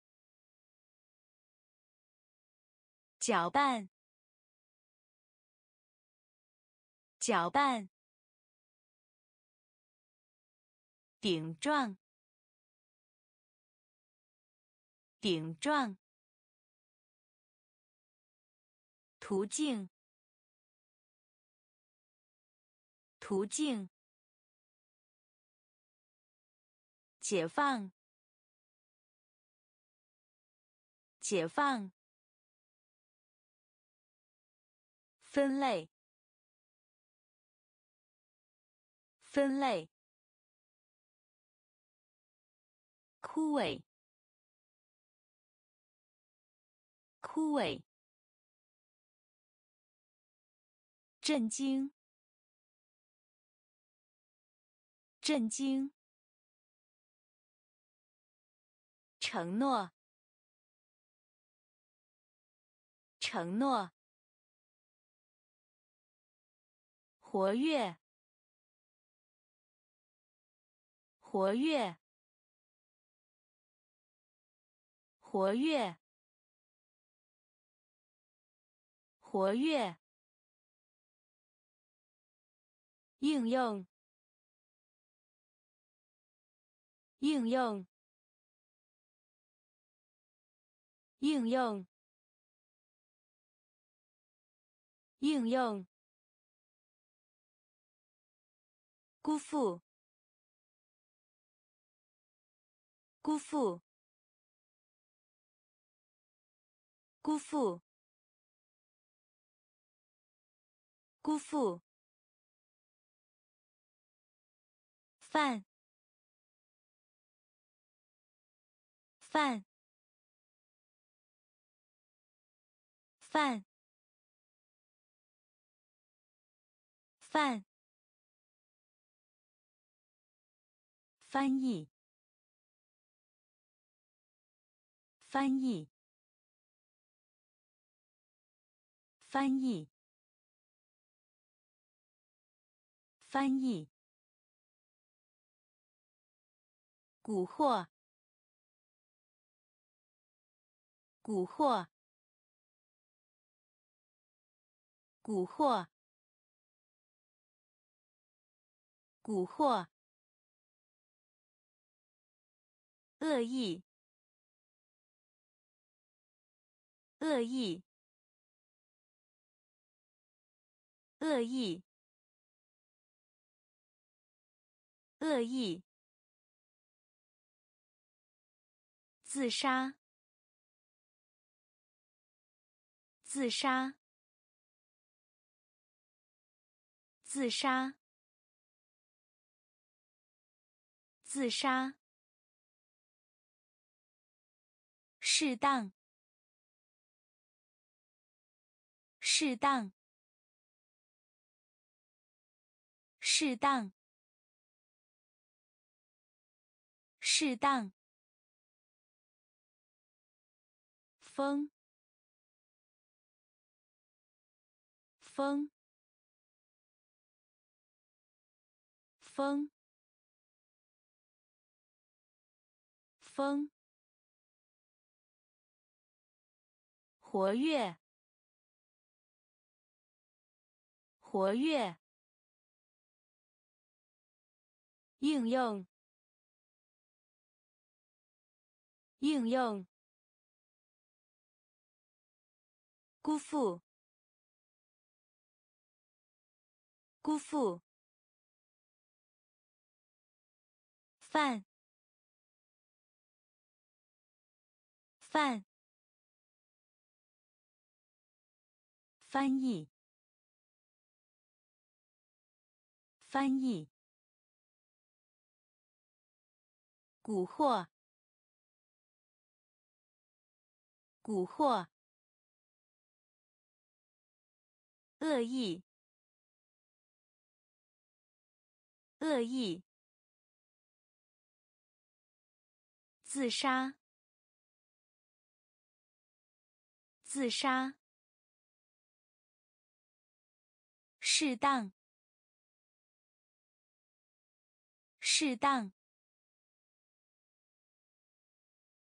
搅拌，搅拌，顶状，顶状。途径，途径，解放，解放，分类，分类，枯萎，枯萎。震惊！震惊！承诺！承诺！活跃，活跃，活跃，活跃。应用，应用，应用，应用。辜负，辜负，辜负，辜负。饭，饭，饭，饭。翻译，翻译，翻译，翻译。蛊惑，蛊惑，蛊惑，蛊惑。恶意，恶意，恶意，恶意。自杀，自杀，自杀，自杀。适当，适当，适当，适当。风，风，风，风。活跃，活跃。应用，应用。辜负，辜负。饭，饭。翻译，翻译。蛊惑，蛊惑。恶意，恶意。自杀，自杀。适当，适当。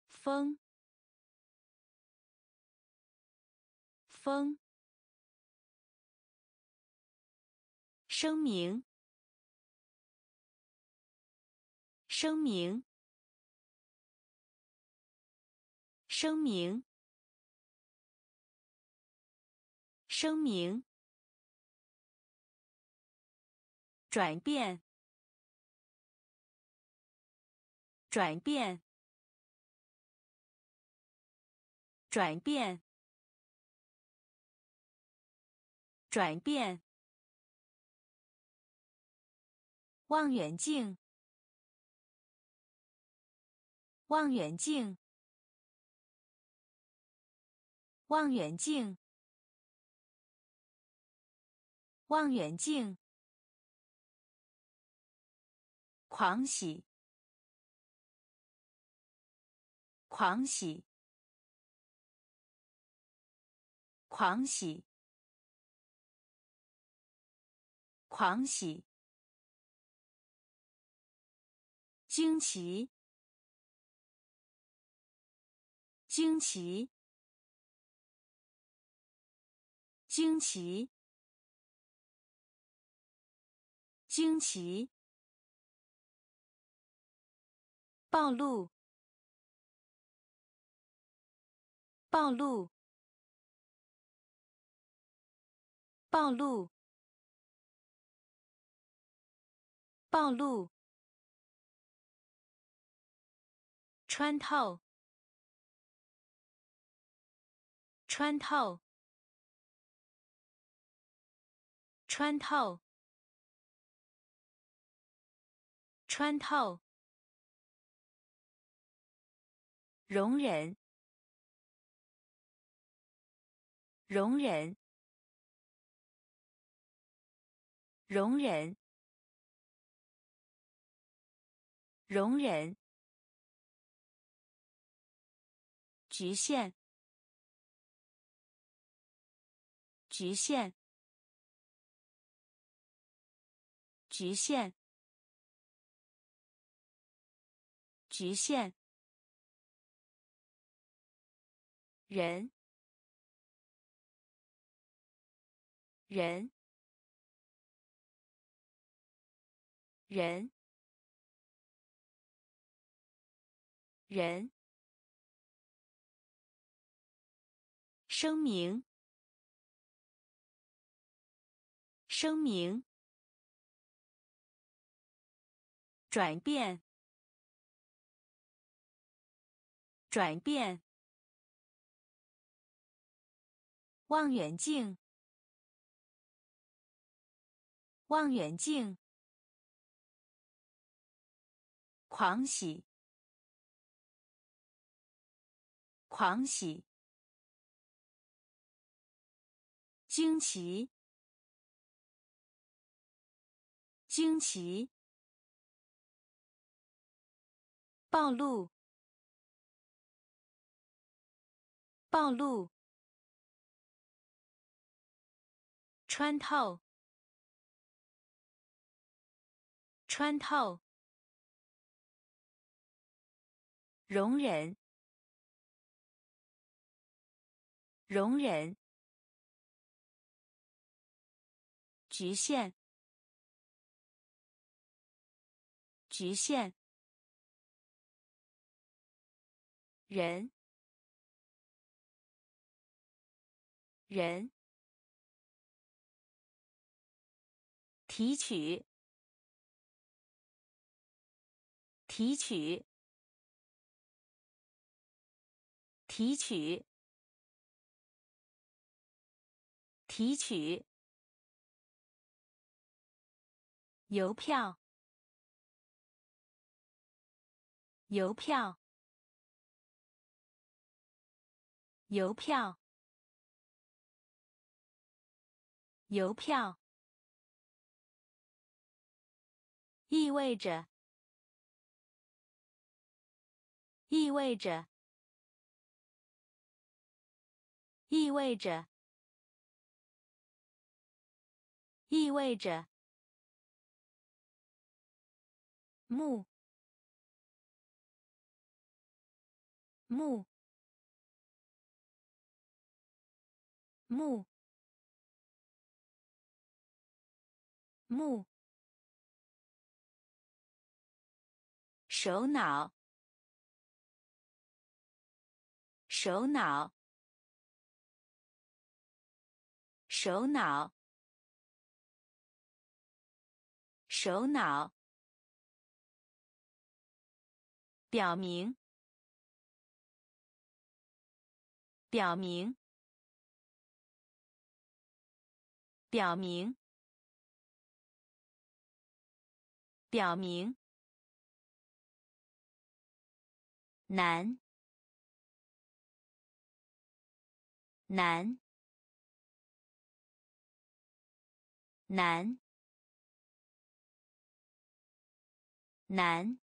风，风。声明，声明，声明，声明。转变，转变，转变，转变。望远镜，望远镜，望远镜，望远镜。狂喜，狂喜，狂喜，狂喜，惊奇，惊奇，惊奇，惊奇，暴露，暴露。暴露，暴露，穿透，穿透，穿透，穿透，容忍，容忍。容忍，容忍，局限，局限，局限，局限，人，人。人，人，声明，声明，转变，转变，望远镜，望远镜。狂喜，狂喜，惊奇，惊奇，暴露，暴露，穿透，穿透。容忍，容忍，局限，局限，人，人，提取，提取。提取，提取，邮票，邮票，邮票，邮票，意味着，意味着。意味着，意味着，木，木，木，木，首脑，首脑。首脑，首脑，表明，表明，表明，表明，难，难。难，难。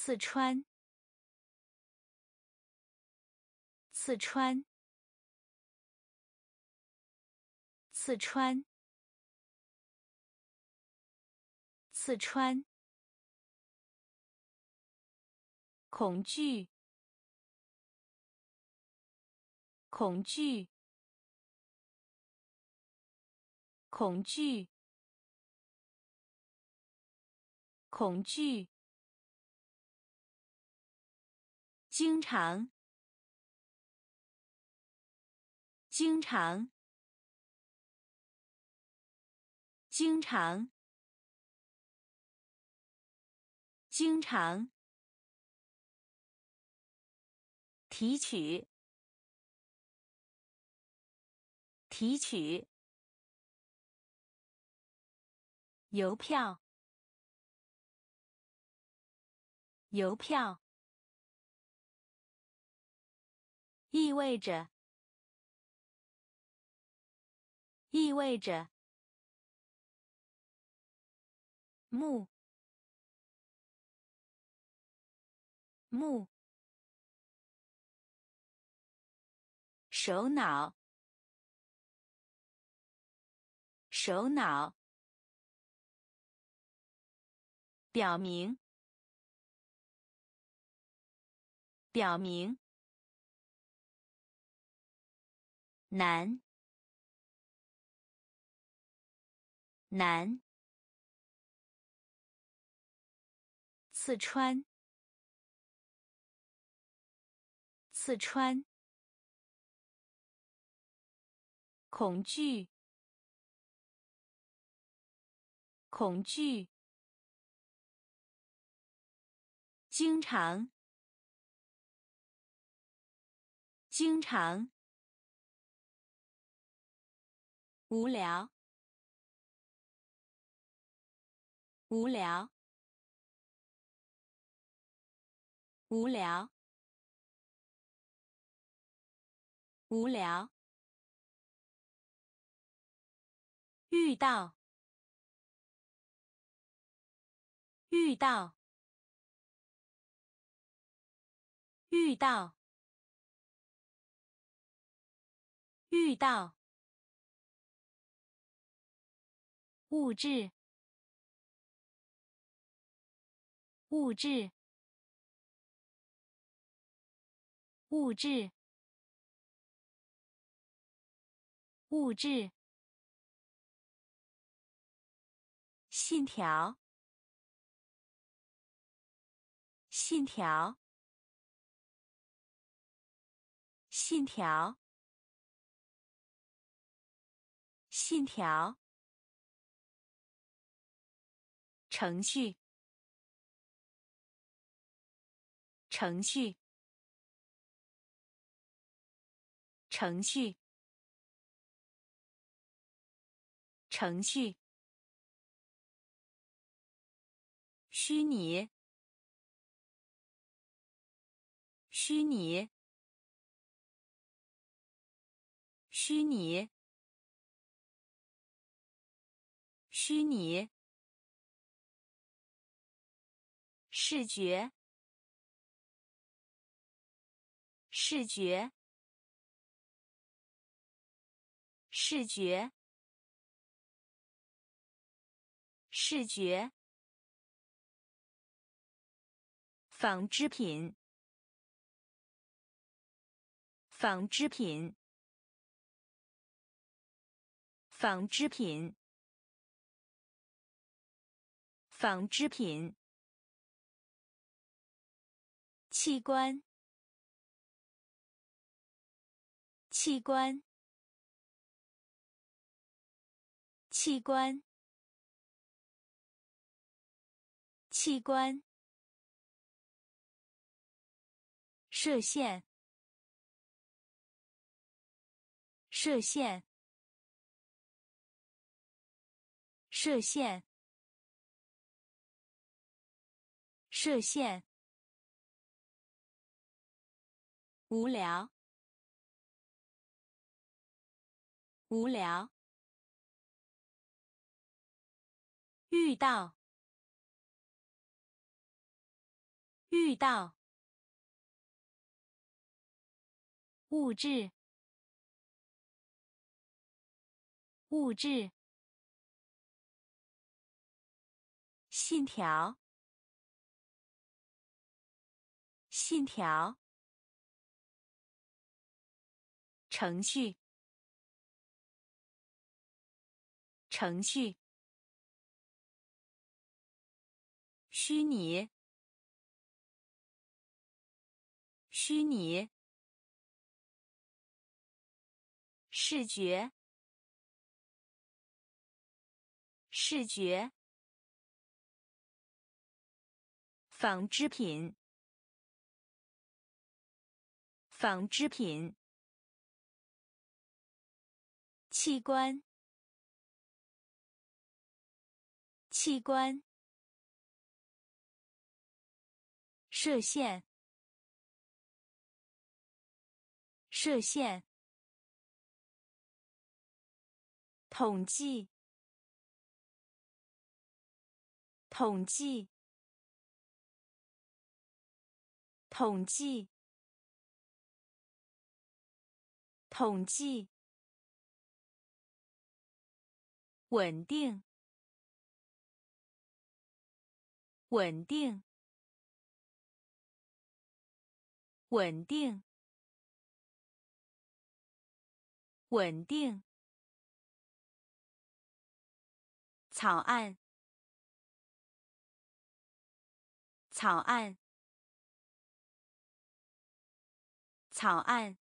刺穿，刺穿，刺穿，刺穿，恐惧，恐惧，恐惧，恐惧，经常，经常。经常，经常。提取，提取。邮票，邮票。意味着，意味着。木木首脑首脑表明表明难。难。刺穿，刺穿，恐惧，恐惧，经常，经常，无聊，无聊。无聊，无聊。遇到，遇到，遇到，遇到。物质，物质。物质，物质，信条，信条，信条，信条，程序，程序。程序，程序，虚拟，虚拟，虚拟，虚拟，视觉，视觉。视觉，视觉，纺织品，纺织品，纺织品，纺织品，器官，器官。器官，器官，射线，射线，射线，射线，无聊，无聊。遇到，遇到，物质，物质，信条，信条，程序，程序，虚拟，虚拟。视觉，视觉，纺织品，纺织品，器官，器官，射线，射线。统计，统计，统计，统计，稳定，稳定，稳定，稳定。草案，草案，草案，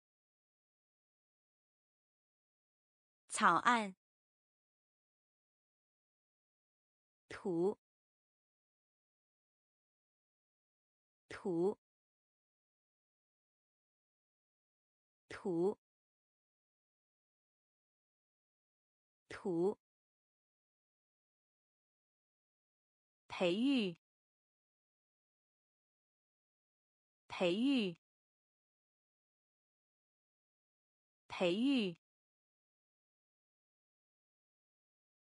草案。土，土，土，土。培育，培育，培育，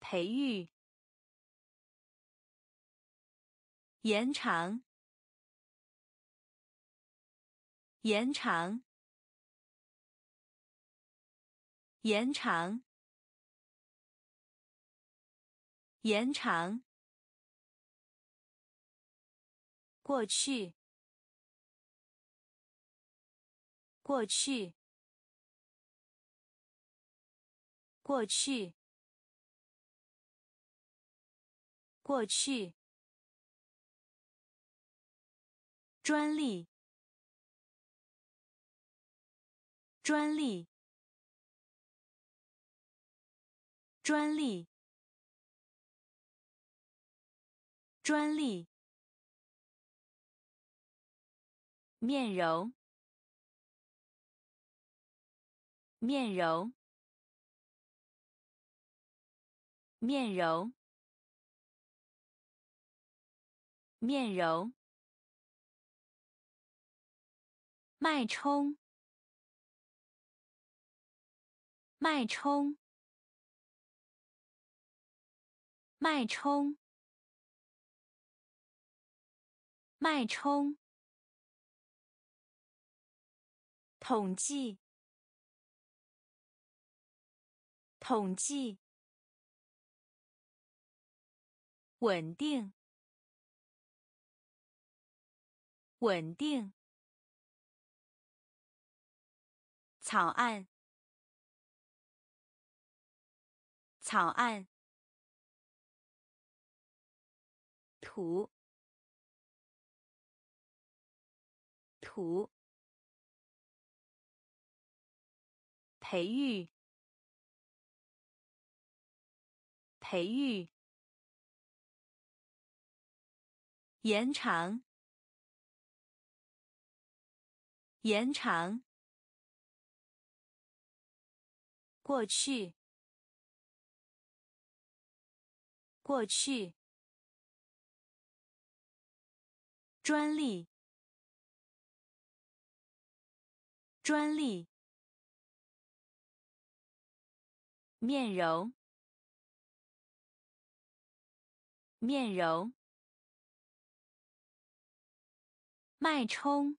培育，延长，延长，延长，延长。过去，过去，过去，过去。专利，专利，专利，专利。面容，面容，面容，面容。脉冲，脉冲，脉冲，脉冲。统计，统计，稳定，稳定，草案，草案，土，土。培育，培育，延长，延长，过去，过去，专利，专利。面容，面容，脉冲，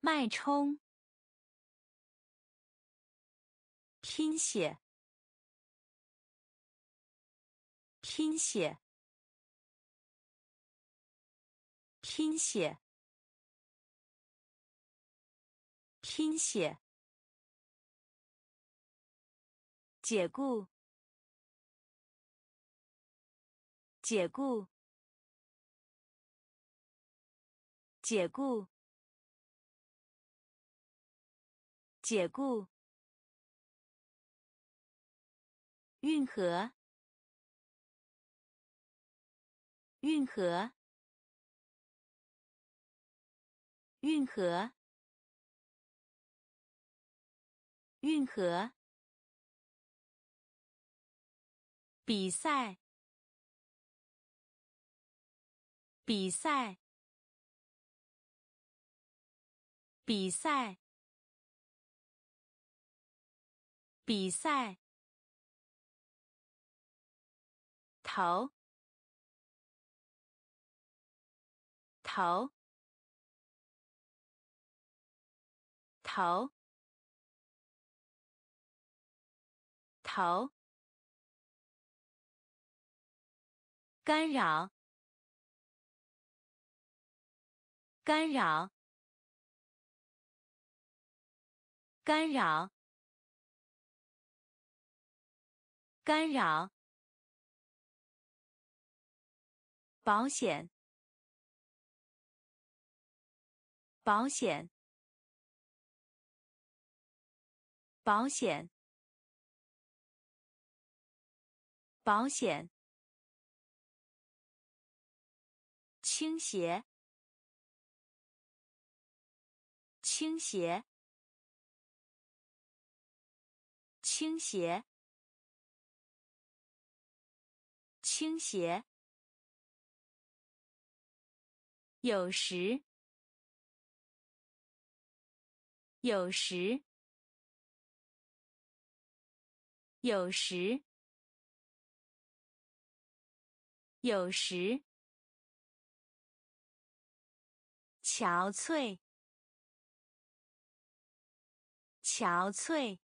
脉冲，拼写，拼写，拼写，拼写。解雇，解雇，解雇，解雇。运河，运河，运河，运河。比赛，比赛，比赛，比赛。头，头，头，头。干扰，干扰，干扰，干扰。保险，保险，保险，保险。倾斜，倾斜，倾斜，倾斜。有时，有时，有时，有时。憔悴，憔悴，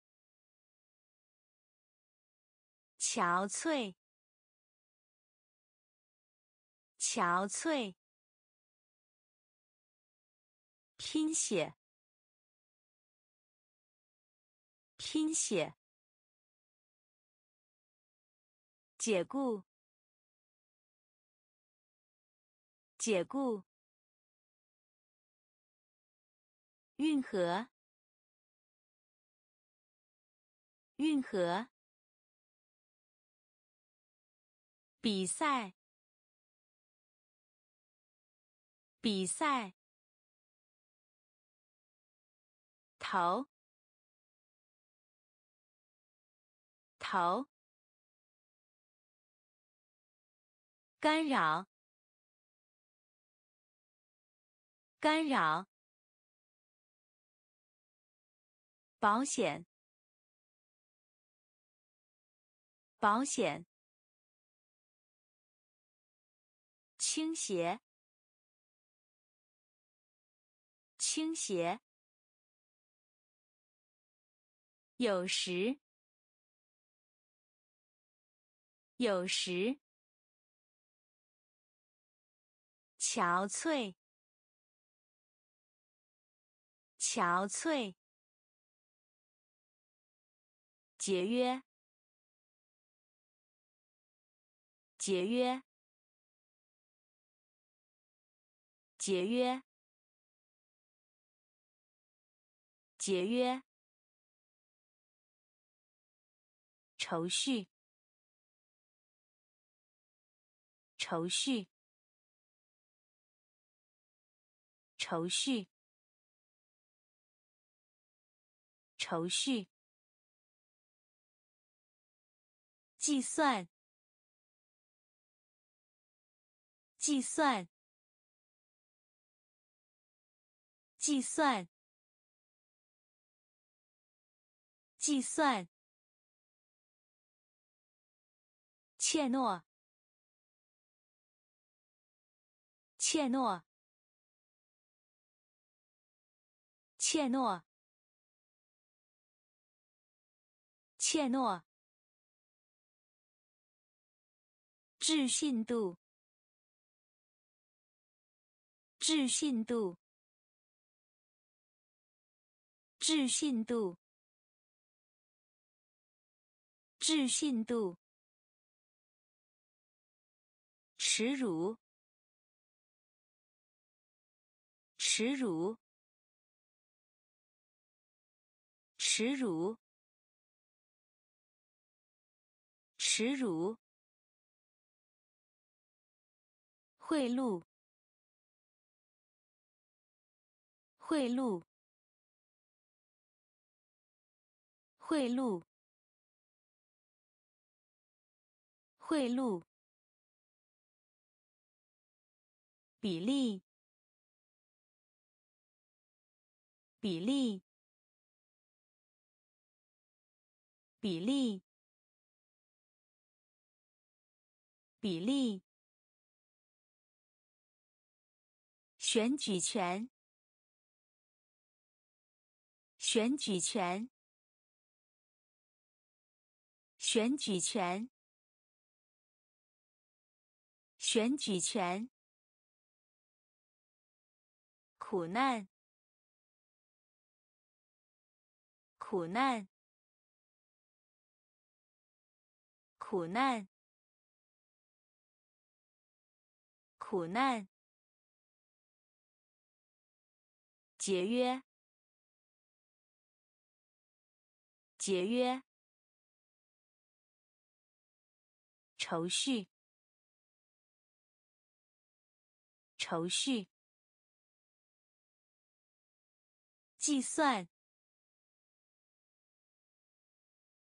憔悴，憔悴。拼写，拼写。解雇，解雇。运河，运河。比赛，比赛。头，头。干扰，干扰。保险，保险，倾斜，倾斜，有时，有时，憔悴，憔悴。节约，节约，节约，节约。愁绪，愁绪，愁绪，愁绪。计算，计算，计算，计算。怯懦，怯懦，怯懦，怯懦，置信度，置信度，置信度，置信度，耻辱，耻辱。耻辱，耻辱，贿赂，贿赂，贿赂，贿赂，比例，比例。比例，比例，选举权，选举权，选举权，选举权，苦难，苦难。苦难，苦难，节约，节约，愁绪，愁绪，计算，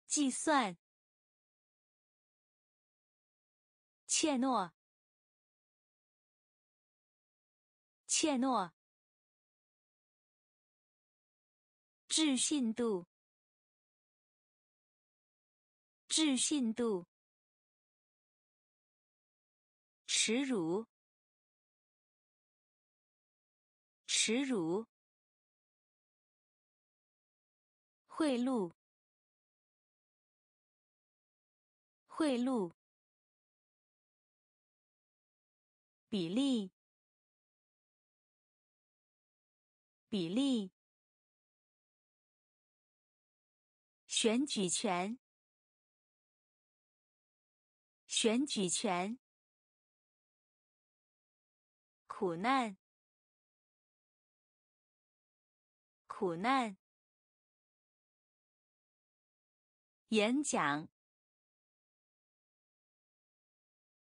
计算。怯懦，怯懦，置信度，置信度，耻辱，耻辱，贿赂，贿赂。比例，比例，选举权，选举权，苦难，苦难，演讲，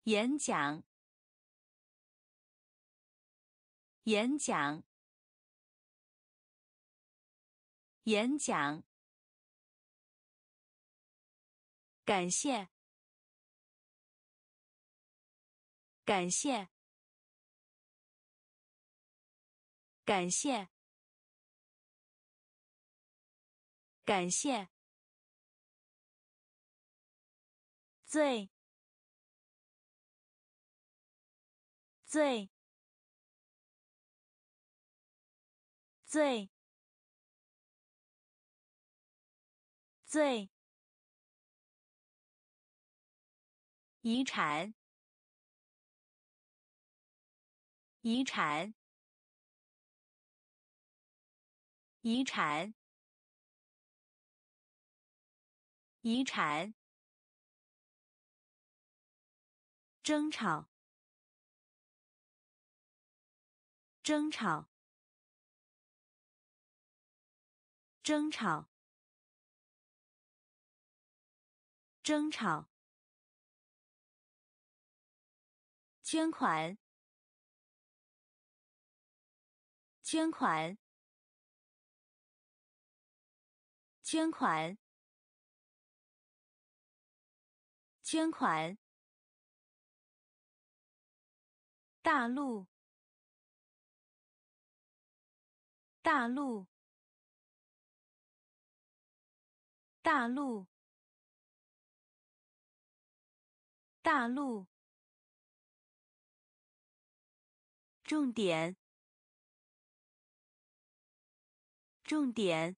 演讲。演讲，演讲。感谢，感谢，感谢，感谢。最，最。最最遗产遗产遗产遗产争吵争吵。争吵，争吵。捐款，捐款，捐款，捐款。大陆，大陆。大陆，大陆，重点，重点，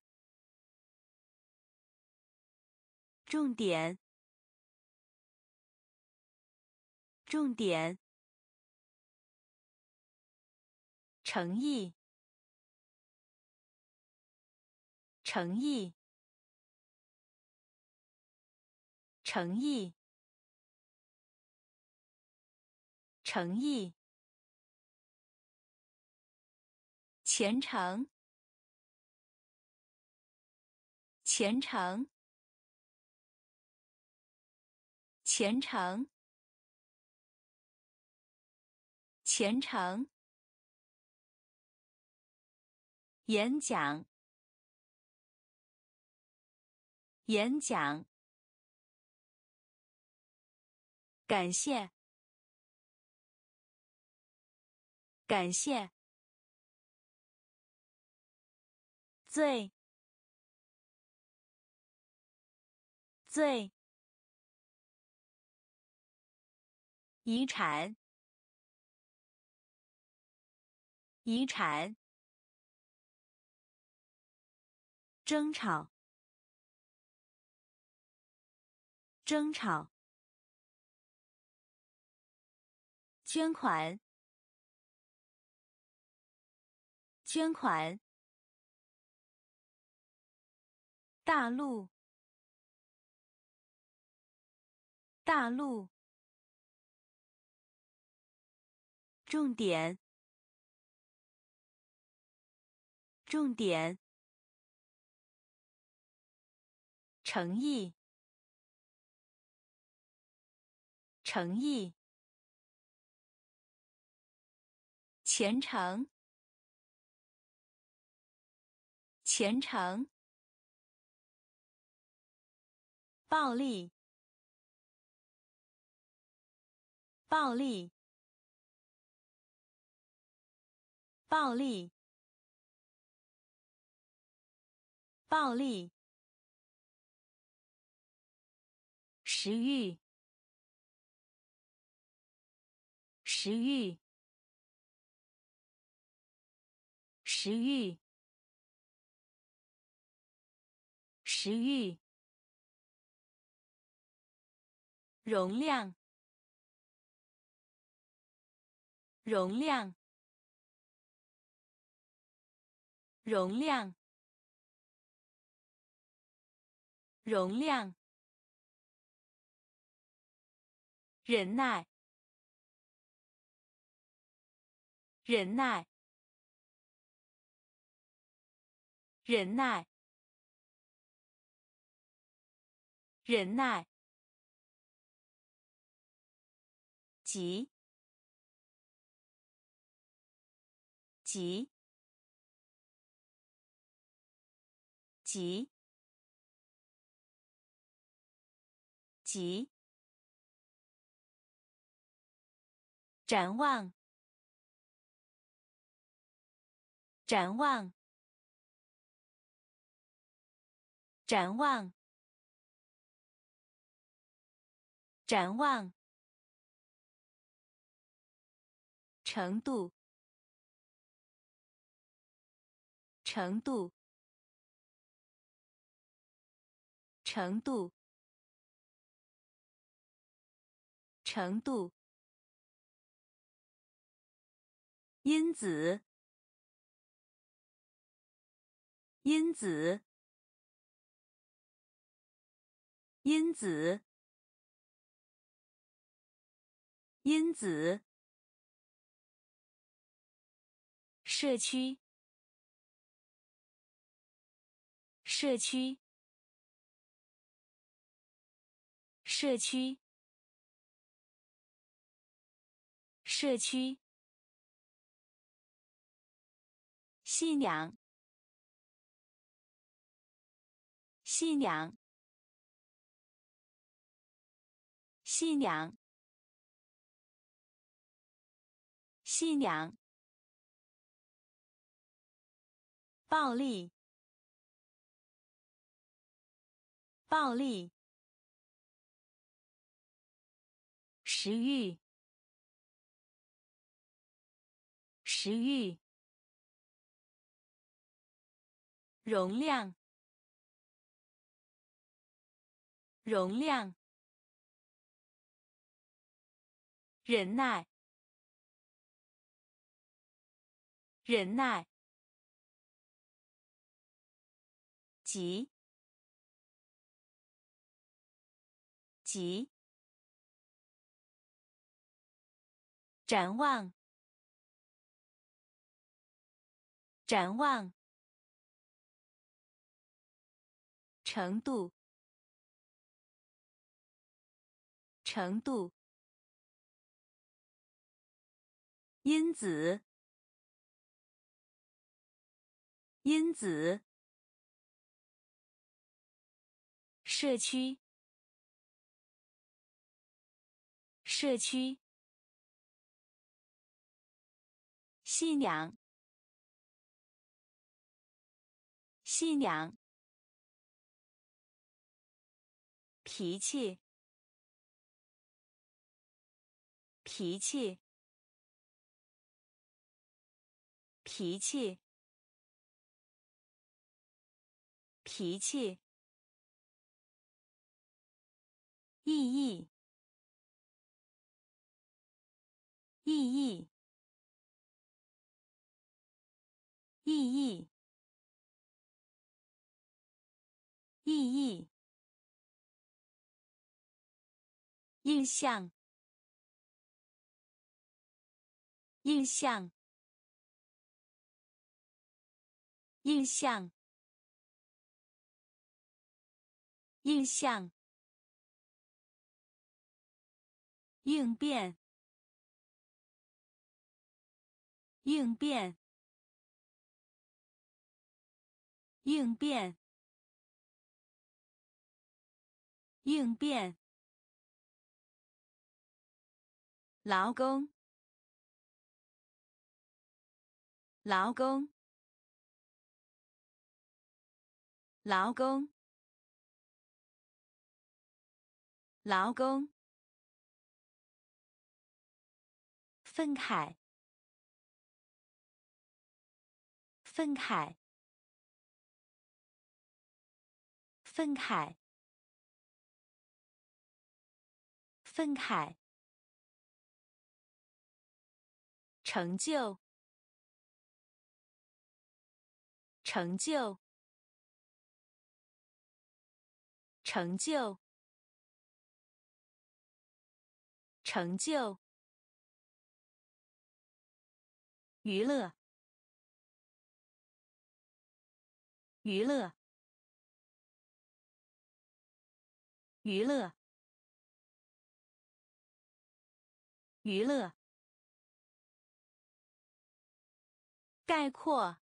重点，重点，诚意，诚意，诚意，诚意。虔诚，虔诚，虔诚，虔诚。演讲，演讲。感谢，感谢。最最遗产。遗产。争吵。争吵。捐款。捐款。大陆，大陆，重点，重点，诚意，诚意，虔诚，虔诚。暴力，暴力，暴力，暴力。食欲，食欲，食欲，食欲。容量，容量，容量，容量。忍耐，忍耐，忍耐，忍耐。急，急，急，急。展望，展望，展望，展望。程度，程度，程度，程度。因子，因子，因子，因子。社区，社区，社区，社区。信仰，信仰，信仰，信仰。暴力，暴力。食欲，食欲。容量，容量，忍耐，忍耐，急，急，展望，展望，程度。程度，因子，因子，社区，社区，信仰，信仰，脾气。脾气，脾气，脾气，意义，意义，意义，意义，印象。印象，印象，印象，应变，应变，应变，应变，劳工。劳工，劳工，劳工，愤慨，愤慨，愤慨，愤慨，成就。成就，成就，成就。娱乐，娱乐，娱乐，娱乐。概括。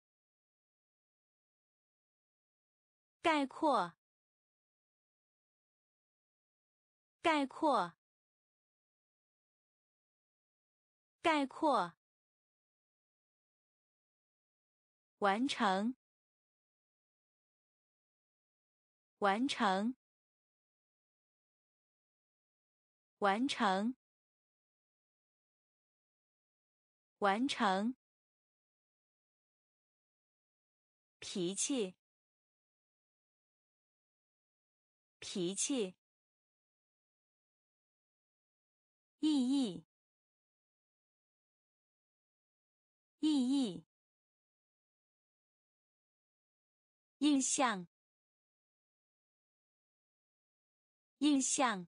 概括，概括，概括，完成，完成，完成，完成，脾气。脾气，意义，意义，印象，印象，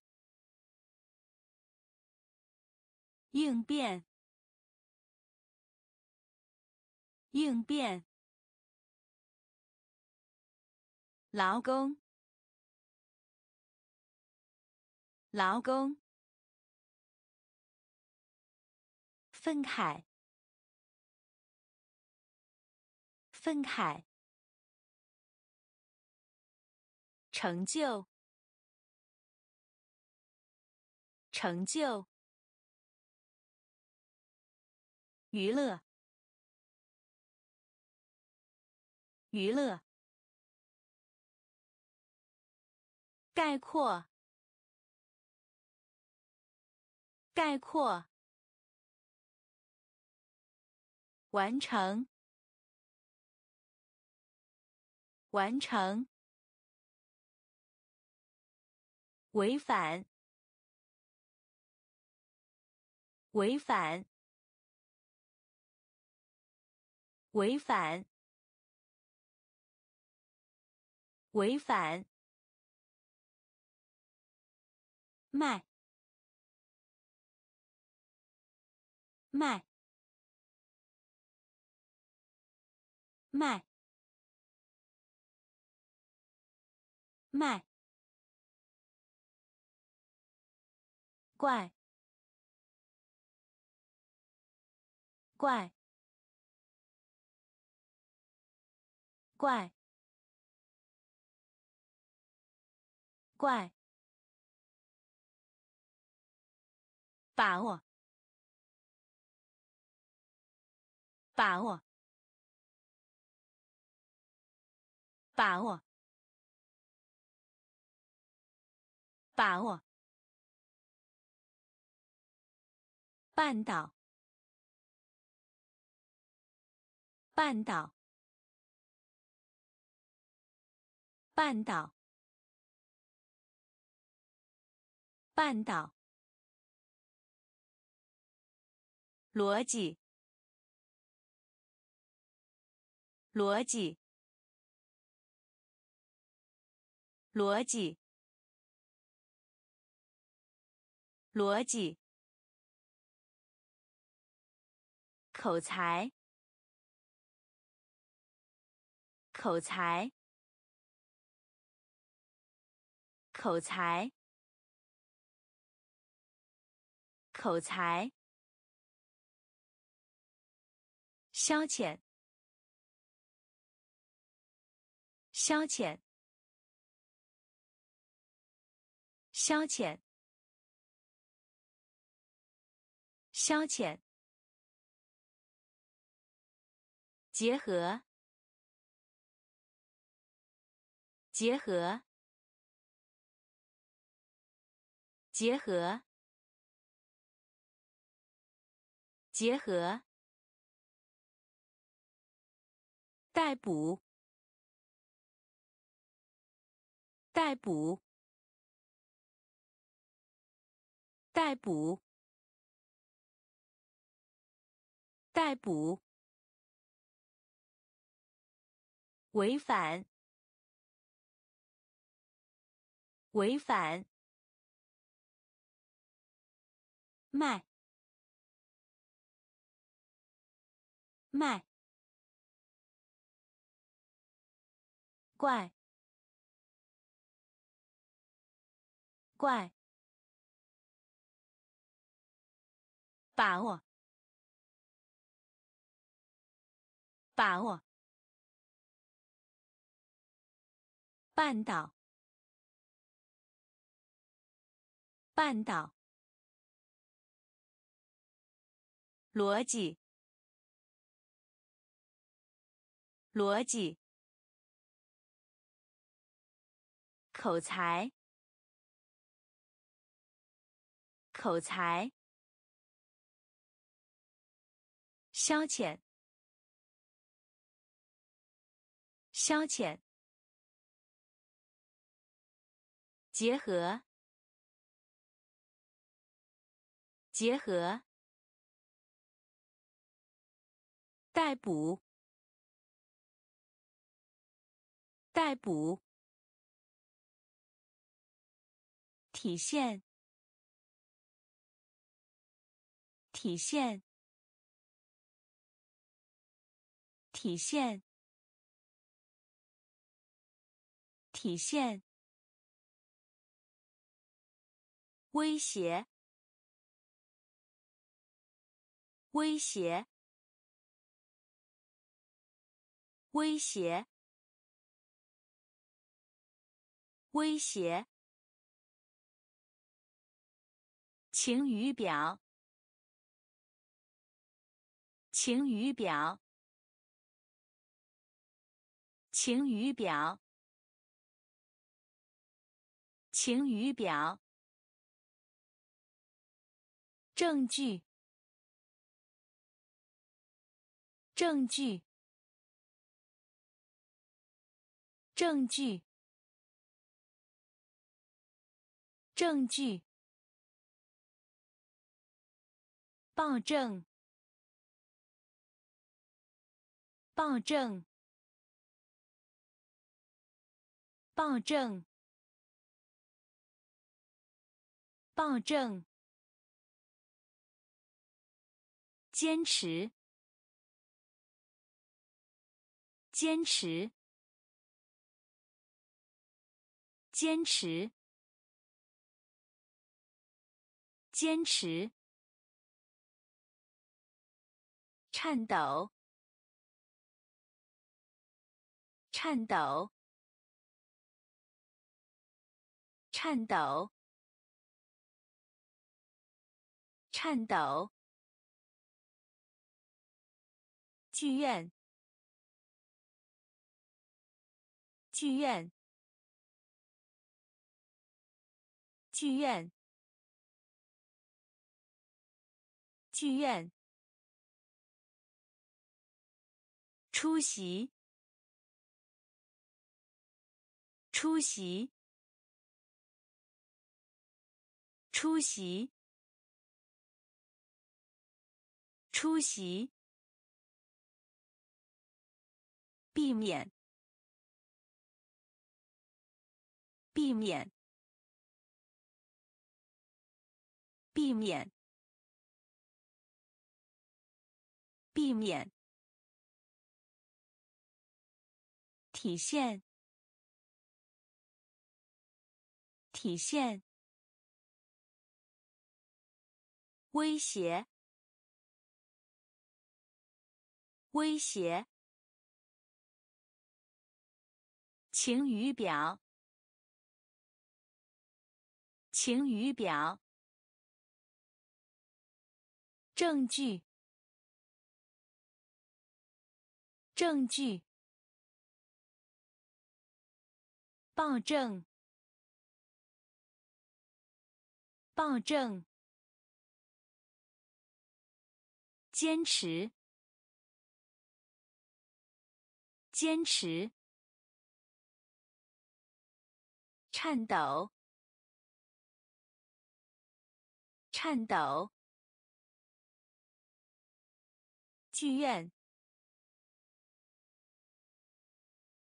应变，应变，劳工。劳工，愤慨，愤慨，成就，成就，娱乐，娱乐，概括。概括，完成，完成，违反，违反，违反，违反，卖，卖，卖，卖。怪，怪，怪，怪，把握，把握，把握，把握。半岛，半岛，半岛，半岛。逻辑，逻辑，逻辑，逻辑。口才，口才，口才，口才，消遣，消遣，消遣，消遣。结合，结合，结合，结合。逮捕，逮捕，逮捕，逮捕。违反，违反，卖，卖，怪，怪，把握，把握。半岛，半岛，逻辑，逻辑，口才，口才，消遣，消遣。结合，结合，逮捕，逮捕，体现，体现，体现，体现。威胁，威胁，威胁，威胁。晴雨表，晴雨表，晴雨表，晴雨表。证据，证据，证据，证据，暴政，暴政，暴政，暴政。坚持，坚持，坚持，坚持。颤抖，颤抖，颤抖，颤抖。剧院，剧院，剧院，剧院。出席，出席，出席，出席。避免，避免，避免，避免。体现，体现。威胁，威胁。晴雨表，晴雨表。证据，证据。暴政，暴政。坚持，坚持。颤抖，颤抖。剧院，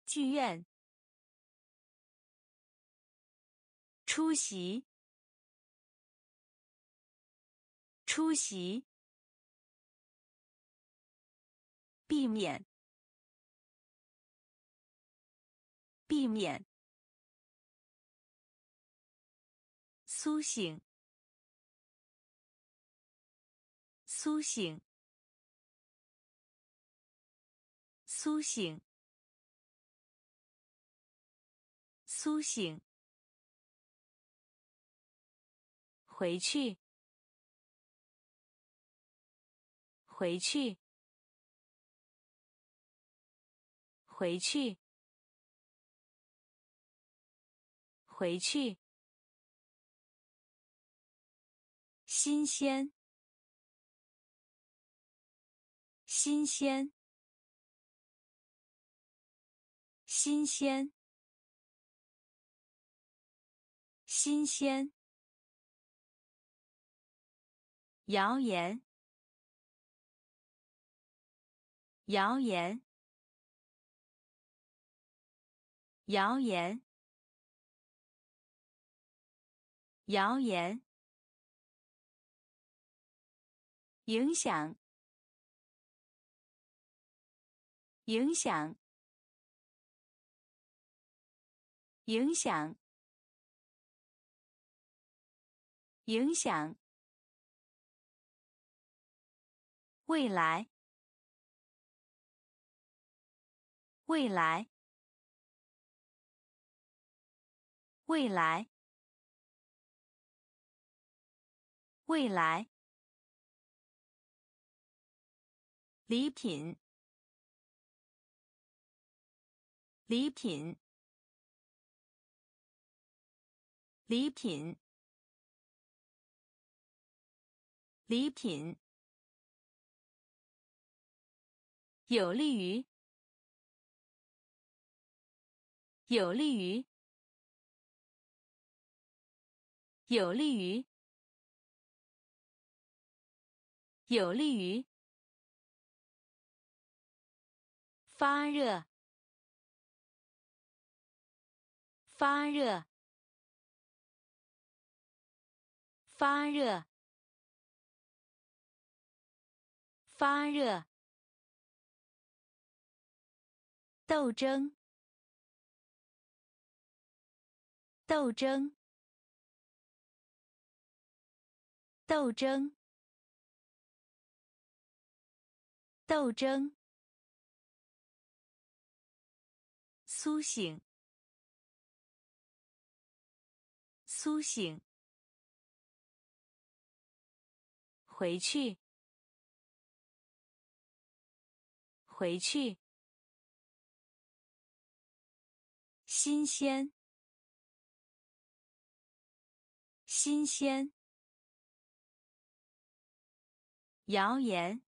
剧院。出席，出席。避免，避免。苏醒，苏醒，苏醒，苏醒。回去，回去，回去，回去。新鲜，新鲜，新鲜，新鲜。谣言，谣言，谣言，谣言。影响，影响，影响，影响。未来，未来，未来，未来。礼品，礼品，礼品，礼品，有利于，有利于，有利于，有利于发热，发热，发热，发热。斗争，斗争，斗争，斗争。苏醒，苏醒。回去，回去。新鲜，新鲜。谣言，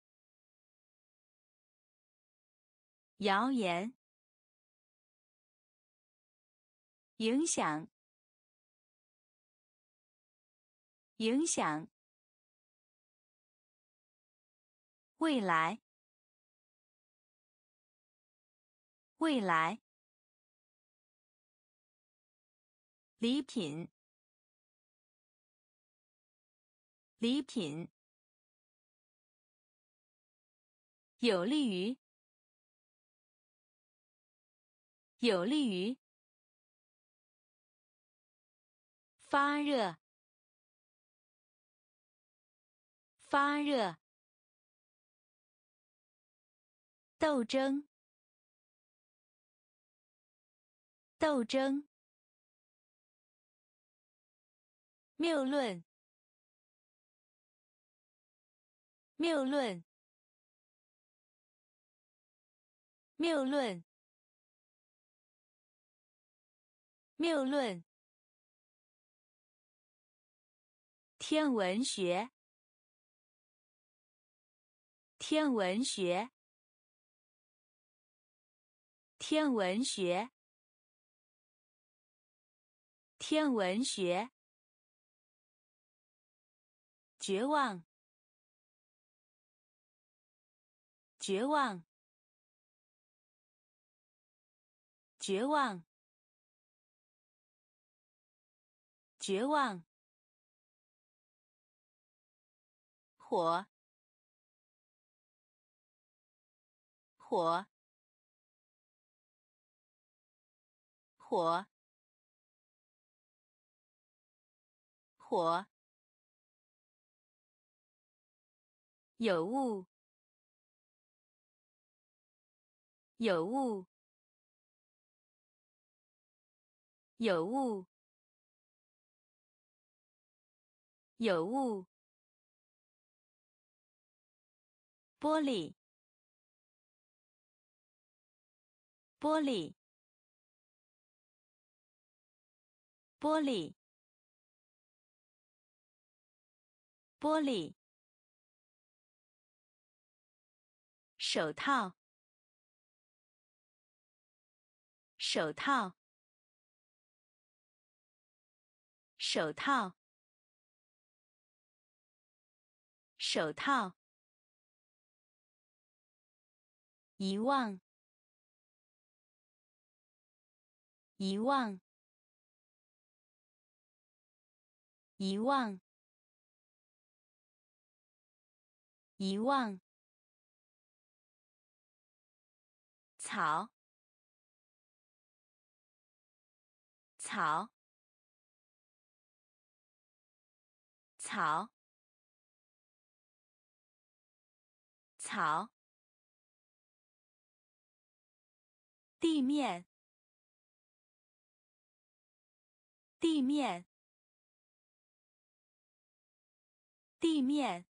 谣言。影响，影响。未来，未来。礼品，礼品，有利于，有利于。发热，发热，斗争，斗争。谬论，谬论，谬论，谬论。天文学，天文学，天文学，天文学。绝望，绝望，绝望，绝望。火，火，火，火。有物，有物，有物，有物。玻璃，玻璃，玻璃，玻璃。手套，手套，手套，手套。遗忘，遗忘，遗忘，遗忘。草，草，草，草。地面，地面，地面，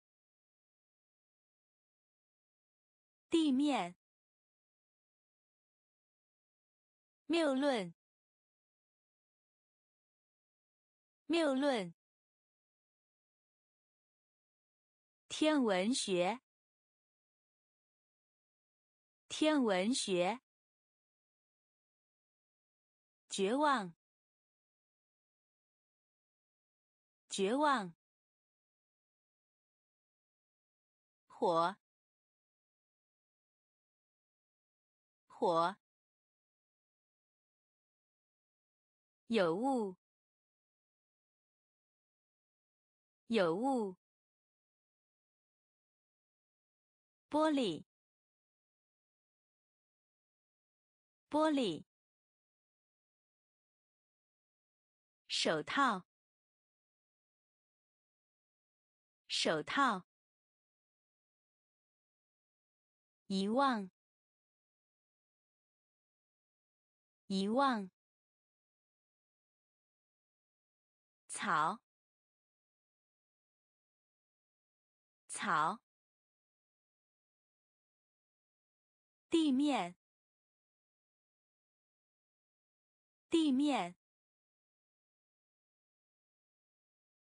地面。谬论，谬论。天文学，天文学。绝望，绝望，火，火，有雾，有雾，玻璃，玻璃，手套。手套，遗忘，遗忘，草，草，地面，地面，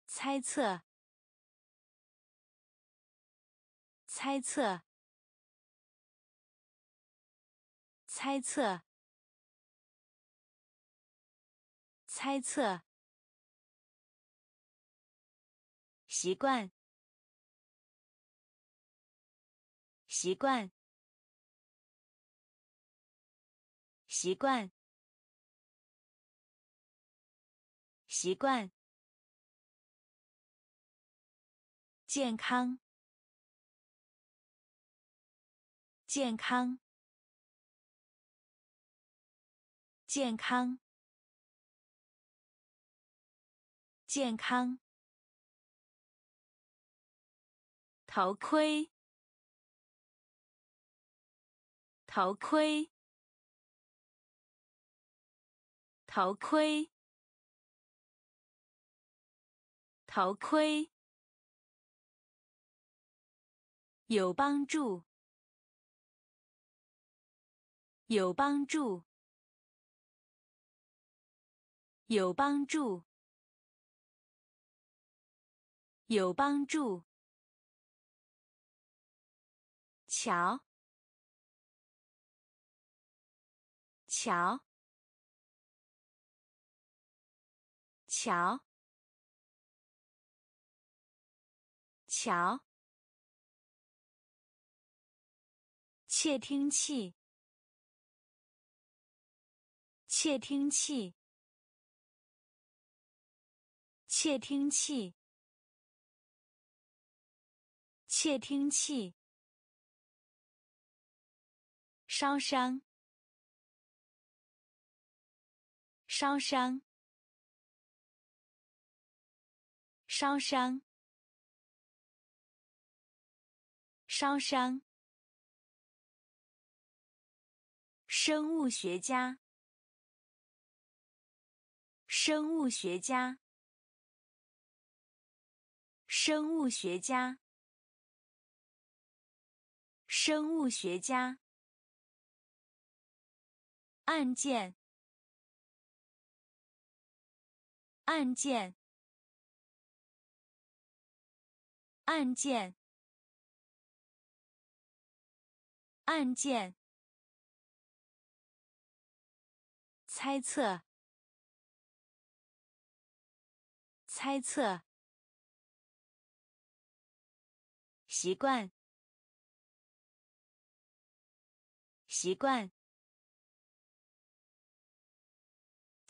猜测。猜测，猜测，猜测。习惯，习惯，习惯，习惯。健康。健康，健康，健康。头盔，头盔，头盔，头盔，有帮助。有帮助，有帮助，有帮助。瞧，瞧，瞧，瞧。窃听器。窃听器，窃听器，窃听器。烧伤，烧伤，烧伤，烧伤。生物学家。生物学家，生物学家，生物学家。案件，案件，案件，案件。猜测。猜测，习惯，习惯，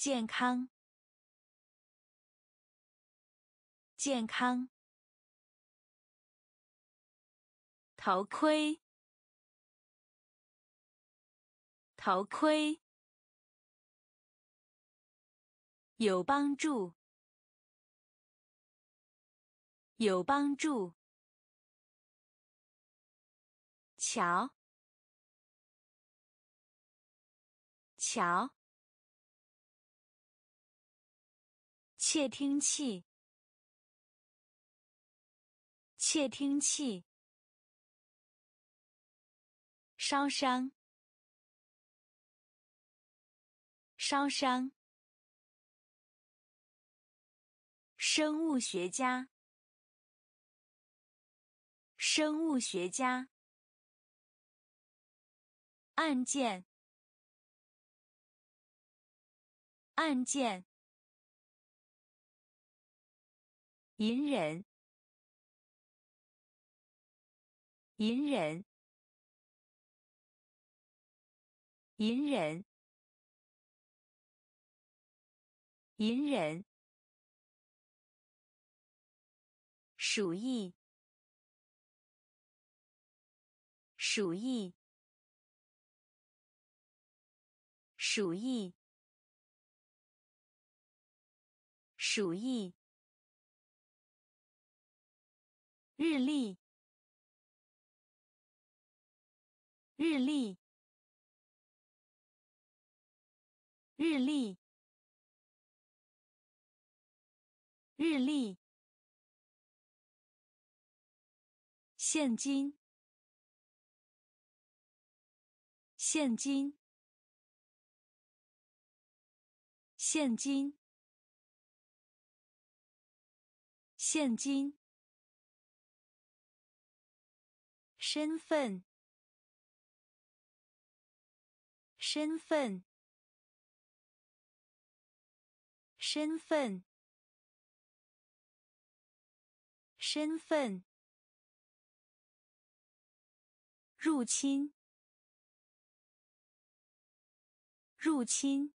健康，健康，头盔，头盔，有帮助。有帮助。瞧，瞧。窃听器，窃听器。烧伤，烧伤。生物学家。生物学家。案件。案件。隐忍，隐忍，隐忍，隐忍。鼠疫，鼠疫，鼠疫，鼠疫。日历，日历，日历，日历。现金，现金，现金，现金。身份，身份，身份，身份。入侵，入侵，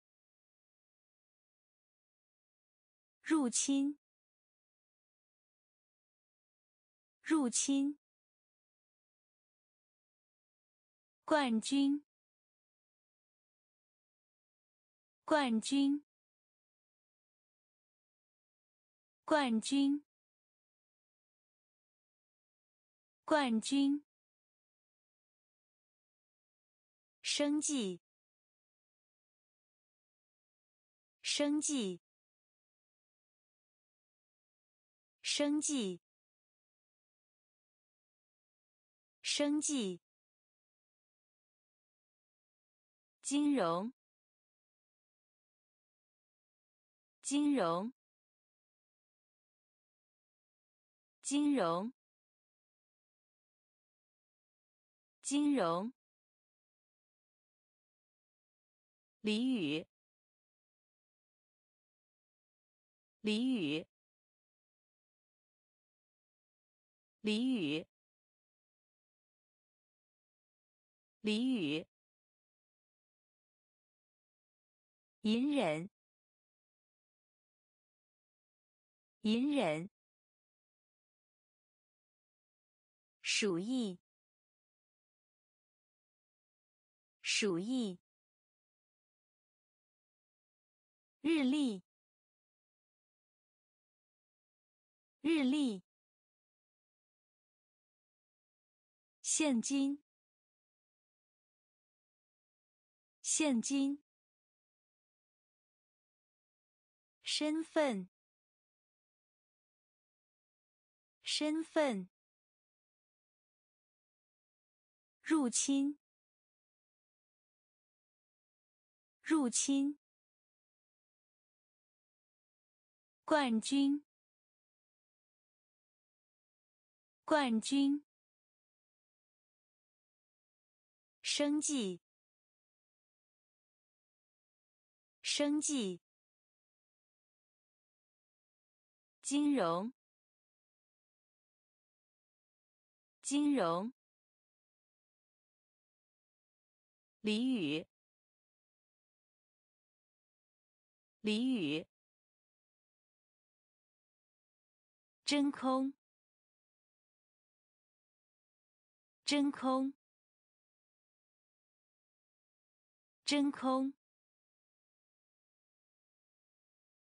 入侵，入侵。冠军，冠军，冠军，冠军。生计，生计，生计，生计。金融，金融，金融，金融。俚语，俚语，俚语，俚语。隐忍，隐忍。鼠疫，鼠疫。日历，日历。现金，现金。身份，身份。入侵，入侵。冠军，冠军。生计，生计。金融，金融。俚语，俚语。真空，真空，真空，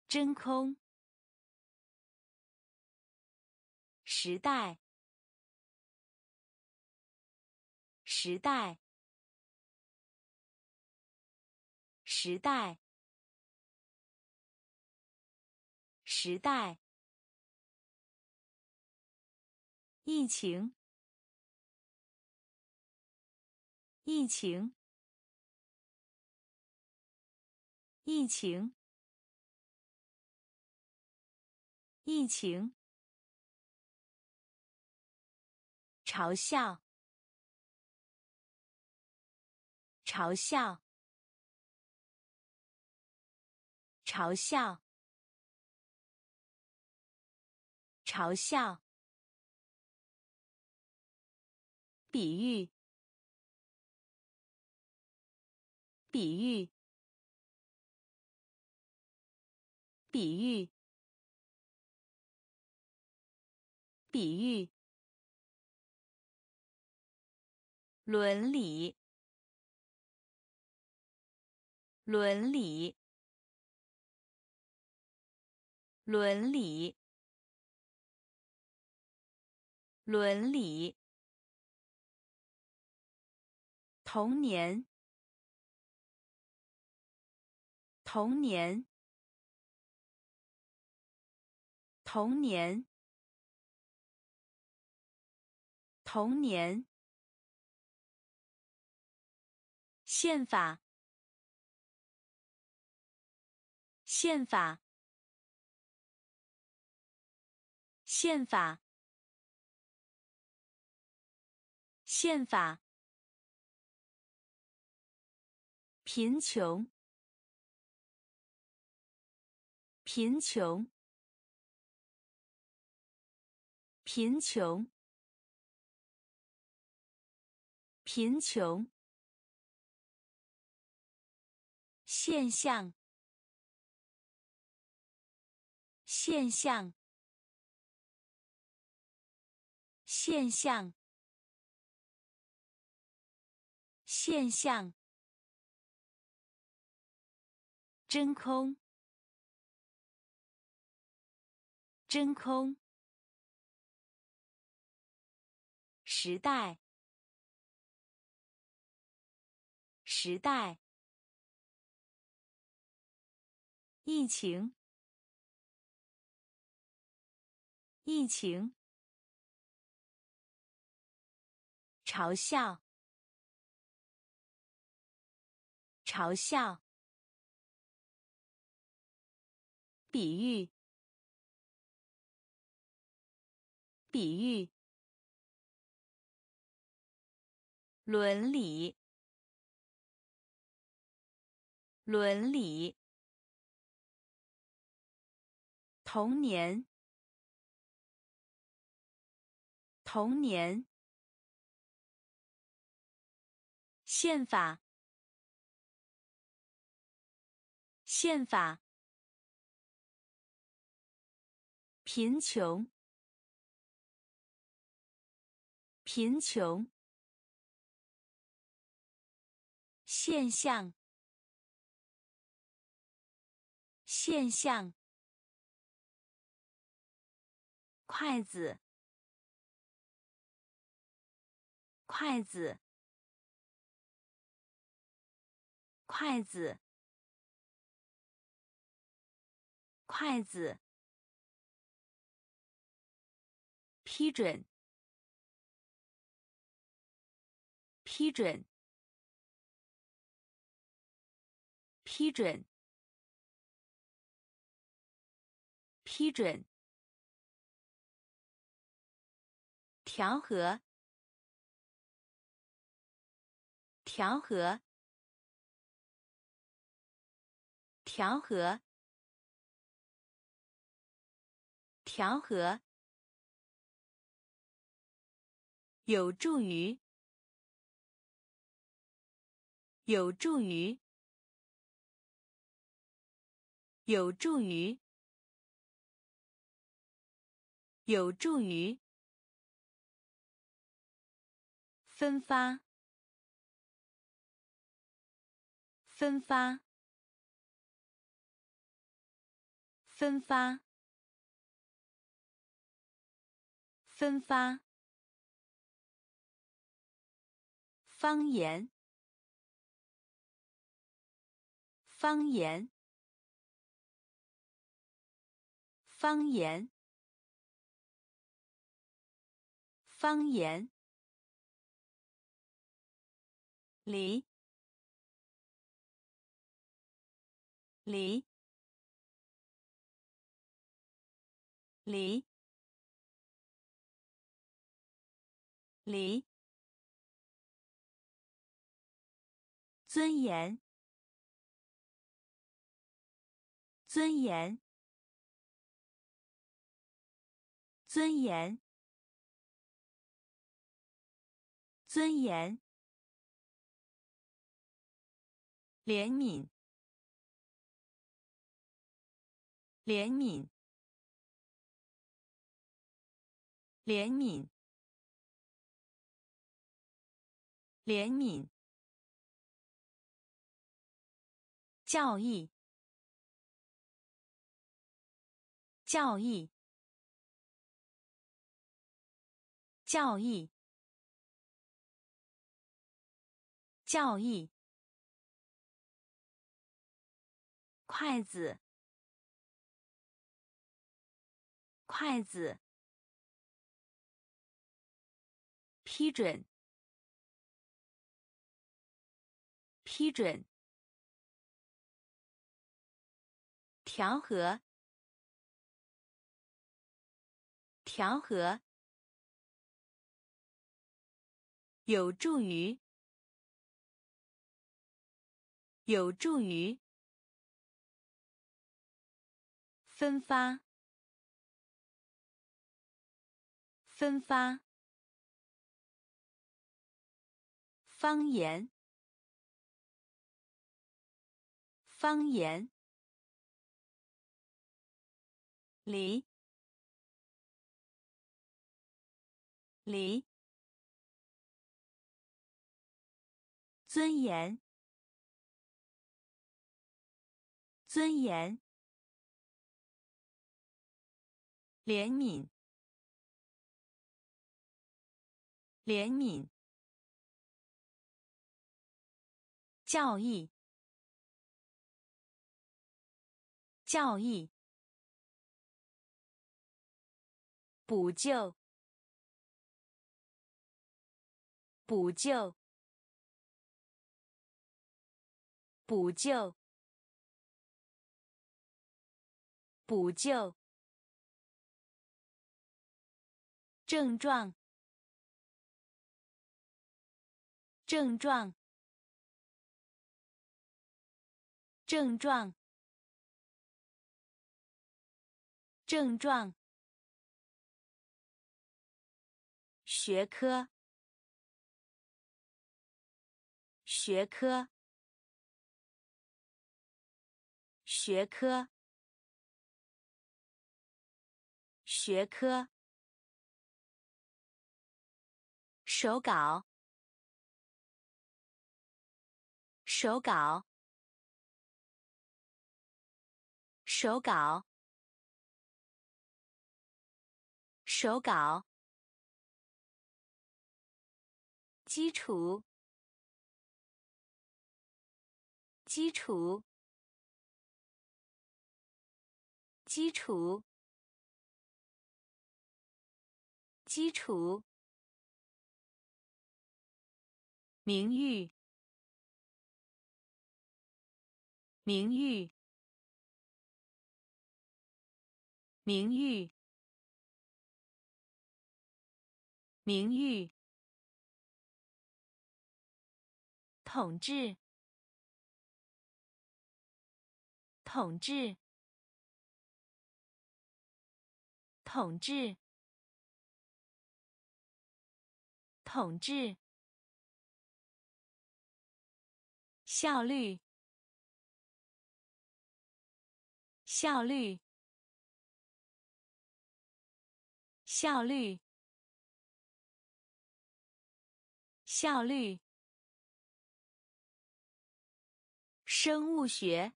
真空。时代，时代，时代，时代。疫情，疫情，疫情，疫情。嘲笑，嘲笑，嘲笑。嘲笑，比喻，比喻，比喻，比喻，伦理，伦理。伦理，伦理。童年，童年，童年，童年。宪法，宪法。宪法，宪法。贫穷，贫穷，贫穷，贫穷。现象，现象。现象，现象，真空，真空，时代，时代，疫情，疫情。嘲笑，嘲笑，比喻，比喻，伦理，伦理，童年，童年。宪法，宪法。贫穷，贫穷。现象，现象。筷子，筷子。筷子，筷子。批准，批准，批准，批准。调和，调和。调和，调和，有助于，有助于，有助于，有助于，分发，分发。分发，分发。方言，方言，方言，方言。离，离。离，离，尊严，尊严，尊严，尊严，怜悯，怜悯，怜悯，怜悯。教义，教义，教义，教义。筷子，筷子。批准，批准。调和，调和，有助于，有助于，分发，分发，方言，方言。离，离，尊严，尊严，怜悯，怜悯，教义，教义。补救，补救，补救，补救。症状，症状，症状，症状。学科，学科，学科，学科。手稿，手稿，手稿，手稿。基础，基础，基础，基础。名誉，名誉，名誉，名誉。统治，统治，统治，统治。效率，效率，效率，效率。生物学，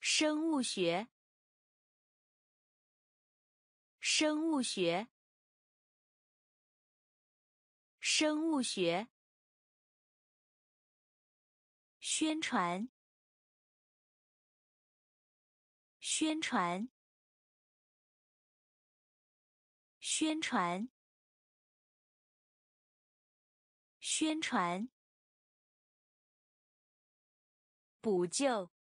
生物学，生物学，生物学。宣传，宣传，宣传，宣传。补救，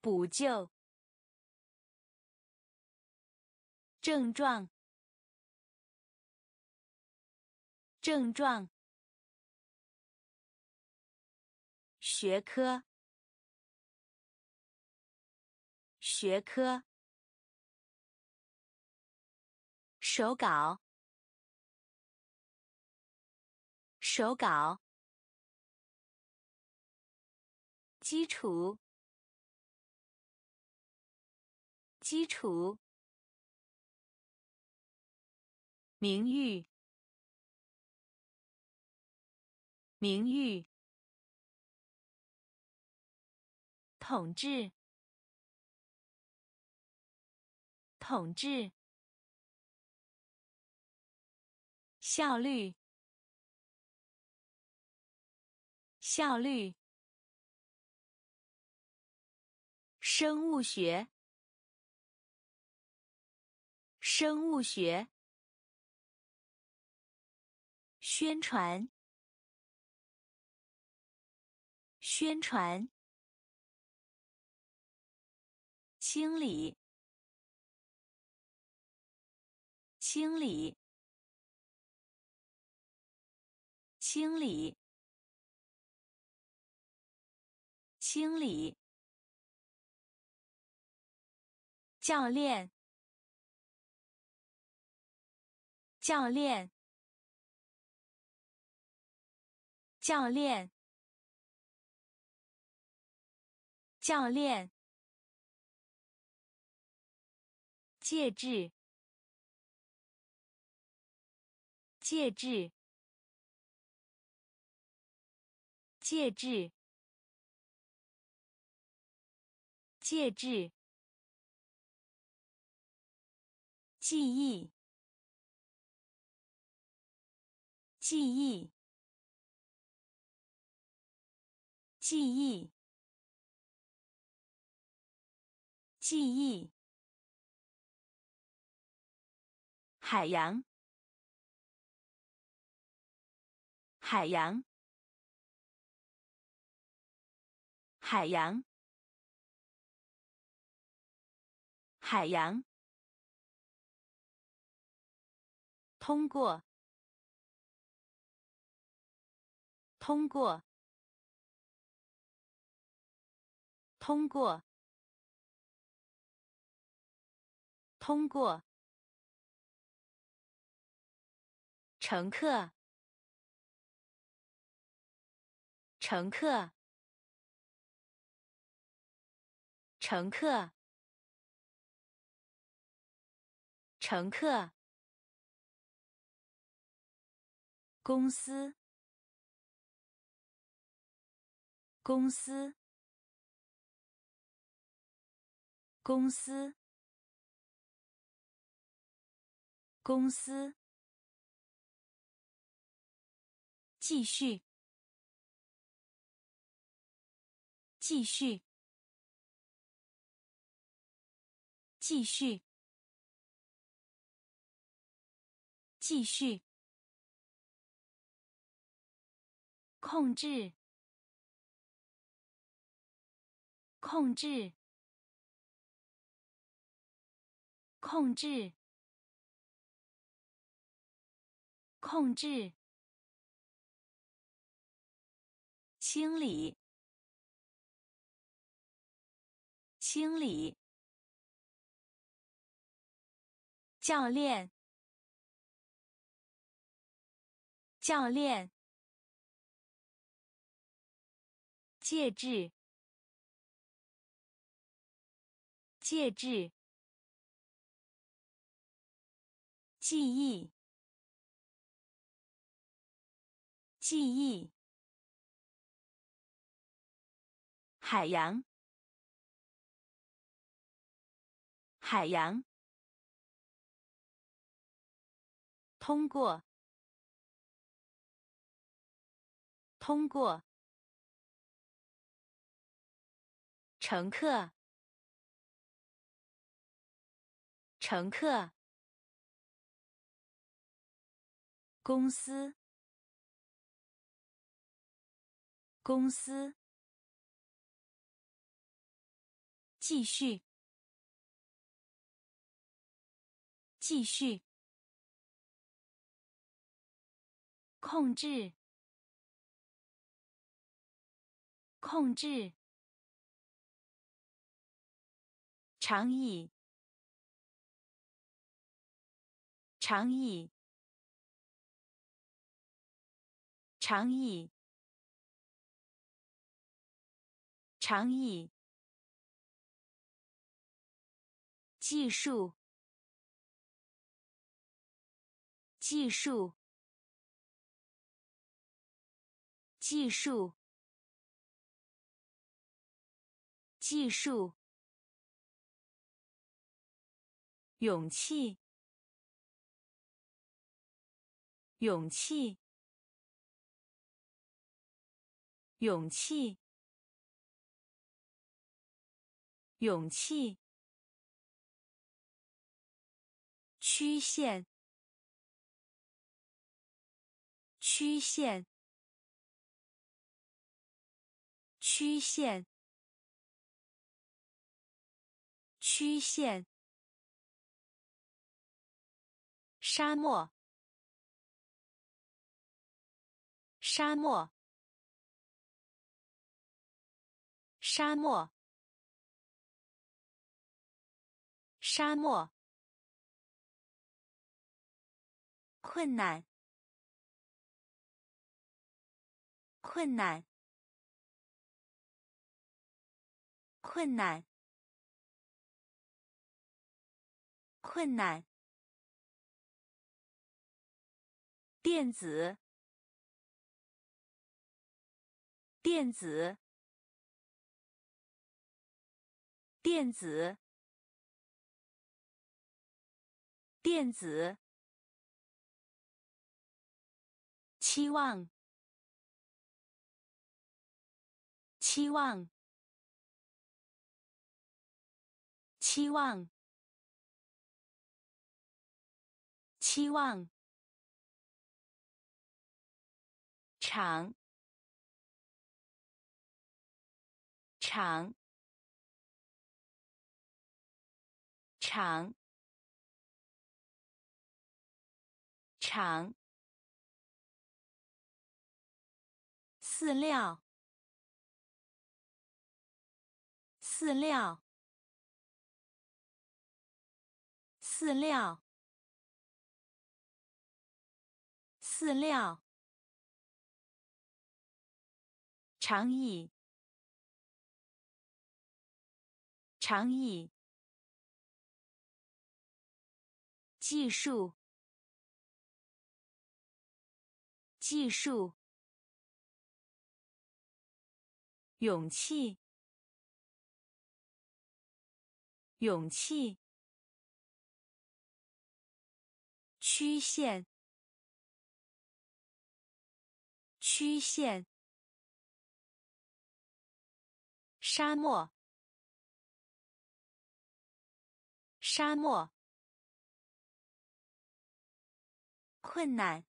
补救。症状，症状。学科，学科。手稿，手稿。基础，基础。名誉，名誉。统治，统治。效率，效率。生物学，生物学。宣传，宣传。清理，清理，清理，清理。教练，教练，教练，教练。介质，介质，介质，介质。记忆，记忆，记忆，记忆。海洋，海洋，海洋，海洋。通过，通过，通过，通过。乘客，乘客，乘客，乘客。公司，公司，公司，公司。继续，继续，继续，继续。控制，控制，控制，控制。清理，清理。教练，教练。介质，介质。记忆，记忆。海洋，海洋。通过，通过。乘客，乘客。公司，公司。继续，继续。控制，控制。长意，长意，长意，长意。技术，技术，技术，技术。勇气，勇气，勇气，勇气。曲线，曲线，曲线，曲线。沙漠，沙漠，沙漠，沙漠。困难，困难，困难，困难。电子，电子，电子，电子。期望，期望，期望，期望。长，长，长，长。饲料，饲料，饲料，饲料。长意，长意。技术，技术。勇气，勇气。曲线，曲线。沙漠，沙漠。困难，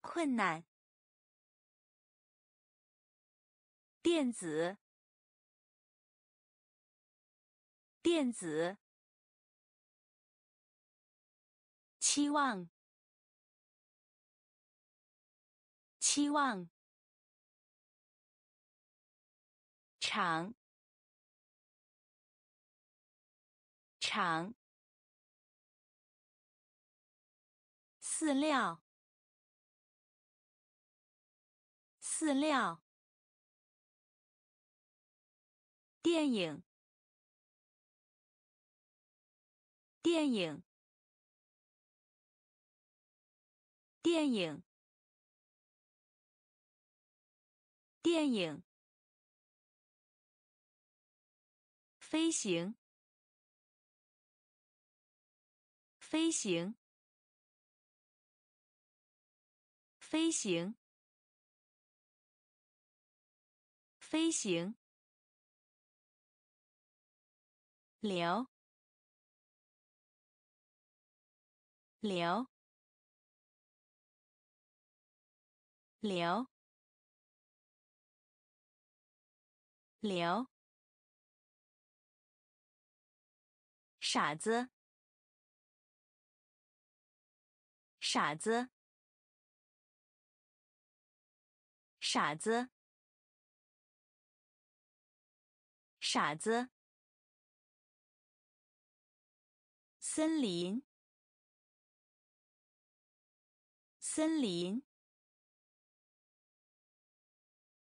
困难。电子，电子。期望，期望。长，长。饲料，饲料。电影，电影，电影，电影。飞行，飞行，飞行，飞行。流，流，流，流。傻子，傻子，傻子，傻子，森林，森林，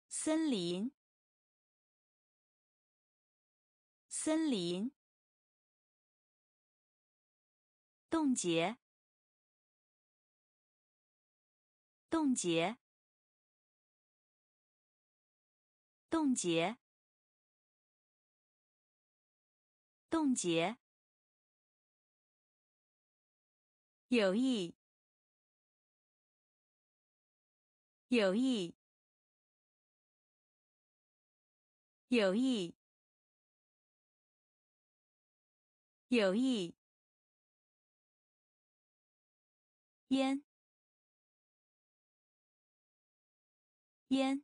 森林，森林，冻结，冻结，冻结。冻结，有意，有意，有意，有意，烟，烟，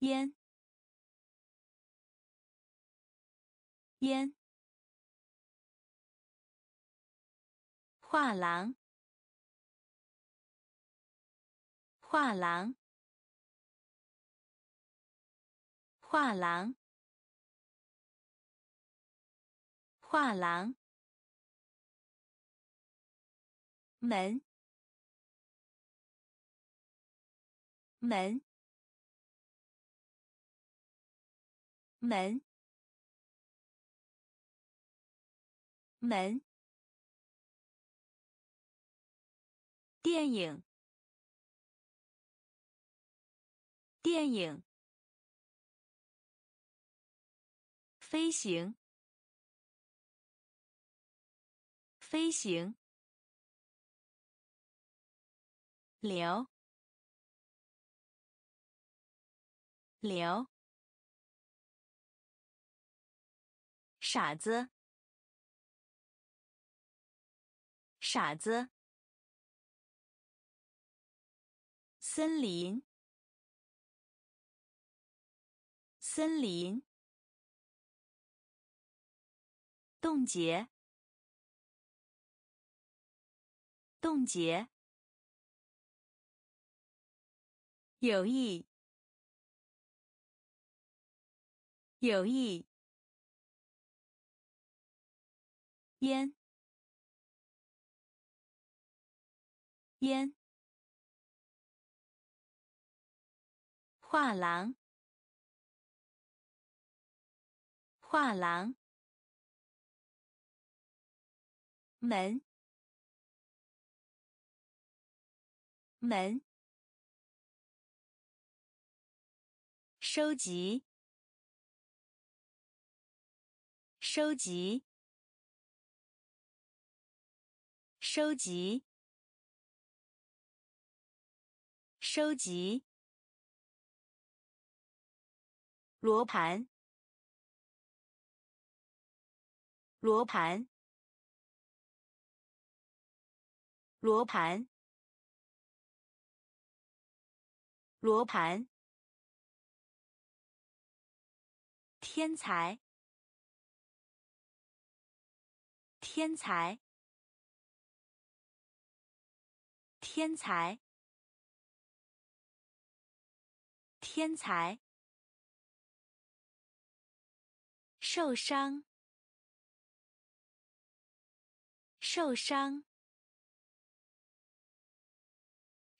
烟。烟，画廊，画廊，画廊，画廊，门，门，门。门，电影，电影，飞行，飞行，流，流，傻子。傻子，森林，森林，冻结，冻结，有意，有意，烟。烟，画廊，画廊，门，门，收集，收集，收集。收集。罗盘，罗盘，罗盘，罗盘，天才，天才，天才。天才，受伤，受伤，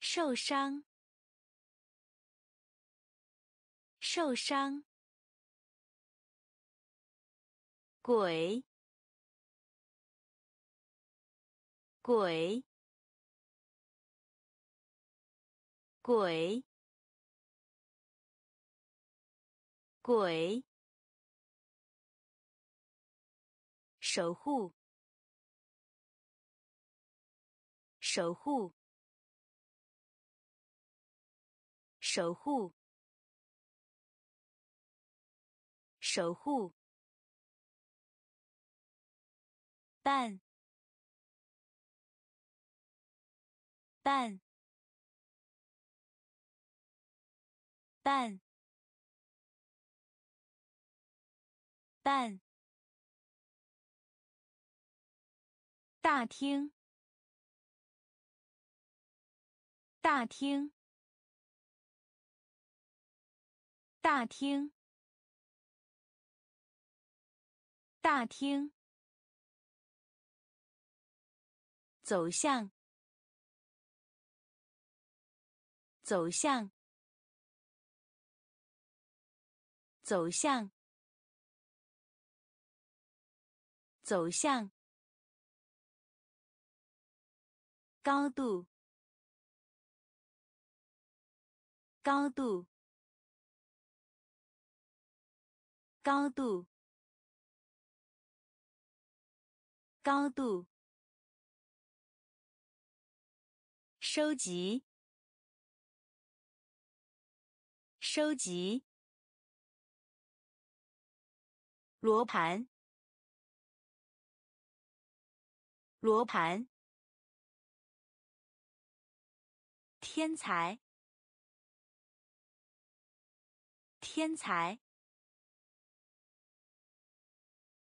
受伤，受伤，鬼，鬼，鬼。鬼，守护，守护，守护，守护，蛋，蛋，蛋。但大厅，大厅，大厅，大厅，走向，走向，走向，走向，高度，高度。高度，高度，收集，收集，罗盘，罗盘，天才，天才。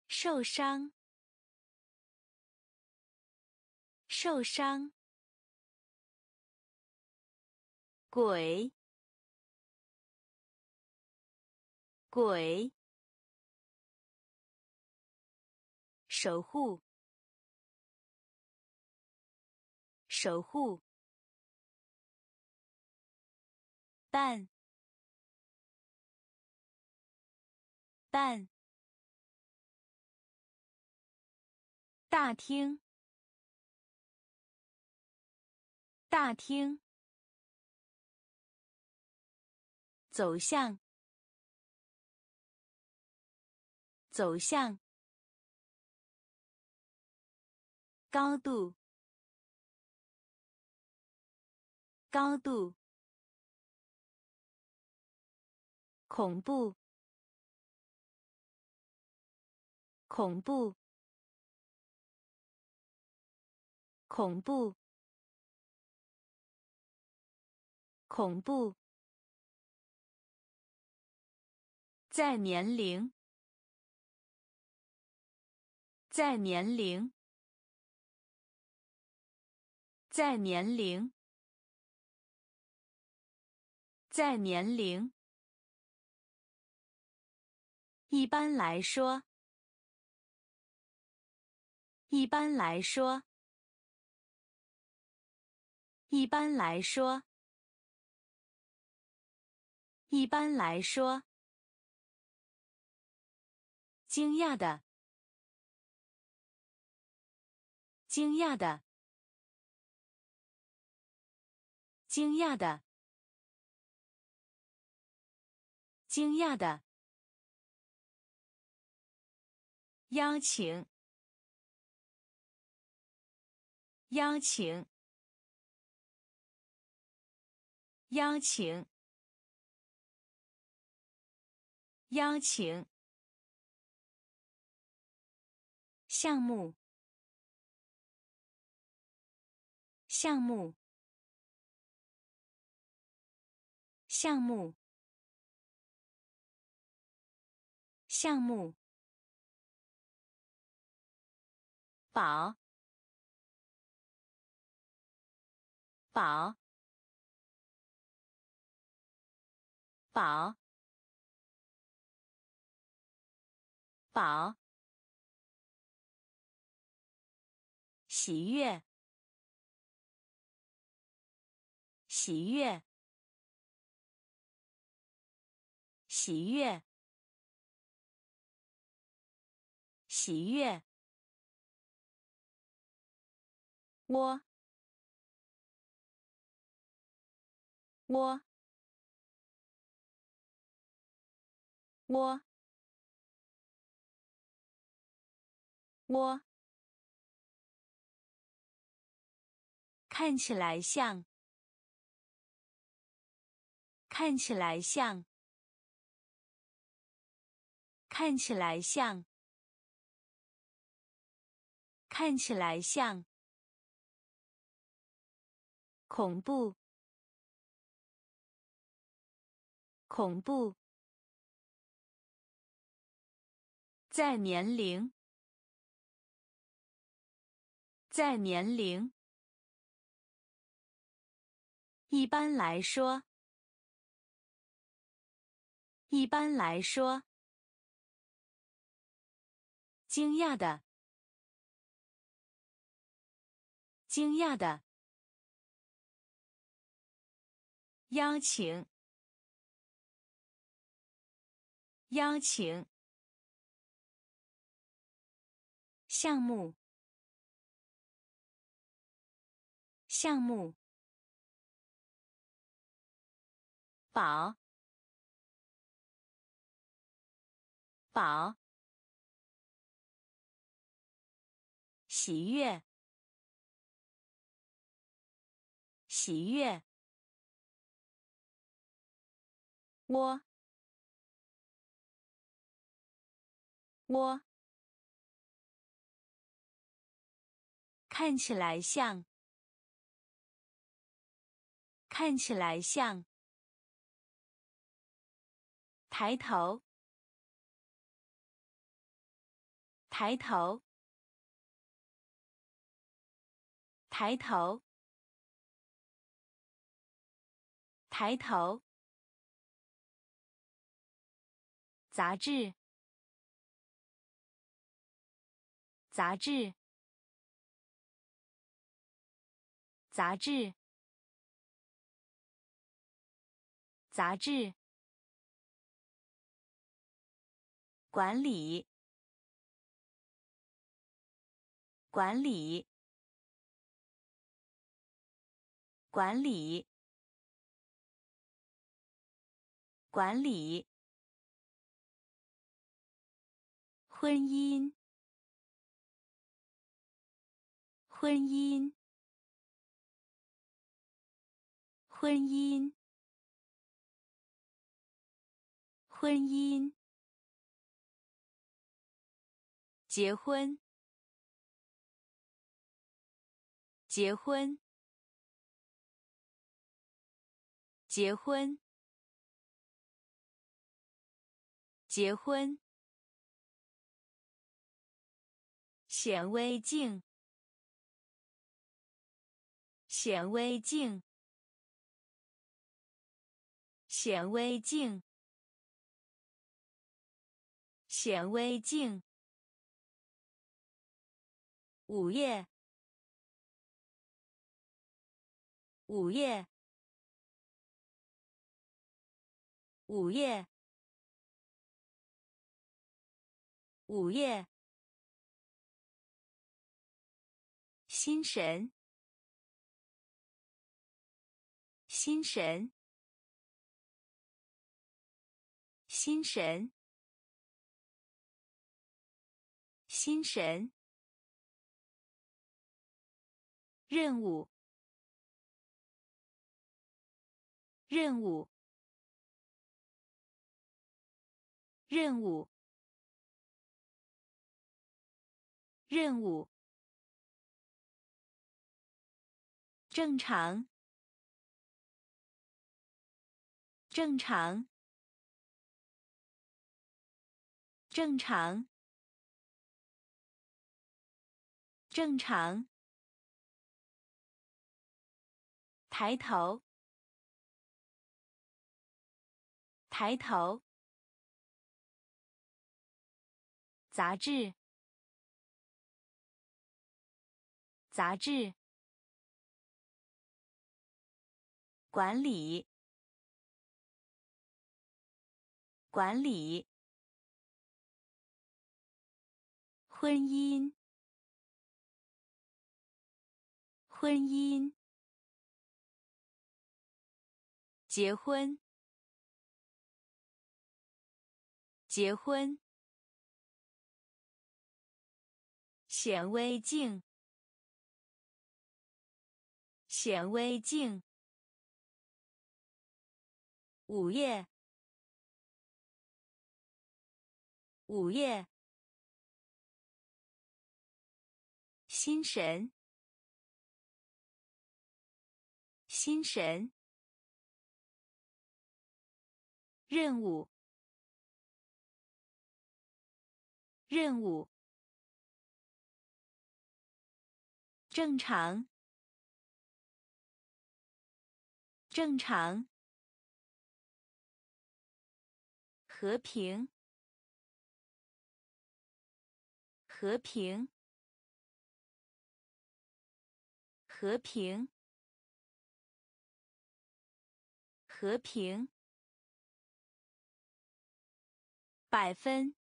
受伤，受伤。鬼，鬼。守护，守护。半，半。大厅，大厅，走向，走向，高度，高度，恐怖，恐怖。恐怖！恐怖！在年龄，在年龄，在年龄，在年龄。一般来说，一般来说。一般来说，一般来说，惊讶的，惊讶的，惊讶的，惊讶的，邀请，邀请。邀请，邀请。项目，项目，项目，项目。宝，宝。宝，宝，喜悦，喜悦，喜悦，喜悦，窝，窝。窝，窝，看起来像，看起来像，看起来像，看起来像，恐怖，恐怖。在年龄，在年龄。一般来说，一般来说，惊讶的，惊讶的，邀请，邀请，项目，项目，宝。宝，喜悦，喜悦，窝，窝，看起来像，看起来像，抬头。抬头，抬头，抬头。杂志，杂志，杂志，杂志。管理。管理，管理，管理。婚姻，婚姻，婚姻，婚姻。结婚。结婚，结婚，结婚。显微镜，显微镜，显微镜，显微镜。午夜。午夜，午夜，午夜。心神，心神，心神，心神。任务。任务，任务，任务。正常，正常，正常，正常。抬头。抬头。杂志。杂志。管理。管理。婚姻。婚姻。结婚。结婚。显微镜。显微镜。午夜。午夜。心神。心神。任务。任务。正常。正常。和平，和平，和平，和平，百分，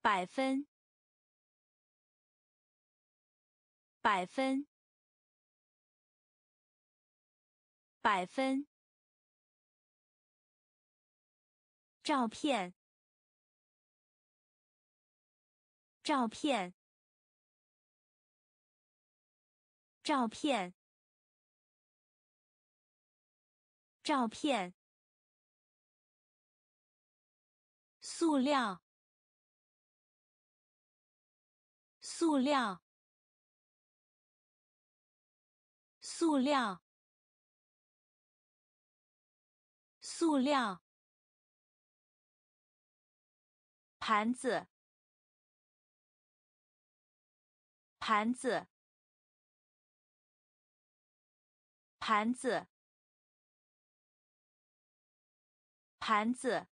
百分，百分，百分。照片，照片，照片，照片。塑料，塑料，塑料，塑料。盘子，盘子，盘子，盘子。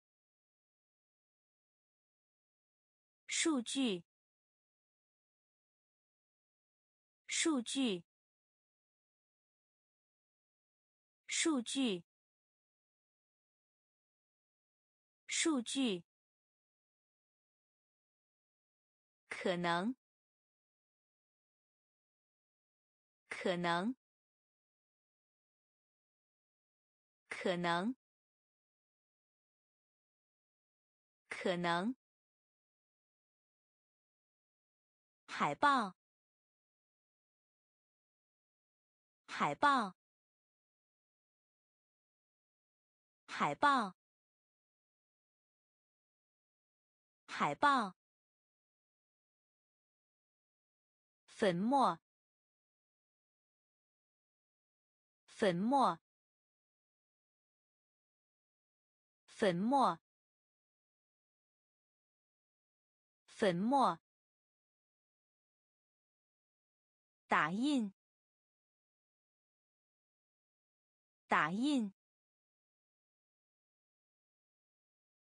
数据，数据，数据，数据。可能，可能，可能，可能。海报，海报，海报，海报。粉末，粉末，粉末，粉末。打印，打印，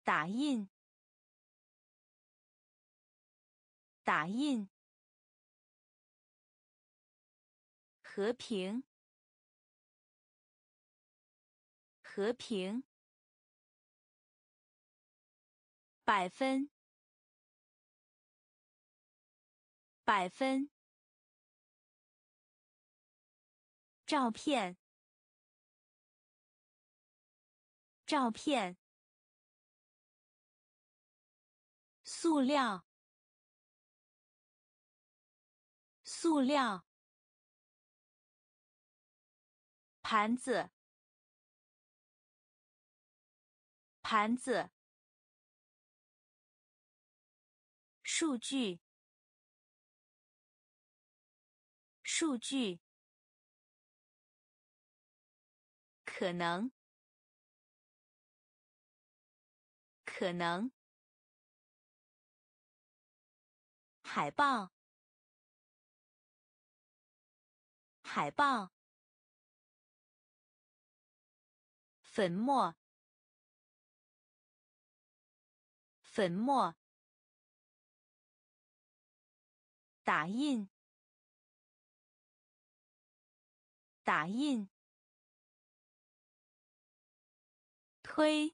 打印，打印。和平，和平，百分，百分，照片，照片，塑料，塑料。盘子，盘子。数据，数据。可能，可能。海报，海报。粉末，粉末，打印，打印，推，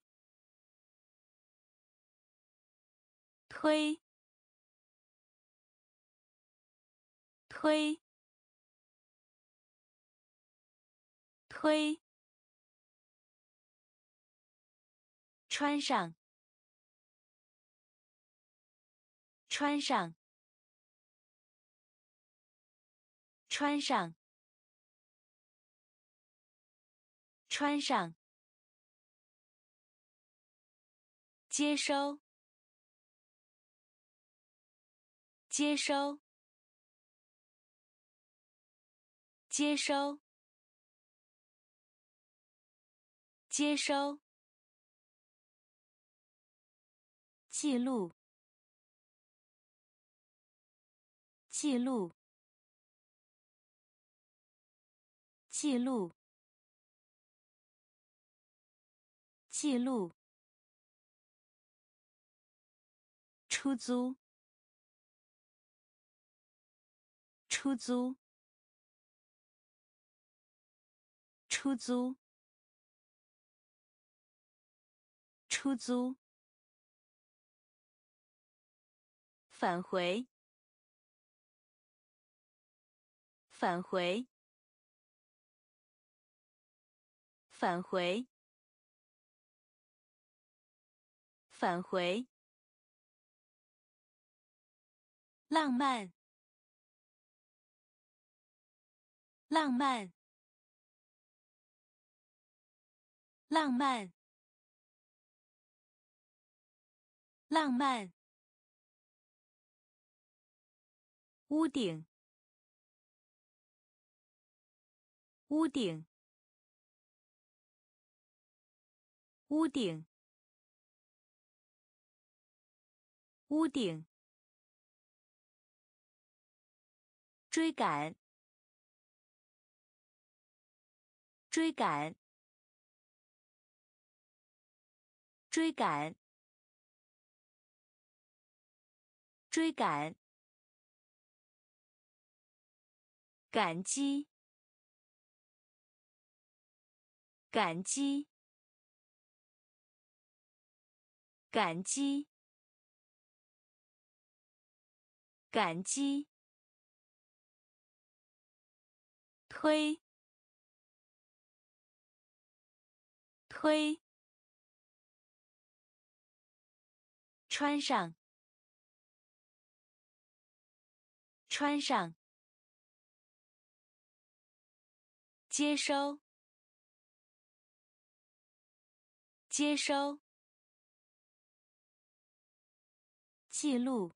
推，推，推。穿上，穿上，穿上，穿上。接收，接收，接收，接收。记录，记录，记录，记录。出租。出租。出租。出租。返回。返回。返回。返回。浪漫。浪漫。浪漫。浪漫。屋顶。屋顶。屋顶，屋顶，追赶，追赶，追赶，追赶，感激，感激。感激，感激。推，推。穿上，穿上。接收，接收。记录，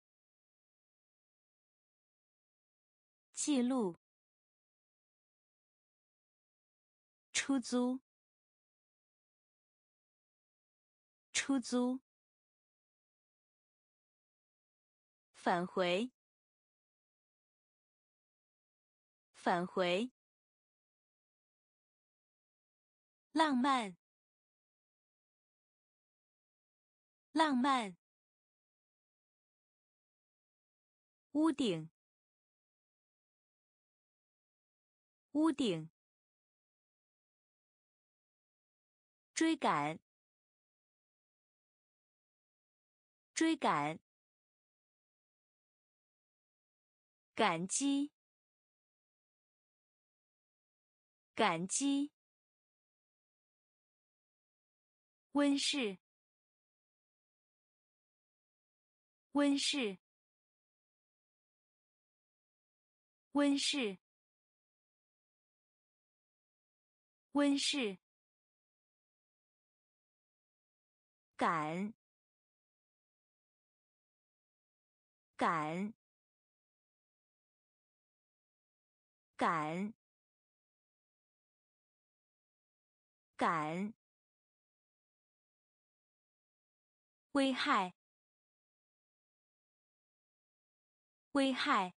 记录。出租，出租。返回，返回。浪漫，浪漫。屋顶，屋顶，追赶，追赶，感激，感激，温室，温室。温室，温室，感，感，感，感，危害，危害。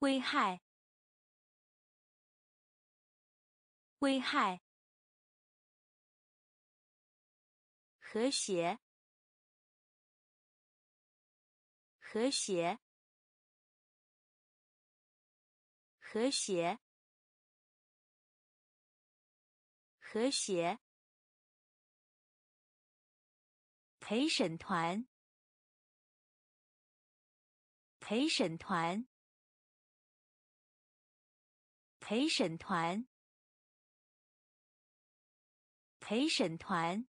危害，危害，和谐，和谐，和谐，和谐，陪审团，陪审团。陪审团，陪审团，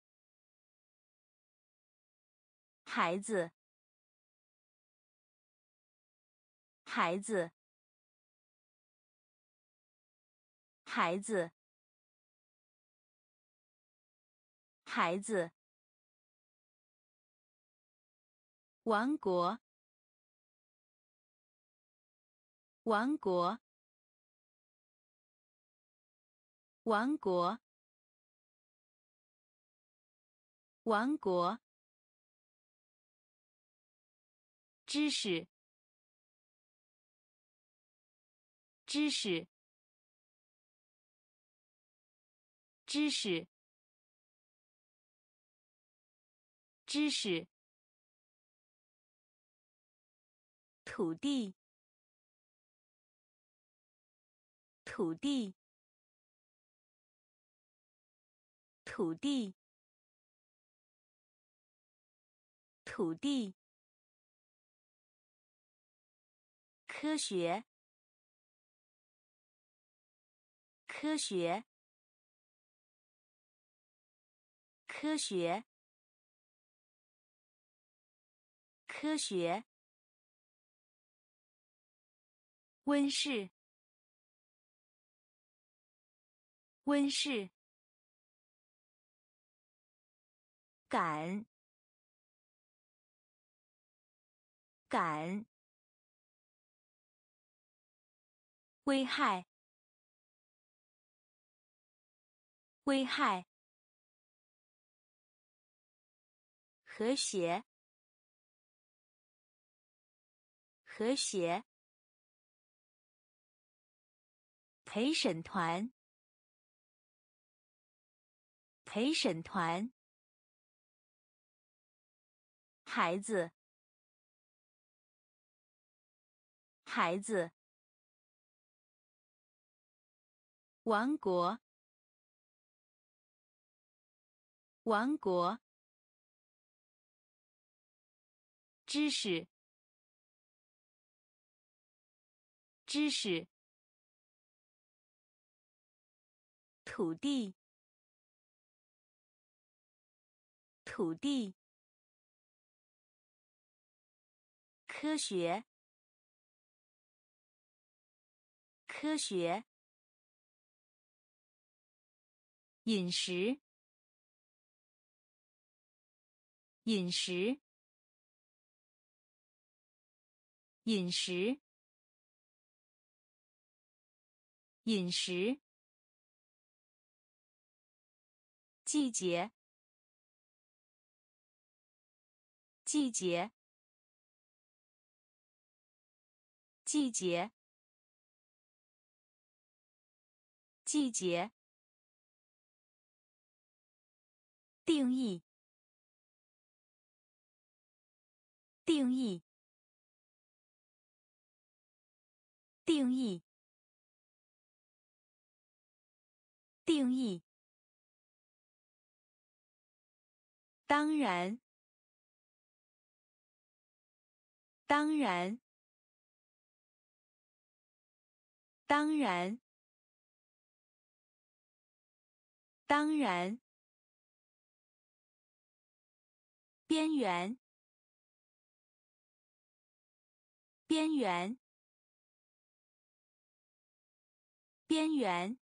孩子，孩子，孩子，孩子，王国，王国。王国，王国，知识，知识，知识，知识。土地，土地，土地，土地。科学，科学，科学，科学。温室，温室。感，感。危害，危害。和谐，和谐。陪审团，陪审团。孩子，孩子。王国，王国。知识，知识。土地，土地。科学，科学。饮食，饮食，饮食，饮食。季节，季节，季节，季节。定义，定义，定义，定义。当然，当然，当然，当然。边缘，边缘，边缘，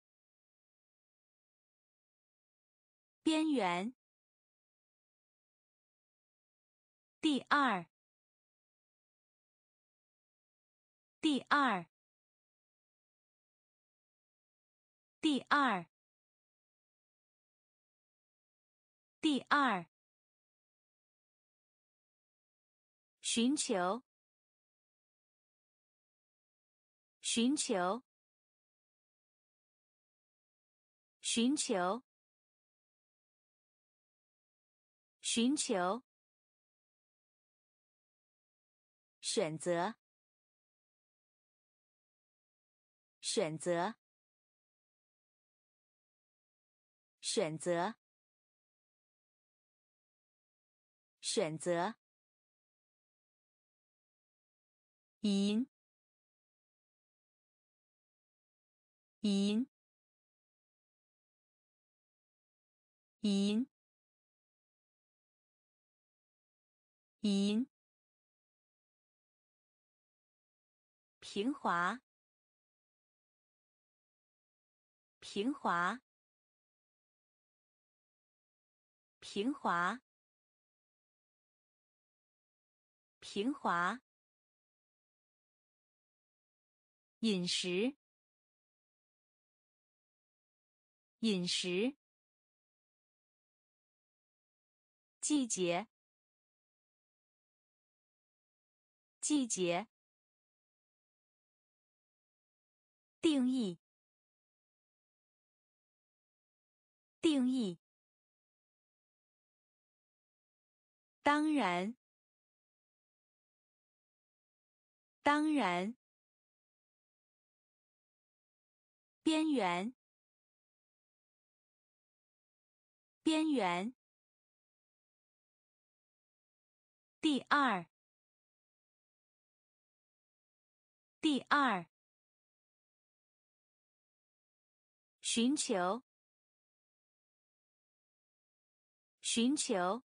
边缘。第二，第二，第二，第二。寻求，寻求，寻求，寻求。选择，选择，选择，选择。银，银，银，银。平滑，平滑，平滑，平滑。饮食，饮食。季节，季节。定义，定义。当然，当然。边缘，边缘。第二，第二。寻求，寻求。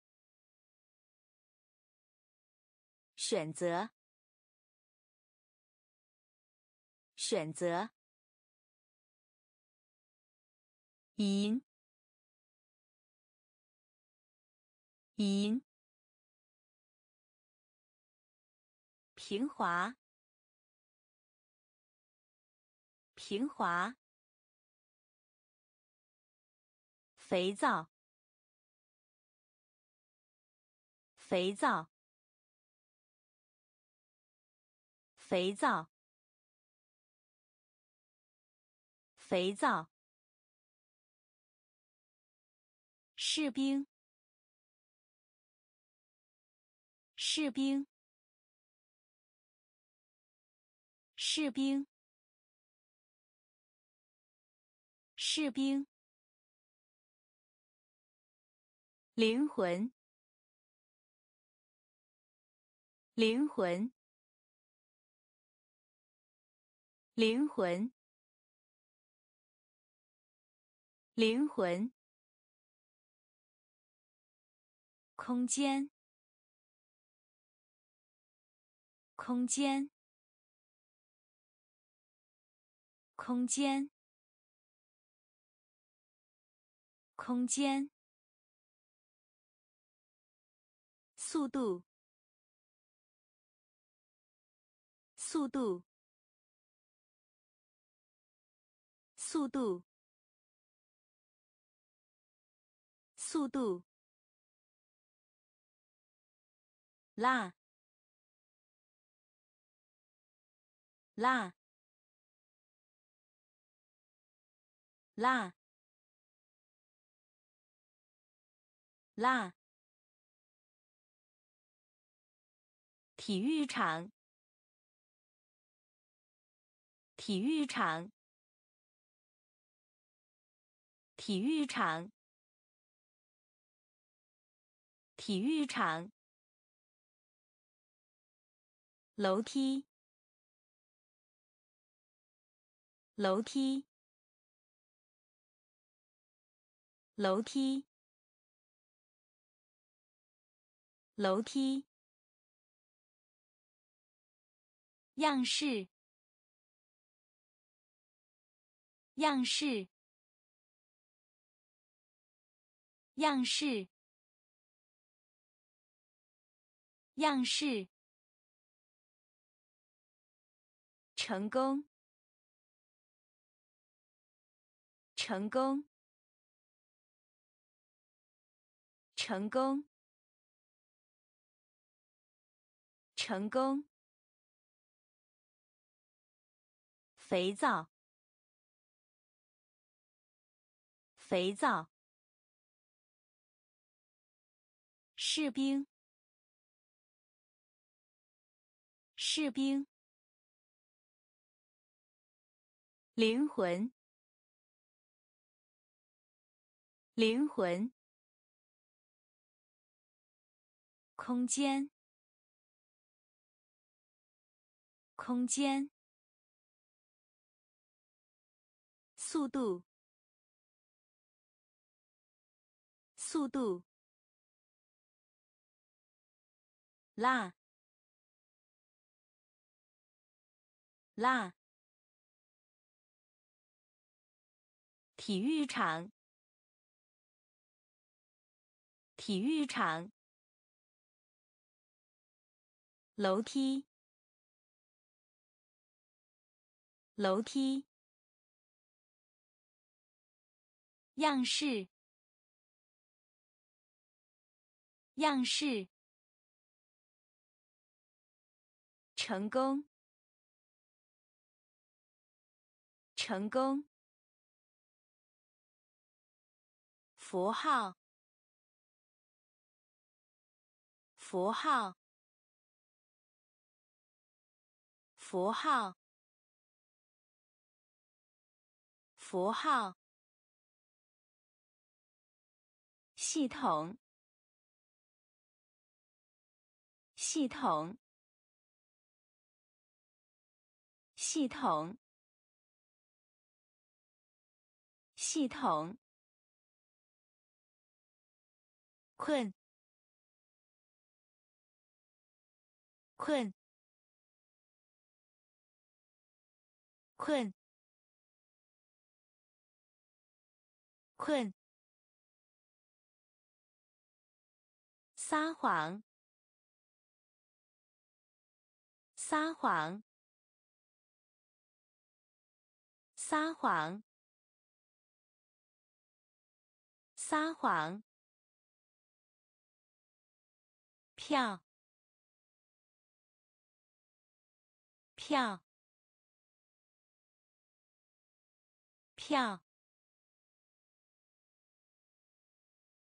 选择，选择。银，银。平滑，平滑。肥皂，肥皂。肥皂，肥皂。士兵，士兵，士兵，士兵。灵魂，灵魂。灵魂，灵魂，空间，空间，空间，空间，速度，速度。速度，速度，拉，拉，拉，拉。体育场，体育场。体育场，体育场。楼梯，楼梯，楼梯，楼梯。样式，样式。样式，样式，成功，成功，成功，成功。肥皂，肥皂。士兵，士兵，灵魂，灵魂，空间，空间，速度，速度。拉，拉。体育场，体育场。楼梯，楼梯。样式，样式。成功，成功。符号，符号，符号，符号。系统，系统，系统，系统。困，困，困，困。撒谎，撒谎，撒谎，撒谎。票，票，票，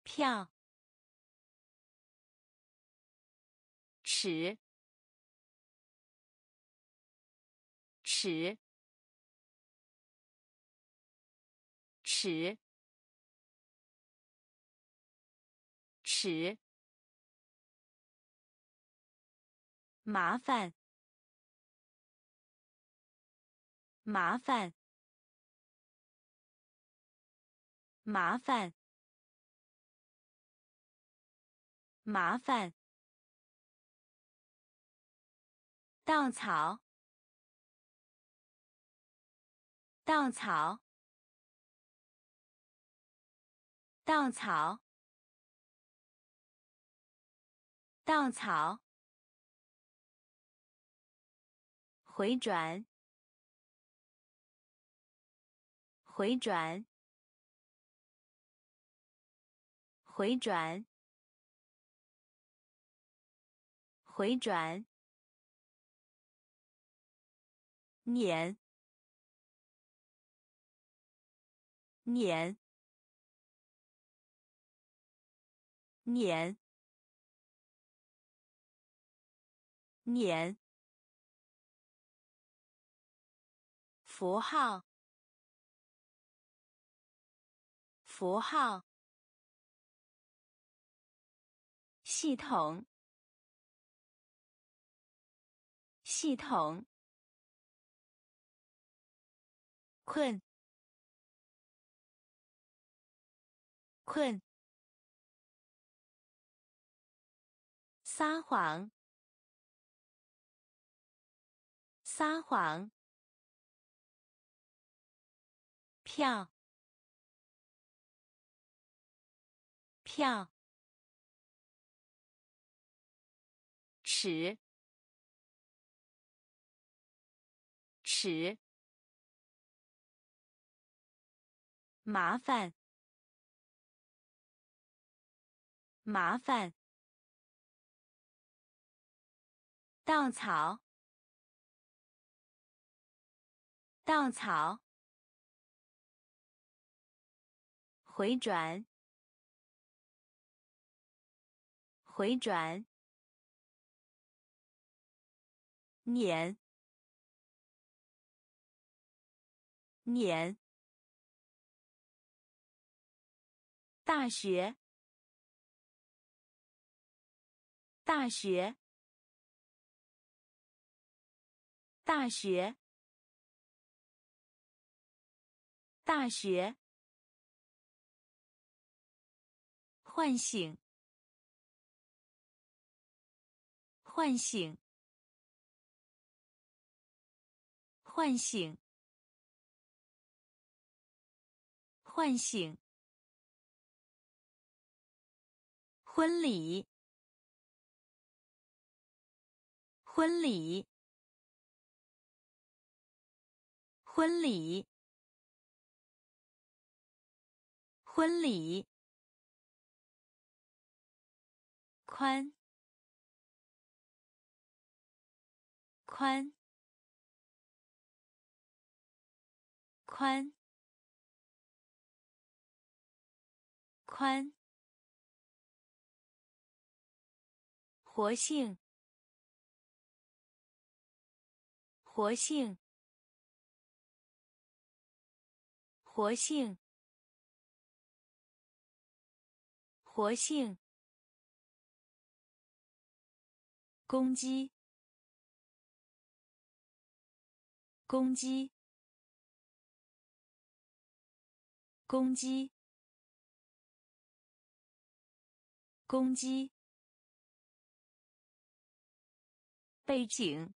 票。尺，尺，尺，尺。麻烦，麻烦，麻烦，麻烦。稻草，稻草，稻草，稻草。回转，回转，回转，回转。年，年，年，年。符号，符号。系统，系统。困，困，撒谎，撒谎，票，票，尺，尺。麻烦，麻烦。稻草，稻草。回转，回转。碾，碾。大学，大学，大学，大学。唤醒，唤醒，唤醒，唤醒。婚礼，婚礼，婚礼，婚礼。宽，宽，宽，宽，活性活性活性活性攻击攻击攻击攻击背景，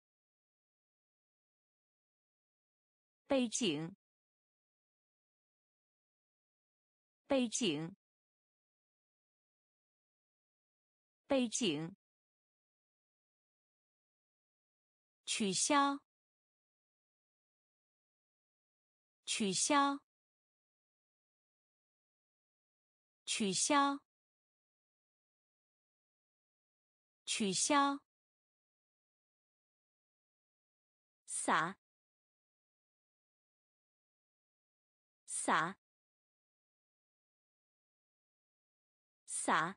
背景，背景，背景。取消，取消，取消，取消。撒，撒，撒，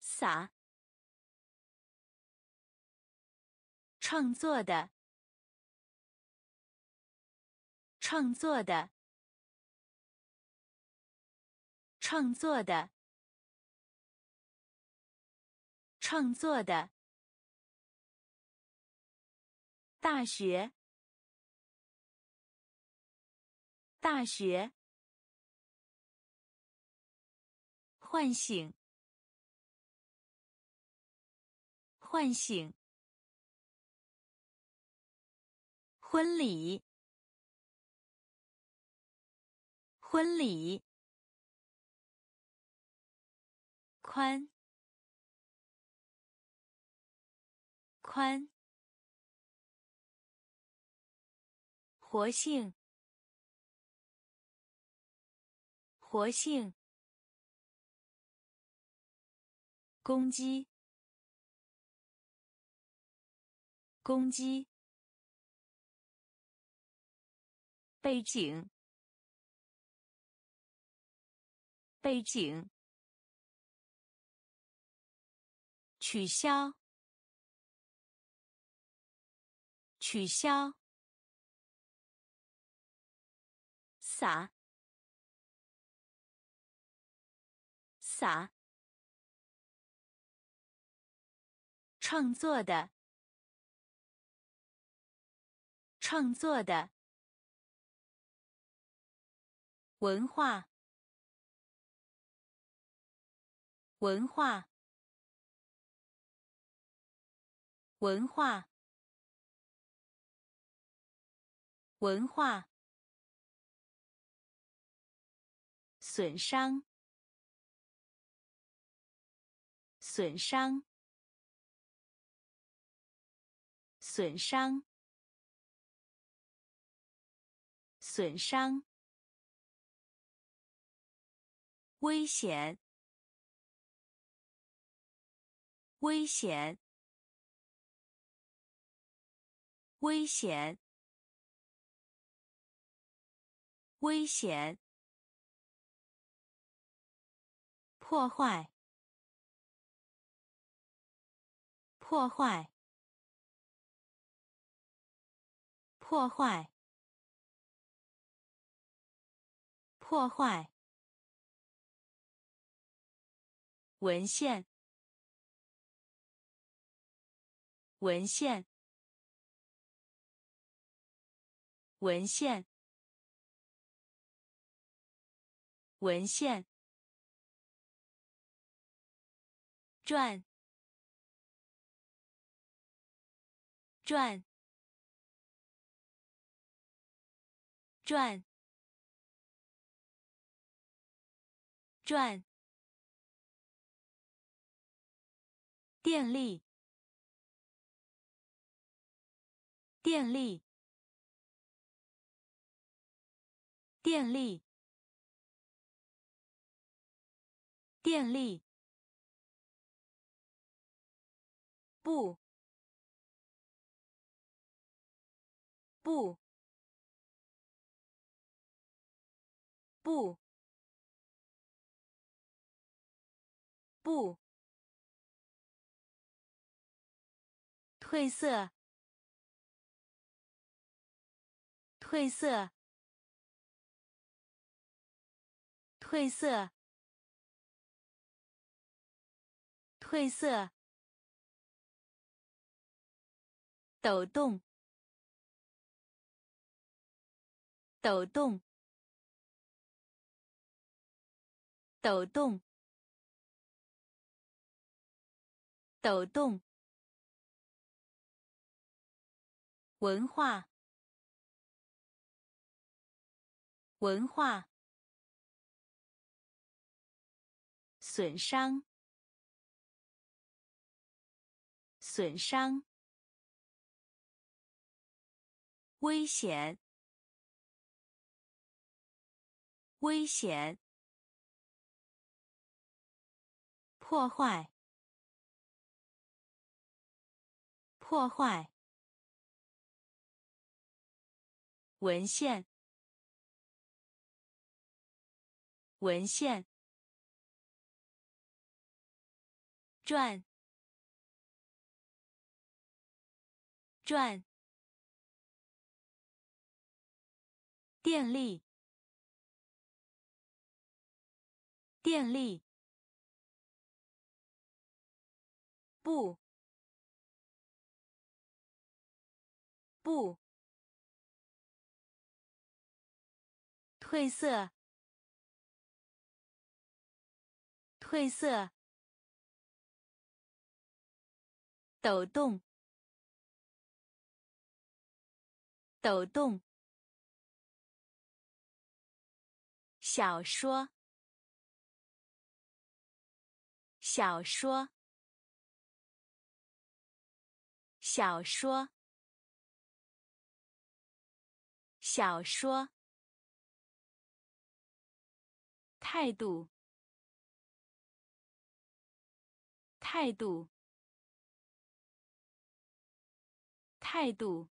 撒。创作的，创作的，创作的，创作的。大学，大学。唤醒，唤醒。婚礼，婚礼，宽，宽，活性，活性，攻击，攻击。背景，背景，取消，取消，撒，撒，创作的，创作的。文化，文化，文化，文化，损伤，损伤，损伤，损伤。危险！危险！危险！危险！破坏！破坏！破坏！破坏！文献，文献，文献，文献，转，转，转，转。电力，电力，电力，电力，不，不，不不褪色褪色褪色褪色抖动。抖动。抖动。抖动。文化。文化。损伤。损伤。危险危险破坏，破坏。文献，文献。转，转。电力，电力。不，不，褪色，褪色，抖动，抖动，小说，小说。小说，小说，态度，态度，态度，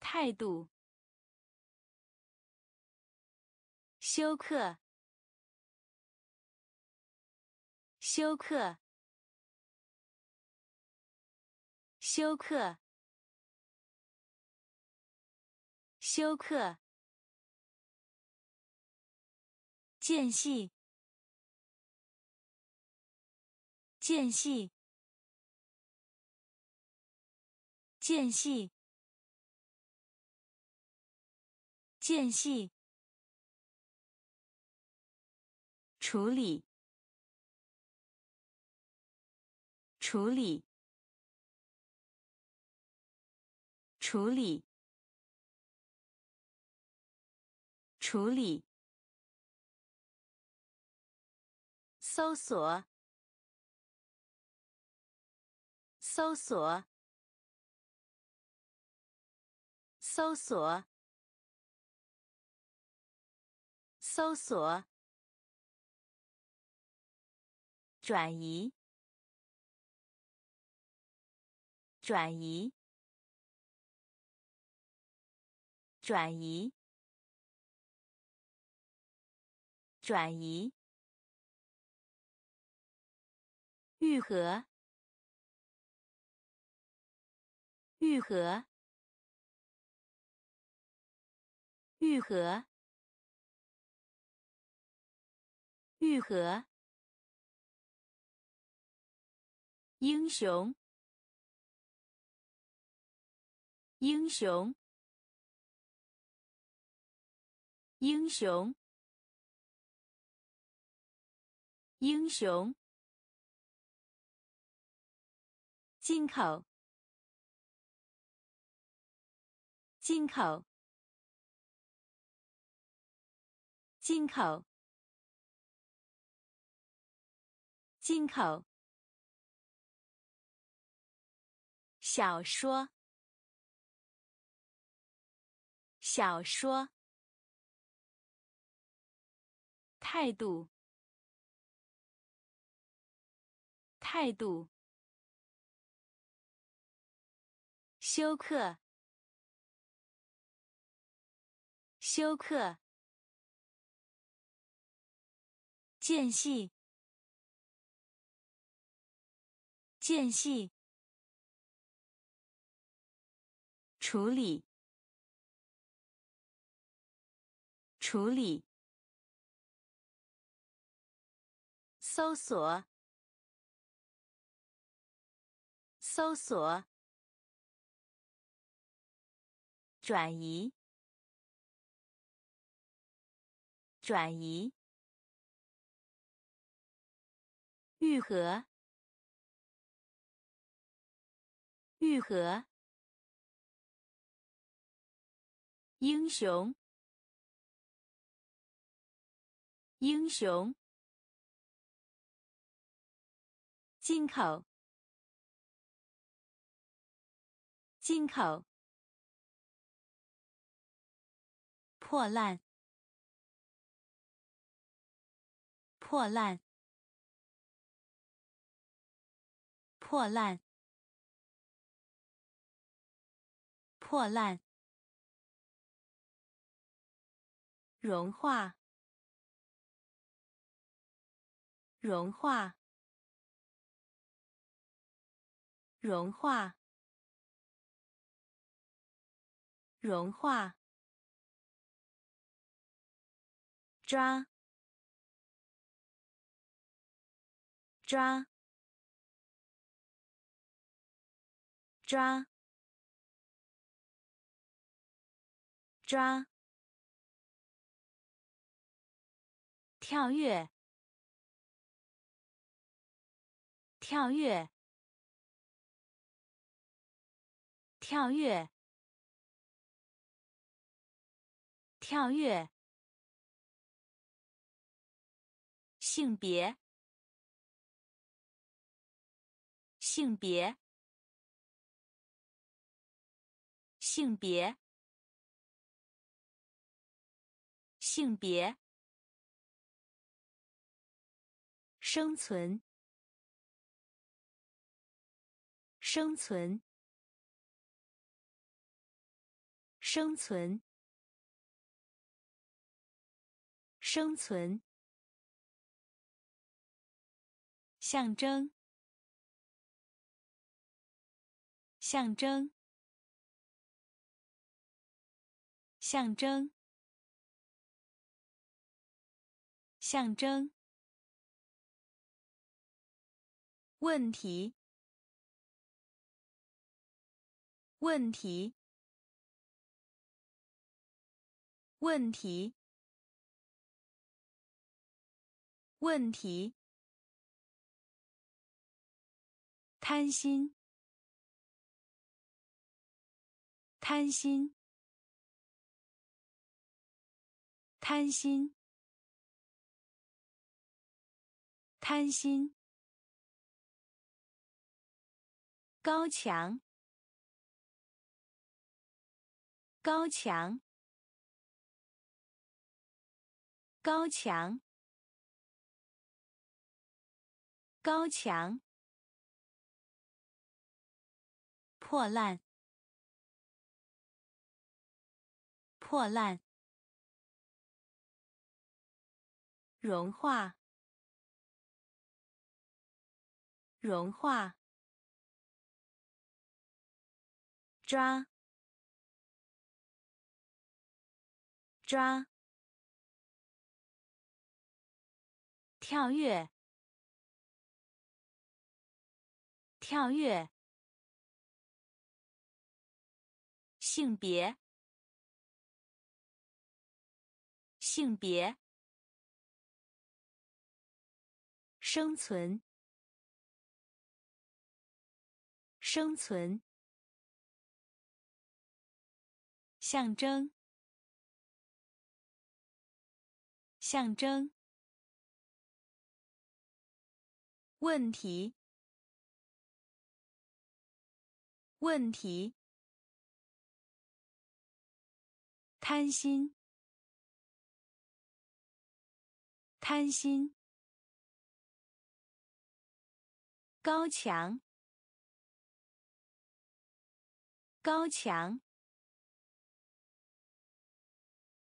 态度，休克，休克。休克，休克。间隙，间隙，间隙，间隙。处理，处理。处理，处理。搜索，搜索，搜索，搜索。转移，转移。转移，转移，愈合，愈合，愈合，愈合，英雄，英雄。英雄，英雄，进口，进口，进口，进口，小说，小说。态度，态度。休克，休克。间隙。间隙。处理。处理。搜索。搜索。转移。转移。愈合。愈合。英雄。英雄。进口。进口。破烂。破烂。破烂。破烂。融化。融化。融化。融化。抓。抓。抓。抓。跳跃。跳跃。跳跃。跳跃。性别。性别。性别。性别。生存。生存。生存。生存。象征。象征。象征。象征。问题。问题。问题。问题。贪心。贪心。贪心。贪心。高墙。高墙。高墙。高墙。破烂。破烂。融化。融化。抓。抓。跳跃。跳跃。性别。性别。生存。生存。象征。象征。问题。问题。贪心，贪心。高强，高强。